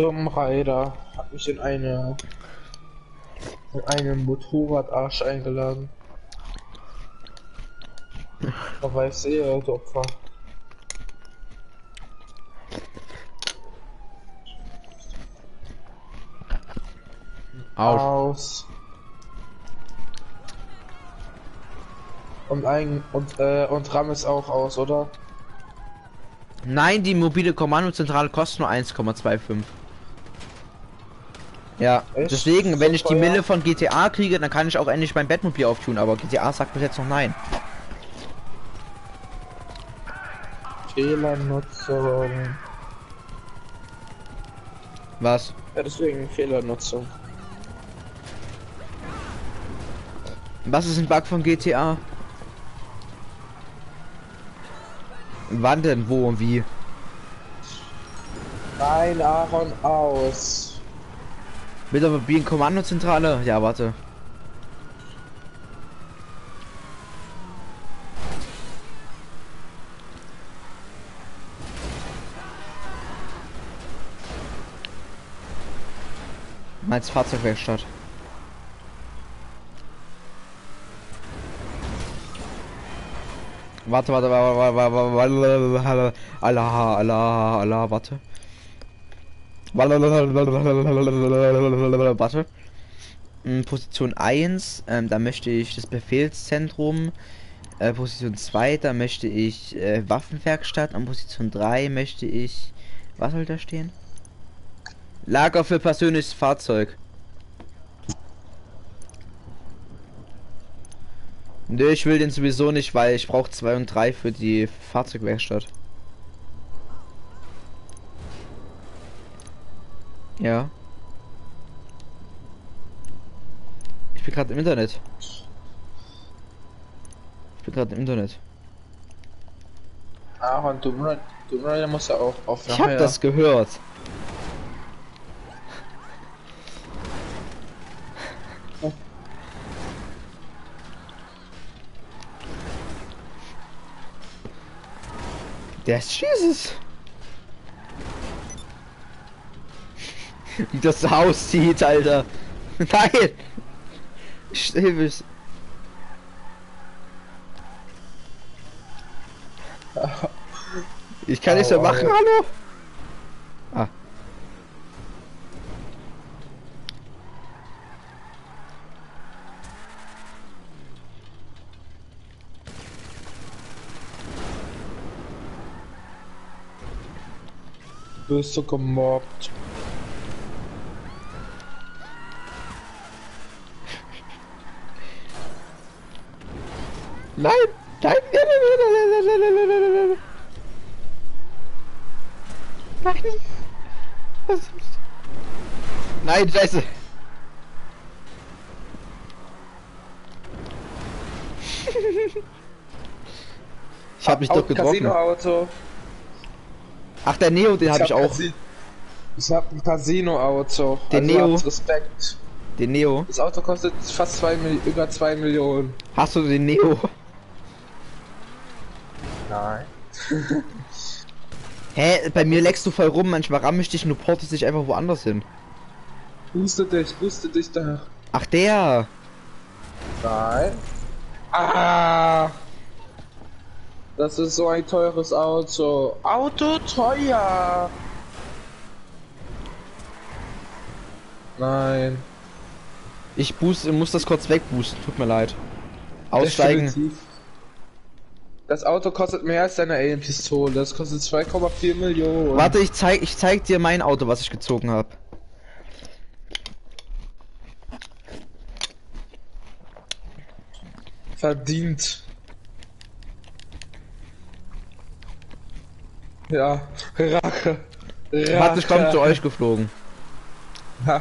Speaker 3: Dummreiter hat mich in eine in einen Motorradarsch eingeladen. Da war ich sehr du Opfer.
Speaker 1: Aus.
Speaker 3: Aus. Und ein und äh, und RAM ist auch aus, oder?
Speaker 1: Nein, die mobile Kommandozentrale kostet nur 1,25. Ja,
Speaker 3: Echt?
Speaker 1: deswegen, wenn ich die? Mille von GTA kriege, dann kann ich auch endlich mein Bettmobil auftun, aber GTA sagt bis jetzt noch nein.
Speaker 3: Fehlernutzung.
Speaker 1: Was?
Speaker 3: Ja, deswegen Fehlernutzung.
Speaker 1: Was ist ein Bug von GTA? Wann denn, wo und wie?
Speaker 3: Nein, Aaron aus.
Speaker 1: Mit der mobilen Kommandozentrale? Ja, warte. Meinst Fahrzeugwerkstatt? Warte, warte, warte, warte, warte, warte, warte, Allah, Allah, Allah, warte. Warte. Mm, Position 1, ähm, da möchte ich das Befehlszentrum. Äh, Position 2, da möchte ich äh, Waffenwerkstatt. Und Position 3 möchte ich. Was soll da stehen? Lager für persönliches Fahrzeug. Nö, ich will den sowieso nicht, weil ich brauche 2 und 3 für die Fahrzeugwerkstatt. Ja. Ich bin gerade im Internet. Ich bin gerade im Internet.
Speaker 3: Du, Monat- du Monat musst ja auch auf
Speaker 1: Ich hab das gehört. Der ist Jesus. Wie das aussieht, Alter. Nein! Stilbis. Ich kann nichts mehr machen, hallo? Ah.
Speaker 3: Du bist so gemobbt.
Speaker 1: Nein! Nein! Nein! Nein! Nein! Nein! Nein! Nein! Nein! Nein! Nein! Nein! Was? Nein, scheiße! Ich hab mich doch getroffen.
Speaker 3: Casino-Auto.
Speaker 1: Ach, der Neo, den hab ich auch.
Speaker 3: Casi- Ich hab ein Casino-Auto.
Speaker 1: Den
Speaker 3: also
Speaker 1: Neo?
Speaker 3: Respekt.
Speaker 1: Den Neo.
Speaker 3: Das Auto kostet fast zwei über 2 Millionen.
Speaker 1: Hast du den Neo?
Speaker 3: Nein.
Speaker 1: Hä? Bei mir leckst du voll rum, manchmal ramm ich dich und du portest dich einfach woanders hin.
Speaker 3: Booste dich, booste dich da.
Speaker 1: Ach, der!
Speaker 3: Nein. Ah! Das ist so ein teures Auto. Auto teuer. Nein.
Speaker 1: Ich boost, muss das kurz wegboosten, tut mir leid. Aussteigen.
Speaker 3: Definitiv. Das Auto kostet mehr als deine Alien-Pistole. Das kostet 2,4 Millionen.
Speaker 1: Warte, ich zeig, ich zeig dir mein Auto, was ich gezogen habe.
Speaker 3: Verdient. Ja, Rache. Rache.
Speaker 1: Warte, ich komm zu euch geflogen.
Speaker 3: Ha.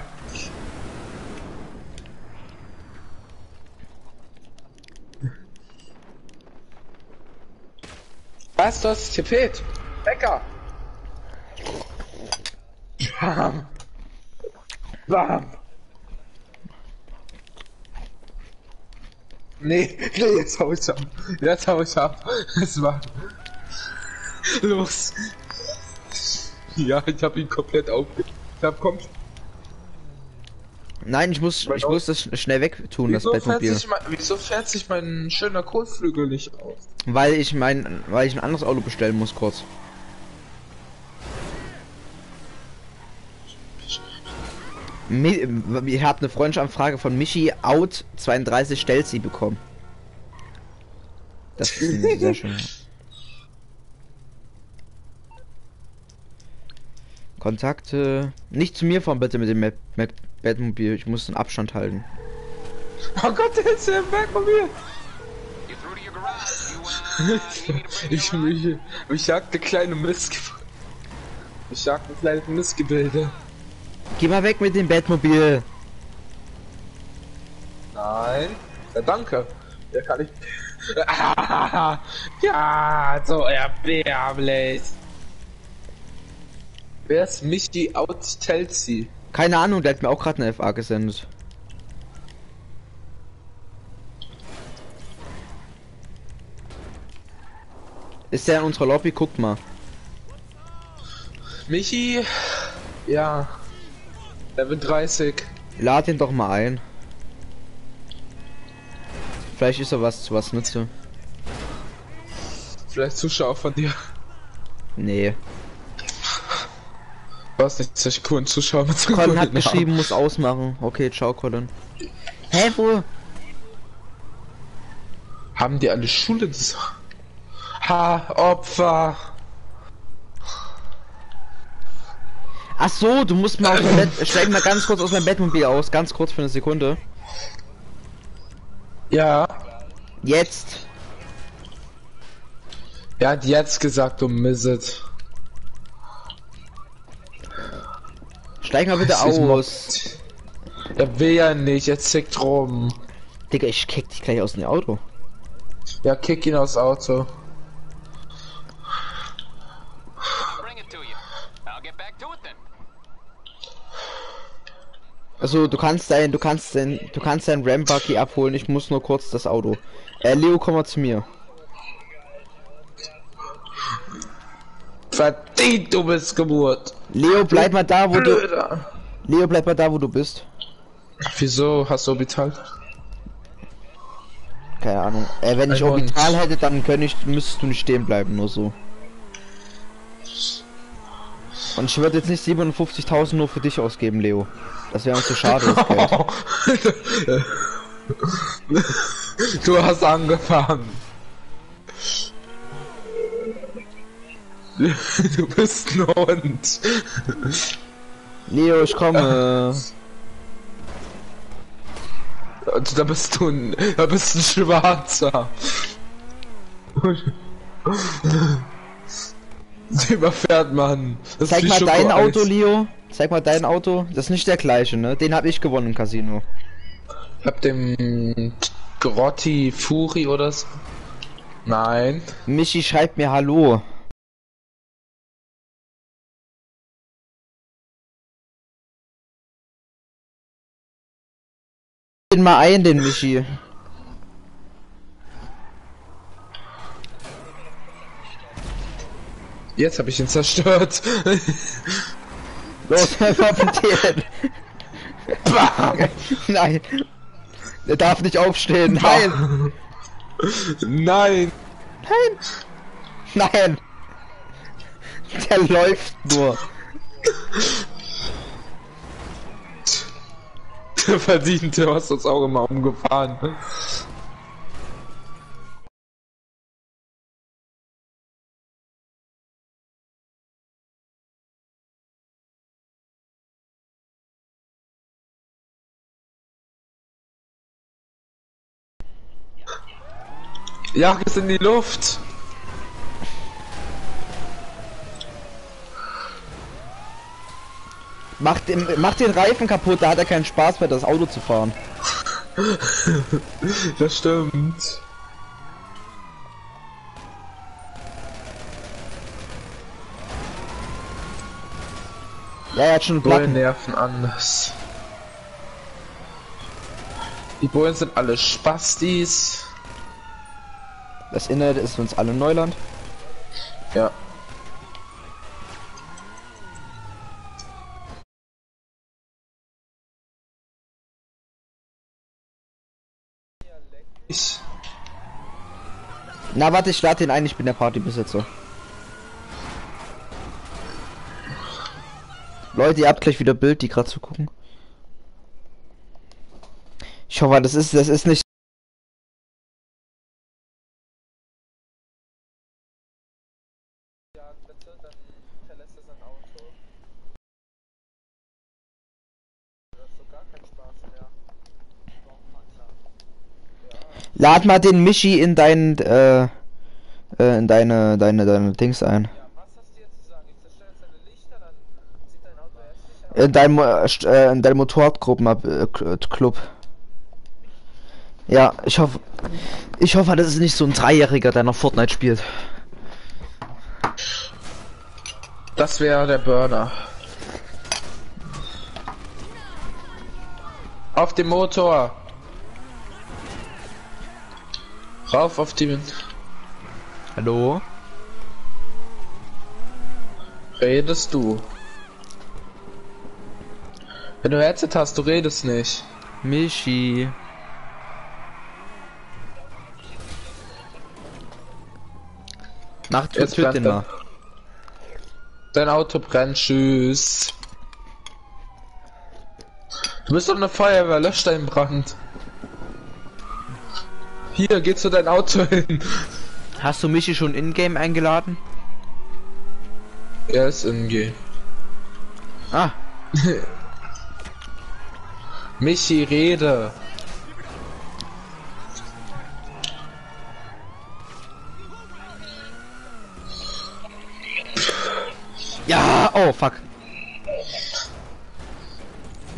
Speaker 3: Was, du hast gefehlt? Bäcker! Bam! Bam! Nee, nee, jetzt hau ich ab. Jetzt hau ich ab. Es war. Los! Ja, ich hab ihn komplett aufge... Ich hab komplett...
Speaker 1: Nein, ich muss, ich muss das sch- schnell wegtun, das
Speaker 3: sich mein, wieso fährt sich mein schöner Kotflügel nicht aus?
Speaker 1: Weil ich mein, weil ich ein anderes Auto bestellen muss kurz. Ich habe eine Freundschaftsanfrage von Michi Out 32 stellt sie bekommen. Das ist sehr schön. Kontakte. Nicht zu mir fahren bitte mit dem Map Map Bettmobil. Ich muss einen Abstand halten.
Speaker 3: Oh Gott, der ist ja im Bergmobil! Ich, mich, mich jagt eine kleine Missge... Ich jagt ein kleines Missgebilde.
Speaker 1: Geh mal weg mit dem Bettmobil.
Speaker 3: Nein. Ja, danke. Ja, kann ich... Ja, so erbärmlich. Wer ist Michi Out Chelsea?
Speaker 1: Keine Ahnung, der hat mir auch gerade eine FA gesendet. Ist der in unserer Lobby? Guckt mal.
Speaker 3: Michi? Ja. Level 30.
Speaker 1: Lad ihn doch mal ein. Vielleicht ist er was zu was nütze.
Speaker 3: Vielleicht Zuschauer von dir.
Speaker 1: Nee.
Speaker 3: Was nicht Zuschauer mit so
Speaker 1: Colin hat geschrieben, muss ausmachen. Okay, ciao, Colin. Hä, wo?
Speaker 3: Haben die alle Schule gesagt? Ha, Opfer.
Speaker 1: Ach so, du musst mal aus dem Bett. Steig mal ganz kurz aus meinem Bettmobil aus. Ganz kurz für eine Sekunde.
Speaker 3: Ja.
Speaker 1: Jetzt.
Speaker 3: Er hat jetzt gesagt, du Misset.
Speaker 1: Steig mal bitte aus.
Speaker 3: Er will ja nicht, er zickt rum.
Speaker 1: Digga, ich kick dich gleich aus dem Auto.
Speaker 3: Ja, kick ihn aus Auto.
Speaker 4: Bring it to you. I'll get back to it then.
Speaker 1: Also du kannst dein, du kannst dein, du kannst dein Rambuggy abholen. Ich muss nur kurz das Auto. Äh, Leo, komm mal zu mir.
Speaker 3: Verdient, du bist Geburt.
Speaker 1: Leo, bleib mal da, wo du.
Speaker 3: Blöder.
Speaker 1: Leo, bleib mal da, wo du bist.
Speaker 3: Wieso hast du Orbital?
Speaker 1: Keine Ahnung. Äh, wenn ich
Speaker 3: Ein Hund.
Speaker 1: Orbital hätte, dann könnte ich, müsstest du nicht stehen bleiben, nur so. Und ich würde jetzt nicht 57.000 nur für dich ausgeben, Leo. Das wäre uns zu schade, das Geld.
Speaker 3: du hast angefangen. Du bist ein Hund.
Speaker 1: Leo, ich komme.
Speaker 3: Da bist du ein, da bist ein Schwarzer. Überfährt man. Das
Speaker 1: Zeig mal dein. Auto, Leo. Zeig mal dein Auto. Das ist nicht der gleiche, ne? Den habe ich gewonnen im Casino.
Speaker 3: Ich hab den Grotti Furi oder so. Nein.
Speaker 1: Michi schreibt mir Hallo. Den mal ein, den Michi.
Speaker 3: Jetzt habe ich ihn zerstört.
Speaker 1: Los, verpentieren. Nein. Er darf nicht aufstehen. Nein.
Speaker 3: Nein.
Speaker 1: Nein. Nein. Der läuft nur.
Speaker 3: Verdient, du hast das auch immer umgefahren. Jag ist in die Luft!
Speaker 1: Mach den, mach den Reifen kaputt, da hat er keinen Spaß mehr, das Auto zu fahren.
Speaker 3: das stimmt.
Speaker 1: Ja, er hat schon
Speaker 3: Bullen nerven anders. Die Bullen sind alle Spastis.
Speaker 1: Das Internet ist für uns alle Neuland.
Speaker 3: Ja. Ich.
Speaker 1: Na, warte, ich lade den ein, ich bin der Partybesitzer. Leute, ihr habt gleich wieder Bild, die gerade zu gucken. Ich hoffe, das ist, das ist nicht. Lad mal den Michi in dein, äh, äh, in deine, deine, deine Dings ein. In deinem, äh, äh, in deinem Motorradgruppen äh, Club. Ja, ich hoffe, ich hoffe, das ist nicht so ein Dreijähriger, der noch Fortnite spielt.
Speaker 3: Das wäre der Burner. Auf dem Motor. Rauf auf die.
Speaker 1: Hallo?
Speaker 3: Redest du? Wenn du Headset hast, du redest nicht.
Speaker 1: Michi. Mach
Speaker 3: Jetzt
Speaker 1: töt den mal.
Speaker 3: Dein Auto brennt, tschüss. Du bist doch eine Feuerwehr, lösch deinen Brand. Hier, geh zu dein Auto hin.
Speaker 1: Hast du Michi schon in-game eingeladen?
Speaker 3: Er ist in G.
Speaker 1: Ah.
Speaker 3: Michi, rede.
Speaker 1: Ja, oh fuck.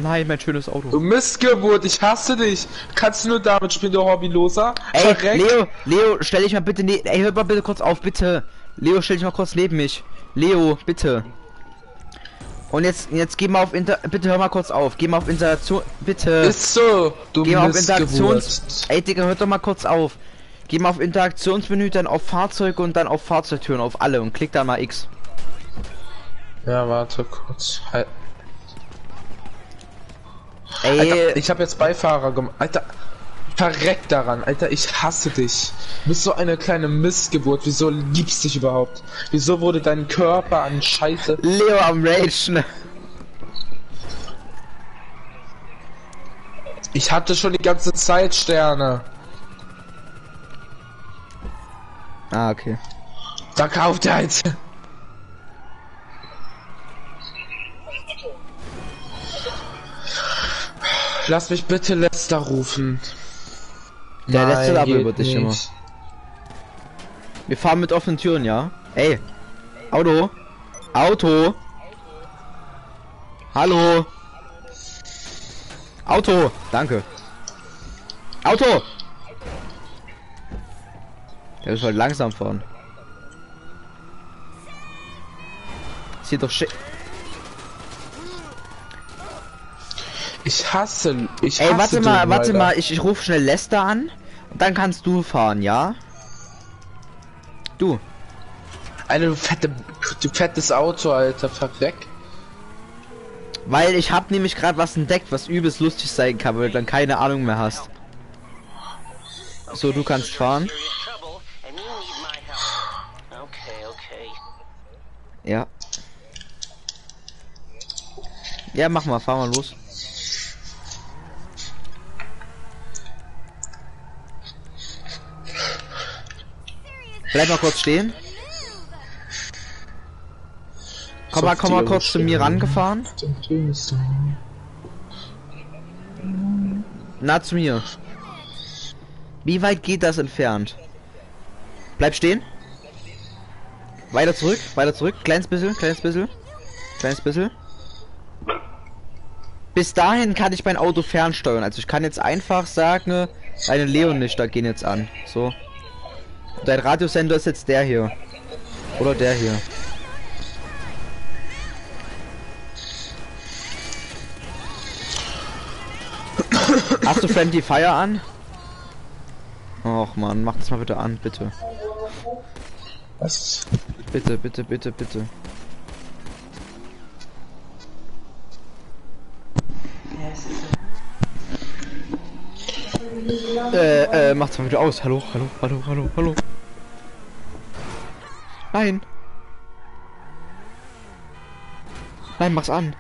Speaker 1: Nein, mein schönes Auto.
Speaker 3: Du Missgeburt, ich hasse dich. Kannst du nur damit spielen, du Hobbyloser?
Speaker 1: Ey,
Speaker 3: Verreck.
Speaker 1: Leo, Leo, stell dich mal bitte ne Ey, hör mal bitte kurz auf, bitte. Leo, stell dich mal kurz neben mich. Leo, bitte. Und jetzt, jetzt geh mal auf Inter... Bitte hör mal kurz auf. Geh mal auf Interaktion... Bitte.
Speaker 3: Ist so, du
Speaker 1: Geh mal auf. Interaktions... Ey, Digga, hört doch mal kurz auf. Geh mal auf Interaktionsmenü, dann auf Fahrzeuge und dann auf Fahrzeugtüren, auf alle und klick da mal X.
Speaker 3: Ja, warte kurz. Halt.
Speaker 1: Ey,
Speaker 3: Alter, ich habe jetzt Beifahrer gemacht. Alter, verreck daran. Alter, ich hasse dich. Du bist so eine kleine Missgeburt. Wieso liebst du dich überhaupt? Wieso wurde dein Körper an Scheiße...
Speaker 1: Leo am Ragen.
Speaker 3: Ich hatte schon die ganze Zeit Sterne.
Speaker 1: Ah, okay.
Speaker 3: Da kauft er eins. Lass mich bitte Lester rufen.
Speaker 1: Der
Speaker 3: Nein,
Speaker 1: letzte aber
Speaker 3: geht
Speaker 1: über dich
Speaker 3: nicht.
Speaker 1: immer. Wir fahren mit offenen Türen, ja? Ey. Auto. Auto. Hallo. Auto. Danke. Auto. Der ist halt langsam fahren. Sieht doch schick.
Speaker 3: Ich hasse, ich
Speaker 1: Ey,
Speaker 3: hasse
Speaker 1: warte mal,
Speaker 3: den,
Speaker 1: warte
Speaker 3: Alter.
Speaker 1: mal, ich, ich rufe schnell Lester an. Und dann kannst du fahren, ja? Du.
Speaker 3: Alter, du fette, du fettes Auto, Alter, verreck.
Speaker 1: Weil ich hab nämlich gerade was entdeckt, was übelst lustig sein kann, weil du dann keine Ahnung mehr hast. So, du kannst fahren.
Speaker 7: Okay, okay.
Speaker 1: Ja. Ja, mach mal, fahr mal los. Bleib mal kurz stehen. Komm mal, komm mal kurz zu mir rangefahren. Na, zu mir. Wie weit geht das entfernt? Bleib stehen. Weiter zurück, weiter zurück. Kleines bisschen, kleines bisschen. Kleines bisschen. Bis dahin kann ich mein Auto fernsteuern. Also ich kann jetzt einfach sagen, deine Leonlichter gehen jetzt an. So. Dein Radiosender ist jetzt der hier. Oder der hier. Hast du Friendly Fire an? Och man, mach das mal bitte an, bitte.
Speaker 3: Was?
Speaker 1: Bitte, bitte, bitte, bitte. Äh, äh, macht's mal wieder aus. Hallo, hallo, hallo, hallo, hallo. Nein. Nein, mach's an.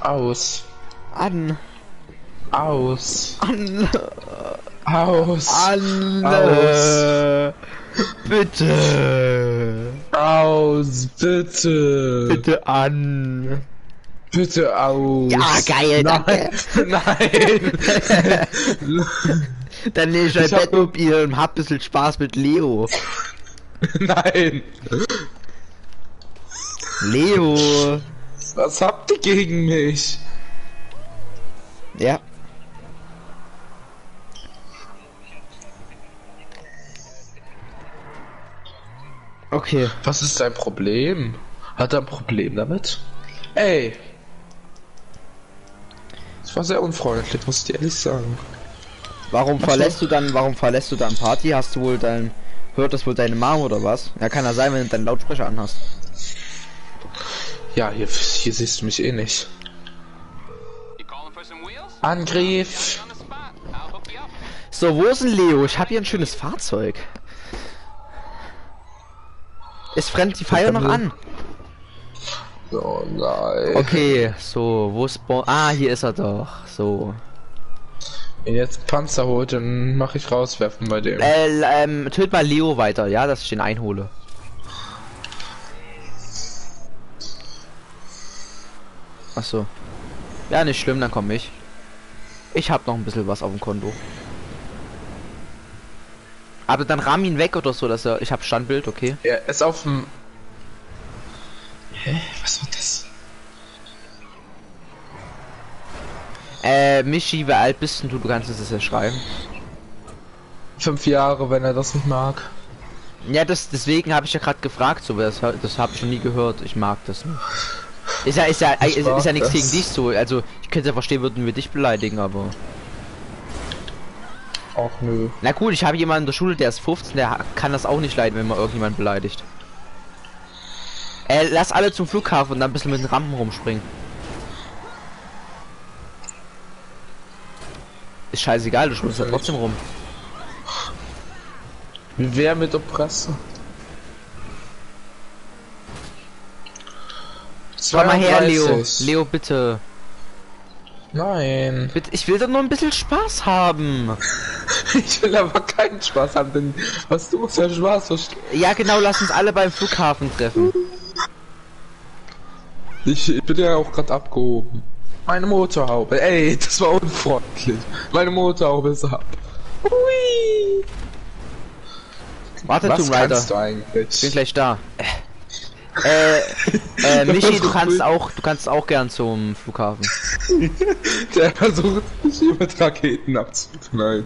Speaker 3: Aus.
Speaker 1: An.
Speaker 3: Aus.
Speaker 1: An.
Speaker 3: Aus.
Speaker 1: An.
Speaker 3: Aus.
Speaker 1: Bitte.
Speaker 3: Aus, bitte.
Speaker 1: Bitte an.
Speaker 3: Bitte aus.
Speaker 1: Ja, geil, danke.
Speaker 3: Nein.
Speaker 1: Dann nehme ich ein Bettmobil und hab bisschen Spaß mit Leo.
Speaker 3: Nein.
Speaker 1: Leo.
Speaker 3: Was habt ihr gegen mich?
Speaker 1: Ja. Okay.
Speaker 3: Was ist dein Problem? Hat er ein Problem damit? Ey. Das war sehr unfreundlich, muss ich dir ehrlich sagen.
Speaker 1: Warum
Speaker 3: so.
Speaker 1: verlässt du dann, warum verlässt du dann Party? Hast du wohl dein, hört das wohl deine Mom oder was? Ja, kann ja sein, wenn du deinen Lautsprecher anhast.
Speaker 3: Ja, hier, hier siehst du mich eh nicht. Angriff!
Speaker 1: So, wo ist denn Leo? Ich habe hier ein schönes Fahrzeug. Ist Friendly Fire noch an?
Speaker 3: Oh nein.
Speaker 1: Okay, so, wo ist Bo Ah, hier ist er doch. So.
Speaker 3: Wenn jetzt Panzer holt, dann mache ich rauswerfen bei dem.
Speaker 1: Äh, ähm, töt mal Leo weiter, ja, dass ich den einhole. Ach so. Ja, nicht schlimm, dann komm ich. Ich hab noch ein bisschen was auf dem Konto. Aber dann rahm ihn weg oder so, dass er. Ich hab Standbild, okay.
Speaker 3: Er ist auf dem. Hä? Was war das?
Speaker 1: Äh, Michi, wie alt bist denn du? Du kannst es ja schreiben.
Speaker 3: Fünf Jahre, wenn er das nicht mag.
Speaker 1: Ja, das deswegen habe ich ja gerade gefragt, so das, das habe ich noch nie gehört. Ich mag das nicht. Ist ja ist ja ist, ist ja nichts
Speaker 3: das.
Speaker 1: gegen dich so. Also ich könnte ja verstehen, würden wir dich beleidigen, aber
Speaker 3: Auch nö.
Speaker 1: na gut, ich habe jemanden in der Schule, der ist 15, der kann das auch nicht leiden, wenn man irgendjemand beleidigt. Äh, lass alle zum Flughafen und dann ein bisschen mit den Rampen rumspringen. Ist scheißegal, du springst ja trotzdem rum.
Speaker 3: Wie wer mit der Presse?
Speaker 1: Komm mal her, Leo.
Speaker 3: 32.
Speaker 1: Leo, bitte.
Speaker 3: Nein.
Speaker 1: Bitte, ich will doch nur ein bisschen Spaß haben.
Speaker 3: Ich will aber keinen Spaß haben, denn was du für Spaß verstehst.
Speaker 1: Ja, genau, lass uns alle beim Flughafen treffen.
Speaker 3: Ich, ich bin ja auch gerade abgehoben. Meine Motorhaube. Ey, das war unfreundlich. Meine Motorhaube ist ab. Hui.
Speaker 1: Warte,
Speaker 3: Was
Speaker 1: Tomb Raider.
Speaker 3: du eigentlich?
Speaker 1: Ich bin gleich da. Äh, äh, Michi, du kannst auch, du kannst auch gern zum Flughafen.
Speaker 3: Der versucht mich hier mit Raketen abzuknallen.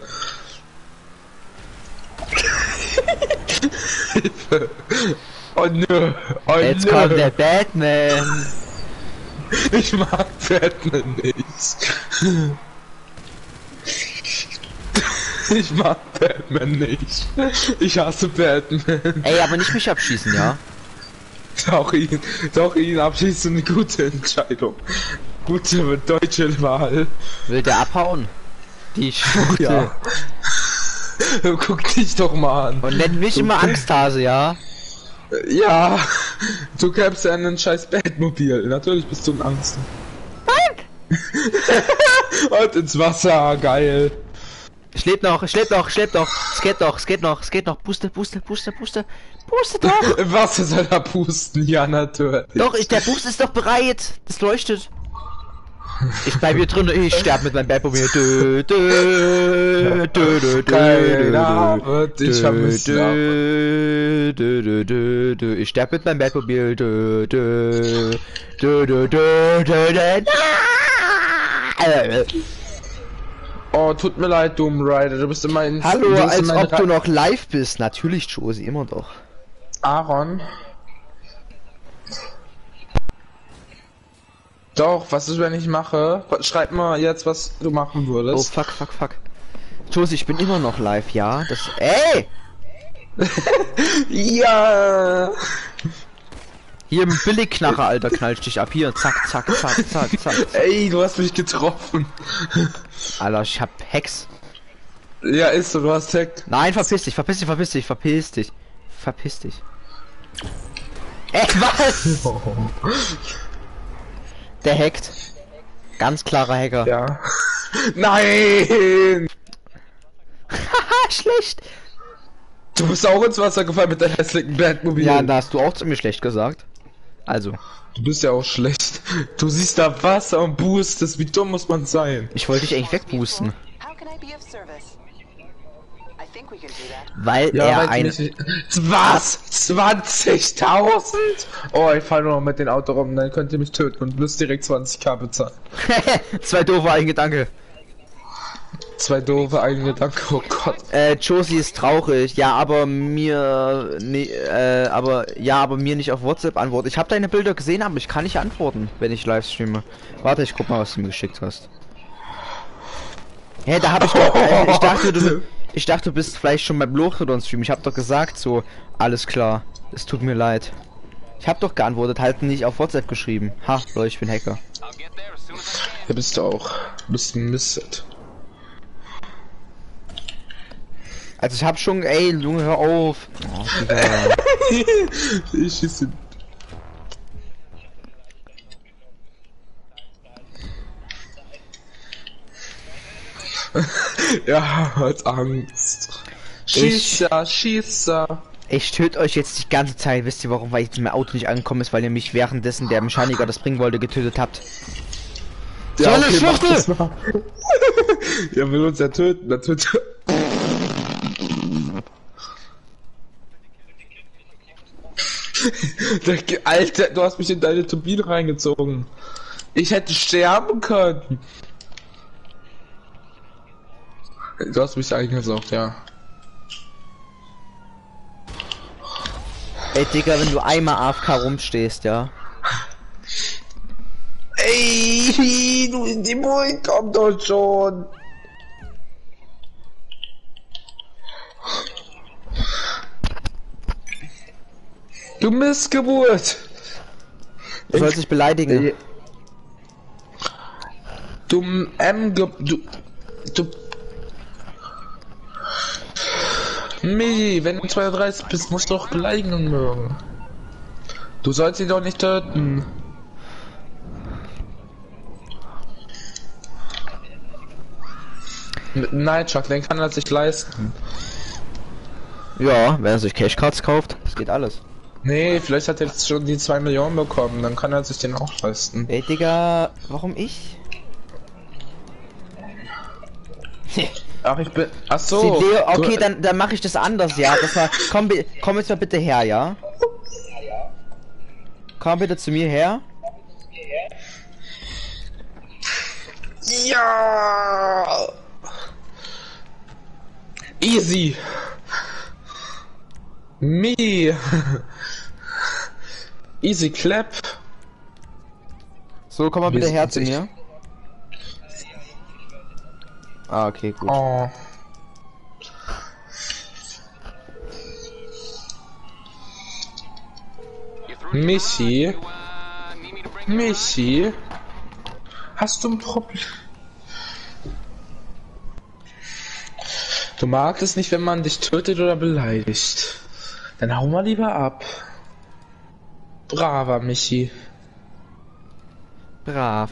Speaker 3: Oh nö. Oh
Speaker 1: Jetzt
Speaker 3: nö.
Speaker 1: kommt der Batman.
Speaker 3: Ich mag Batman nicht. Ich mag Batman nicht. Ich hasse Batman.
Speaker 1: Ey, aber nicht mich abschießen, ja?
Speaker 3: Doch ihn, doch ihn abschließend eine gute Entscheidung. Gute deutsche Wahl.
Speaker 1: Will der abhauen? Die Schwuchtel.
Speaker 3: Ja. Guck dich doch mal an.
Speaker 1: Und nennt mich
Speaker 3: Du-
Speaker 1: immer Angsthase, ja?
Speaker 3: Ja, du kämpfst ja einen scheiß Batmobil. Natürlich bist du ein Angst. Nein! Und ins Wasser, geil.
Speaker 1: Ich leb noch, ich leb noch, ich leb noch. Es geht noch, es geht noch, es geht noch. Puste, puste, puste, puste. Puste doch.
Speaker 3: Im Wasser soll er pusten, ja natürlich.
Speaker 1: Doch, ich, der Boost ist doch bereit. Das leuchtet. Ich bleib hier drin, ich sterb mit meinem Batmobil. Dö, dö, dö, dö, dö, dö, dö, dö, dö. Ich sterb mit meinem Batmobil. Dö, dö, dö, dö, dö, dö, dö. Äh.
Speaker 3: Oh, tut mir leid, Doom Rider, du bist immer in...
Speaker 1: Hallo, als ob du noch live bist. Natürlich, Josie, immer doch.
Speaker 3: Aaron. Doch, was ist, wenn ich mache? Schreib mal jetzt, was du machen
Speaker 1: Oh,
Speaker 3: würdest.
Speaker 1: fuck, fuck, fuck. Josie, ich bin immer noch live, ja? Das. Ey!
Speaker 3: ja!
Speaker 1: Hier im Billigknarrer, Alter, knallst dich ab. Hier, zack, zack, zack, zack, zack.
Speaker 3: Ey, du hast mich getroffen.
Speaker 1: Alter, ich hab Hex.
Speaker 3: Ja, ist so, du hast Hack.
Speaker 1: Nein, verpiss dich, verpiss dich, verpiss dich, verpiss dich. Verpiss dich. Ey, was? Der hackt. Ganz klarer Hacker.
Speaker 3: Ja. Nein!
Speaker 1: Haha, schlecht.
Speaker 3: Du bist auch ins Wasser gefallen mit deinem hässlichen Bandmobil.
Speaker 1: Ja, da hast du auch ziemlich schlecht gesagt. Also,
Speaker 3: Du bist ja auch schlecht. Du siehst da Wasser und boostest. Wie dumm muss man sein?
Speaker 1: ich wollte dich eigentlich wegboosten. Weil
Speaker 3: Ja,
Speaker 1: er ein.
Speaker 3: ich nicht... Was? 20.000? Oh, ich fahre nur noch mit dem Auto rum, dann könnt ihr mich töten und müsst direkt 20k bezahlen.
Speaker 1: Zwei doofe ein Gedanke.
Speaker 3: Zwei doofe eigene Danke, oh Gott.
Speaker 1: Äh, Josie ist traurig. Ja, aber mir, nee, äh, aber ja, aber mir nicht auf WhatsApp antworten. Ich habe deine Bilder gesehen, aber ich kann nicht antworten, wenn ich live streame. Warte, ich guck mal, was du mir geschickt hast. Hä, da habe ich äh, ich dachte, du, ich dachte, du bist vielleicht schon beim Lochdon Stream. Ich habe doch gesagt, so, alles klar. Es tut mir leid. Ich habe doch geantwortet, halt nicht auf WhatsApp geschrieben. Ha, Leute, ich bin Hacker.
Speaker 3: Ja, bist du auch. Du bist ein Mist.
Speaker 1: Also ich habe schon, ey, Junge, hör auf. Oh,
Speaker 3: ich schieße. ja, hat Angst. Schießer, Schießer.
Speaker 1: Ich töte euch jetzt die ganze Zeit. Wisst ihr warum? Weil ich mein Auto nicht angekommen ist, weil ihr mich währenddessen der Mechaniker das bringen wollte getötet habt.
Speaker 3: Ja,
Speaker 1: So eine
Speaker 3: okay,
Speaker 1: Schwuchtel!
Speaker 3: das mal. Er will uns ja töten, der tötet. Alter, du hast mich in deine Turbine reingezogen. Ich hätte sterben können. Du hast mich eingesaugt, ja.
Speaker 1: Ey, Digga, wenn du einmal AFK rumstehst, ja.
Speaker 3: Ey, du in die Mund, komm doch schon. Du Missgeburt.
Speaker 1: Du sollst dich beleidigen.
Speaker 3: Du M ge du du Mi, wenn du 32 bist, musst du doch beleidigen mögen. Du sollst sie doch nicht töten. Mit Nightshark, den kann er sich leisten.
Speaker 1: Ja, wenn er sich Cashcards kauft, das geht alles.
Speaker 3: Nee, vielleicht hat er jetzt schon die 2 Millionen bekommen, dann kann er sich den auch leisten.
Speaker 1: Ey, Digga, warum ich?
Speaker 3: Ach, ich bin. Ach so.
Speaker 1: Sie, Leo, okay,
Speaker 3: du-
Speaker 1: dann, dann mache ich das anders, ja. Das war, komm, komm jetzt mal bitte her, ja? Komm bitte zu mir her.
Speaker 3: Ja. Easy. Me. Easy clap.
Speaker 1: So, komm mal bitte her zu mir. Ah, okay, gut.
Speaker 3: Oh. Michi. Michi. Hast du ein Problem? Du magst es nicht, wenn man dich tötet oder beleidigt. Dann hau mal lieber ab. Braver Michi.
Speaker 1: Brav.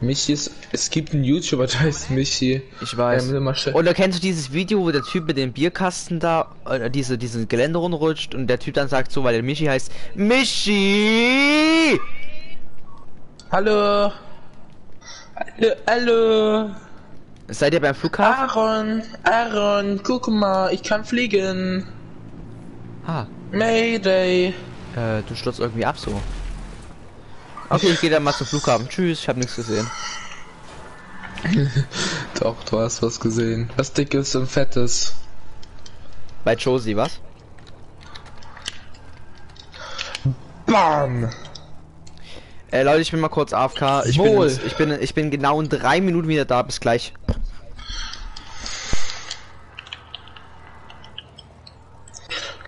Speaker 3: Michi ist. Es gibt einen YouTuber, der heißt Michi.
Speaker 1: Ich weiß. Oder kennst du dieses Video, wo der Typ mit dem Bierkasten da, äh, diese, diese Gelände runterrutscht und der Typ dann sagt so, weil der Michi heißt, Michi!
Speaker 3: Hallo. Hallo, hallo.
Speaker 1: Seid ihr beim Flughafen?
Speaker 3: Aaron, Aaron, guck mal, ich kann fliegen.
Speaker 1: Ah.
Speaker 3: Mayday.
Speaker 1: Äh, du stürzt irgendwie ab so. Okay, ich gehe dann mal zum Flughafen. Tschüss, ich habe nichts gesehen.
Speaker 3: Doch, du hast was gesehen. Was dickes und fettes.
Speaker 1: Bei Josie, was?
Speaker 3: Bam!
Speaker 1: Äh, Leute, ich bin mal kurz AFK. Ich bin,
Speaker 3: Wohl.
Speaker 1: ich bin, ich bin genau in drei Minuten wieder da. Bis gleich.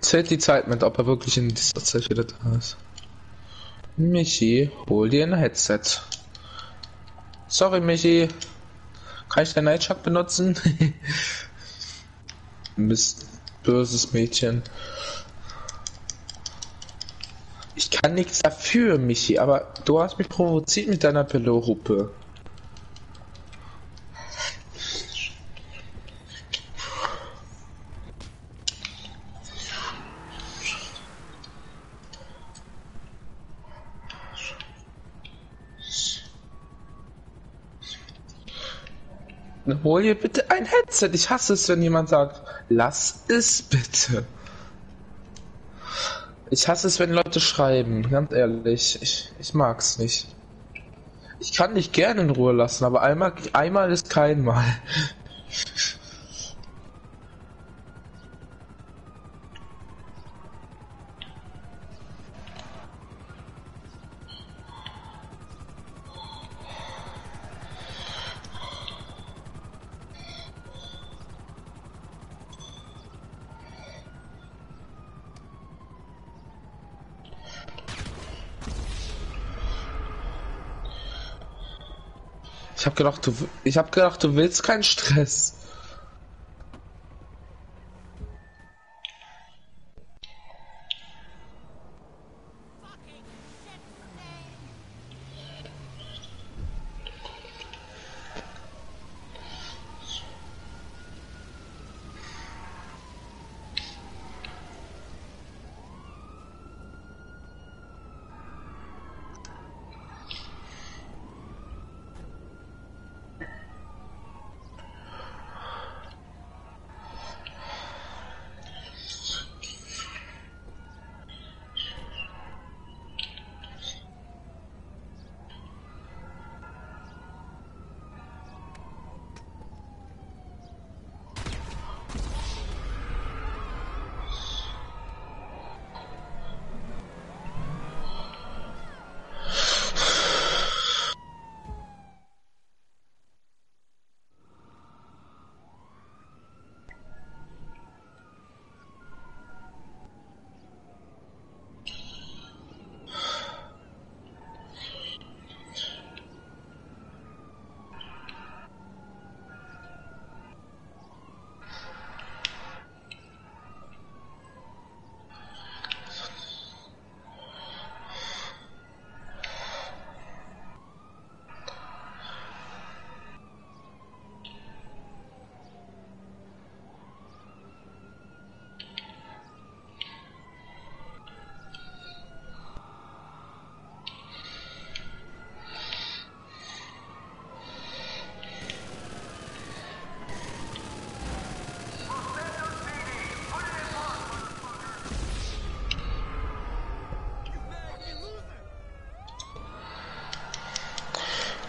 Speaker 3: Zählt die Zeit mit, ob er wirklich in dieser Zeit wieder da ist. Michi, hol dir ein Headset. Sorry, Michi. Kann ich dein Nightshock benutzen? Mist, böses Mädchen. Ich kann nichts dafür, Michi, aber du hast mich provoziert mit deiner Pillow-Huppe. Hol dir bitte ein Headset. Ich hasse es, wenn jemand sagt, lass es bitte. Ich hasse es, wenn Leute schreiben, ganz ehrlich. Ich, ich mag's nicht. Ich kann dich gerne in Ruhe lassen, aber einmal, einmal ist kein Mal. Ich hab gedacht, du, ich hab gedacht, du willst keinen Stress.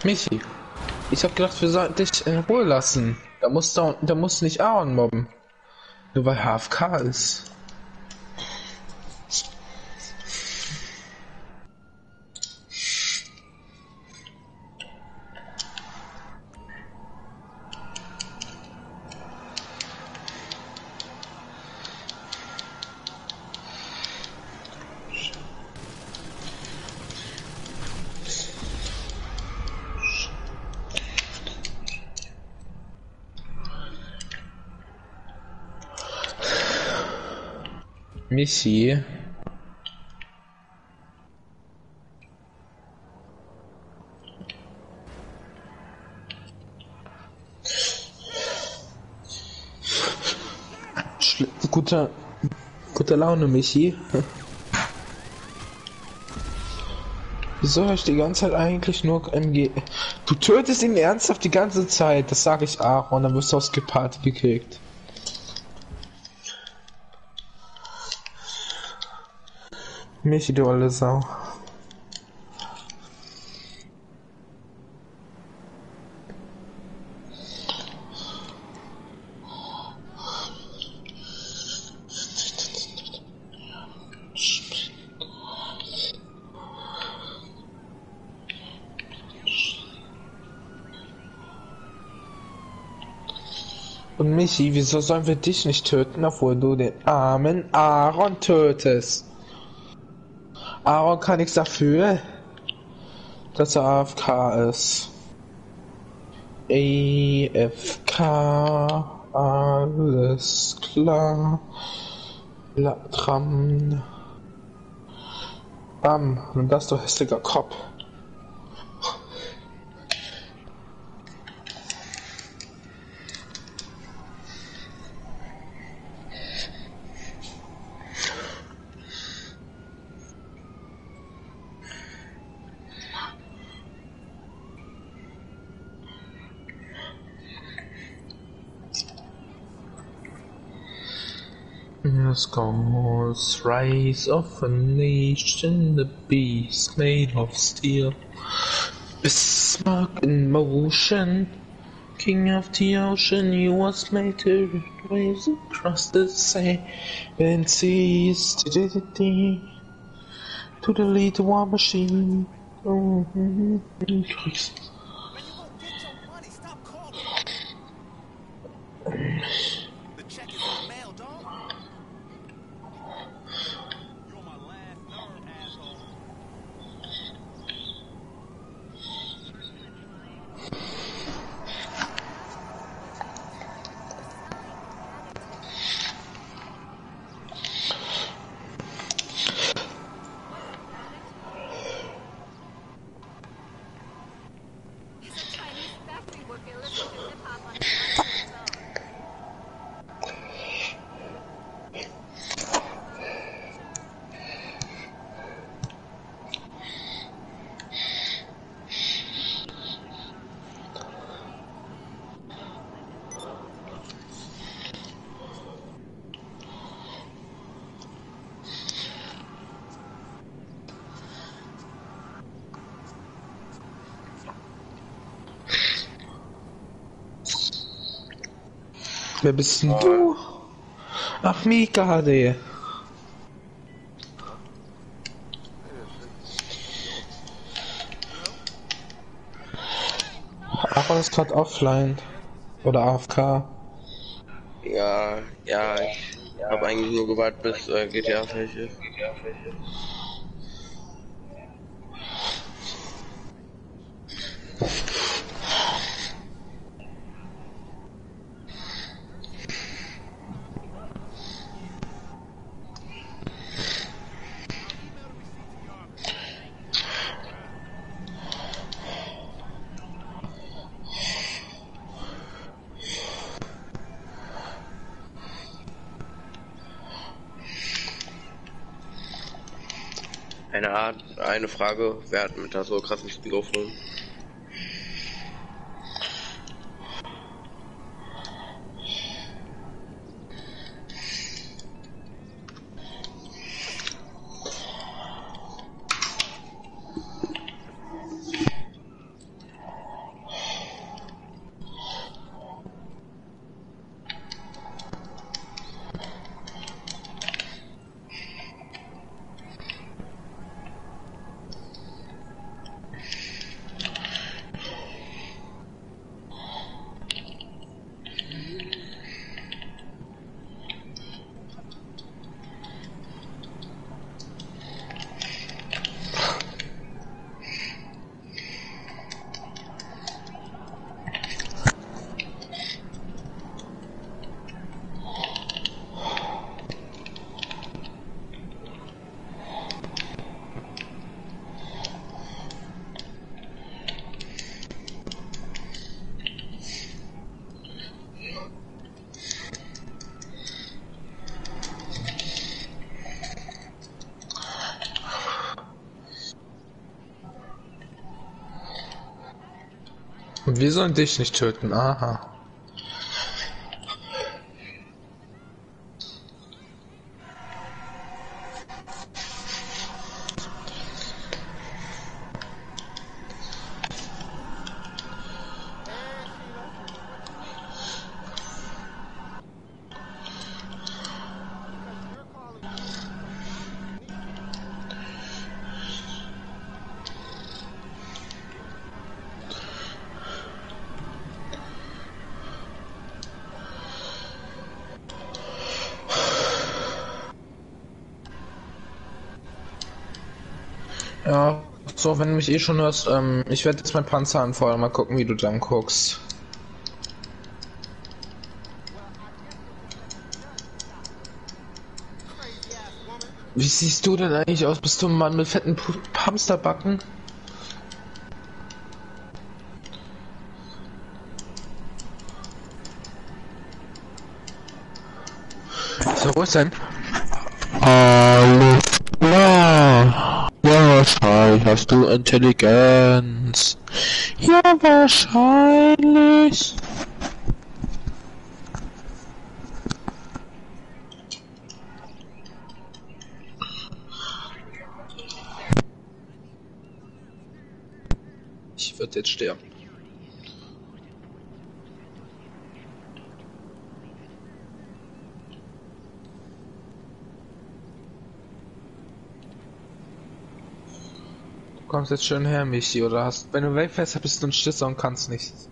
Speaker 3: Michi, ich hab gedacht, wir sollten dich in Ruhe lassen. Da musst du, da musst du nicht Aaron mobben. Nur weil HFK ist. Michi. Schle guter, guter Laune, Michi. Wieso höre ich die ganze Zeit eigentlich nur MG? Du tötest ihn ernsthaft die ganze Zeit, das sage ich Aaron, dann wirst du aus Party gekickt. Michi, du alte Sau. Und Michi, wieso sollen wir dich nicht töten, obwohl du den armen Aaron tötest? Aaron kann nichts dafür, dass er AFK ist. AFK, alles klar. Latram. Bam, und das du hässlicher Kopf. Skulls rise of a nation, the beast made of steel. Bismarck in motion, king of the ocean, he was made to raise across the seven seas. To the lead war machine. Oh, Wer bist denn du? Ach, Mika, ey. Aaron ist gerade offline. Oder AFK.
Speaker 5: Ja, ja, ich habe eigentlich nur gewartet, bis äh, GTA fertig ist. Eine Eine Frage, wer hat mit da so krassen Mikrofon?
Speaker 3: Und sollen dich nicht töten, aha. So, wenn du mich eh schon hörst, ähm, ich werde jetzt mein Panzer anfeuern, mal gucken, wie du dann guckst. Wie siehst du denn eigentlich aus? Bist du ein Mann mit fetten Pu- Hamsterbacken? So, wo ist denn? Hast du Intelligenz. Ja, wahrscheinlich. Ich würde jetzt sterben. Kommst jetzt schön her, Michi, oder hast, wenn du wegfährst, bist du ein Schisser und kannst nichts.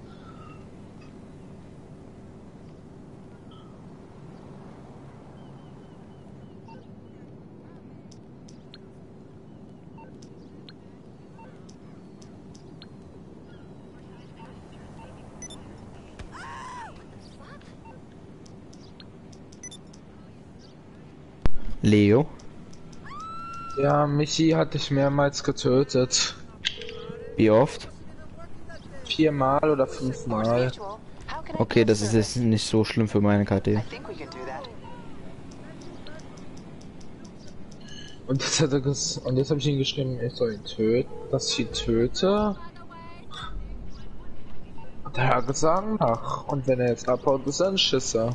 Speaker 1: Leo?
Speaker 3: Ja, Michi hat dich mehrmals getötet.
Speaker 1: Wie oft?
Speaker 3: Viermal oder fünfmal.
Speaker 1: Okay, das ist jetzt nicht so schlimm für meine KD.
Speaker 3: Und jetzt hat er ges und jetzt habe ich ihn geschrieben, ich soll ihn töten, dass ich ihn töte. Und er hat gesagt, ach, und wenn er jetzt abhaut, ist er ein Schisser.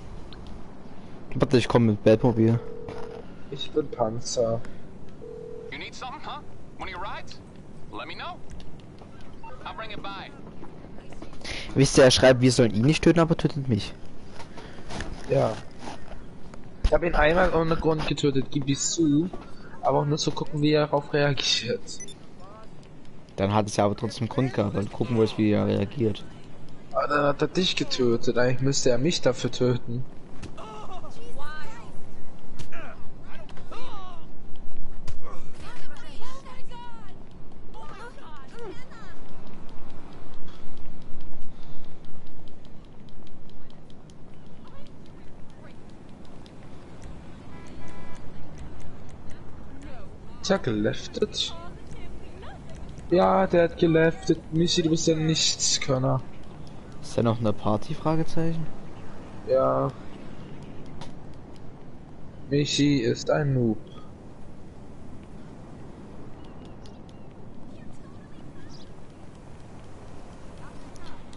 Speaker 1: Warte, ich komme mit Batmobil.
Speaker 3: Ich bin Panzer.
Speaker 1: Wisst ihr, er schreibt, wir sollen ihn nicht töten, aber tötet mich.
Speaker 3: Ja. Ich habe ihn einmal ohne Grund getötet, gib es zu. Aber auch nur zu gucken, wie er darauf reagiert.
Speaker 1: Dann hat es ja aber trotzdem Grund gehabt. Dann gucken wir, wie er reagiert.
Speaker 3: Aber dann hat er dich getötet. Eigentlich müsste er mich dafür töten. Er geleftet? Ja, der hat geleftet. Michi, du bist ja Nichtskönner.
Speaker 1: Ist da noch eine Party? Fragezeichen.
Speaker 3: Ja. Michi ist ein Noob.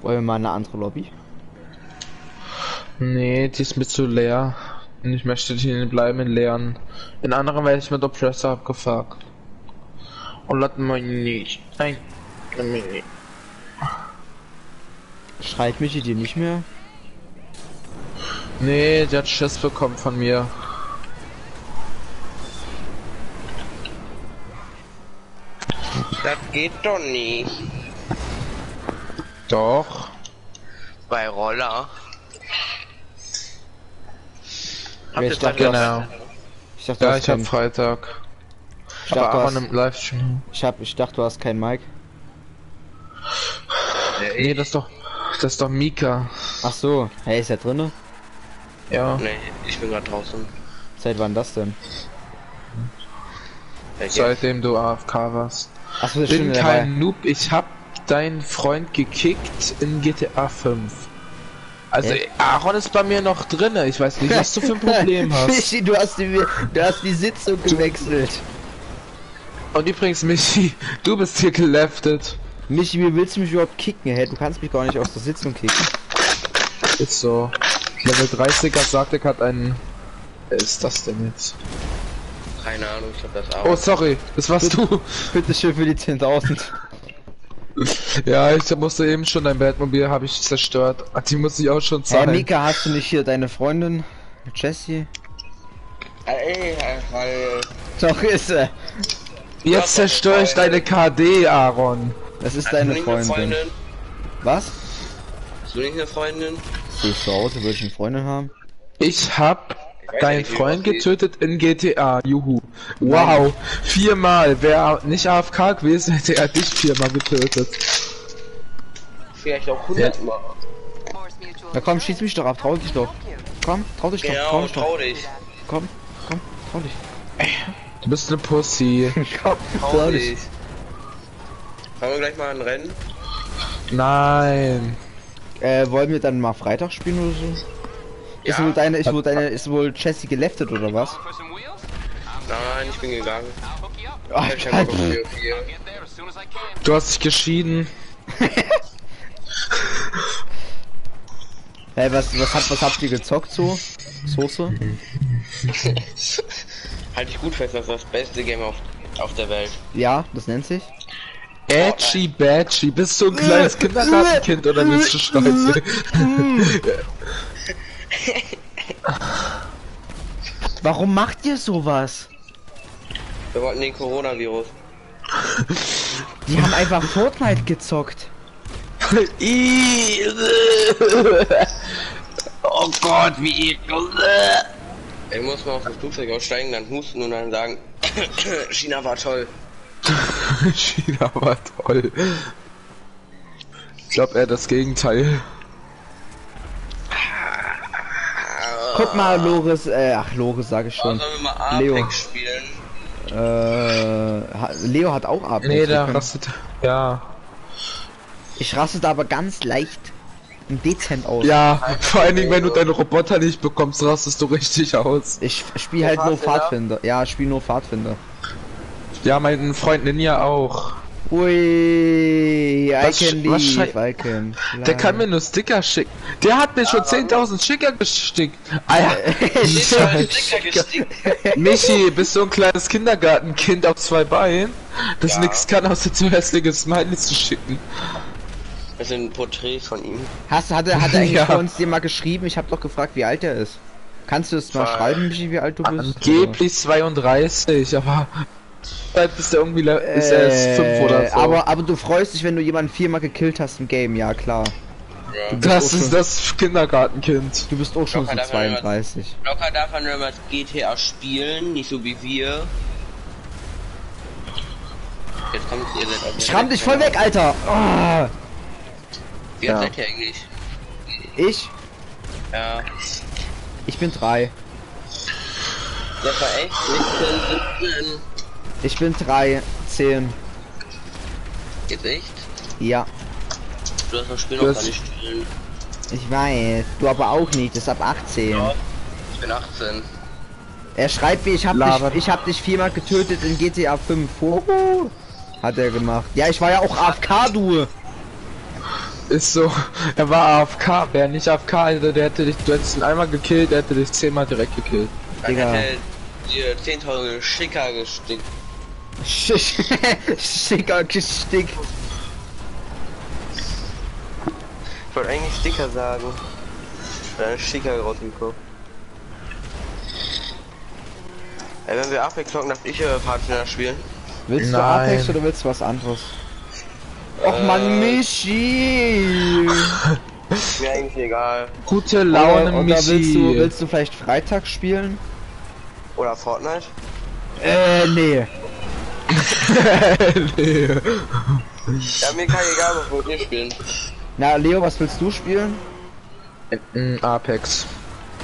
Speaker 1: Wollen wir mal eine andere Lobby?
Speaker 3: Nee, die ist mir zu leer. Und ich möchte die bleiben in leeren. In anderen werde ich mit Oppressor abgefuckt. Und lass mal nicht. Nein. lass mich nicht.
Speaker 1: Schreit mich die nicht mehr?
Speaker 3: Nee, der hat Schiss bekommen von mir.
Speaker 5: Das geht doch nicht.
Speaker 3: Doch.
Speaker 5: Bei Roller.
Speaker 1: Ja, ich dachte,
Speaker 5: Freitag?
Speaker 3: Genau.
Speaker 1: Ich dachte, du
Speaker 3: Ja,
Speaker 1: hast
Speaker 3: ich hab
Speaker 1: kein-
Speaker 3: Freitag.
Speaker 1: Ich
Speaker 3: Aber
Speaker 1: dachte, du
Speaker 3: Aaron
Speaker 1: hast,
Speaker 3: im Livestream.
Speaker 1: ich, hab, ich dachte, du hast kein Mic.
Speaker 3: Nee, das ist doch. Das ist doch Mika.
Speaker 1: Ach so, hey, ist er drinne?
Speaker 3: Ja.
Speaker 5: Nee, ich bin gerade draußen.
Speaker 1: Seit wann das denn?
Speaker 5: Ja.
Speaker 3: Seitdem du AFK warst.
Speaker 1: Achso, das
Speaker 3: bin kein Noob, ich hab deinen Freund gekickt in GTA 5. Also? Aaron ist bei mir noch drinne. Ich weiß nicht, was du für ein Problem hast.
Speaker 1: Michi, du hast die, du hast die Sitzung gewechselt.
Speaker 3: Und übrigens, Michi, du bist hier geleftet.
Speaker 1: Michi, wie willst du mich überhaupt kicken? Hey, du kannst mich gar nicht aus der Sitzung kicken.
Speaker 3: Ist so. Level 30er sagt, er hat einen. Wer ist das denn jetzt?
Speaker 5: Keine Ahnung, ich hab das auch.
Speaker 3: Oh, sorry, das warst du.
Speaker 1: Bitte schön für die 10.000.
Speaker 3: Ja, ich musste eben schon dein Batmobil habe ich zerstört. Die muss ich auch schon
Speaker 1: Hey,
Speaker 3: zahlen.
Speaker 1: Mika, hast du nicht hier deine Freundin? Jessie?
Speaker 5: Ey, weil.
Speaker 1: Doch, ist er.
Speaker 3: Jetzt zerstöre ich deine KD, Aaron.
Speaker 1: Das ist deine Freundin.
Speaker 5: Freundin?
Speaker 1: Was?
Speaker 5: Hast du nicht eine Freundin?
Speaker 1: Du zu Hause, würde ich eine Freundin haben?
Speaker 3: Ich hab deinen Freund getötet in GTA. Juhu. Wow. Viermal. Wäre nicht AFK gewesen, hätte er dich viermal getötet.
Speaker 5: Vielleicht auch 100 Mal.
Speaker 1: Na komm, schieß mich doch ab, trau dich doch. Komm, trau dich doch, trau
Speaker 5: Genau,
Speaker 1: dich doch.
Speaker 5: trau dich.
Speaker 1: Komm, komm, trau dich.
Speaker 3: Du bist eine Pussy.
Speaker 1: komm,
Speaker 5: Trau dich. Fangen wir gleich mal ein Rennen?
Speaker 3: Nein.
Speaker 1: Äh, wollen wir dann mal Freitag spielen oder so? Ist
Speaker 5: Ja.
Speaker 1: wohl deine, ist wohl deine, ist wohl Jessie geleftet oder was?
Speaker 5: Nein, ich bin gegangen.
Speaker 1: Ach,
Speaker 5: Ich hab keinen Bock auf
Speaker 1: geil.
Speaker 5: BO4.
Speaker 4: Get there as soon as I can.
Speaker 3: Du hast dich geschieden.
Speaker 1: Hey, was, was, hat, was habt ihr gezockt so? Soße?
Speaker 5: Halt dich gut fest, das ist das beste Game auf, auf der Welt.
Speaker 1: Ja, das nennt sich.
Speaker 3: Edgy Badgy. Bist du ein kleines Kindergartenkind oder willst du scheiße?
Speaker 1: Warum macht ihr sowas?
Speaker 5: Wir wollten den Coronavirus.
Speaker 1: Die haben einfach Fortnite gezockt.
Speaker 3: oh Gott, wie ekel.
Speaker 5: Ich muss mal auf das Flugzeug aussteigen, dann husten und dann sagen, China war toll.
Speaker 3: China war toll. Ich glaube eher das Gegenteil.
Speaker 1: Guck mal, Loris, äh, ach, Loris sage ich schon.
Speaker 5: Sollen wir mal
Speaker 1: Leo.
Speaker 5: Spielen?
Speaker 1: Äh, ha- Leo hat auch Apex.
Speaker 3: Nee, der rastet. Ja.
Speaker 1: Ich raste aber ganz leicht und dezent aus.
Speaker 3: Ja, vor allen Dingen, wenn du deinen Roboter nicht bekommst, rastest du richtig aus.
Speaker 1: Ich spiele halt nur
Speaker 5: Pfadfinder?
Speaker 1: Pfadfinder. Ja, ich spiele nur Pfadfinder.
Speaker 3: Ja, mein Freund Ninja auch.
Speaker 1: Ui, I
Speaker 3: Was-
Speaker 1: can leave, I can
Speaker 3: Der kann mir nur Sticker schicken. Der hat mir schon 10.000 Sticker. Alter,
Speaker 5: Sticker gestickt.
Speaker 3: Michi, bist du ein kleines Kindergartenkind auf zwei Beinen, das
Speaker 5: Ja.
Speaker 3: nix kann, außer zu hässliche Smileys zu schicken.
Speaker 5: Das sind Porträts von ihm.
Speaker 1: Hast, hat er, hat er eigentlich
Speaker 3: Ja.
Speaker 1: vor uns dir mal geschrieben? Ich habe doch gefragt, wie alt er ist. Kannst du es mal schreiben, Michi, wie alt du bist?
Speaker 3: Angeblich 32, aber bald ist er irgendwie
Speaker 1: Oder?
Speaker 3: ist er erst 5 oder so.
Speaker 1: Aber, aber du freust dich, wenn du jemanden viermal gekillt hast im Game, ja klar.
Speaker 5: Ja.
Speaker 3: das ist das Kindergartenkind.
Speaker 1: Du bist auch schon so
Speaker 5: Locker man
Speaker 1: 32.
Speaker 5: Locker darf man mal GTA spielen, nicht so wie wir. Jetzt kommt ihr seid auf
Speaker 1: Ich ramm dich voll weg, Alter! Ah,
Speaker 5: Wie alt
Speaker 3: Ja.
Speaker 5: seid ihr eigentlich?
Speaker 1: ich?
Speaker 5: Ja.
Speaker 1: Ich bin drei.
Speaker 5: Das war echt 16, 17.
Speaker 1: Ich bin drei, zehn.
Speaker 5: Jetzt echt?
Speaker 1: Ja,
Speaker 5: Du hast das Spiel
Speaker 3: Du
Speaker 5: noch
Speaker 3: hast-
Speaker 5: gar nicht spielen.
Speaker 1: ich weiß. Du aber auch nicht, das ist ab 18.
Speaker 5: Ja. Ich bin 18.
Speaker 1: Er schreibt mir, ich hab,
Speaker 3: Labert.
Speaker 1: dich, ich hab dich viermal getötet in GTA 5. Hoho. Hat er gemacht. Ja, ich war ja auch AFK, du.
Speaker 3: Ist so, er war AFK, wer nicht AFK, Alter, der hätte dich, du hättest ihn einmal gekillt, der hätte dich zehnmal direkt gekillt.
Speaker 5: Dann
Speaker 1: Digga.
Speaker 5: hätte dir 10.000 Schicker gestickt.
Speaker 1: Schick- Schicker Gestick.
Speaker 5: Ich wollte eigentlich Sticker sagen. Dann Sticker rausgekommen. Ey, wenn wir Apex zocken, darf ich äh, Partner spielen.
Speaker 1: Willst du
Speaker 3: Nein.
Speaker 1: Apex oder willst du was anderes? Och
Speaker 5: Äh.
Speaker 1: man, Michi!
Speaker 5: Ist mir eigentlich egal.
Speaker 3: Gute Laune,
Speaker 1: oder, oder
Speaker 3: Michi.
Speaker 1: willst du, willst du vielleicht Freitag spielen?
Speaker 5: Oder Fortnite.
Speaker 1: Äh, nee.
Speaker 3: Nee.
Speaker 5: Ja, mir kann egal, was wollt ihr spielen.
Speaker 1: Na, Leo, was willst du spielen?
Speaker 3: Mm, Apex.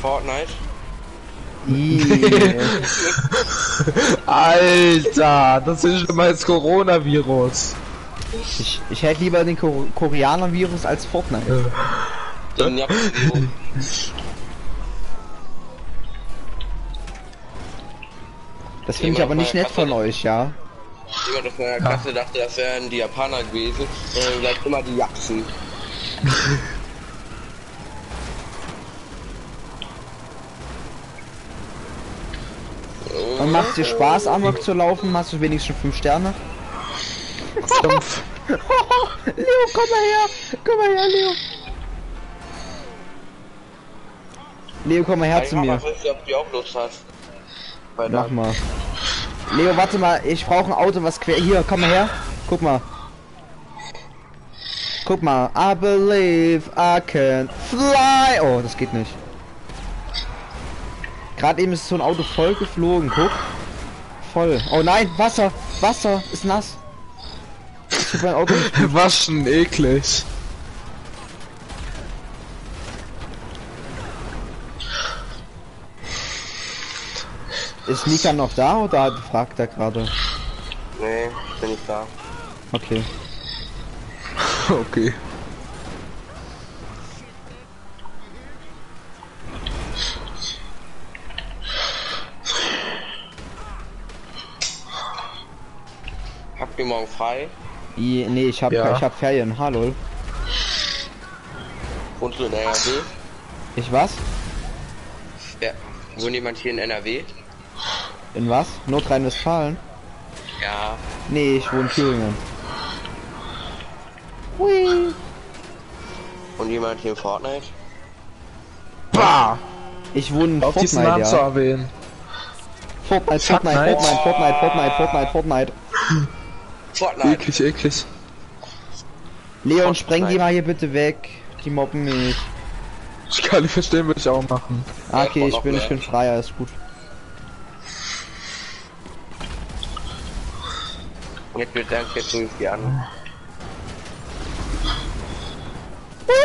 Speaker 5: Fortnite.
Speaker 3: Alter, das ist schlimmer als Coronavirus.
Speaker 1: ich, ich hätte lieber den Ko Koreaner-Virus als Fortnite.
Speaker 5: Den
Speaker 1: Das finde ich aber nicht nett von euch, ja?
Speaker 5: Jemand aus meiner Klasse dachte, das wären die Japaner gewesen. Und dann sagt immer die Jacksen.
Speaker 1: Und macht dir Spaß, Amok zu laufen? Hast du wenigstens 5 Sterne?
Speaker 3: Fünf.
Speaker 1: Leo, komm mal her! Komm mal her, Leo! Leo, komm mal her zu
Speaker 5: Ich
Speaker 1: mir.
Speaker 5: weiß nicht, ob du auch Lust hast. Weil
Speaker 1: Mach mal. Leo, warte mal, ich brauche ein Auto, was quer. Hier, komm mal her. Guck mal. Guck mal. I believe I can fly. Oh, das geht nicht. Gerade eben ist so ein Auto voll geflogen. Guck. Voll. Oh nein, Wasser. Wasser ist nass. Nicht.
Speaker 3: Waschen, eklig.
Speaker 1: Ist Mika noch da oder fragt er gerade?
Speaker 5: Nee, ich bin nicht da.
Speaker 1: Okay.
Speaker 3: Okay.
Speaker 5: Habt ihr morgen frei?
Speaker 1: I, nee, ich hab,
Speaker 3: Ja.
Speaker 1: ich hab Ferien. Hallo.
Speaker 5: Wohnst du in NRW?
Speaker 1: Ich was?
Speaker 5: Ja. Wohnt jemand hier in NRW?
Speaker 1: In was? Nordrhein-Westfalen?
Speaker 5: Ja.
Speaker 1: Nee, ich wohne in Thüringen. Hui.
Speaker 5: Und jemand hier in Fortnite?
Speaker 3: Bah!
Speaker 1: Ich wohne in
Speaker 3: Auf diesen
Speaker 1: Fortnite,
Speaker 3: Namen zu
Speaker 1: ja.
Speaker 3: erwähnen.
Speaker 1: Fortnite, Fortnite,
Speaker 3: Fortnite.
Speaker 1: Fortnite, Fortnite, Fortnite, Fortnite, Fortnite.
Speaker 5: Fortnite.
Speaker 3: Eklig, eklig.
Speaker 1: Leon, spreng die mal hier bitte weg. Die mobben mich.
Speaker 3: Ich kann nicht verstehen, würde ich auch machen.
Speaker 1: Ah, Okay, ich bin, ich bin freier, ist gut.
Speaker 5: Jetzt wird dann jetzt irgendwie an.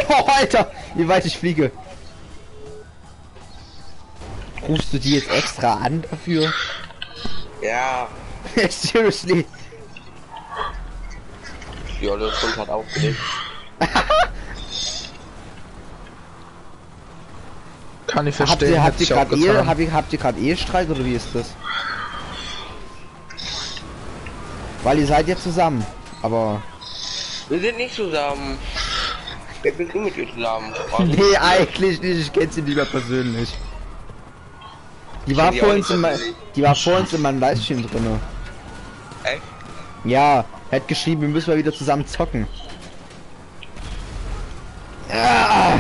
Speaker 1: Oh, Alter, wie weit ich fliege. Rufst du die jetzt extra an dafür?
Speaker 5: Ja.
Speaker 1: Seriously.
Speaker 5: Die Olle Hund hat aufgelegt.
Speaker 3: Kann ich
Speaker 1: Habt
Speaker 3: verstehen.
Speaker 1: ihr, habt ihr gerade Ehe,
Speaker 3: getan.
Speaker 1: habt ihr, habt ihr gerade Ehestreit oder wie ist das? Weil ihr seid ja zusammen, aber
Speaker 5: Wir sind nicht zusammen. Wer bist du mit ihr zusammen?
Speaker 1: Nee, eigentlich nicht. Ich kenne sie mehr persönlich. Die war
Speaker 5: die
Speaker 1: vor in mein, die war vor uns in meinem Livestream drinne.
Speaker 5: Echt?
Speaker 1: Ja, er hat geschrieben, wir müssen mal wieder zusammen zocken. Ah.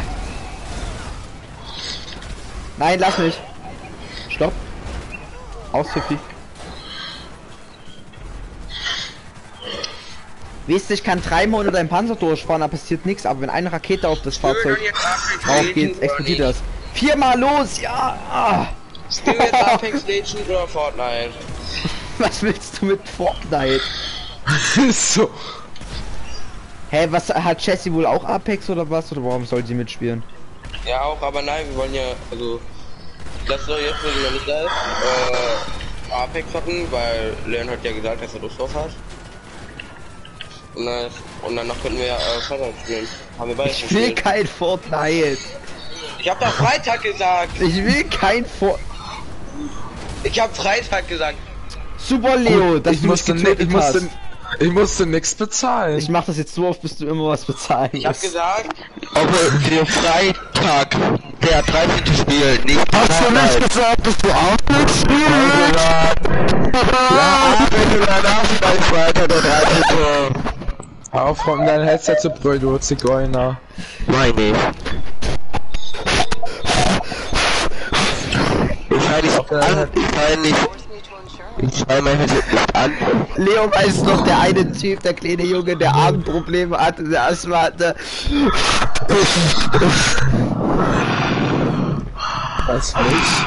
Speaker 1: Nein, lass mich. Stopp. Aus, Fifi. Wisst ihr, ich kann dreimal unter deinem Panzer durchfahren, da passiert nichts, aber wenn eine Rakete auf das Fahrzeug drauf geht, explodiert das. Viermal los, ja!
Speaker 5: Wir jetzt Apex Legends oder Fortnite?
Speaker 1: Was willst du mit Fortnite?
Speaker 3: So.
Speaker 1: Hä, was hat Jessie wohl auch Apex oder was? Oder warum soll sie mitspielen?
Speaker 5: Ja, auch, aber nein, wir wollen ja, also, das soll jetzt, wenn sie noch nicht da ist, äh, Apex hatten, weil Leon hat ja gesagt, dass er Lust drauf hat. Und, dann, und danach könnten wir ja äh, Fortnite spielen. Haben wir beide
Speaker 1: Ich will
Speaker 5: gespielt.
Speaker 1: kein Fortnite.
Speaker 5: Ich hab doch Freitag gesagt!
Speaker 1: Ich will kein Fort.
Speaker 5: Ich hab Freitag gesagt!
Speaker 1: Super Leo, dass
Speaker 3: ich musste, ni-
Speaker 1: getötet
Speaker 3: ich musste,
Speaker 1: hast.
Speaker 3: ich musste nichts bezahlen.
Speaker 1: Ich mach das jetzt so oft, bis du immer was bezahlen
Speaker 5: Ich hab gesagt,
Speaker 13: Obwohl für Freitag, der 13. Spiel, nicht Hast du nicht gesagt, dass du auch mitspielst? Ja, wenn du danach bei Freitag der 13.
Speaker 3: Auf, von dein Headset zu brüllen, du Zigeuner.
Speaker 13: Meine ich. Ich schreie nicht an, ich schreie nicht. Ich schreie mein Headset nicht an.
Speaker 1: Leo weiß noch, der eine Typ, der kleine Junge, der Abendprobleme hatte, der Asthma hatte.
Speaker 3: Was nicht?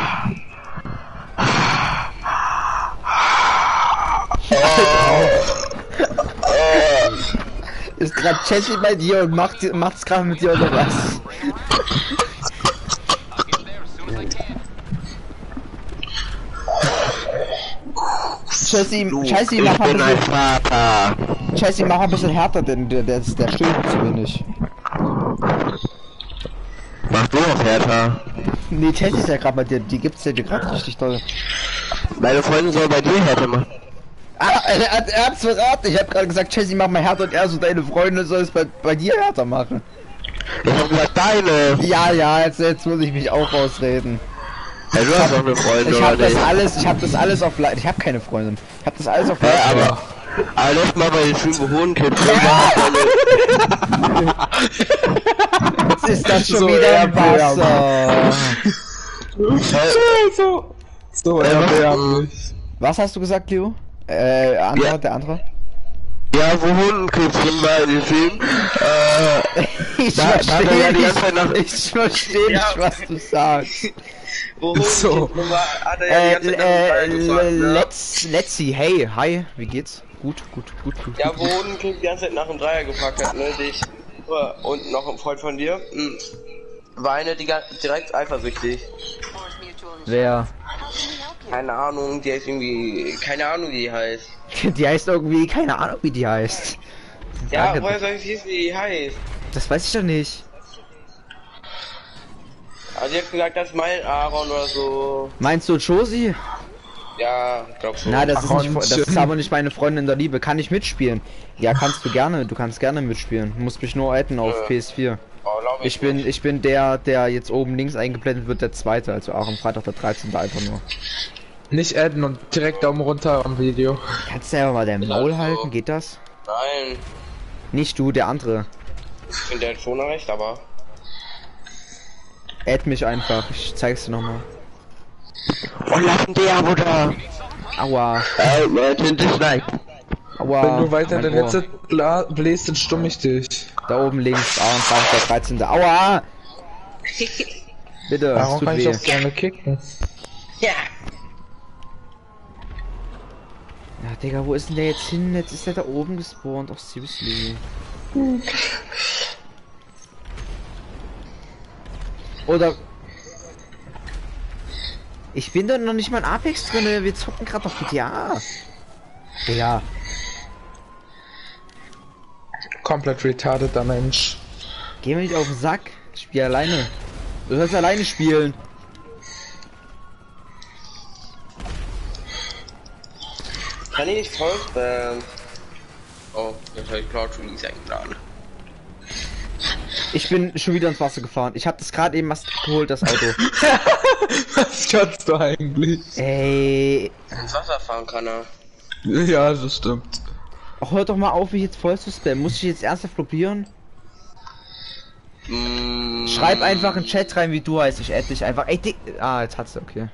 Speaker 1: Ist grad Jessie bei dir und macht macht's gerade mit dir oder was? Jessie, Jessie, mach
Speaker 13: Ich
Speaker 1: mal ein
Speaker 13: bin ein
Speaker 1: bisschen,
Speaker 13: Vater.
Speaker 1: Jessie, mach ein bisschen härter, denn der, der, der stöhnt zu wenig.
Speaker 13: Mach du noch härter.
Speaker 1: Nee, Jessie ist ja gerade bei dir, die gibt's ja gerade richtig toll.
Speaker 13: Meine Freundin soll bei dir härter machen.
Speaker 1: Ah, er hat er hat's verraten. Ich habe gerade gesagt, Jesse, mach mal härter und er so deine Freunde soll es bei, bei dir härter machen.
Speaker 13: Ich hab gesagt, deine.
Speaker 1: Ja, ja, jetzt, jetzt muss ich mich auch rausreden.
Speaker 13: Ja, du hast doch eine Freundin,
Speaker 1: Ich habe
Speaker 13: oder
Speaker 1: das
Speaker 13: nicht?
Speaker 1: alles, ich habe das alles auf Leid. Ich habe keine Freundin. Ich habe das alles auf
Speaker 13: Ja,
Speaker 1: Leid.
Speaker 13: aber. Aber lass mal bei den fünf Hohenkrieg
Speaker 1: Was ist das schon
Speaker 3: So
Speaker 1: wieder im. Wasser?
Speaker 3: so, so
Speaker 13: Äh, was-
Speaker 3: erbärmlich.
Speaker 1: Was hast du gesagt, Leo? Äh, andere,
Speaker 13: Ja.
Speaker 1: der andere?
Speaker 13: Ja, wo Hohenkrieg drin war in dem Film. Äh,
Speaker 1: Ich
Speaker 13: Da- da hat er ja die ganze Zeit nach-
Speaker 1: ich verstehe
Speaker 5: Ja.
Speaker 1: nicht, was du sagst.
Speaker 5: Worum
Speaker 3: So.
Speaker 5: hat er ja die ganze Zeit nach dem Ball
Speaker 1: äh,
Speaker 5: gefragt,
Speaker 1: let's, let's see. Hey, hi, wie geht's? Gut, gut, gut, gut.
Speaker 5: Ja, wo Hodenkrieg die ganze Zeit nach dem Dreier gefragt hat, ne, dich und noch ein Freund von dir, hm, war eine die direkt eifersüchtig.
Speaker 1: Wer?
Speaker 5: Keine Ahnung, die heißt irgendwie, keine Ahnung wie die heißt.
Speaker 1: Die heißt irgendwie, keine Ahnung, wie die heißt.
Speaker 5: Ja,
Speaker 1: Danke.
Speaker 5: woher soll ich wissen, wie die heißt?
Speaker 1: Das weiß ich doch nicht.
Speaker 5: Also die hat gesagt, das ist mein Aaron oder so.
Speaker 1: Meinst du Josie?
Speaker 5: Ja, ich glaub so.
Speaker 1: Na, das ist, nicht, das ist aber nicht meine Freundin der Liebe. Kann ich mitspielen? Ja, kannst du gerne. Du kannst gerne mitspielen. Du musst mich nur adden auf PS4.
Speaker 5: Oh,
Speaker 1: Ich bin, ich bin der, der jetzt oben links eingeblendet wird, der zweite, also auch am Freitag der 13. einfach nur.
Speaker 3: Nicht adden und direkt Daumen runter am Video.
Speaker 1: Kannst du einfach mal dein Maul halten? Geht das?
Speaker 5: Nein,
Speaker 1: Nicht du, der andere.
Speaker 5: ich finde der hat schon recht, aber.
Speaker 1: Add mich einfach. Ich zeig's dir nochmal.
Speaker 13: und lassen Abo da.
Speaker 1: Aua.
Speaker 13: Äh, Leute, Dislike.
Speaker 1: Aua.
Speaker 3: Wenn du weiter
Speaker 1: mein
Speaker 3: dein. Headset bläst, dann stumm ich dich.
Speaker 1: Da oben links, Aaron Freitag der 13. Aua! Bitte,
Speaker 3: Warum kann ich
Speaker 1: weh.
Speaker 3: auch gerne kicken?
Speaker 5: Ja.
Speaker 1: Ja, Digga, wo ist denn der jetzt hin? Jetzt ist der da oben gespawnt. Ach, seriously. Oder... Ich bin da noch nicht mal in Apex drin, wir zocken gerade auf GTA. Ja.
Speaker 3: Komplett retardeter Mensch.
Speaker 1: Geh mir nicht auf den Sack. Ich spiel alleine. Du sollst alleine spielen.
Speaker 5: Kann ich nicht? Oh, jetzt habe ich Cloud Release eingeladen.
Speaker 1: Ich bin schon wieder ins Wasser gefahren. Ich habe das gerade eben was geholt, das Auto.
Speaker 3: Was kannst du eigentlich?
Speaker 1: Ey.
Speaker 5: Ins Wasser fahren kann er.
Speaker 3: Ja, das stimmt.
Speaker 1: Hör doch mal auf, mich jetzt voll zu spammen. Muss ich jetzt ernsthaft probieren?
Speaker 5: Mm,
Speaker 1: Schreib einfach in Chat rein, wie du heißt. Ich add dich einfach. Ey, Dick. Ah, jetzt hat's okay.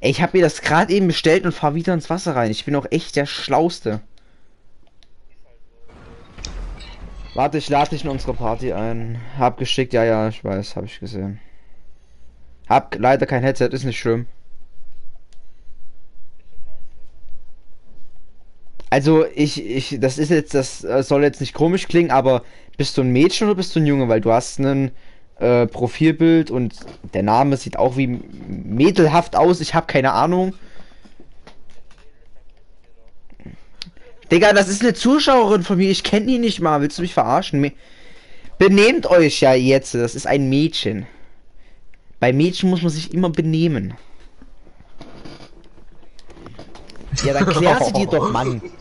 Speaker 1: Ey, ich habe mir das gerade eben bestellt und fahr wieder ins Wasser rein. Ich bin auch echt der Schlauste. Warte, ich lade dich in unsere Party ein. Hab geschickt, ja, ja, ich weiß, habe ich gesehen. Hab leider kein Headset, ist nicht schlimm. Also ich, ich, das ist jetzt, das äh, soll jetzt nicht komisch klingen, aber bist du ein Mädchen oder bist du ein Junge? Weil du hast ein äh, Profilbild und der Name sieht auch wie mädelhaft aus. Ich habe keine Ahnung. Digga, das ist eine Zuschauerin von mir. Ich kenne die nicht mal. Willst du mich verarschen? Me Benehmt euch ja jetzt. Das ist ein Mädchen. Bei Mädchen muss man sich immer benehmen. Ja, dann klär sie dir doch, Mann.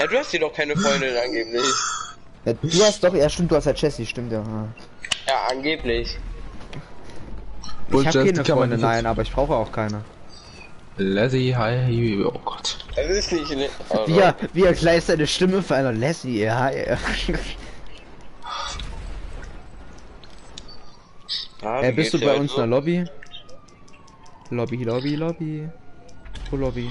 Speaker 5: Ja, du hast hier doch keine Freundin angeblich.
Speaker 1: Ja, du hast doch, ja stimmt, du hast halt Jessie, stimmt ja.
Speaker 5: Ja, angeblich.
Speaker 1: Ich
Speaker 3: Bullshit,
Speaker 1: habe
Speaker 3: die
Speaker 1: keine
Speaker 3: nicht
Speaker 1: nein, aber ich brauche auch keine.
Speaker 3: Lassie, hi, oh Gott.
Speaker 5: Das ist nicht ne also,
Speaker 1: Wie er, wie er gleich seine Stimme für einer Lassie, ja, ja.
Speaker 5: Ah,
Speaker 1: äh,
Speaker 5: wie
Speaker 1: bist du bei
Speaker 5: dir
Speaker 1: uns in der Lobby? Lobby, Lobby, Lobby. Wo Lobby?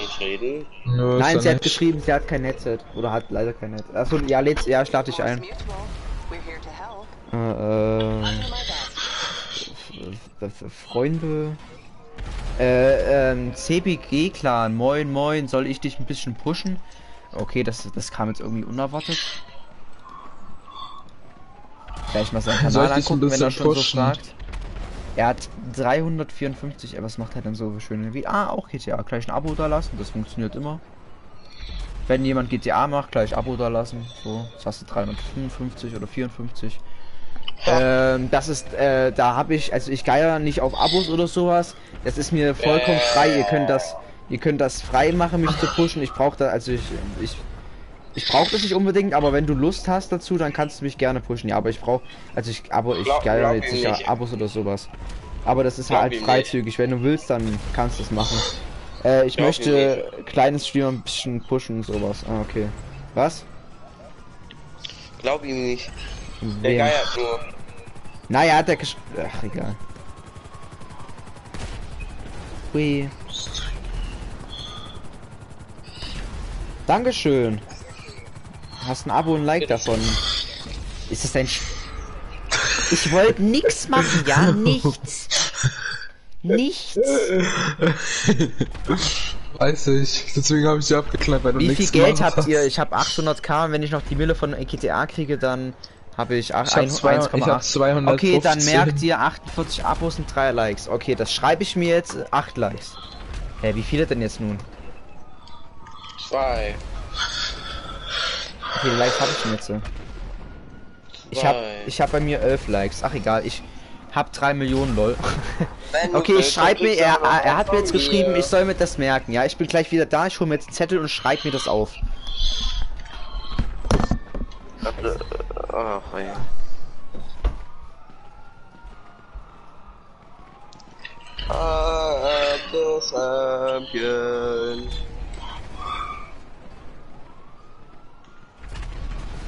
Speaker 5: Nicht reden.
Speaker 3: Nö,
Speaker 1: Nein, sie hat geschrieben, sie hat kein Headset. Oder hat leider kein Headset. Achso, ja, lädst, ja, ich lade dich ein. Äh, äh, Freunde. Äh, ähm, CBG-Clan, moin moin, soll ich dich ein bisschen pushen? Okay, das, das kam jetzt irgendwie unerwartet. Gleich mal seinen Kanal angucken, wenn er schon so
Speaker 3: pushen?
Speaker 1: fragt. Er hat 354, aber was macht er denn so schön? Wie, ah, auch GTA. Gleich ein Abo da lassen, das funktioniert immer. Wenn jemand GTA macht, gleich Abo da lassen. So, jetzt hast du 355 oder 54. Ähm, das ist, äh, da habe ich, also ich geier nicht auf Abos oder sowas. Das ist mir vollkommen frei. Ihr könnt das, ihr könnt das frei machen, mich zu pushen. Ich brauche da, also ich, ich, ich brauche das nicht unbedingt, aber wenn du Lust hast dazu, dann kannst du mich gerne pushen. Ja, aber ich brauche, also ich, aber ich
Speaker 5: Glaub-
Speaker 1: geier
Speaker 5: glaub
Speaker 1: jetzt
Speaker 5: ihm
Speaker 1: nicht
Speaker 5: nicht.
Speaker 1: Abos oder sowas. Aber das ist
Speaker 5: Glaub
Speaker 1: halt freizügig. Wenn du willst, dann kannst du es machen. Äh, ich
Speaker 5: Glaub
Speaker 1: möchte kleines Streamer ein bisschen pushen und sowas. Ah, okay. Was?
Speaker 5: Glaub ihm nicht. Der
Speaker 1: Wem?
Speaker 5: geiert nur.
Speaker 1: Naja, hat er gesch... Ach, egal. Hui. Dankeschön. Hast ein Abo und ein Like davon. Ist das dein... Sch ich wollte nix machen, ja? Nichts. Nichts.
Speaker 3: Weiß ich. Deswegen habe ich sie weil du
Speaker 1: Wie viel
Speaker 3: nichts
Speaker 1: Geld habt ihr? Ich habe 800k und wenn ich noch die Mille von GTA kriege, dann habe ich, ach-
Speaker 3: Ich hab
Speaker 1: ein-
Speaker 3: zwei- ich hab
Speaker 1: 1,8.
Speaker 3: 215.
Speaker 1: Okay, dann merkt ihr 48 Abos und 3 Likes. Okay, das schreibe ich mir jetzt 8 Likes. Hä, wie viele denn jetzt nun?
Speaker 5: Zwei.
Speaker 1: Wie viele Likes habe ich denn jetzt? Ich habe ich hab bei mir 11 Likes. Ach egal, ich habe 3 Millionen lol. Okay, ich schreibe mir, er, er hat mir jetzt geschrieben, ich soll mir das merken. Ja, ich bin gleich wieder da, ich hole mir jetzt einen Zettel und schreibe mir das auf.
Speaker 5: Ach, ey. I am the champion.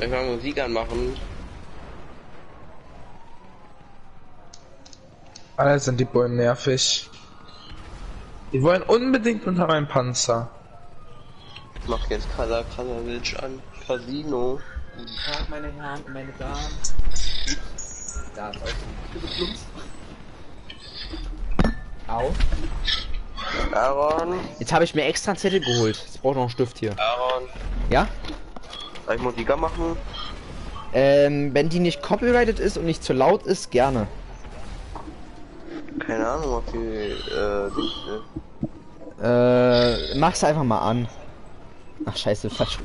Speaker 5: Ich mal Musik anmachen?
Speaker 3: Alle sind die Bullen nervig. Die wollen unbedingt unter meinen Panzer.
Speaker 5: Ich mach jetzt Kala Kasavitsch an. Casino.
Speaker 1: Guten Tag, meine Herren und meine Damen. Da ist auch Au.
Speaker 5: Aaron,
Speaker 1: Jetzt habe ich mir extra einen Zettel geholt. Jetzt braucht noch einen Stift hier.
Speaker 5: Aaron.
Speaker 1: Ja?
Speaker 5: Soll ich Musik anmachen?
Speaker 1: Ähm, wenn die nicht copyrighted ist und nicht zu laut ist, gerne.
Speaker 5: Keine Ahnung, ob die, äh, ist.
Speaker 1: Äh, mach's einfach mal an. Ach, scheiße, falsch.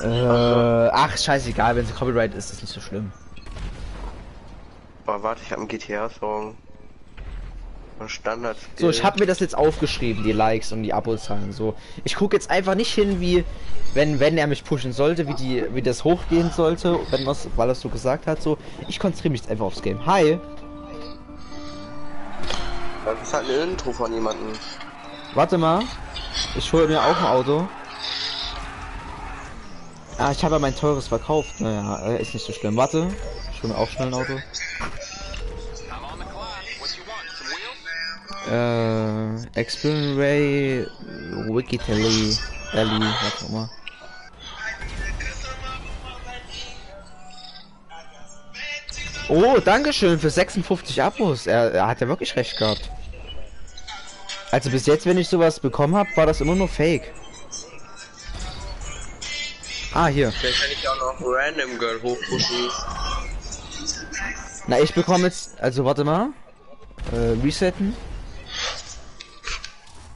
Speaker 1: Äh, ach, scheißegal, wenn sie copyright ist, ist nicht so schlimm.
Speaker 5: Oh, warte, ich hab einen GTA-Song. Ein Standard.
Speaker 1: So, ich habe mir das jetzt aufgeschrieben, die Likes und die Abozahlen. So, ich gucke jetzt einfach nicht hin, wie wenn wenn er mich pushen sollte, wie die wie das hochgehen sollte, wenn was, weil er so gesagt hat. So, ich konzentriere mich jetzt einfach aufs Game. Hi,
Speaker 5: Das ist halt eine Intro von jemandem.
Speaker 1: warte mal, ich hole mir auch ein Auto. Ah, ich habe ja mein teures verkauft. Naja, äh, ist nicht so schlimm. Warte, ich hole mir auch schnell ein Auto. Äh, Experience Ray, Wikitelly, Ellie, was auch immer. Oh, Dankeschön für 56 Abos. Er, er hat ja wirklich recht gehabt. Also bis jetzt, wenn ich sowas bekommen habe, war das immer nur Fake. Ah, hier.
Speaker 5: Vielleicht kann ich auch noch Random Girl hochpushen.
Speaker 1: Na, ich bekomme jetzt, also warte mal. Äh, resetten.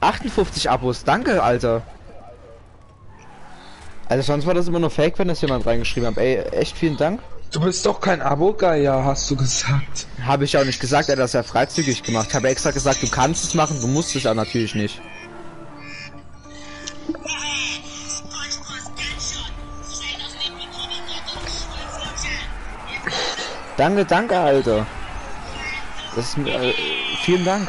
Speaker 1: 58 Abos, danke, Alter. Also sonst war das immer nur Fake, wenn das jemand reingeschrieben hat. Ey, echt vielen Dank.
Speaker 3: Du bist doch kein Abo-Geier, hast du gesagt.
Speaker 1: Habe ich auch nicht gesagt, er hat das ja freizügig gemacht. Ich habe extra gesagt, du kannst es machen, du musst es ja natürlich nicht. Danke, danke, Alter. Das ist, äh, vielen Dank.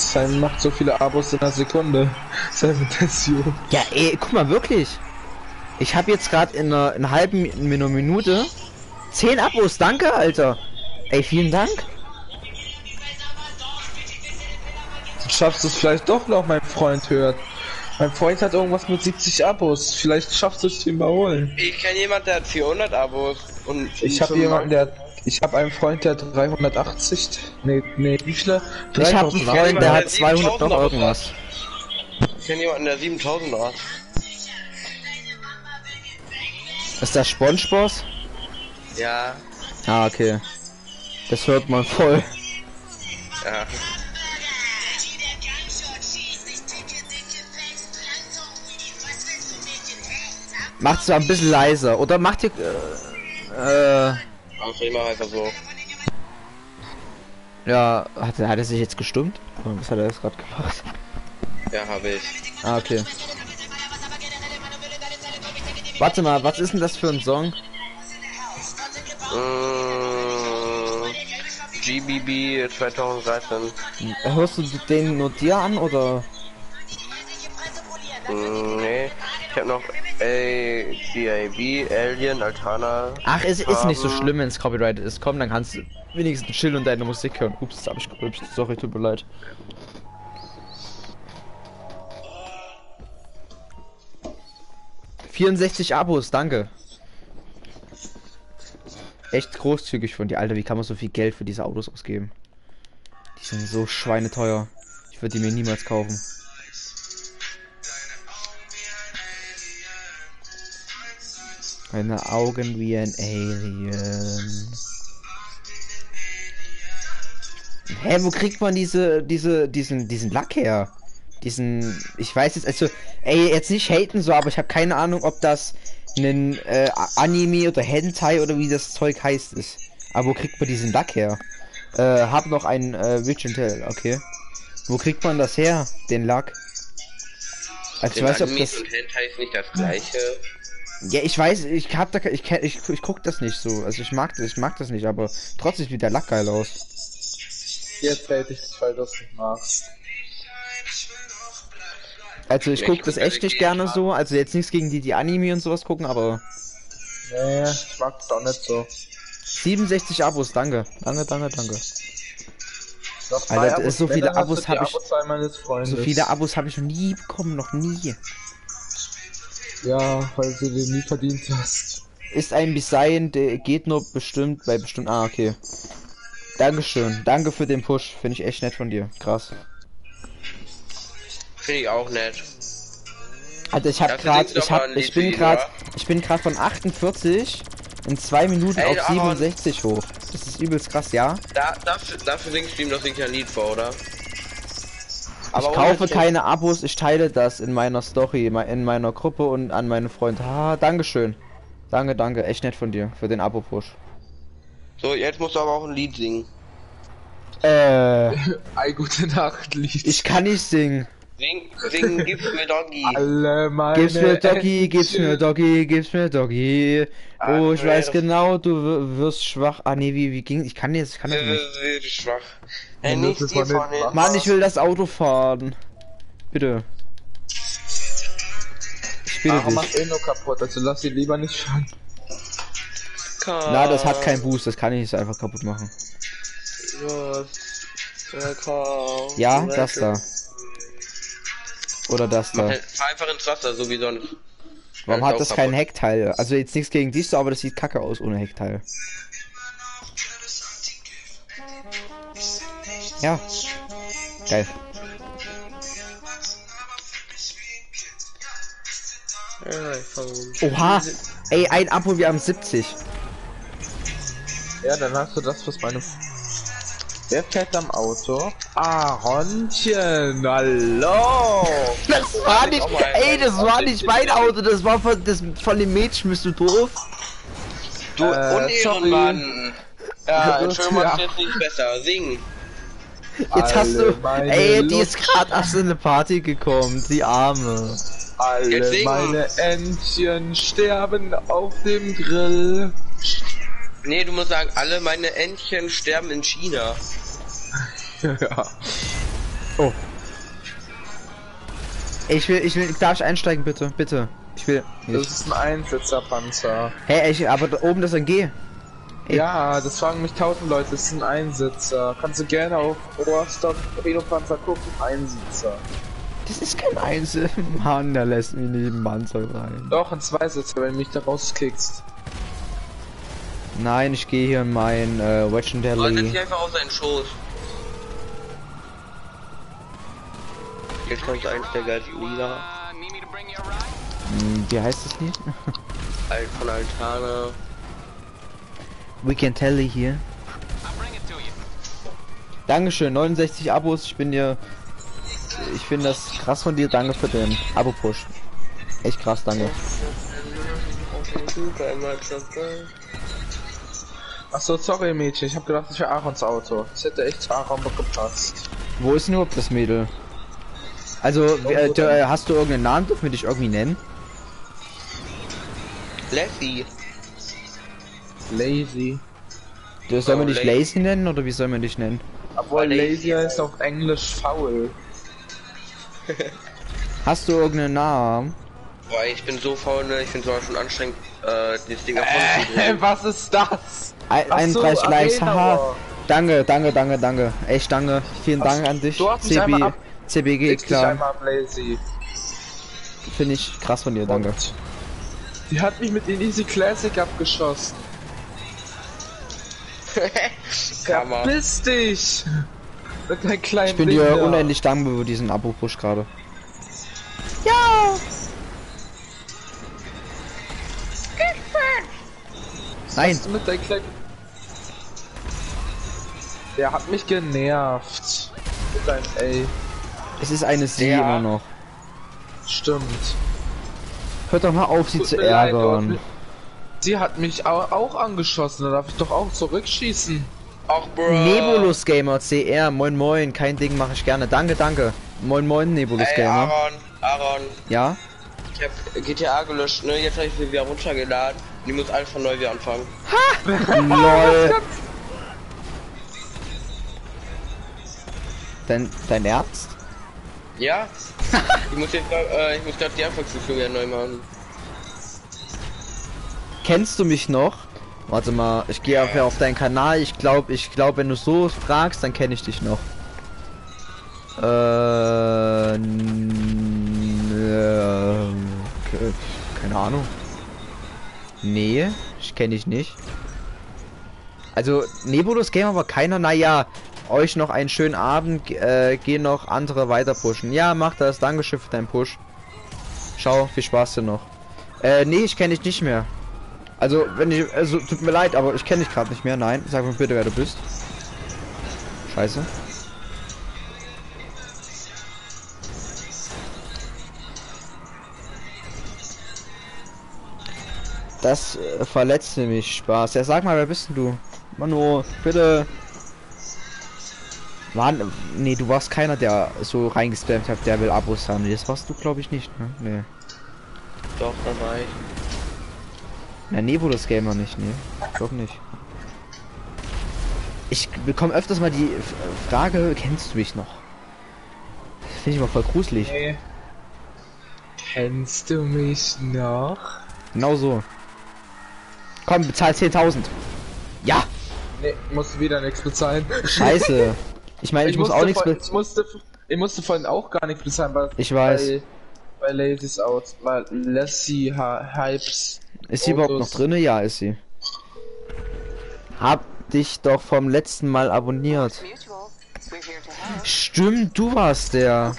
Speaker 3: Simon macht so viele Abos in einer Sekunde. Simon Tessio.
Speaker 1: Ja, ey, guck mal, wirklich. Ich habe jetzt gerade in einer, in einer halben in einer Minute 10 Abos, danke, Alter. Ey, vielen Dank.
Speaker 3: Du schaffst es vielleicht doch noch, mein Freund hört. Mein Freund hat irgendwas mit 70 Abos. Vielleicht schaffst du es zu überholen.
Speaker 5: Ich kenne jemanden, der hat 400 Abos. Und
Speaker 3: Ich habe jemanden, der. Ich habe einen Freund, der hat 380. Nee, nee, wie viele?
Speaker 1: Ich habe einen
Speaker 3: 3000
Speaker 1: Freund, der hat
Speaker 5: Abos.
Speaker 1: 200 noch irgendwas.
Speaker 5: Ich kenne jemanden, der 7000 hat.
Speaker 1: Ist das Spongebob?
Speaker 5: Ja,
Speaker 1: Ah, okay. Das hört man voll.
Speaker 5: ja.
Speaker 1: Macht's zwar ein bisschen leiser. Oder macht ihr. Äh, äh,
Speaker 5: Also mach einfach so.
Speaker 1: ja, hat, hat er sich jetzt gestummt? Oder Was hat er jetzt gerade gemacht?
Speaker 5: Ja, habe ich.
Speaker 1: Ah, okay. Warte mal, was ist denn das für ein Song?
Speaker 5: Mm, GBB 2013.
Speaker 1: Hörst du den nur dir an oder?
Speaker 5: Mm, nee, ich habe noch ADAB, Alien, Altana.
Speaker 1: Ach, es ist nicht so schlimm, wenn es copyrighted ist. Komm, dann kannst du wenigstens chillen und deine Musik hören. Ups, das hab ich gerübst. Sorry, tut mir leid. ...64 Abos, danke. Echt großzügig von dir, Alter. Wie kann man so viel Geld für diese Autos ausgeben? Die sind so schweineteuer. Ich würde die mir niemals kaufen. Meine Augen wie ein Alien. Hä, wo kriegt man diese, diese, diesen, diesen Lack her? Diesen, ich weiß jetzt, also, ey, jetzt nicht haten so, aber ich habe keine Ahnung, ob das ein äh, Anime oder Hentai oder wie das Zeug heißt ist. Aber wo kriegt man diesen Lack her? Äh, hab noch ein äh, Witch Intel, okay. Wo kriegt man das her, den Lack? Also ich
Speaker 5: Den
Speaker 1: weiß, ob
Speaker 5: Anime
Speaker 1: das.
Speaker 5: und Hentai ist nicht das gleiche.
Speaker 1: Ja, ich weiß, ich hab da, ich, ich, ich guck das nicht so. Also ich mag das, ich mag das nicht, aber trotzdem sieht der Lack geil aus.
Speaker 3: Jetzt hätte ich dich, weil du es nicht magst.
Speaker 1: Also ich
Speaker 5: Ja,
Speaker 1: guck
Speaker 5: ich
Speaker 1: das echt
Speaker 5: das
Speaker 1: nicht gerne
Speaker 5: mal.
Speaker 1: so. Also jetzt nichts gegen die, die Anime und sowas gucken, aber
Speaker 3: Nee, ich mag es auch nicht so.
Speaker 1: 67 Abos, danke. Danke, danke, danke.
Speaker 3: Zwei
Speaker 1: Alter, so
Speaker 3: mehr,
Speaker 1: viele Abos
Speaker 3: du
Speaker 1: hab
Speaker 3: die
Speaker 1: ich-. So viele Abos habe ich noch nie bekommen, noch nie.
Speaker 3: Ja, weil du den nie verdient hast.
Speaker 1: Ist ein Design, der geht nur bestimmt bei bestimmt. Ah, okay. Dankeschön. Danke für den Push. Finde ich echt nett von dir. Krass.
Speaker 5: Finde ich auch nett.
Speaker 1: Also ich habe gerade, ich hab, ich bin gerade, ich bin gerade von 48 in zwei Minuten
Speaker 5: Ey,
Speaker 1: auf
Speaker 5: Aaron.
Speaker 1: 67 hoch. Das ist übelst krass, ja.
Speaker 5: Da, dafür, dafür singst du ihm doch sicher ein Lied vor, oder?
Speaker 1: Ich
Speaker 5: ohne
Speaker 1: kaufe keine Abos, ich teile das in meiner Story, in meiner Gruppe und an meine Freunde. Ah, Dankeschön. Danke, danke, echt nett von dir für den Abo-Push.
Speaker 5: So, jetzt musst du aber auch ein Lied singen.
Speaker 1: Äh,
Speaker 3: Ei, gute Nacht, Lied.
Speaker 1: ich kann nicht singen.
Speaker 5: Sing, sing, gib's mir Doggy.
Speaker 3: Alle meine
Speaker 1: Gib's mir Doggy, gib's mir. Doggy, gib's mir Doggy. Oh, ich
Speaker 5: Ah,
Speaker 1: weiß genau, du wir- wirst schwach. Ah, nee, wie, wie ging? Ich kann jetzt, ich kann das nicht.
Speaker 5: Äh, äh, schwach. Ey,
Speaker 3: Wenn du
Speaker 5: nichts
Speaker 3: das
Speaker 5: dir
Speaker 3: von
Speaker 5: von
Speaker 3: hinten
Speaker 5: den...
Speaker 1: Mann, ich will das Auto fahren. Bitte. Ich bitte dich.
Speaker 3: macht eh nur kaputt, also lass ihn lieber nicht fahren.
Speaker 1: Na, das hat keinen Boost, das kann ich nicht einfach kaputt machen. Ja, das da. Oder das da.
Speaker 5: fahr einfach ins Wasser, so wie sonst.
Speaker 1: Warum hat das kein. Heckteil? Also jetzt nichts gegen dich so, aber das sieht kacke aus ohne Heckteil. Ja. Geil. Oha! Ey, ein Abo, wir haben 70.
Speaker 3: Ja, dann hast du das, was meine... Wer fährt am Auto? Aaronchen, hallo!
Speaker 1: Das war nicht, ey, das war nicht mein Auto, das war von, das, von dem Mädchen, bist du doof?
Speaker 5: Du
Speaker 3: Äh,
Speaker 5: Unehrenmann! Ja, Entschuldigung,
Speaker 3: ja.
Speaker 5: jetzt nicht besser. Sing!
Speaker 1: Jetzt hast du, ey, die ist gerade auf so eine Party gekommen, die Arme.
Speaker 3: Alle meine Entchen sterben auf dem Grill.
Speaker 5: Nee, du musst sagen, alle meine Entchen sterben in China.
Speaker 3: ja.
Speaker 1: Oh. Ich will, ich will, darf ich einsteigen, bitte, bitte. Ich will
Speaker 3: Das
Speaker 1: nicht.
Speaker 3: ist ein Einsitzerpanzer.
Speaker 1: Hey, ich, aber da oben das ist ein G. Ey.
Speaker 3: Ja, das fragen mich tausend Leute, das ist ein Einsitzer. Kannst du gerne auf Rohrstock Rhinopanzer gucken, Einsitzer.
Speaker 1: Das ist kein Einzel. Mann, der lässt mich nicht im Panzer rein.
Speaker 3: Doch, ein Zweisitzer, wenn du mich da rauskickst.
Speaker 1: Nein, ich gehe hier in mein äh, Legendary.
Speaker 5: einfach auf seinen Schoß. Jetzt kommt eins der geilsten Lieder.
Speaker 1: Hm, Wie heißt das Lied?
Speaker 5: Alt von Altana.
Speaker 1: We can tell you hier. Dankeschön, 69 Abos. Ich bin dir. Ich finde das krass von dir. Danke für den Abo-Push. Echt krass, danke.
Speaker 3: Achso, sorry Mädchen, ich hab gedacht, ich wäre Aarons Auto. Das hätte echt zu Aaron gepasst.
Speaker 1: Wo ist denn überhaupt das Mädel? Also, äh, du, äh, hast du irgendeinen Namen? Dürfen wir dich irgendwie nennen?
Speaker 5: Lassie.
Speaker 3: Lazy.
Speaker 1: Du, soll man
Speaker 5: Oh,
Speaker 1: dich
Speaker 5: Lazy.
Speaker 1: Lazy nennen oder wie soll man dich nennen?
Speaker 3: Obwohl
Speaker 5: Lazy.
Speaker 3: Lazy heißt auf Englisch faul.
Speaker 1: Hast du irgendeinen Namen?
Speaker 5: Boah, ich bin so faul, ne? Ich finde es schon anstrengend, äh, dieses Ding
Speaker 3: Äh, was ist das?
Speaker 1: Ein,
Speaker 3: Ach so,
Speaker 1: 31 Likes, haha. Danke, danke, danke, danke. Echt danke. Vielen Dank an dich.
Speaker 3: Du hast mich ab-
Speaker 1: CBG, klar. Finde ich krass von dir, danke.
Speaker 3: Die hat mich mit den Easy Classic abgeschossen. Verpiss dich! Mit deinem kleinen
Speaker 1: Ich bin
Speaker 3: Ding
Speaker 1: dir unendlich dankbar für diesen Abo-Push gerade.
Speaker 6: Ja!
Speaker 1: Nein!
Speaker 3: Was mit deinem kleinen... Der hat mich genervt. Mit deinem Ey.
Speaker 1: Es ist eine Sie
Speaker 3: Ja.
Speaker 1: immer noch.
Speaker 3: Stimmt.
Speaker 1: Hört doch mal auf, sie
Speaker 3: Tut
Speaker 1: zu
Speaker 3: leid,
Speaker 1: ärgern.
Speaker 3: aber Sie hat mich auch, angeschossen, da darf ich doch auch zurückschießen.
Speaker 5: Auch Bro.
Speaker 1: Nebulus Gamer CR, moin moin, kein Ding mache ich gerne. Danke, danke. Moin moin, Nebulus
Speaker 5: Ey,
Speaker 1: Gamer.
Speaker 5: Aaron, Aaron,
Speaker 1: Ja?
Speaker 5: ich hab GTA gelöscht, ne? Jetzt habe ich sie wieder runtergeladen. Die muss alles von neu wieder anfangen.
Speaker 1: Lol. Dein, dein Ernst?
Speaker 5: Ja? ich muss jetzt, äh, ich muss gerade die Anfangszuführung wieder neu machen.
Speaker 1: Kennst du mich noch? Warte mal, ich gehe auf, auf deinen Kanal. Ich glaube, ich glaube, wenn du so fragst, dann kenne ich dich noch. Äh, ähm, ke- keine Ahnung. Nee, ich kenne dich nicht. Also, Nebulus Gamer war keiner. Naja, euch noch einen schönen Abend. Äh, gehen noch andere weiter pushen. Ja, mach das. Dankeschön für deinen Push. Schau, viel Spaß dir noch. Äh, nee, ich kenne dich nicht mehr. Also, wenn ich, also, tut mir leid, aber ich kenne dich gerade nicht mehr. Nein, sag mir bitte, wer du bist. Scheiße. Das äh, verletzte mich, Spaß. Ja, sag mal, wer bist denn du? Manu, bitte. Mann, nee, du warst keiner, der so reingespammt hat, der will Abos haben. Das warst du, glaube ich, nicht, ne? Nee.
Speaker 5: Doch, da war ich.
Speaker 1: Na, Nebulus Gamer nicht, nee. Doch nicht. Ich bekomme öfters mal die Frage, kennst du mich noch? Finde ich mal voll gruselig.
Speaker 3: Nee. Kennst du mich noch?
Speaker 1: Genau so. Komm, bezahl 10.000. Ja!
Speaker 3: Nee, musst wieder nichts bezahlen.
Speaker 1: Scheiße. Ich meine, ich, muss
Speaker 3: musste
Speaker 1: auch nichts
Speaker 3: ich musste, ich musste vorhin auch gar nichts bezahlen, weil
Speaker 1: Ich weiß.
Speaker 3: Bei, bei Ladies Out, weil Lassie ha Hypes.
Speaker 1: Ist sie überhaupt noch drinne? Ja, ist sie. Hab dich doch vom letzten Mal abonniert. Stimmt, du warst der.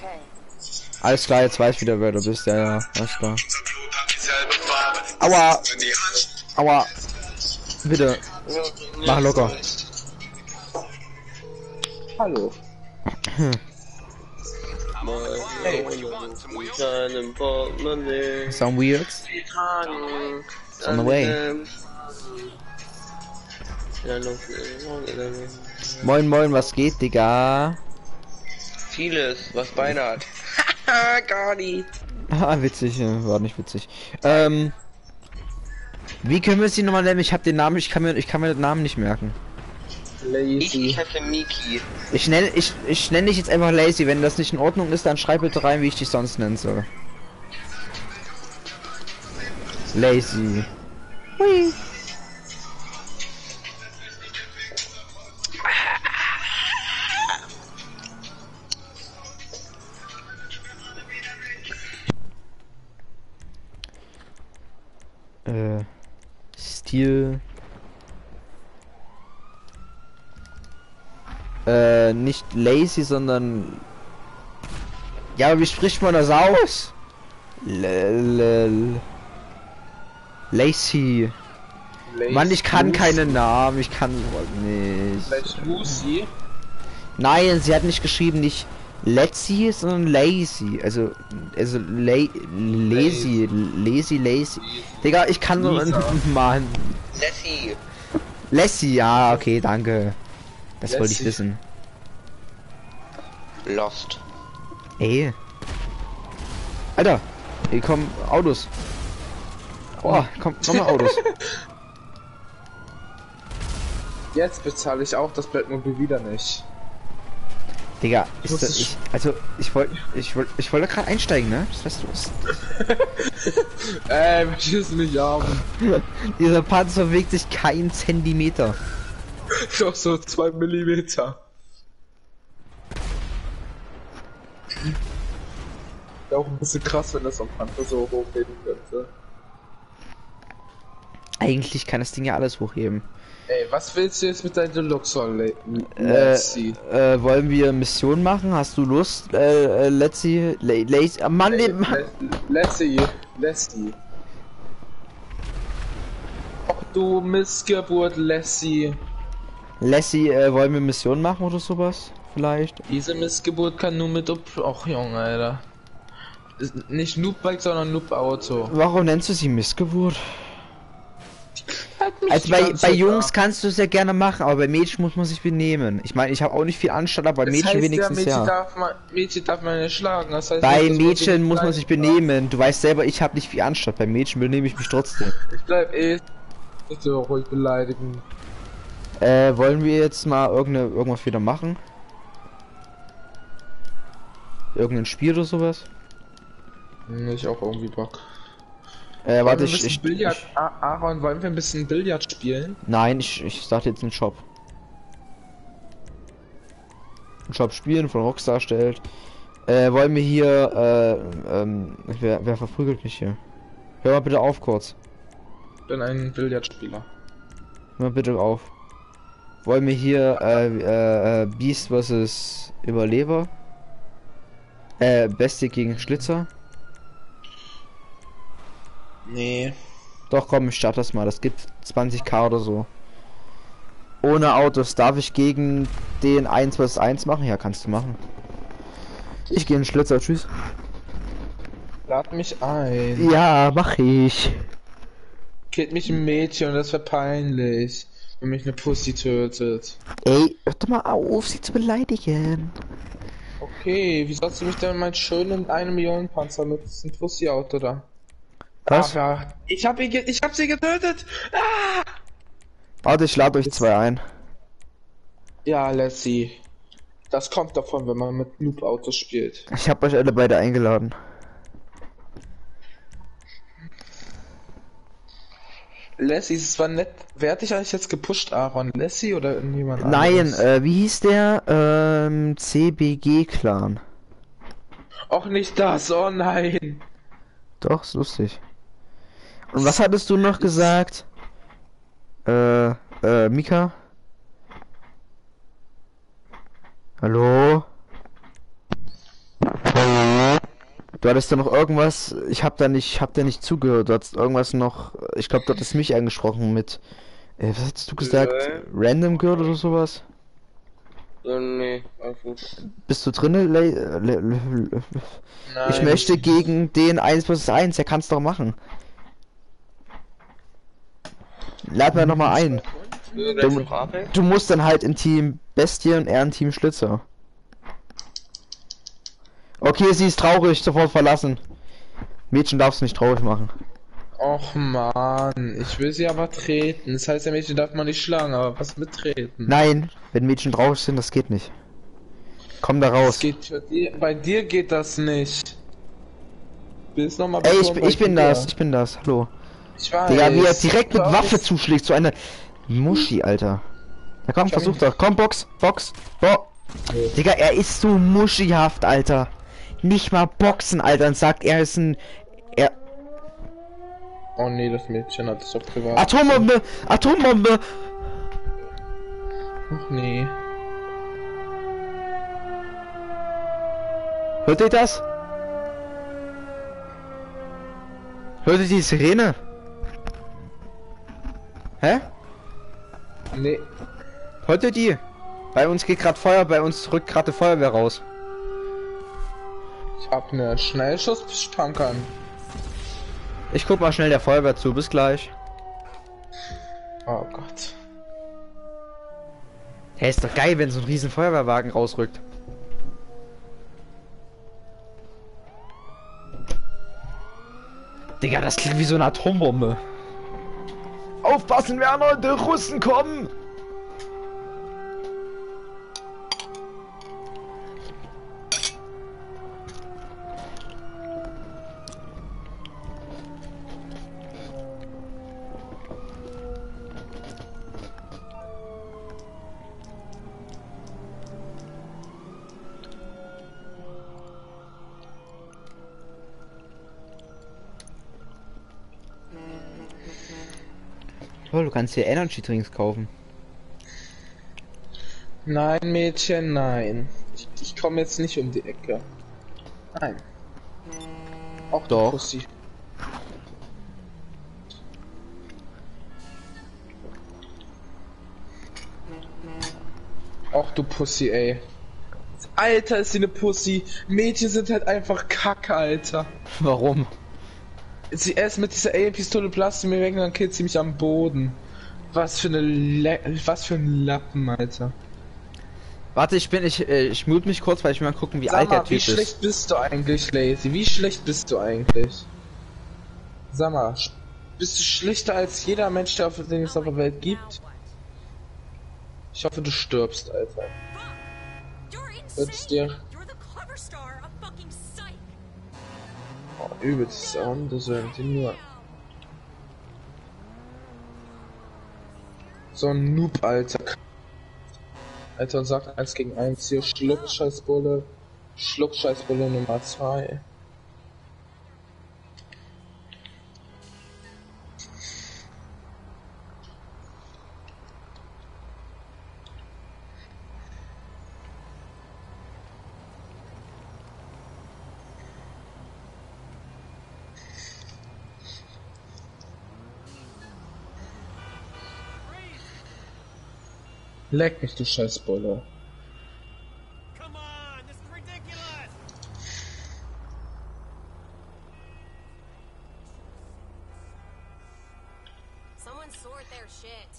Speaker 1: Alles klar, jetzt weiß ich wieder, wer du bist. Ja, ja, alles klar. Aua! Aua! Bitte, mach locker.
Speaker 3: Hallo.
Speaker 5: Hey. Portemonnaie.
Speaker 1: Some weird.
Speaker 5: Tragen.
Speaker 1: It's on the way. Moin, moin, was geht, Digga?
Speaker 5: Vieles, was Beine hat. Gar nicht.
Speaker 1: Ah, witzig, äh, war nicht witzig. Ähm, wie können wir sie nochmal nennen? Ich habe den Namen, ich kann mir, ich kann mir den Namen nicht merken.
Speaker 5: Ich, ich heiße Miki.
Speaker 1: Ich nenne, ich, ich nenne dich jetzt einfach Lazy. Wenn das nicht in Ordnung ist, dann schreib bitte rein, wie ich dich sonst nennen soll. Lazy. Hui. Äh, Stil. Äh, nicht lazy, sondern. Ja, aber wie spricht man das aus? L -l lazy.
Speaker 3: Lazy
Speaker 1: Mann, ich kann
Speaker 3: Lucy.
Speaker 1: keinen Namen, ich kann nicht.
Speaker 3: Lucy?
Speaker 1: Nein, sie hat nicht geschrieben, nicht Letzi, sondern lazy. Also, also la lazy, lazy, lazy. Digga, ich kann so. Mann.
Speaker 5: Lassie.
Speaker 1: Lassie, ja, okay, danke. Das wollte ich wissen.
Speaker 5: Lost.
Speaker 1: Ey. Alter, hier kommen Autos. Oh, komm, komm mal Autos.
Speaker 3: Jetzt bezahle ich auch das Batmobil wieder nicht.
Speaker 1: Digga, ist das, ich, also ich wollte ich wollte ich wollte gerade einsteigen, ne? Das weißt du was.
Speaker 3: Ey, was schießt mich ab?
Speaker 1: Dieser Panzer bewegt sich kein Zentimeter.
Speaker 3: Doch so zwei Millimeter. Wäre auch ein bisschen krass, wenn das am Panther so hochgehen könnte.
Speaker 1: Eigentlich kann das Ding ja alles hochheben.
Speaker 3: Ey, was willst du jetzt mit deinem Deluxe
Speaker 1: Äh, äh, wollen wir Mission machen? Hast du Lust? Äh, äh Letzi, Le Lazy, ah, Mann,
Speaker 3: Ey,
Speaker 1: den-
Speaker 3: Le- Lassie, Lassie. Och du Missgeburt, Lassie.
Speaker 1: Lassie, äh, wollen wir Mission machen oder sowas? Vielleicht?
Speaker 3: Diese Missgeburt kann nur mit Up. Och Junge, Alter. Ist Nicht Noobbike, sondern Noob-Auto.
Speaker 1: Warum nennst du sie Missgeburt? Also bei, bei Jungs
Speaker 3: ab.
Speaker 1: kannst du es ja gerne machen, aber bei Mädchen muss man sich benehmen. Ich meine, ich habe auch nicht viel Anstand, aber bei
Speaker 3: Das
Speaker 1: Mädchen
Speaker 3: heißt,
Speaker 1: wenigstens
Speaker 3: ja, Mädchen
Speaker 1: ja.
Speaker 3: Darf man, Mädchen darf man nicht schlagen. Das heißt,
Speaker 1: Bei Mädchen muss man sich benehmen. Du weißt selber, ich habe nicht viel Anstand. Bei Mädchen benehme ich mich trotzdem.
Speaker 3: Ich bleib eh nicht so ruhig beleidigen.
Speaker 1: Äh, wollen wir jetzt mal irgendeine, irgendwas wieder machen? Irgendein Spiel oder sowas?
Speaker 3: Hm, Ich auch irgendwie Bock.
Speaker 1: Äh, warte, ich,
Speaker 3: bisschen
Speaker 1: ich,
Speaker 3: Billard,
Speaker 1: ich
Speaker 3: Aaron, wollen wir ein bisschen Billard spielen?
Speaker 1: Nein, ich, ich starte jetzt einen Shop. Einen Shop spielen von Rockstar stellt. Äh, wollen wir hier, äh, ähm, wer, wer verprügelt mich hier? Hör mal bitte auf kurz.
Speaker 3: Bin ein Billardspieler.
Speaker 1: Hör mal bitte auf. Wollen wir hier, äh, äh, äh, Beast vs. Überleber? Äh, Bestie gegen Schlitzer?
Speaker 3: Nee.
Speaker 1: Doch, komm, ich starte das mal. Das gibt 20k oder so. Ohne Autos. Darf ich gegen den 1 vs 1 machen? Ja, kannst du machen. Ich gehe in Schlitzer. Tschüss.
Speaker 3: Lad mich ein.
Speaker 1: Ja, mach ich.
Speaker 3: Killt mich ein Mädchen und das wäre peinlich. Wenn mich eine Pussy tötet.
Speaker 1: Ey, hör doch mal auf, sie zu beleidigen.
Speaker 3: Okay, wie sollst du mich denn mein schönen eine Million Panzer mit diesem Pussy-Auto da?
Speaker 1: Was?
Speaker 3: Ach ja. Ich hab, ihn ich hab sie getötet! Ah!
Speaker 1: Warte, ich lade euch zwei ein.
Speaker 3: Ja, Lassie. Das kommt davon, wenn man mit Noob-Autos spielt.
Speaker 1: Ich habe euch alle beide eingeladen.
Speaker 3: Lassie, es war nett. Wer hat dich eigentlich jetzt gepusht, Aaron? Lassie oder
Speaker 1: Nein,
Speaker 3: anderes?
Speaker 1: äh, wie hieß der? Ähm, CBG-Clan.
Speaker 3: Auch nicht das, oh nein.
Speaker 1: Doch, ist lustig. Und was hattest du noch gesagt? Äh, äh, Mika? Hallo? Du hattest da noch irgendwas, ich hab da nicht, hab da nicht zugehört, du hattest irgendwas noch, ich glaube, du hattest mich angesprochen mit, äh, was hast du gesagt?
Speaker 5: Äh.
Speaker 1: Random Girl oder sowas?
Speaker 5: Äh, nee.
Speaker 1: Bist du le le ich möchte gegen den 1 vs 1, der kann's doch machen. Lad mir noch mal ein.
Speaker 5: Äh,
Speaker 1: Du, du musst dann halt in Team Bestie und er in Team Schlitzer. Okay, sie ist traurig, sofort verlassen. Mädchen darfst du nicht traurig machen.
Speaker 3: Och man, ich will sie aber treten. Das heißt, der Mädchen darf man nicht schlagen, aber was mit treten?
Speaker 1: Nein, wenn Mädchen traurig sind, das geht nicht. Komm da raus.
Speaker 3: dir, bei dir geht das nicht. Willst noch mal
Speaker 1: Ey, ich, ich bin
Speaker 3: dir?
Speaker 1: das, ich bin das, hallo.
Speaker 3: Ich weiß.
Speaker 1: Digga, wie er direkt mit Waffe zuschlägt, so eine Muschi, Alter. Na komm,
Speaker 3: Ich
Speaker 1: versuch doch. Komm, Box, Box, Bo. Digga, er ist so muschihaft, Alter. Nicht mal boxen, Alter, und sagt, er ist ein. Er.
Speaker 3: Oh nee, das Mädchen hat es doch privat.
Speaker 1: Atombombe! Atombombe!
Speaker 3: Ach nee.
Speaker 1: Hört ihr das? Hört ihr die Sirene? Hä?
Speaker 3: Nee.
Speaker 1: Hört ihr die? Bei uns geht gerade Feuer, bei uns rückt gerade Feuerwehr raus.
Speaker 3: Ab ne Schnellschuss tankern.
Speaker 1: Ich guck mal schnell der Feuerwehr zu, bis gleich.
Speaker 3: Oh Gott.
Speaker 1: Hey, ist doch geil, wenn so ein riesen Feuerwehrwagen rausrückt. Digga, das klingt wie so eine Atombombe. Aufpassen, Werner, die Russen kommen! Oh, du kannst hier Energy Drinks kaufen.
Speaker 3: Nein, Mädchen, nein. Ich, ich komme jetzt nicht um die Ecke. Nein. Auch
Speaker 1: Doch.
Speaker 3: Pussy. Auch du Pussy, ey. Alter, ist sie eine Pussy. Mädchen sind halt einfach Kacke, Alter.
Speaker 1: Warum?
Speaker 3: Sie erst mit dieser A-Pistole blasst sie mir weg und dann killt sie mich am Boden. Was für eine Le was für ein Lappen, Alter.
Speaker 1: Warte, ich bin, ich, äh, ich mute mich kurz, weil ich will mal gucken, wie
Speaker 3: Sag
Speaker 1: alt
Speaker 3: mal,
Speaker 1: der
Speaker 3: wie
Speaker 1: Typ ist.
Speaker 3: schlecht bist du eigentlich, Lazy? Wie schlecht bist du eigentlich? Sag mal, bist du schlechter als jeder Mensch, der auf, den es auf der Welt gibt? Ich hoffe, du stirbst, Alter. Wird's dir? Übelst undeserved, nur. So ein Noob, Alter. Alter, sagt 1 gegen 1 hier, Schluck, Scheißbulle. Schluck, Scheißbulle Nummer 2. Leck mich, du
Speaker 14: shit.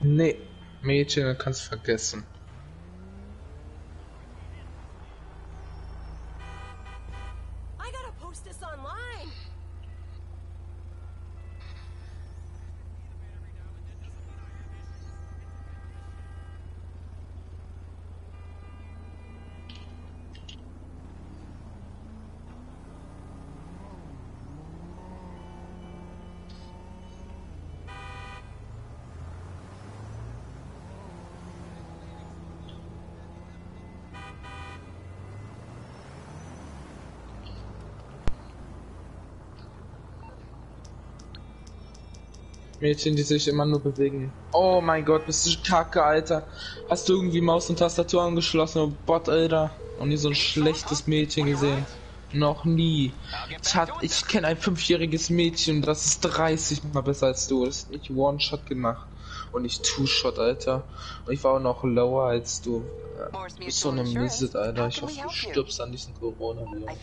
Speaker 3: Nee, Mädchen, kannst vergessen.
Speaker 14: I gotta post this online.
Speaker 3: Mädchen, die sich immer nur bewegen. Oh mein Gott, bist du kacke, Alter. Hast du irgendwie Maus und Tastatur angeschlossen, oh Bot, Alter? Und nie so ein schlechtes Mädchen gesehen. Noch nie. Ich, hat, ich kenne ein fünfjähriges Mädchen, das ist 30 mal besser als du. Das ist nicht One-Shot gemacht. Und nicht Two-Shot, Alter. Und ich war auch noch lower als du. Du bist so eine Misset, Alter. Ich hoffe, du stirbst an diesem corona
Speaker 7: I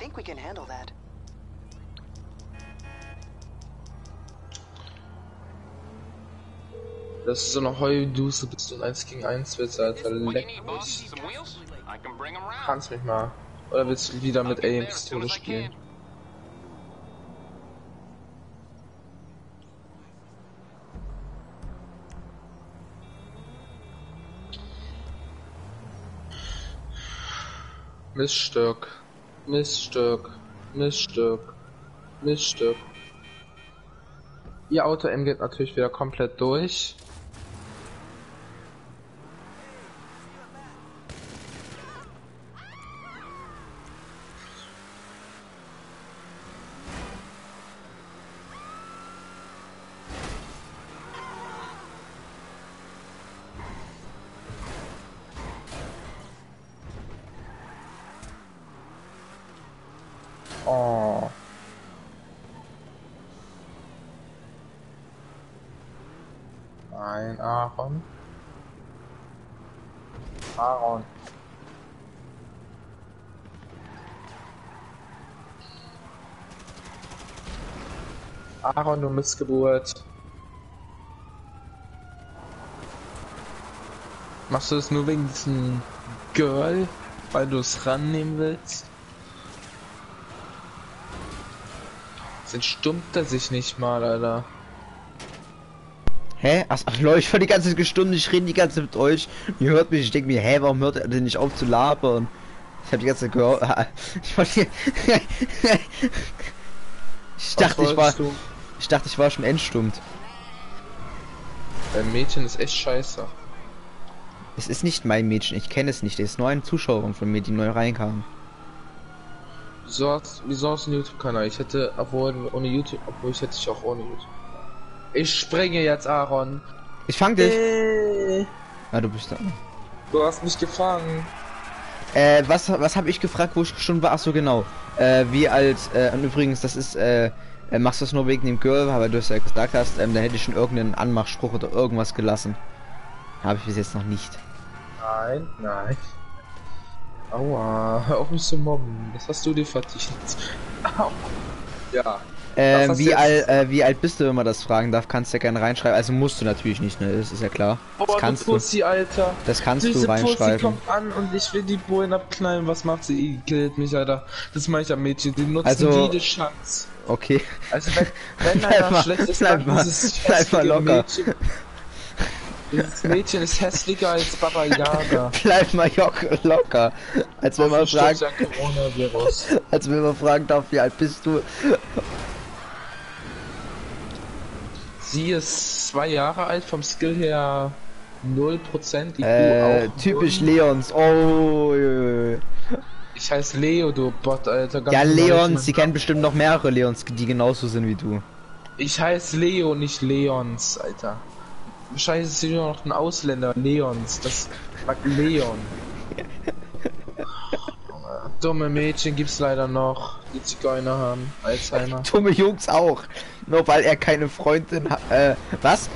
Speaker 3: Das ist so eine Heuduse, bist du ein 1 gegen 1 willst, Alter. Leck mich. Kannst mich mal. Oder willst du wieder mit Alien-Pistole spielen? Miststück. Miststück. Miststück. Miststück. Ihr Auto M geht natürlich wieder komplett durch. Oh. Nein, Aaron.
Speaker 2: Aaron.
Speaker 3: Aaron, du Missgeburt. Machst du das nur wegen diesem Girl, weil du es rannehmen willst? Jetzt entstummt er sich nicht mal, Alter.
Speaker 1: Hä? Ach, ach Leute, ich war die ganze Stunde, ich rede die ganze Zeit mit euch. Ihr hört mich, ich denke mir, hä, warum hört er denn nicht auf zu labern? Ich habe die ganze Zeit gehört. Ich war hier. ich dachte, ich war.
Speaker 3: du?
Speaker 1: Ich dachte, ich war schon endstummt.
Speaker 3: Dein Mädchen ist echt scheiße.
Speaker 1: Es ist nicht mein Mädchen, ich kenne es nicht. Es ist nur eine Zuschauerin von mir, die neu reinkam.
Speaker 3: Wieso hast, wieso hast du einen YouTube-Kanal? Ich hätte, obwohl ohne YouTube, obwohl ich hätte dich auch ohne YouTube. Ich springe jetzt, Aaron.
Speaker 1: Ich fang dich.
Speaker 3: Äh,
Speaker 1: Ah, du bist da.
Speaker 3: du hast mich gefangen.
Speaker 1: Äh, was, was habe ich gefragt, wo ich schon war? Ach so, genau. Äh, wie als, äh, und übrigens, das ist, äh, äh, machst du das nur wegen dem Girl, weil du es ja gesagt hast, ähm, da hätte ich schon irgendeinen Anmachspruch oder irgendwas gelassen. Habe ich bis jetzt noch nicht.
Speaker 3: Nein, nein. Aua, hör auf mich zu mobben. Das hast du dir verdient. Au. Ja.
Speaker 1: Äh,
Speaker 3: hast
Speaker 1: wie, alt, äh, wie alt bist du, wenn man das fragen darf, kannst du ja gerne reinschreiben. Also musst du natürlich nicht, ne? Das ist ja klar.
Speaker 3: Boah,
Speaker 1: das kannst
Speaker 3: du
Speaker 1: du.
Speaker 3: Pussy, Alter.
Speaker 1: Das kannst
Speaker 3: Diese
Speaker 1: du
Speaker 3: Pussy
Speaker 1: reinschreiben.
Speaker 3: kommt an und ich will die Bullen abknallen. Was macht sie? Die killt mich, Alter. Das mache ich am Mädchen. Die nutzen
Speaker 1: Also-
Speaker 3: jede Chance.
Speaker 1: Okay.
Speaker 3: Also wenn, wenn
Speaker 1: Bleib
Speaker 3: einer
Speaker 1: mal-
Speaker 3: schlecht ist,
Speaker 1: bleib
Speaker 3: dann
Speaker 1: mal-
Speaker 3: dieses
Speaker 1: bleib mal locker.
Speaker 3: Mädchen. Dieses Mädchen ist hässlicher als Baba Yaga.
Speaker 1: Bleib mal locker. Als wenn man fragt, als wenn man fragen darf, wie alt bist du?
Speaker 3: Sie ist zwei Jahre alt, vom Skill her 0%. Die
Speaker 1: Äh,
Speaker 3: auch
Speaker 1: typisch. Leons. Oh. jö.
Speaker 3: Ich heiße Leo, du Bot, Alter. Ganz
Speaker 1: Ja,
Speaker 3: ich
Speaker 1: sie kennen bestimmt noch mehrere Leons, die genauso sind wie du.
Speaker 3: Ich heiße Leo, nicht Leons, Alter. Wahrscheinlich ist sie nur noch ein Ausländer, Leons. Das sagt Leon. Dumme Mädchen gibt's leider noch, die Zigeuner haben, Alzheimer.
Speaker 1: Dumme Jungs auch. Nur weil er keine Freundin hat. Äh, was?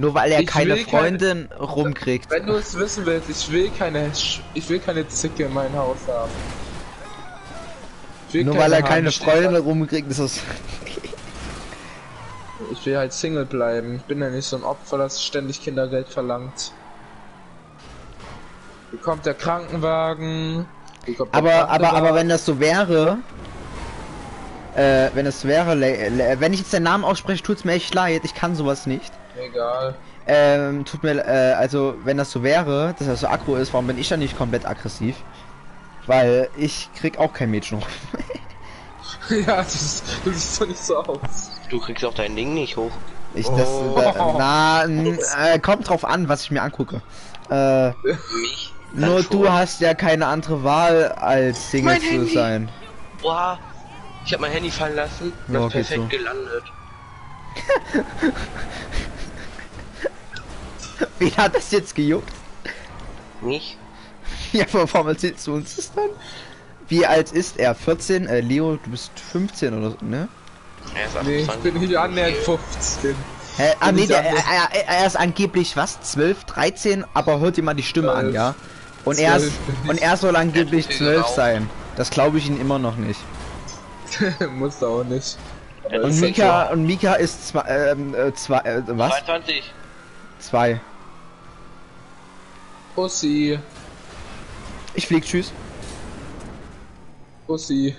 Speaker 1: Nur weil er
Speaker 3: Ich
Speaker 1: keine
Speaker 3: will keine-
Speaker 1: Freundin rumkriegt.
Speaker 3: Wenn du es wissen willst, ich will keine, ich will keine Zicke in meinem Haus haben.
Speaker 1: Nur weil er keine Freundin rumkriegt, ist das.
Speaker 3: Ich will halt Single bleiben. Ich bin ja nicht so ein Opfer, das ständig Kindergeld verlangt. Hier kommt der Krankenwagen. Kommt der
Speaker 1: Aber, aber, aber
Speaker 3: Krankenwagen.
Speaker 1: wenn das so wäre. Äh, wenn es wäre, wenn ich jetzt den Namen ausspreche, tut's mir echt leid. Ich kann sowas nicht.
Speaker 3: Egal.
Speaker 1: Ähm, tut mir, äh, also, wenn das so wäre, dass er so aggro ist, warum bin ich dann nicht komplett aggressiv? Weil ich krieg auch kein Mädchen hoch.
Speaker 3: ja, das, ist, das sieht doch nicht so aus.
Speaker 5: Du kriegst auch dein Ding nicht hoch.
Speaker 1: Ich, das,
Speaker 3: Oh.
Speaker 1: da, na, n- äh, kommt drauf an, was ich mir angucke. Äh,
Speaker 5: Mich?
Speaker 1: nur du hast ja keine andere Wahl, als Single
Speaker 5: Mein
Speaker 1: zu
Speaker 5: Handy.
Speaker 1: sein.
Speaker 5: Boah, ich hab mein Handy fallen lassen.
Speaker 1: Ja,
Speaker 5: Das
Speaker 1: okay,
Speaker 5: perfekt
Speaker 1: so.
Speaker 5: gelandet.
Speaker 1: Wie hat das jetzt gejuckt?
Speaker 5: Nicht?
Speaker 1: Ja, warum erzählst du uns das dann? Wie alt ist er? 14? Äh, Leo, du bist 15 oder so, ne?
Speaker 5: Er ist
Speaker 3: Nee, ich
Speaker 5: 28.
Speaker 3: bin nicht annähernd 15.
Speaker 1: Hä? Ah,
Speaker 3: Bin
Speaker 1: nee, der, er, er, er ist angeblich was? 12, 13? Aber hört dir mal die Stimme an,
Speaker 3: Zwölf.
Speaker 1: ja? Und er, ist,
Speaker 3: 12
Speaker 1: und er soll angeblich
Speaker 5: Ja,
Speaker 1: 12
Speaker 5: genau.
Speaker 1: sein. Das glaube ich ihn immer noch nicht.
Speaker 3: Muss auch nicht.
Speaker 1: Und Mika, und Mika ist zwei, ähm, äh, zwei, äh, was?
Speaker 5: 22.
Speaker 1: Zwei.
Speaker 3: Pussy,
Speaker 1: Ich flieg, tschüss.
Speaker 3: Pussy.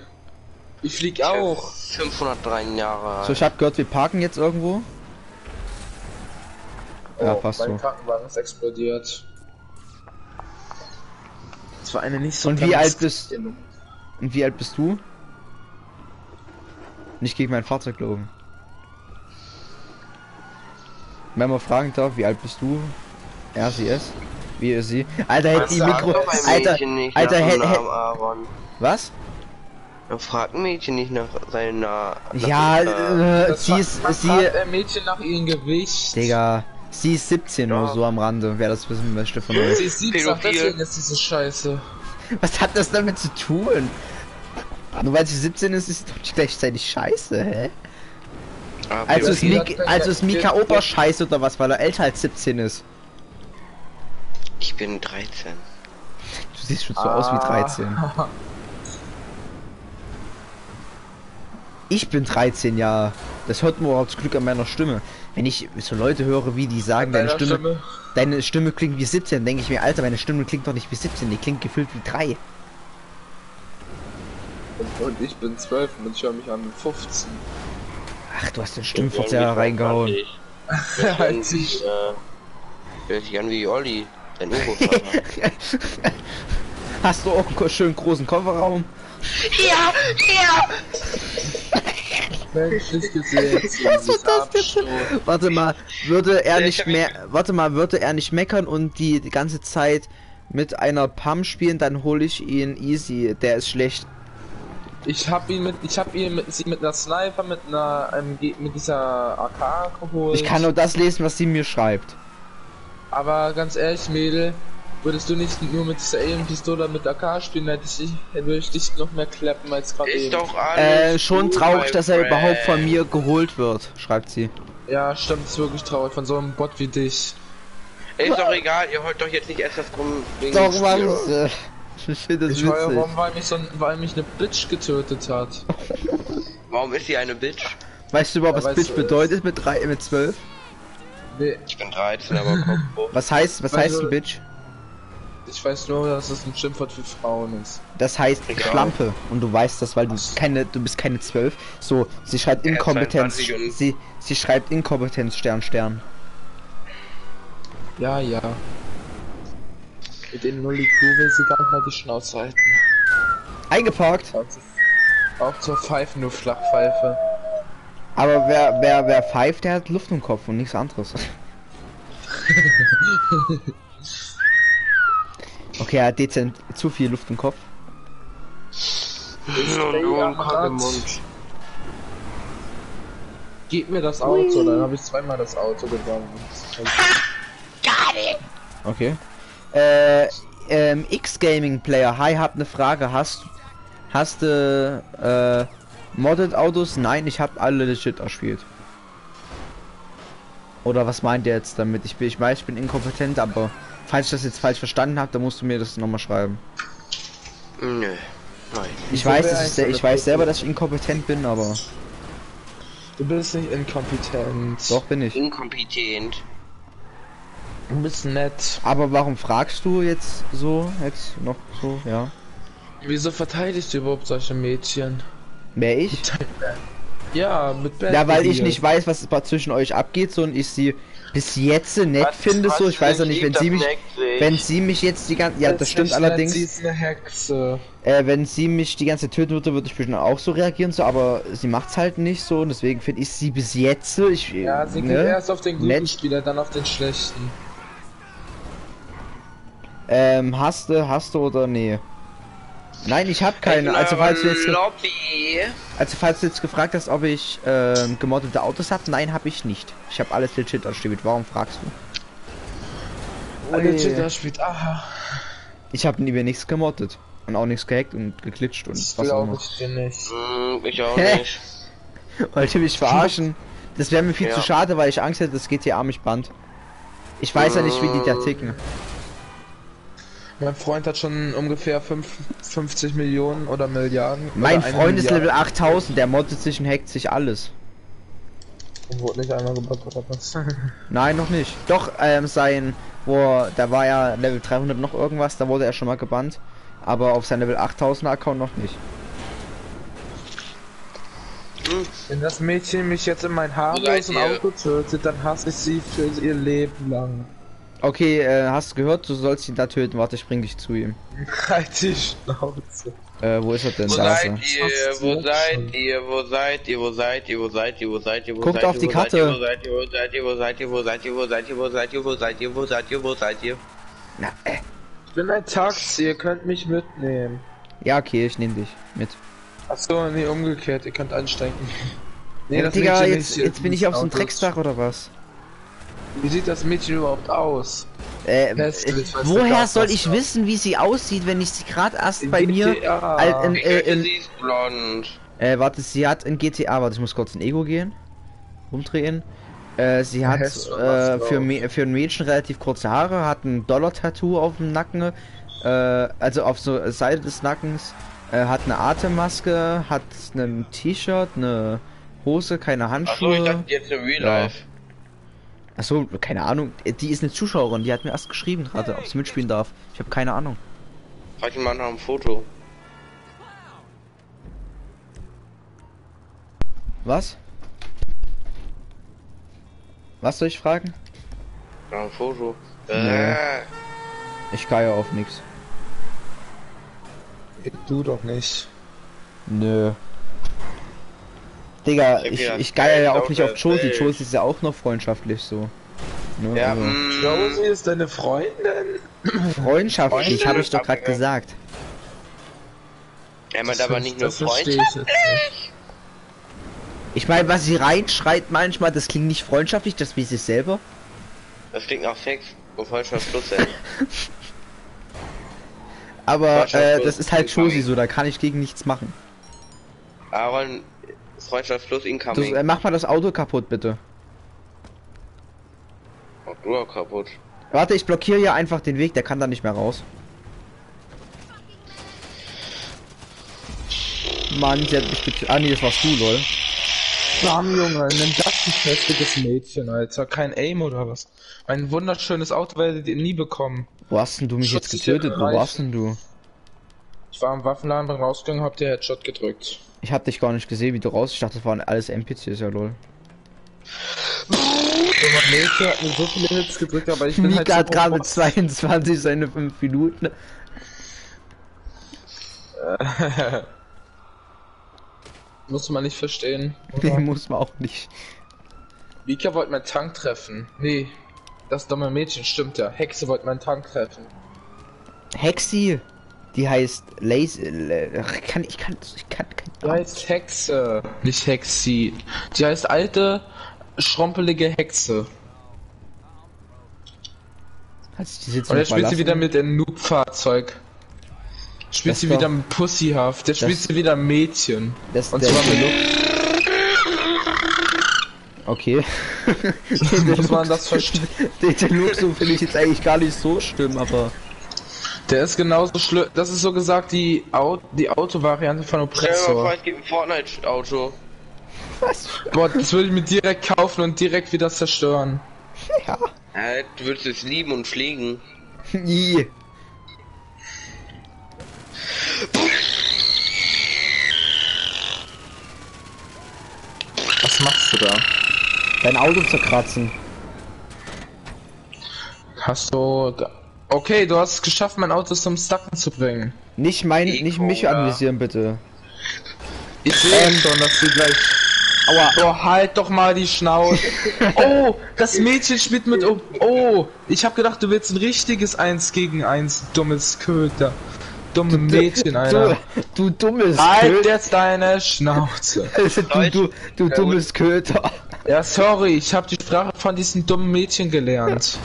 Speaker 3: Ich flieg auch.
Speaker 5: 503 Jahre alt.
Speaker 1: So, ich hab gehört, wir parken jetzt irgendwo. Ja,
Speaker 3: Oh,
Speaker 1: passt
Speaker 3: mein
Speaker 1: so.
Speaker 3: Krankenwagen ist explodiert. Das war eine nicht so
Speaker 1: Und wie alt bist- Und wie alt bist du? Nicht gegen mein Fahrzeug glauben. Wenn man fragen darf, wie alt bist du? Sie, es? Wie ist sie? Alter, hätte die Mikro... Alter,
Speaker 5: nicht
Speaker 1: Alter, hätte... was?
Speaker 5: Dann fragt ein Mädchen nicht nach seiner... Nach
Speaker 1: Ja,
Speaker 5: äh,
Speaker 1: äh, sie ist... Sie...
Speaker 3: ein Mädchen nach ihrem Gewicht.
Speaker 1: Digga, sie ist 17 oder so am Rande. Wer das wissen möchte von euch.
Speaker 3: Sie ist 17,
Speaker 5: Pädophil.
Speaker 3: deswegen ist diese Scheiße.
Speaker 1: Was hat das damit zu tun? Nur weil sie 17 ist, ist sie doch gleichzeitig scheiße, hä?
Speaker 5: ah,
Speaker 1: Also ist,
Speaker 3: Pädophil
Speaker 1: Mik
Speaker 3: hat-
Speaker 1: also ist Mika
Speaker 3: Pädophil-
Speaker 1: Oberscheiße oder was, weil er älter als 17 ist.
Speaker 5: Ich bin 13.
Speaker 1: siehst schon so aus wie 13.
Speaker 3: Ah.
Speaker 1: Ich bin 13, ja. Das hört man auch zum Glück an meiner Stimme. Wenn ich so Leute höre, wie die sagen, deine Stimme,
Speaker 3: Stimme?
Speaker 1: deine Stimme klingt wie 17, denke ich mir, Alter, meine Stimme klingt doch nicht wie 17, die klingt gefühlt wie 3.
Speaker 3: Und, ich bin 12 und ich höre mich an mit 15.
Speaker 1: Ach, du hast den Stimmverzerrer reingehauen.
Speaker 5: Äh, hört sich an wie Olli, dein Urgroßvater.
Speaker 1: Hast du auch einen schönen großen Kofferraum?
Speaker 6: Ja, ja.
Speaker 3: Gesehen.
Speaker 1: Was war das denn? Warte mal, würde er nicht mehr, warte mal, würde er nicht meckern und die, die ganze Zeit mit einer Pam spielen, dann hole ich ihn easy. Der ist schlecht.
Speaker 3: Ich hab ihn mit, ich hab ihn mit, sie mit einer Sniper, mit einer, mit dieser AK geholt.
Speaker 1: Ich kann nur das lesen, was sie mir schreibt.
Speaker 3: Aber ganz ehrlich, Mädel, würdest du nicht nur mit dieser Alien-Pistole mit AK spielen, hätte ich, dich- würde ich dich noch mehr klappen als gerade
Speaker 5: Ist
Speaker 3: eben.
Speaker 5: doch
Speaker 1: Äh,
Speaker 5: alles
Speaker 1: schon
Speaker 5: gut,
Speaker 1: traurig, dass er
Speaker 5: Friend.
Speaker 1: überhaupt von mir geholt wird, schreibt sie.
Speaker 3: Ja, stimmt, ist wirklich traurig von so einem Bot wie dich.
Speaker 5: Ey, Ist doch egal, ihr wollt doch jetzt nicht erst das kommen wegen
Speaker 1: Doch, Mann. Äh, Ich finde das
Speaker 3: Ich
Speaker 1: witzig.
Speaker 3: warum, weil mich so ein, weil mich eine Bitch getötet hat.
Speaker 5: Warum ist sie eine Bitch?
Speaker 1: Weißt du überhaupt,
Speaker 3: Ja,
Speaker 1: was Bitch
Speaker 3: du,
Speaker 1: bedeutet mit drei, mit 12?
Speaker 3: Nee,
Speaker 5: Ich bin 13, aber Kopf.
Speaker 1: Was heißt, was
Speaker 3: Also-
Speaker 1: heißt ein Bitch?
Speaker 3: ich weiß nur, dass es ein Schimpfwort für Frauen ist.
Speaker 1: Das heißt
Speaker 5: Egal.
Speaker 1: Schlampe. Und du weißt das, weil du keine, du bist keine 12. So, sie schreibt Inkompetenz.
Speaker 5: 22 und-
Speaker 1: Sie, sie schreibt Inkompetenz Stern Stern.
Speaker 3: Ja, ja. Mit dem Null IQ will sie gar nicht mal die Schnauze halten.
Speaker 1: Eingeparkt.
Speaker 3: Auch zur- Auch zur Pfeife, nur Flachpfeife.
Speaker 1: Aber wer, wer, wer pfeift, der hat Luft im Kopf und nichts anderes. okay, er hat dezent zu viel Luft im Kopf.
Speaker 3: Gib mir das Auto, dann habe ich zweimal das Auto gewonnen.
Speaker 1: Okay. Äh, ähm, X-Gaming Player, hi, hab ne Frage. Hast, hast du, äh, Modded Autos? Nein, ich hab alle legit erspielt. Oder was meint ihr jetzt damit? Ich bin, ich weiß, ich bin inkompetent, aber falls ich das jetzt falsch verstanden habe, dann musst du mir das nochmal schreiben.
Speaker 5: Nö. Nein.
Speaker 1: Ich weiß, dass ich, ich weiß selber, dass ich inkompetent bin, aber
Speaker 3: Du bist nicht inkompetent.
Speaker 1: doch bin ich.
Speaker 5: Inkompetent.
Speaker 3: Du bist nett.
Speaker 1: Aber warum fragst du jetzt so, jetzt noch so, ja?
Speaker 3: Wieso verteidigst du überhaupt solche Mädchen?
Speaker 1: Wer ich?
Speaker 3: Ja, mit Bad
Speaker 1: Ja, weil ich nicht weiß, was zwischen euch abgeht, so und ich sie bis jetzt nett
Speaker 5: Was-
Speaker 1: finde,
Speaker 5: was
Speaker 1: so. Ich weiß ja nicht, wenn sie mich, wenn sie mich jetzt die ganze, ja, das stimmt allerdings.
Speaker 3: Sie ist eine Hexe.
Speaker 1: Äh, wenn sie mich die ganze Zeit töten würde, würde ich bestimmt auch so reagieren, so, aber sie macht's halt nicht so und deswegen finde ich sie bis jetzt, so, ich,
Speaker 3: Ja, sie geht
Speaker 1: ne,
Speaker 3: erst auf den guten
Speaker 1: nett.
Speaker 3: Spieler, dann auf den schlechten.
Speaker 1: Ähm, hast du, hast du oder nee? Nein, ich habe keine. Also falls du jetzt, also falls du jetzt gefragt hast, ob ich ähm, gemoddete Autos habe, nein, habe ich nicht. Ich habe alles legit erstellt. Warum fragst du?
Speaker 3: Alle
Speaker 1: Ui.
Speaker 3: Cheater spielt, aha.
Speaker 1: Ich habe nie mehr nichts gemoddet und auch nichts gehackt und geglitscht und
Speaker 3: Das
Speaker 1: was auch immer.
Speaker 3: ich dir nicht.
Speaker 5: Hm, ich auch
Speaker 1: Hä?
Speaker 5: nicht.
Speaker 1: Wollt ihr mich verarschen? Das wäre mir viel
Speaker 5: Ja.
Speaker 1: zu schade, weil ich Angst hätte, dass GTA mich bannt. Ich weiß ja nicht, wie die da
Speaker 5: Mm.
Speaker 1: ticken.
Speaker 3: Mein Freund hat schon ungefähr fünf- 50 Millionen oder Milliarden.
Speaker 1: Mein
Speaker 3: oder
Speaker 1: Freund ist
Speaker 3: Milliarde.
Speaker 1: Level 8000, der moddet sich und hackt sich alles.
Speaker 3: Und wurde nicht einmal gebaut oder was?
Speaker 1: Nein, noch nicht. Doch, ähm, sein, wo da war ja Level 300 noch irgendwas, da wurde er schon mal gebannt. Aber auf sein Level 8000 Account noch nicht.
Speaker 3: Wenn das Mädchen mich jetzt in mein
Speaker 5: Seid ihr-
Speaker 3: Auto tötet, dann hasse ich sie für ihr Leben lang.
Speaker 1: Okay, äh, hast du gehört, du sollst ihn da töten. Warte, ich bring dich zu ihm.
Speaker 3: Halt die Schnauze.
Speaker 1: Äh, wo ist er denn?
Speaker 5: Wo
Speaker 1: Da
Speaker 5: seid
Speaker 1: er.
Speaker 5: ihr? Wo seid ihr? Wo seid ihr? Wo seid ihr? Wo seid ihr? Wo seid ihr? Wo
Speaker 1: Guckt
Speaker 5: seid
Speaker 1: auf
Speaker 5: ihr?
Speaker 1: die
Speaker 5: Wo seid
Speaker 1: Karte.
Speaker 5: ihr? Wo seid ihr? Wo seid ihr? Wo seid ihr? Wo seid ihr? Wo seid ihr? Wo seid ihr? Wo seid ihr? Wo seid ihr? Wo seid ihr?
Speaker 1: Na, äh.
Speaker 3: Ich bin ein Taxi, ihr könnt mich mitnehmen.
Speaker 1: Ja, okay, ich nehme dich mit.
Speaker 3: Achso, nee, umgekehrt, ihr könnt einsteigen. Nee, das
Speaker 1: Digga, jetzt,
Speaker 3: nicht,
Speaker 1: jetzt bin ich auf so einem. Drecksdach oder was?
Speaker 3: Wie sieht das Mädchen überhaupt aus?
Speaker 1: Äh,
Speaker 3: Hässlich,
Speaker 1: äh, woher soll ich
Speaker 3: da-
Speaker 1: wissen, wie sie aussieht, wenn ich sie gerade erst
Speaker 3: In
Speaker 1: bei mir
Speaker 3: GTA.
Speaker 1: Al- in,
Speaker 5: Ich
Speaker 1: äh, in,
Speaker 5: sie ist blond.
Speaker 1: äh, warte, sie hat in GTA, warte, ich muss kurz in Ego gehen, umdrehen. Äh, sie hat äh, für. Me für ein Mädchen relativ kurze Haare, hat ein Dollar-Tattoo auf dem Nacken, äh, also auf so Seite des Nackens, äh, hat eine Atemmaske, hat ein T-Shirt, eine Hose, keine
Speaker 5: Achso, ich
Speaker 1: Handschuhe.
Speaker 5: dachte jetzt im Real
Speaker 1: Ja. Achso, keine Ahnung. Die ist eine Zuschauerin, die hat mir erst geschrieben gerade, ob sie mitspielen darf. Ich habe keine Ahnung.
Speaker 5: Frag ihn mal nach einem Foto.
Speaker 1: Was? Was soll ich fragen?
Speaker 5: Nach einem Foto.
Speaker 1: Nee.
Speaker 5: Äh,
Speaker 1: Ich geier auf nix.
Speaker 3: Du doch nicht.
Speaker 1: Nö. Digga,
Speaker 5: Ich hab
Speaker 1: ich, ich geier ja auch nicht auf Josie.
Speaker 5: Welt.
Speaker 1: Josie ist ja auch noch freundschaftlich so. Ne,
Speaker 5: ja,
Speaker 1: also,
Speaker 5: mm,
Speaker 3: Josie ist deine Freundin?
Speaker 1: freundschaftlich, habe ich doch gerade gesagt.
Speaker 5: er meint aber nicht nur
Speaker 3: das verstehe
Speaker 5: Freund.
Speaker 3: ich
Speaker 1: meine, was sie reinschreit manchmal, das klingt nicht freundschaftlich, das weiß ich selber.
Speaker 5: Das klingt nach Sex. Und falscher Schluss, ey.
Speaker 1: Aber
Speaker 5: Freundschaft
Speaker 1: äh,
Speaker 5: plus
Speaker 1: das ist halt Josie so, da kann ich gegen nichts machen.
Speaker 5: Aaron, Freundschaft plus
Speaker 1: Du,
Speaker 5: incoming.
Speaker 1: äh, mach mal das Auto kaputt, bitte.
Speaker 5: Oh, du auch kaputt.
Speaker 1: Warte, ich blockiere hier einfach den Weg, der kann da nicht mehr raus. Mann, sie hat mich Ah, nee, das warst du, lol.
Speaker 3: Mann, Junge, nimm das ein hässliches Mädchen, Alter. Kein Aim oder was? Ein wunderschönes Auto werdet ihr nie bekommen.
Speaker 1: Wo hast denn du mich jetzt
Speaker 3: Schutzsicher
Speaker 1: getötet? Wo warst denn du?
Speaker 3: Ich war am Waffenladen rausgegangen, hab dir Headshot gedrückt.
Speaker 1: Ich hab dich gar nicht gesehen, wie du raus. Ich dachte, das waren alles NPCs, ja lol.
Speaker 3: Mädchen hat mir so viele Hits gedrückt, aber ich bin
Speaker 1: Mika
Speaker 3: halt
Speaker 1: hat gerade mit
Speaker 3: robust.
Speaker 1: 22 seine 5 Minuten.
Speaker 3: Äh, Muss man nicht verstehen.
Speaker 1: Nee,
Speaker 3: Oder?
Speaker 1: muss man auch nicht.
Speaker 3: Mika wollte meinen Tank treffen. Nee, das dumme Mädchen stimmt ja. Hexe wollte meinen Tank treffen.
Speaker 1: Hexi, die heißt Lazy. Le- Ach, kann, ich kann, ich kann, kein
Speaker 3: Die heißt Hexe, nicht Hexi. Die heißt alte, schrompelige Hexe.
Speaker 1: Hat sich die Sitzung
Speaker 3: Und jetzt spielt sie wieder mit dem Noob-Fahrzeug. Spielt
Speaker 1: Das
Speaker 3: sie wieder mit Pussyhaft. Der spielt
Speaker 1: das-
Speaker 3: sie wieder Mädchen.
Speaker 1: Das,
Speaker 3: Und
Speaker 1: der,
Speaker 3: zwar mit.
Speaker 1: Okay. den,
Speaker 3: Muss man das verstehen?
Speaker 1: den, so finde ich jetzt eigentlich gar nicht so schlimm, aber.
Speaker 3: Der ist genauso schlimm. Das ist so gesagt die, Au die Autovariante von Oppressor.
Speaker 5: es gibt ein Fortnite-Auto.
Speaker 1: Was?
Speaker 3: Boah, das würde ich mir direkt kaufen und direkt wieder zerstören.
Speaker 1: Ja.
Speaker 5: Äh, du würdest es lieben und fliegen.
Speaker 1: Nie.
Speaker 3: Was machst du da?
Speaker 1: Dein Auto zerkratzen.
Speaker 3: Hast du... Okay, du hast es geschafft, mein Auto zum Stacken zu bringen.
Speaker 1: Nicht mein,
Speaker 5: Eco,
Speaker 1: nicht mich
Speaker 5: ja.
Speaker 1: anvisieren, bitte.
Speaker 3: Ich sehe schon, dass sie gleich... Aua. Oh, halt doch mal die Schnauze. oh, das Mädchen spielt mit... Oh, oh, ich hab gedacht, du willst ein richtiges 1 gegen 1, dummes Köter. Dumme Mädchen, Alter.
Speaker 1: Du, du dummes
Speaker 3: Halt
Speaker 1: Köter.
Speaker 3: jetzt deine Schnauze.
Speaker 1: du, du, du dummes Köter.
Speaker 3: Ja, sorry, ich habe die Sprache von diesen dummen Mädchen gelernt.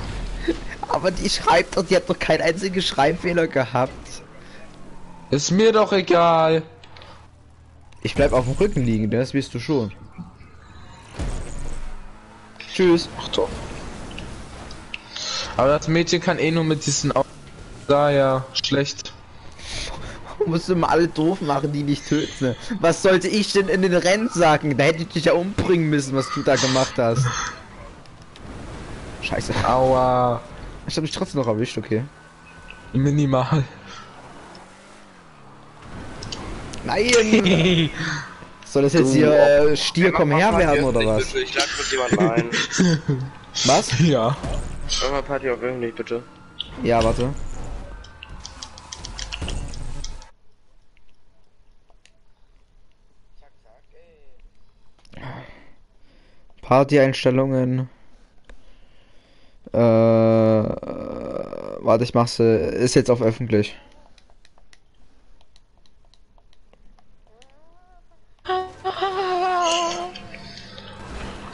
Speaker 1: Aber die schreibt doch, die hat doch keinen einzigen Schreibfehler gehabt.
Speaker 3: Ist mir doch egal.
Speaker 1: Ich bleib auf dem Rücken liegen, das wirst du schon. Tschüss.
Speaker 3: Ach doch. Aber das Mädchen kann eh nur mit diesen Augen. Daher schlecht.
Speaker 1: Musst du mal alle doof machen, die dich töten. Was sollte ich denn in den Rennen sagen? Da hätte ich dich ja umbringen müssen, was du da gemacht hast. Scheiße.
Speaker 3: Aua.
Speaker 1: Ich hab mich trotzdem noch erwischt, okay.
Speaker 3: Minimal.
Speaker 1: Nein! Soll das jetzt hier äh, Stier komm her werden oder was?
Speaker 5: Bitte, ich lade mit jemandem ein.
Speaker 1: Was?
Speaker 3: Ja.
Speaker 5: Mach mal Party auf öffentlich, bitte.
Speaker 1: Ja, warte. Party-Einstellungen. Äh, warte, ich mach's. äh, Ist jetzt auf öffentlich.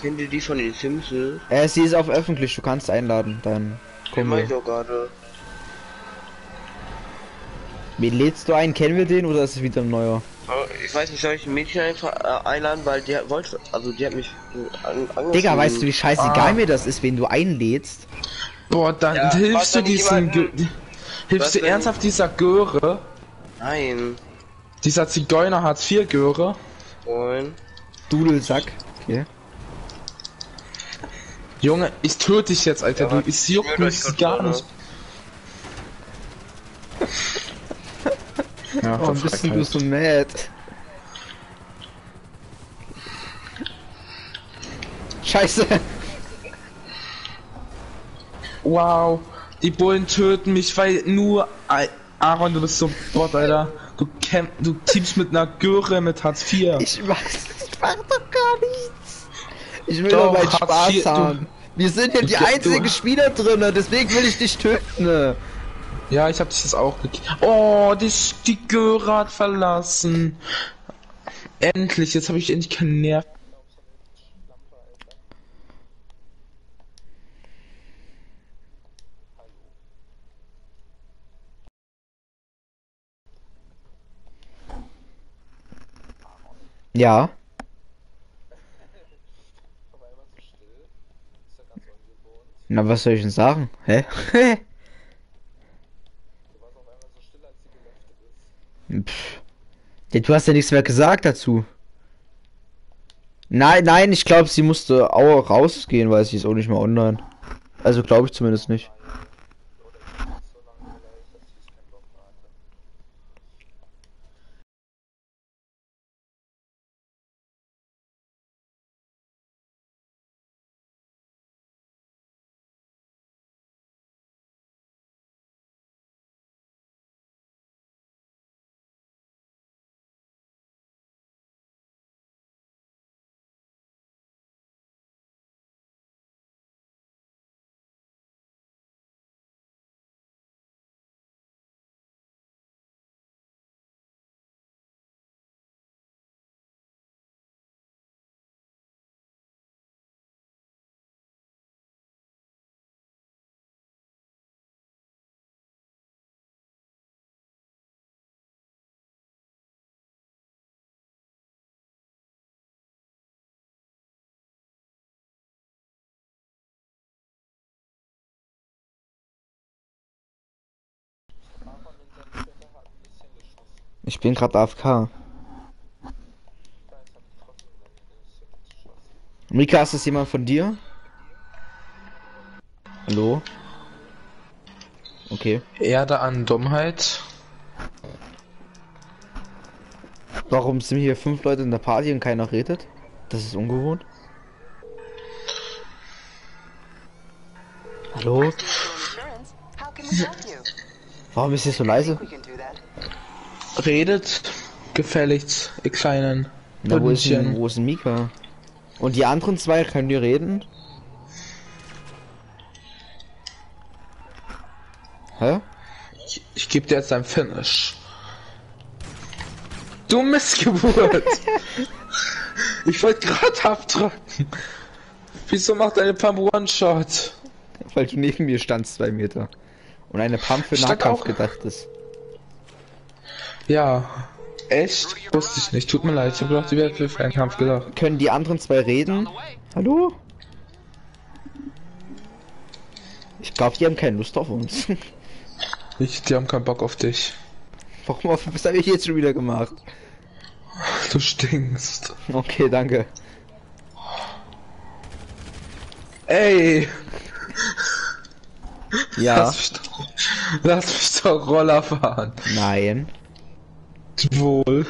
Speaker 5: Kennt ihr die von den Simpsons?
Speaker 1: Äh, sie ist auf öffentlich. Du kannst einladen,
Speaker 5: Den mach ich doch gerade.
Speaker 1: Wen lädst du ein? Kennen wir den oder ist es wieder ein neuer?
Speaker 5: Ich weiß nicht, soll ich ein Mädchen einfach äh, einladen, weil die hat- wollte, also die hat mich an.
Speaker 1: Digga, weißt du, wie scheißegal
Speaker 3: Ah.
Speaker 1: mir das ist, wen du einlädst?
Speaker 3: Boah, dann
Speaker 5: Ja,
Speaker 3: hilfst du diesen. Hilfst
Speaker 5: Was
Speaker 3: du
Speaker 5: denn?
Speaker 3: ernsthaft dieser Göre?
Speaker 5: Nein.
Speaker 3: Dieser Zigeuner Hartz IV Göre?
Speaker 5: Und
Speaker 1: Dudelsack. Okay.
Speaker 3: Junge, ich töte dich jetzt, Alter.
Speaker 5: Ja,
Speaker 3: du, ich juckt mich gar nicht. Ja,
Speaker 1: Warum bist denn du so mad? Scheiße.
Speaker 3: Wow, die Bullen töten mich, weil nur Aaron, du bist so ein Bot, Alter. Du kämp du teamst mit einer Göre mit Hartz IV.
Speaker 1: Ich weiß, ich mach doch gar nichts. Ich will
Speaker 3: Doch,
Speaker 1: doch meinen Spaß
Speaker 3: IV, du-
Speaker 1: haben. Wir sind ja die
Speaker 3: Du-
Speaker 1: einzigen
Speaker 3: du-
Speaker 1: Spieler drinne, deswegen will ich dich töten.
Speaker 3: Ja, ich hab dich jetzt auch gekillt. Oh, die, die Göre hat verlassen. Endlich, jetzt habe ich endlich keinen Nerv.
Speaker 1: Ja. Na, was soll ich denn sagen? Hä? Pff. Du hast ja nichts mehr gesagt dazu. Nein, nein, ich glaube, sie musste auch rausgehen, weil sie ist auch nicht mehr online. Also glaube ich zumindest nicht. Ich bin gerade AFK. Mika, ist das jemand von dir? Hallo? Okay.
Speaker 3: Erde an Dummheit.
Speaker 1: Warum sind hier fünf Leute in der Party und keiner redet? Das ist ungewohnt. Hallo? Warum ist hier so leise?
Speaker 7: We can do that.
Speaker 3: Redet gefälligst, ihr kleinen
Speaker 1: Na, wo ist denn, wo ist denn Mika? Und die anderen zwei, können die reden? Hä?
Speaker 3: Ich, ich gebe dir jetzt ein Finish. Du Missgeburt! ich wollte gerade abdrücken. Wieso macht eine Pump One-Shot?
Speaker 1: Weil du neben mir standst, zwei Meter. Und eine Pump für Nahkampf gedacht ist.
Speaker 3: Ja. Echt? Wusste ich nicht. Tut mir leid. Ich habe gedacht, die wäre für Fernkampf gedacht.
Speaker 1: Können die anderen zwei reden? Hallo? Ich glaube, die haben keine Lust auf uns.
Speaker 3: Ich, die haben keinen Bock auf dich.
Speaker 1: Warum auf was habe ich jetzt schon wieder gemacht?
Speaker 3: Du stinkst.
Speaker 1: Okay, danke.
Speaker 3: Ey!
Speaker 1: Ja.
Speaker 3: Lass mich doch, lass mich doch Roller fahren.
Speaker 1: Nein.
Speaker 3: Wohl.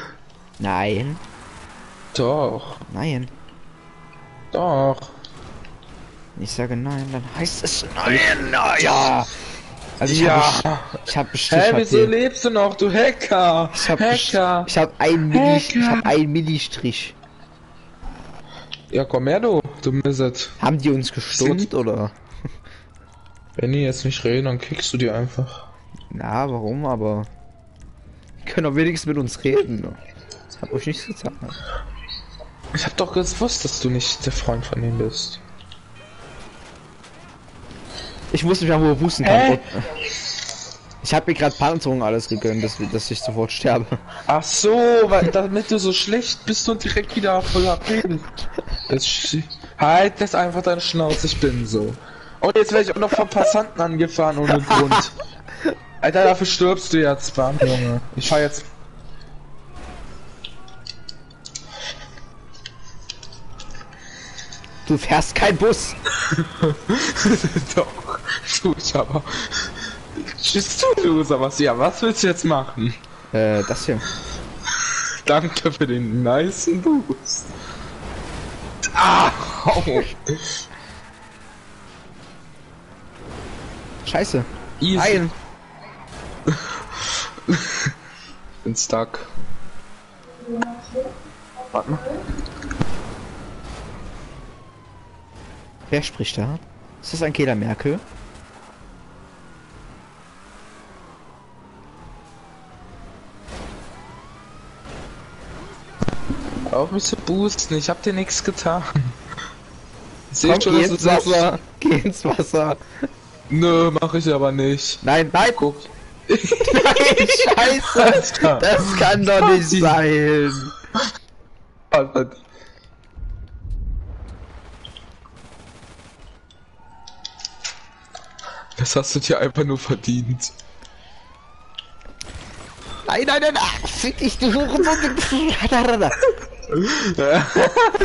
Speaker 1: Nein.
Speaker 3: Doch.
Speaker 1: Nein.
Speaker 3: Doch.
Speaker 1: Ich sage nein, dann heißt es nein. Na ja. Also ich
Speaker 3: Ja.
Speaker 1: habe ich habe bestimmt
Speaker 3: Hä, wieso lebst du noch, du Hacker?
Speaker 1: ich habe
Speaker 3: Hacker.
Speaker 1: ich habe ein Milli ich habe ein Millistrich.
Speaker 3: Ja, komm her, du, du Misset.
Speaker 1: Haben die uns gestürzt oder?
Speaker 3: Wenn die jetzt nicht reden, dann kickst du die einfach.
Speaker 1: Na, warum aber? Können doch wenigstens mit uns reden. Das hab euch nichts getan.
Speaker 3: Ich hab doch gewusst, dass du nicht der Freund von ihm bist.
Speaker 1: Ich wusste nicht, wo er pusten kann. Ich habe mir gerade Panzerung alles gegönnt, dass, dass ich sofort sterbe.
Speaker 3: Ach so, weil damit du so schlecht bist und direkt wieder voll sch- halt das einfach deine Schnauze, ich bin so. Und jetzt werde ich auch noch von Passanten angefahren ohne Grund. Alter, dafür stirbst du jetzt, Bam, Junge. Ich fahr jetzt.
Speaker 1: Du fährst kein Bus.
Speaker 3: Doch, tu ich aber. Tschüss, du Loser, was? Ja, was willst du jetzt machen?
Speaker 1: Äh, das hier.
Speaker 3: Danke für den nicen Boost. Ah! Au.
Speaker 1: Scheiße.
Speaker 3: Easy.
Speaker 1: Nein.
Speaker 3: Bin stuck. Warte mal.
Speaker 1: Wer spricht da? Ist das Angela Merkel?
Speaker 3: Auf mich zu boosten, ich hab dir nichts getan. Seh schon,
Speaker 1: geh ins Wasser. Geh ins Wasser.
Speaker 3: Nö, mach ich aber nicht.
Speaker 1: Nein, nein.
Speaker 3: Guck.
Speaker 1: Nein, scheiße. Das kann doch nicht sein.
Speaker 3: Das hast du dir einfach nur verdient.
Speaker 1: Nein, nein, nein, nein. Fick dich, du Hurensohn.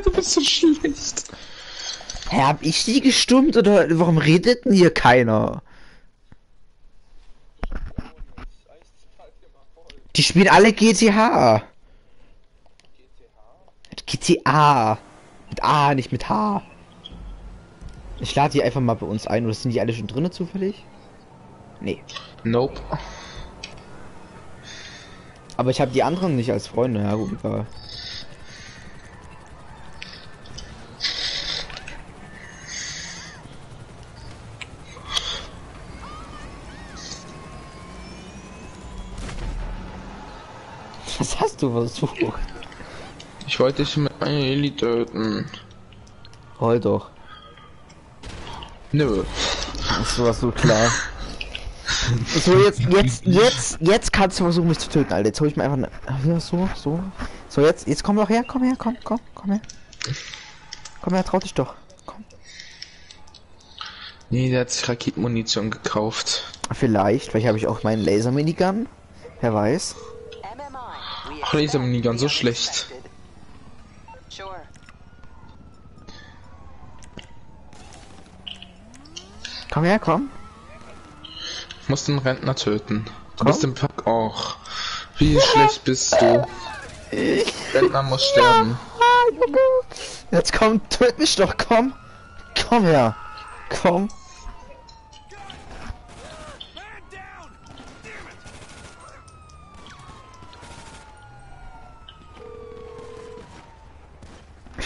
Speaker 3: du bist so schlecht.
Speaker 1: Hä, hab ich die gestummt oder warum redet denn hier keiner? Die spielen alle GTA. GTA. Mit A, nicht mit H. Ich lade die einfach mal bei uns ein. Oder sind die alle schon drinnen zufällig? Nee.
Speaker 3: Nope.
Speaker 1: Aber ich habe die anderen nicht als Freunde. Ja gut, egal. Was hast du versucht?
Speaker 3: Ich wollte dich mit meiner Eli töten.
Speaker 1: Heul doch.
Speaker 3: Nö.
Speaker 1: Das war so klar. So, jetzt, jetzt, jetzt, jetzt kannst du versuchen, mich zu töten, Alter. Jetzt hol ich mir einfach eine. Hier, so, so. So, jetzt, jetzt komm doch her, komm her, komm, komm, komm her. Komm her, trau dich doch.
Speaker 3: Nee, der hat sich Raketenmunition gekauft.
Speaker 1: Vielleicht, vielleicht habe ich auch meinen Laser-Minigun. Wer weiß.
Speaker 3: Ach, Laser-Minigun, so schlecht.
Speaker 1: Komm her, komm.
Speaker 3: Ich muss den Rentner töten. Du
Speaker 1: Komm.
Speaker 3: bist im Pack auch. Wie schlecht bist du? Rentner muss sterben.
Speaker 1: Ah. Jetzt komm, töt mich doch, komm. Komm her. Komm.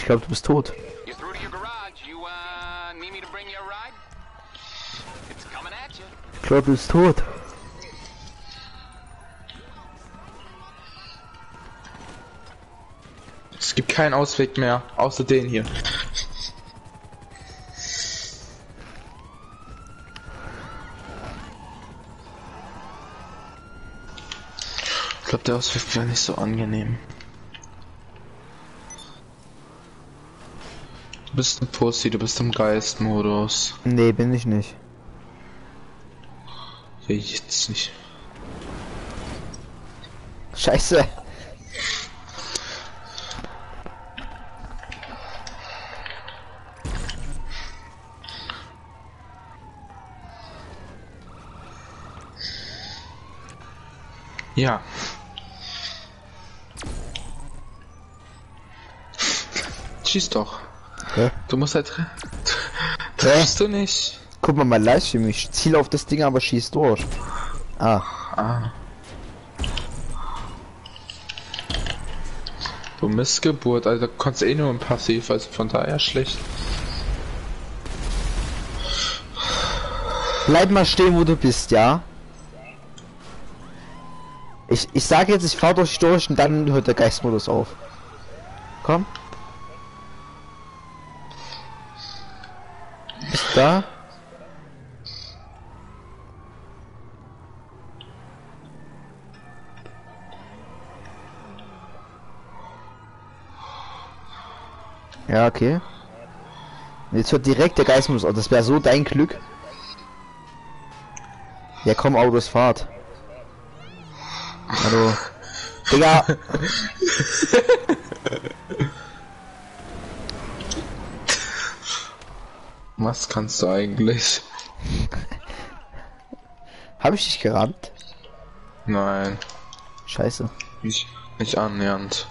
Speaker 1: Ich glaube, du bist tot.
Speaker 4: Uh.
Speaker 1: Ich glaube, du bist tot.
Speaker 3: Es gibt keinen Ausweg mehr, außer den hier. Ich glaube, der Ausweg wäre nicht so angenehm. Du bist ein Pussy, du bist im Geistmodus.
Speaker 1: Nee, bin ich nicht.
Speaker 3: Ja, jetzt nicht.
Speaker 1: Scheiße.
Speaker 3: Ja. Schieß doch. Du musst halt. Triffst du nicht?
Speaker 1: Guck mal, mein Livestream. Ich ziele auf das Ding, aber schieß durch. Ah.
Speaker 3: Ah. Du Missgeburt, Alter, du kannst eh nur im Passiv, also von daher schlecht.
Speaker 1: Bleib mal stehen, wo du bist, ja? Ich, ich sage jetzt, ich fahr durch durch und dann hört der Geistmodus auf. Komm. Bist du da? Ja, okay. Jetzt hört direkt der Geistmodus auf. Das wäre so dein Glück. Ja, komm, Autos, Fahrt. Hallo. Digga.
Speaker 3: Was kannst du eigentlich?
Speaker 1: Habe ich dich gerammt?
Speaker 3: Nein.
Speaker 1: Scheiße.
Speaker 3: Nicht, nicht annähernd.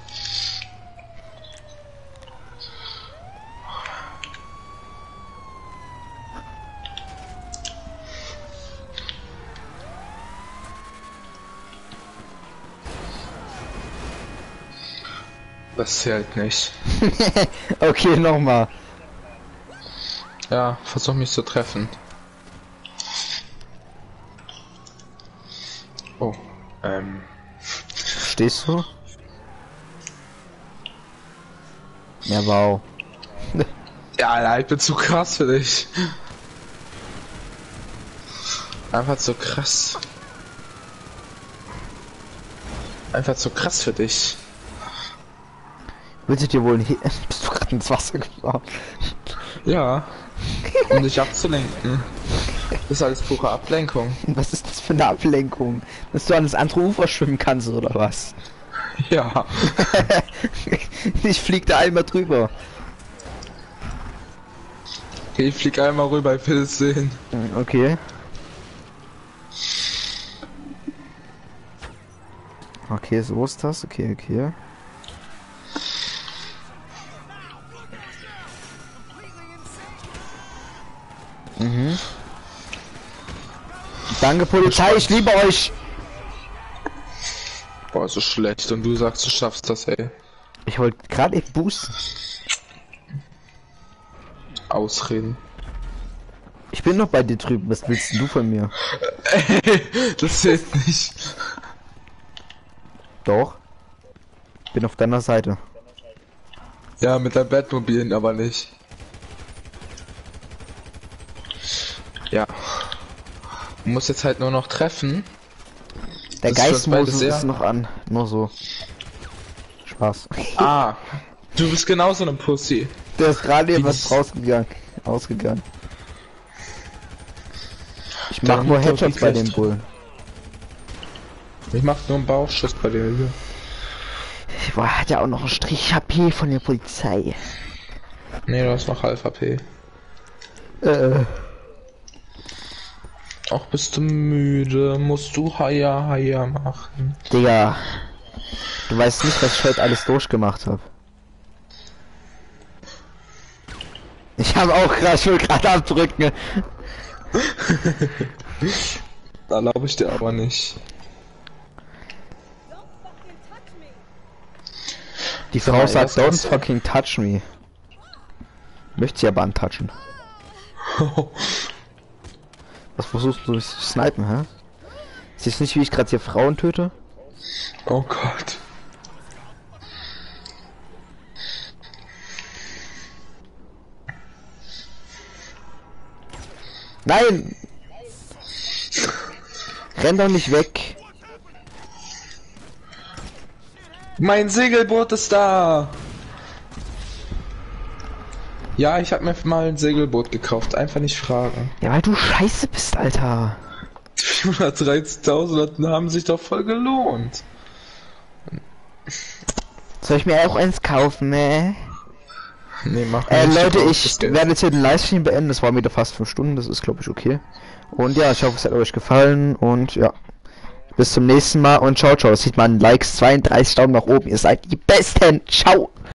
Speaker 3: Das zählt nicht.
Speaker 1: okay, nochmal.
Speaker 3: Ja, versuch mich zu treffen. Oh, ähm.
Speaker 1: Stehst du? Ja, wow.
Speaker 3: Ja, Alter, ich bin zu krass für dich. Einfach zu krass. Einfach zu krass für dich.
Speaker 1: Willst du dir wohl nicht... Bist du gerade ins Wasser gefahren?
Speaker 3: Ja. Um dich abzulenken. Das ist alles pure Ablenkung.
Speaker 1: Was ist das für eine Ablenkung? Dass du an das andere Ufer schwimmen kannst oder was?
Speaker 3: Ja.
Speaker 1: ich flieg da einmal drüber.
Speaker 3: Okay, ich flieg einmal rüber, ich will es sehen.
Speaker 1: Okay. Okay, so ist das. Okay, okay. Mhm. Danke Polizei, ich liebe euch.
Speaker 3: Boah, so schlecht und du sagst, du schaffst das, ey.
Speaker 1: Ich wollte gerade eben boosten.
Speaker 3: Ausreden.
Speaker 1: Ich bin noch bei dir drüben. Was willst du von mir?
Speaker 3: das zählt nicht.
Speaker 1: Doch. Bin auf deiner Seite.
Speaker 3: Ja, mit deinem Bettmobilen aber nicht. Ja. Du musst jetzt halt nur noch treffen.
Speaker 1: Der Geistmodus ist noch an. Nur so. Spaß.
Speaker 3: Ah, du bist genauso eine Pussy.
Speaker 1: Der ist gerade eben
Speaker 3: Dieses-
Speaker 1: was rausgegangen. Ausgegangen. Ich mach nur Headshots bei den Bullen.
Speaker 3: Ich mach nur einen Bauchschuss bei dir hier.
Speaker 1: Boah, hat ja auch noch einen Strich HP von der Polizei.
Speaker 3: Nee, du hast noch Alpha P.
Speaker 1: Äh.
Speaker 3: Auch bist du müde, musst du Haya Haya machen.
Speaker 1: Digga. Du weißt nicht, was ich heute alles durchgemacht habe. Ich habe auch gerade, ich will gerade abdrücken.
Speaker 3: Da glaube ich dir aber nicht.
Speaker 1: Die Frau sagt, don't fucking touch me. Möchte sie aber antatschen. Was versuchst du zu snipen, hä? Siehst du nicht, wie ich gerade hier Frauen töte?
Speaker 3: Oh Gott.
Speaker 1: Nein! Renn doch nicht weg.
Speaker 3: Mein Segelboot ist da! Ja, ich habe mir mal ein Segelboot gekauft, einfach nicht fragen.
Speaker 1: Ja, weil du scheiße bist, Alter.
Speaker 3: 413.000 haben sich doch voll gelohnt.
Speaker 1: Soll ich mir auch eins kaufen, ne?
Speaker 3: Nee, mach
Speaker 1: Äh,
Speaker 3: nicht,
Speaker 1: Leute, ich werde jetzt hier den Livestream beenden. Das war wieder fast fünf Stunden. Das ist, glaube ich, okay. Und ja, ich hoffe, es hat euch gefallen. Und ja, bis zum nächsten Mal. Und ciao, ciao. Das sieht man Likes 32 Daumen nach oben. Ihr seid die Besten. Ciao.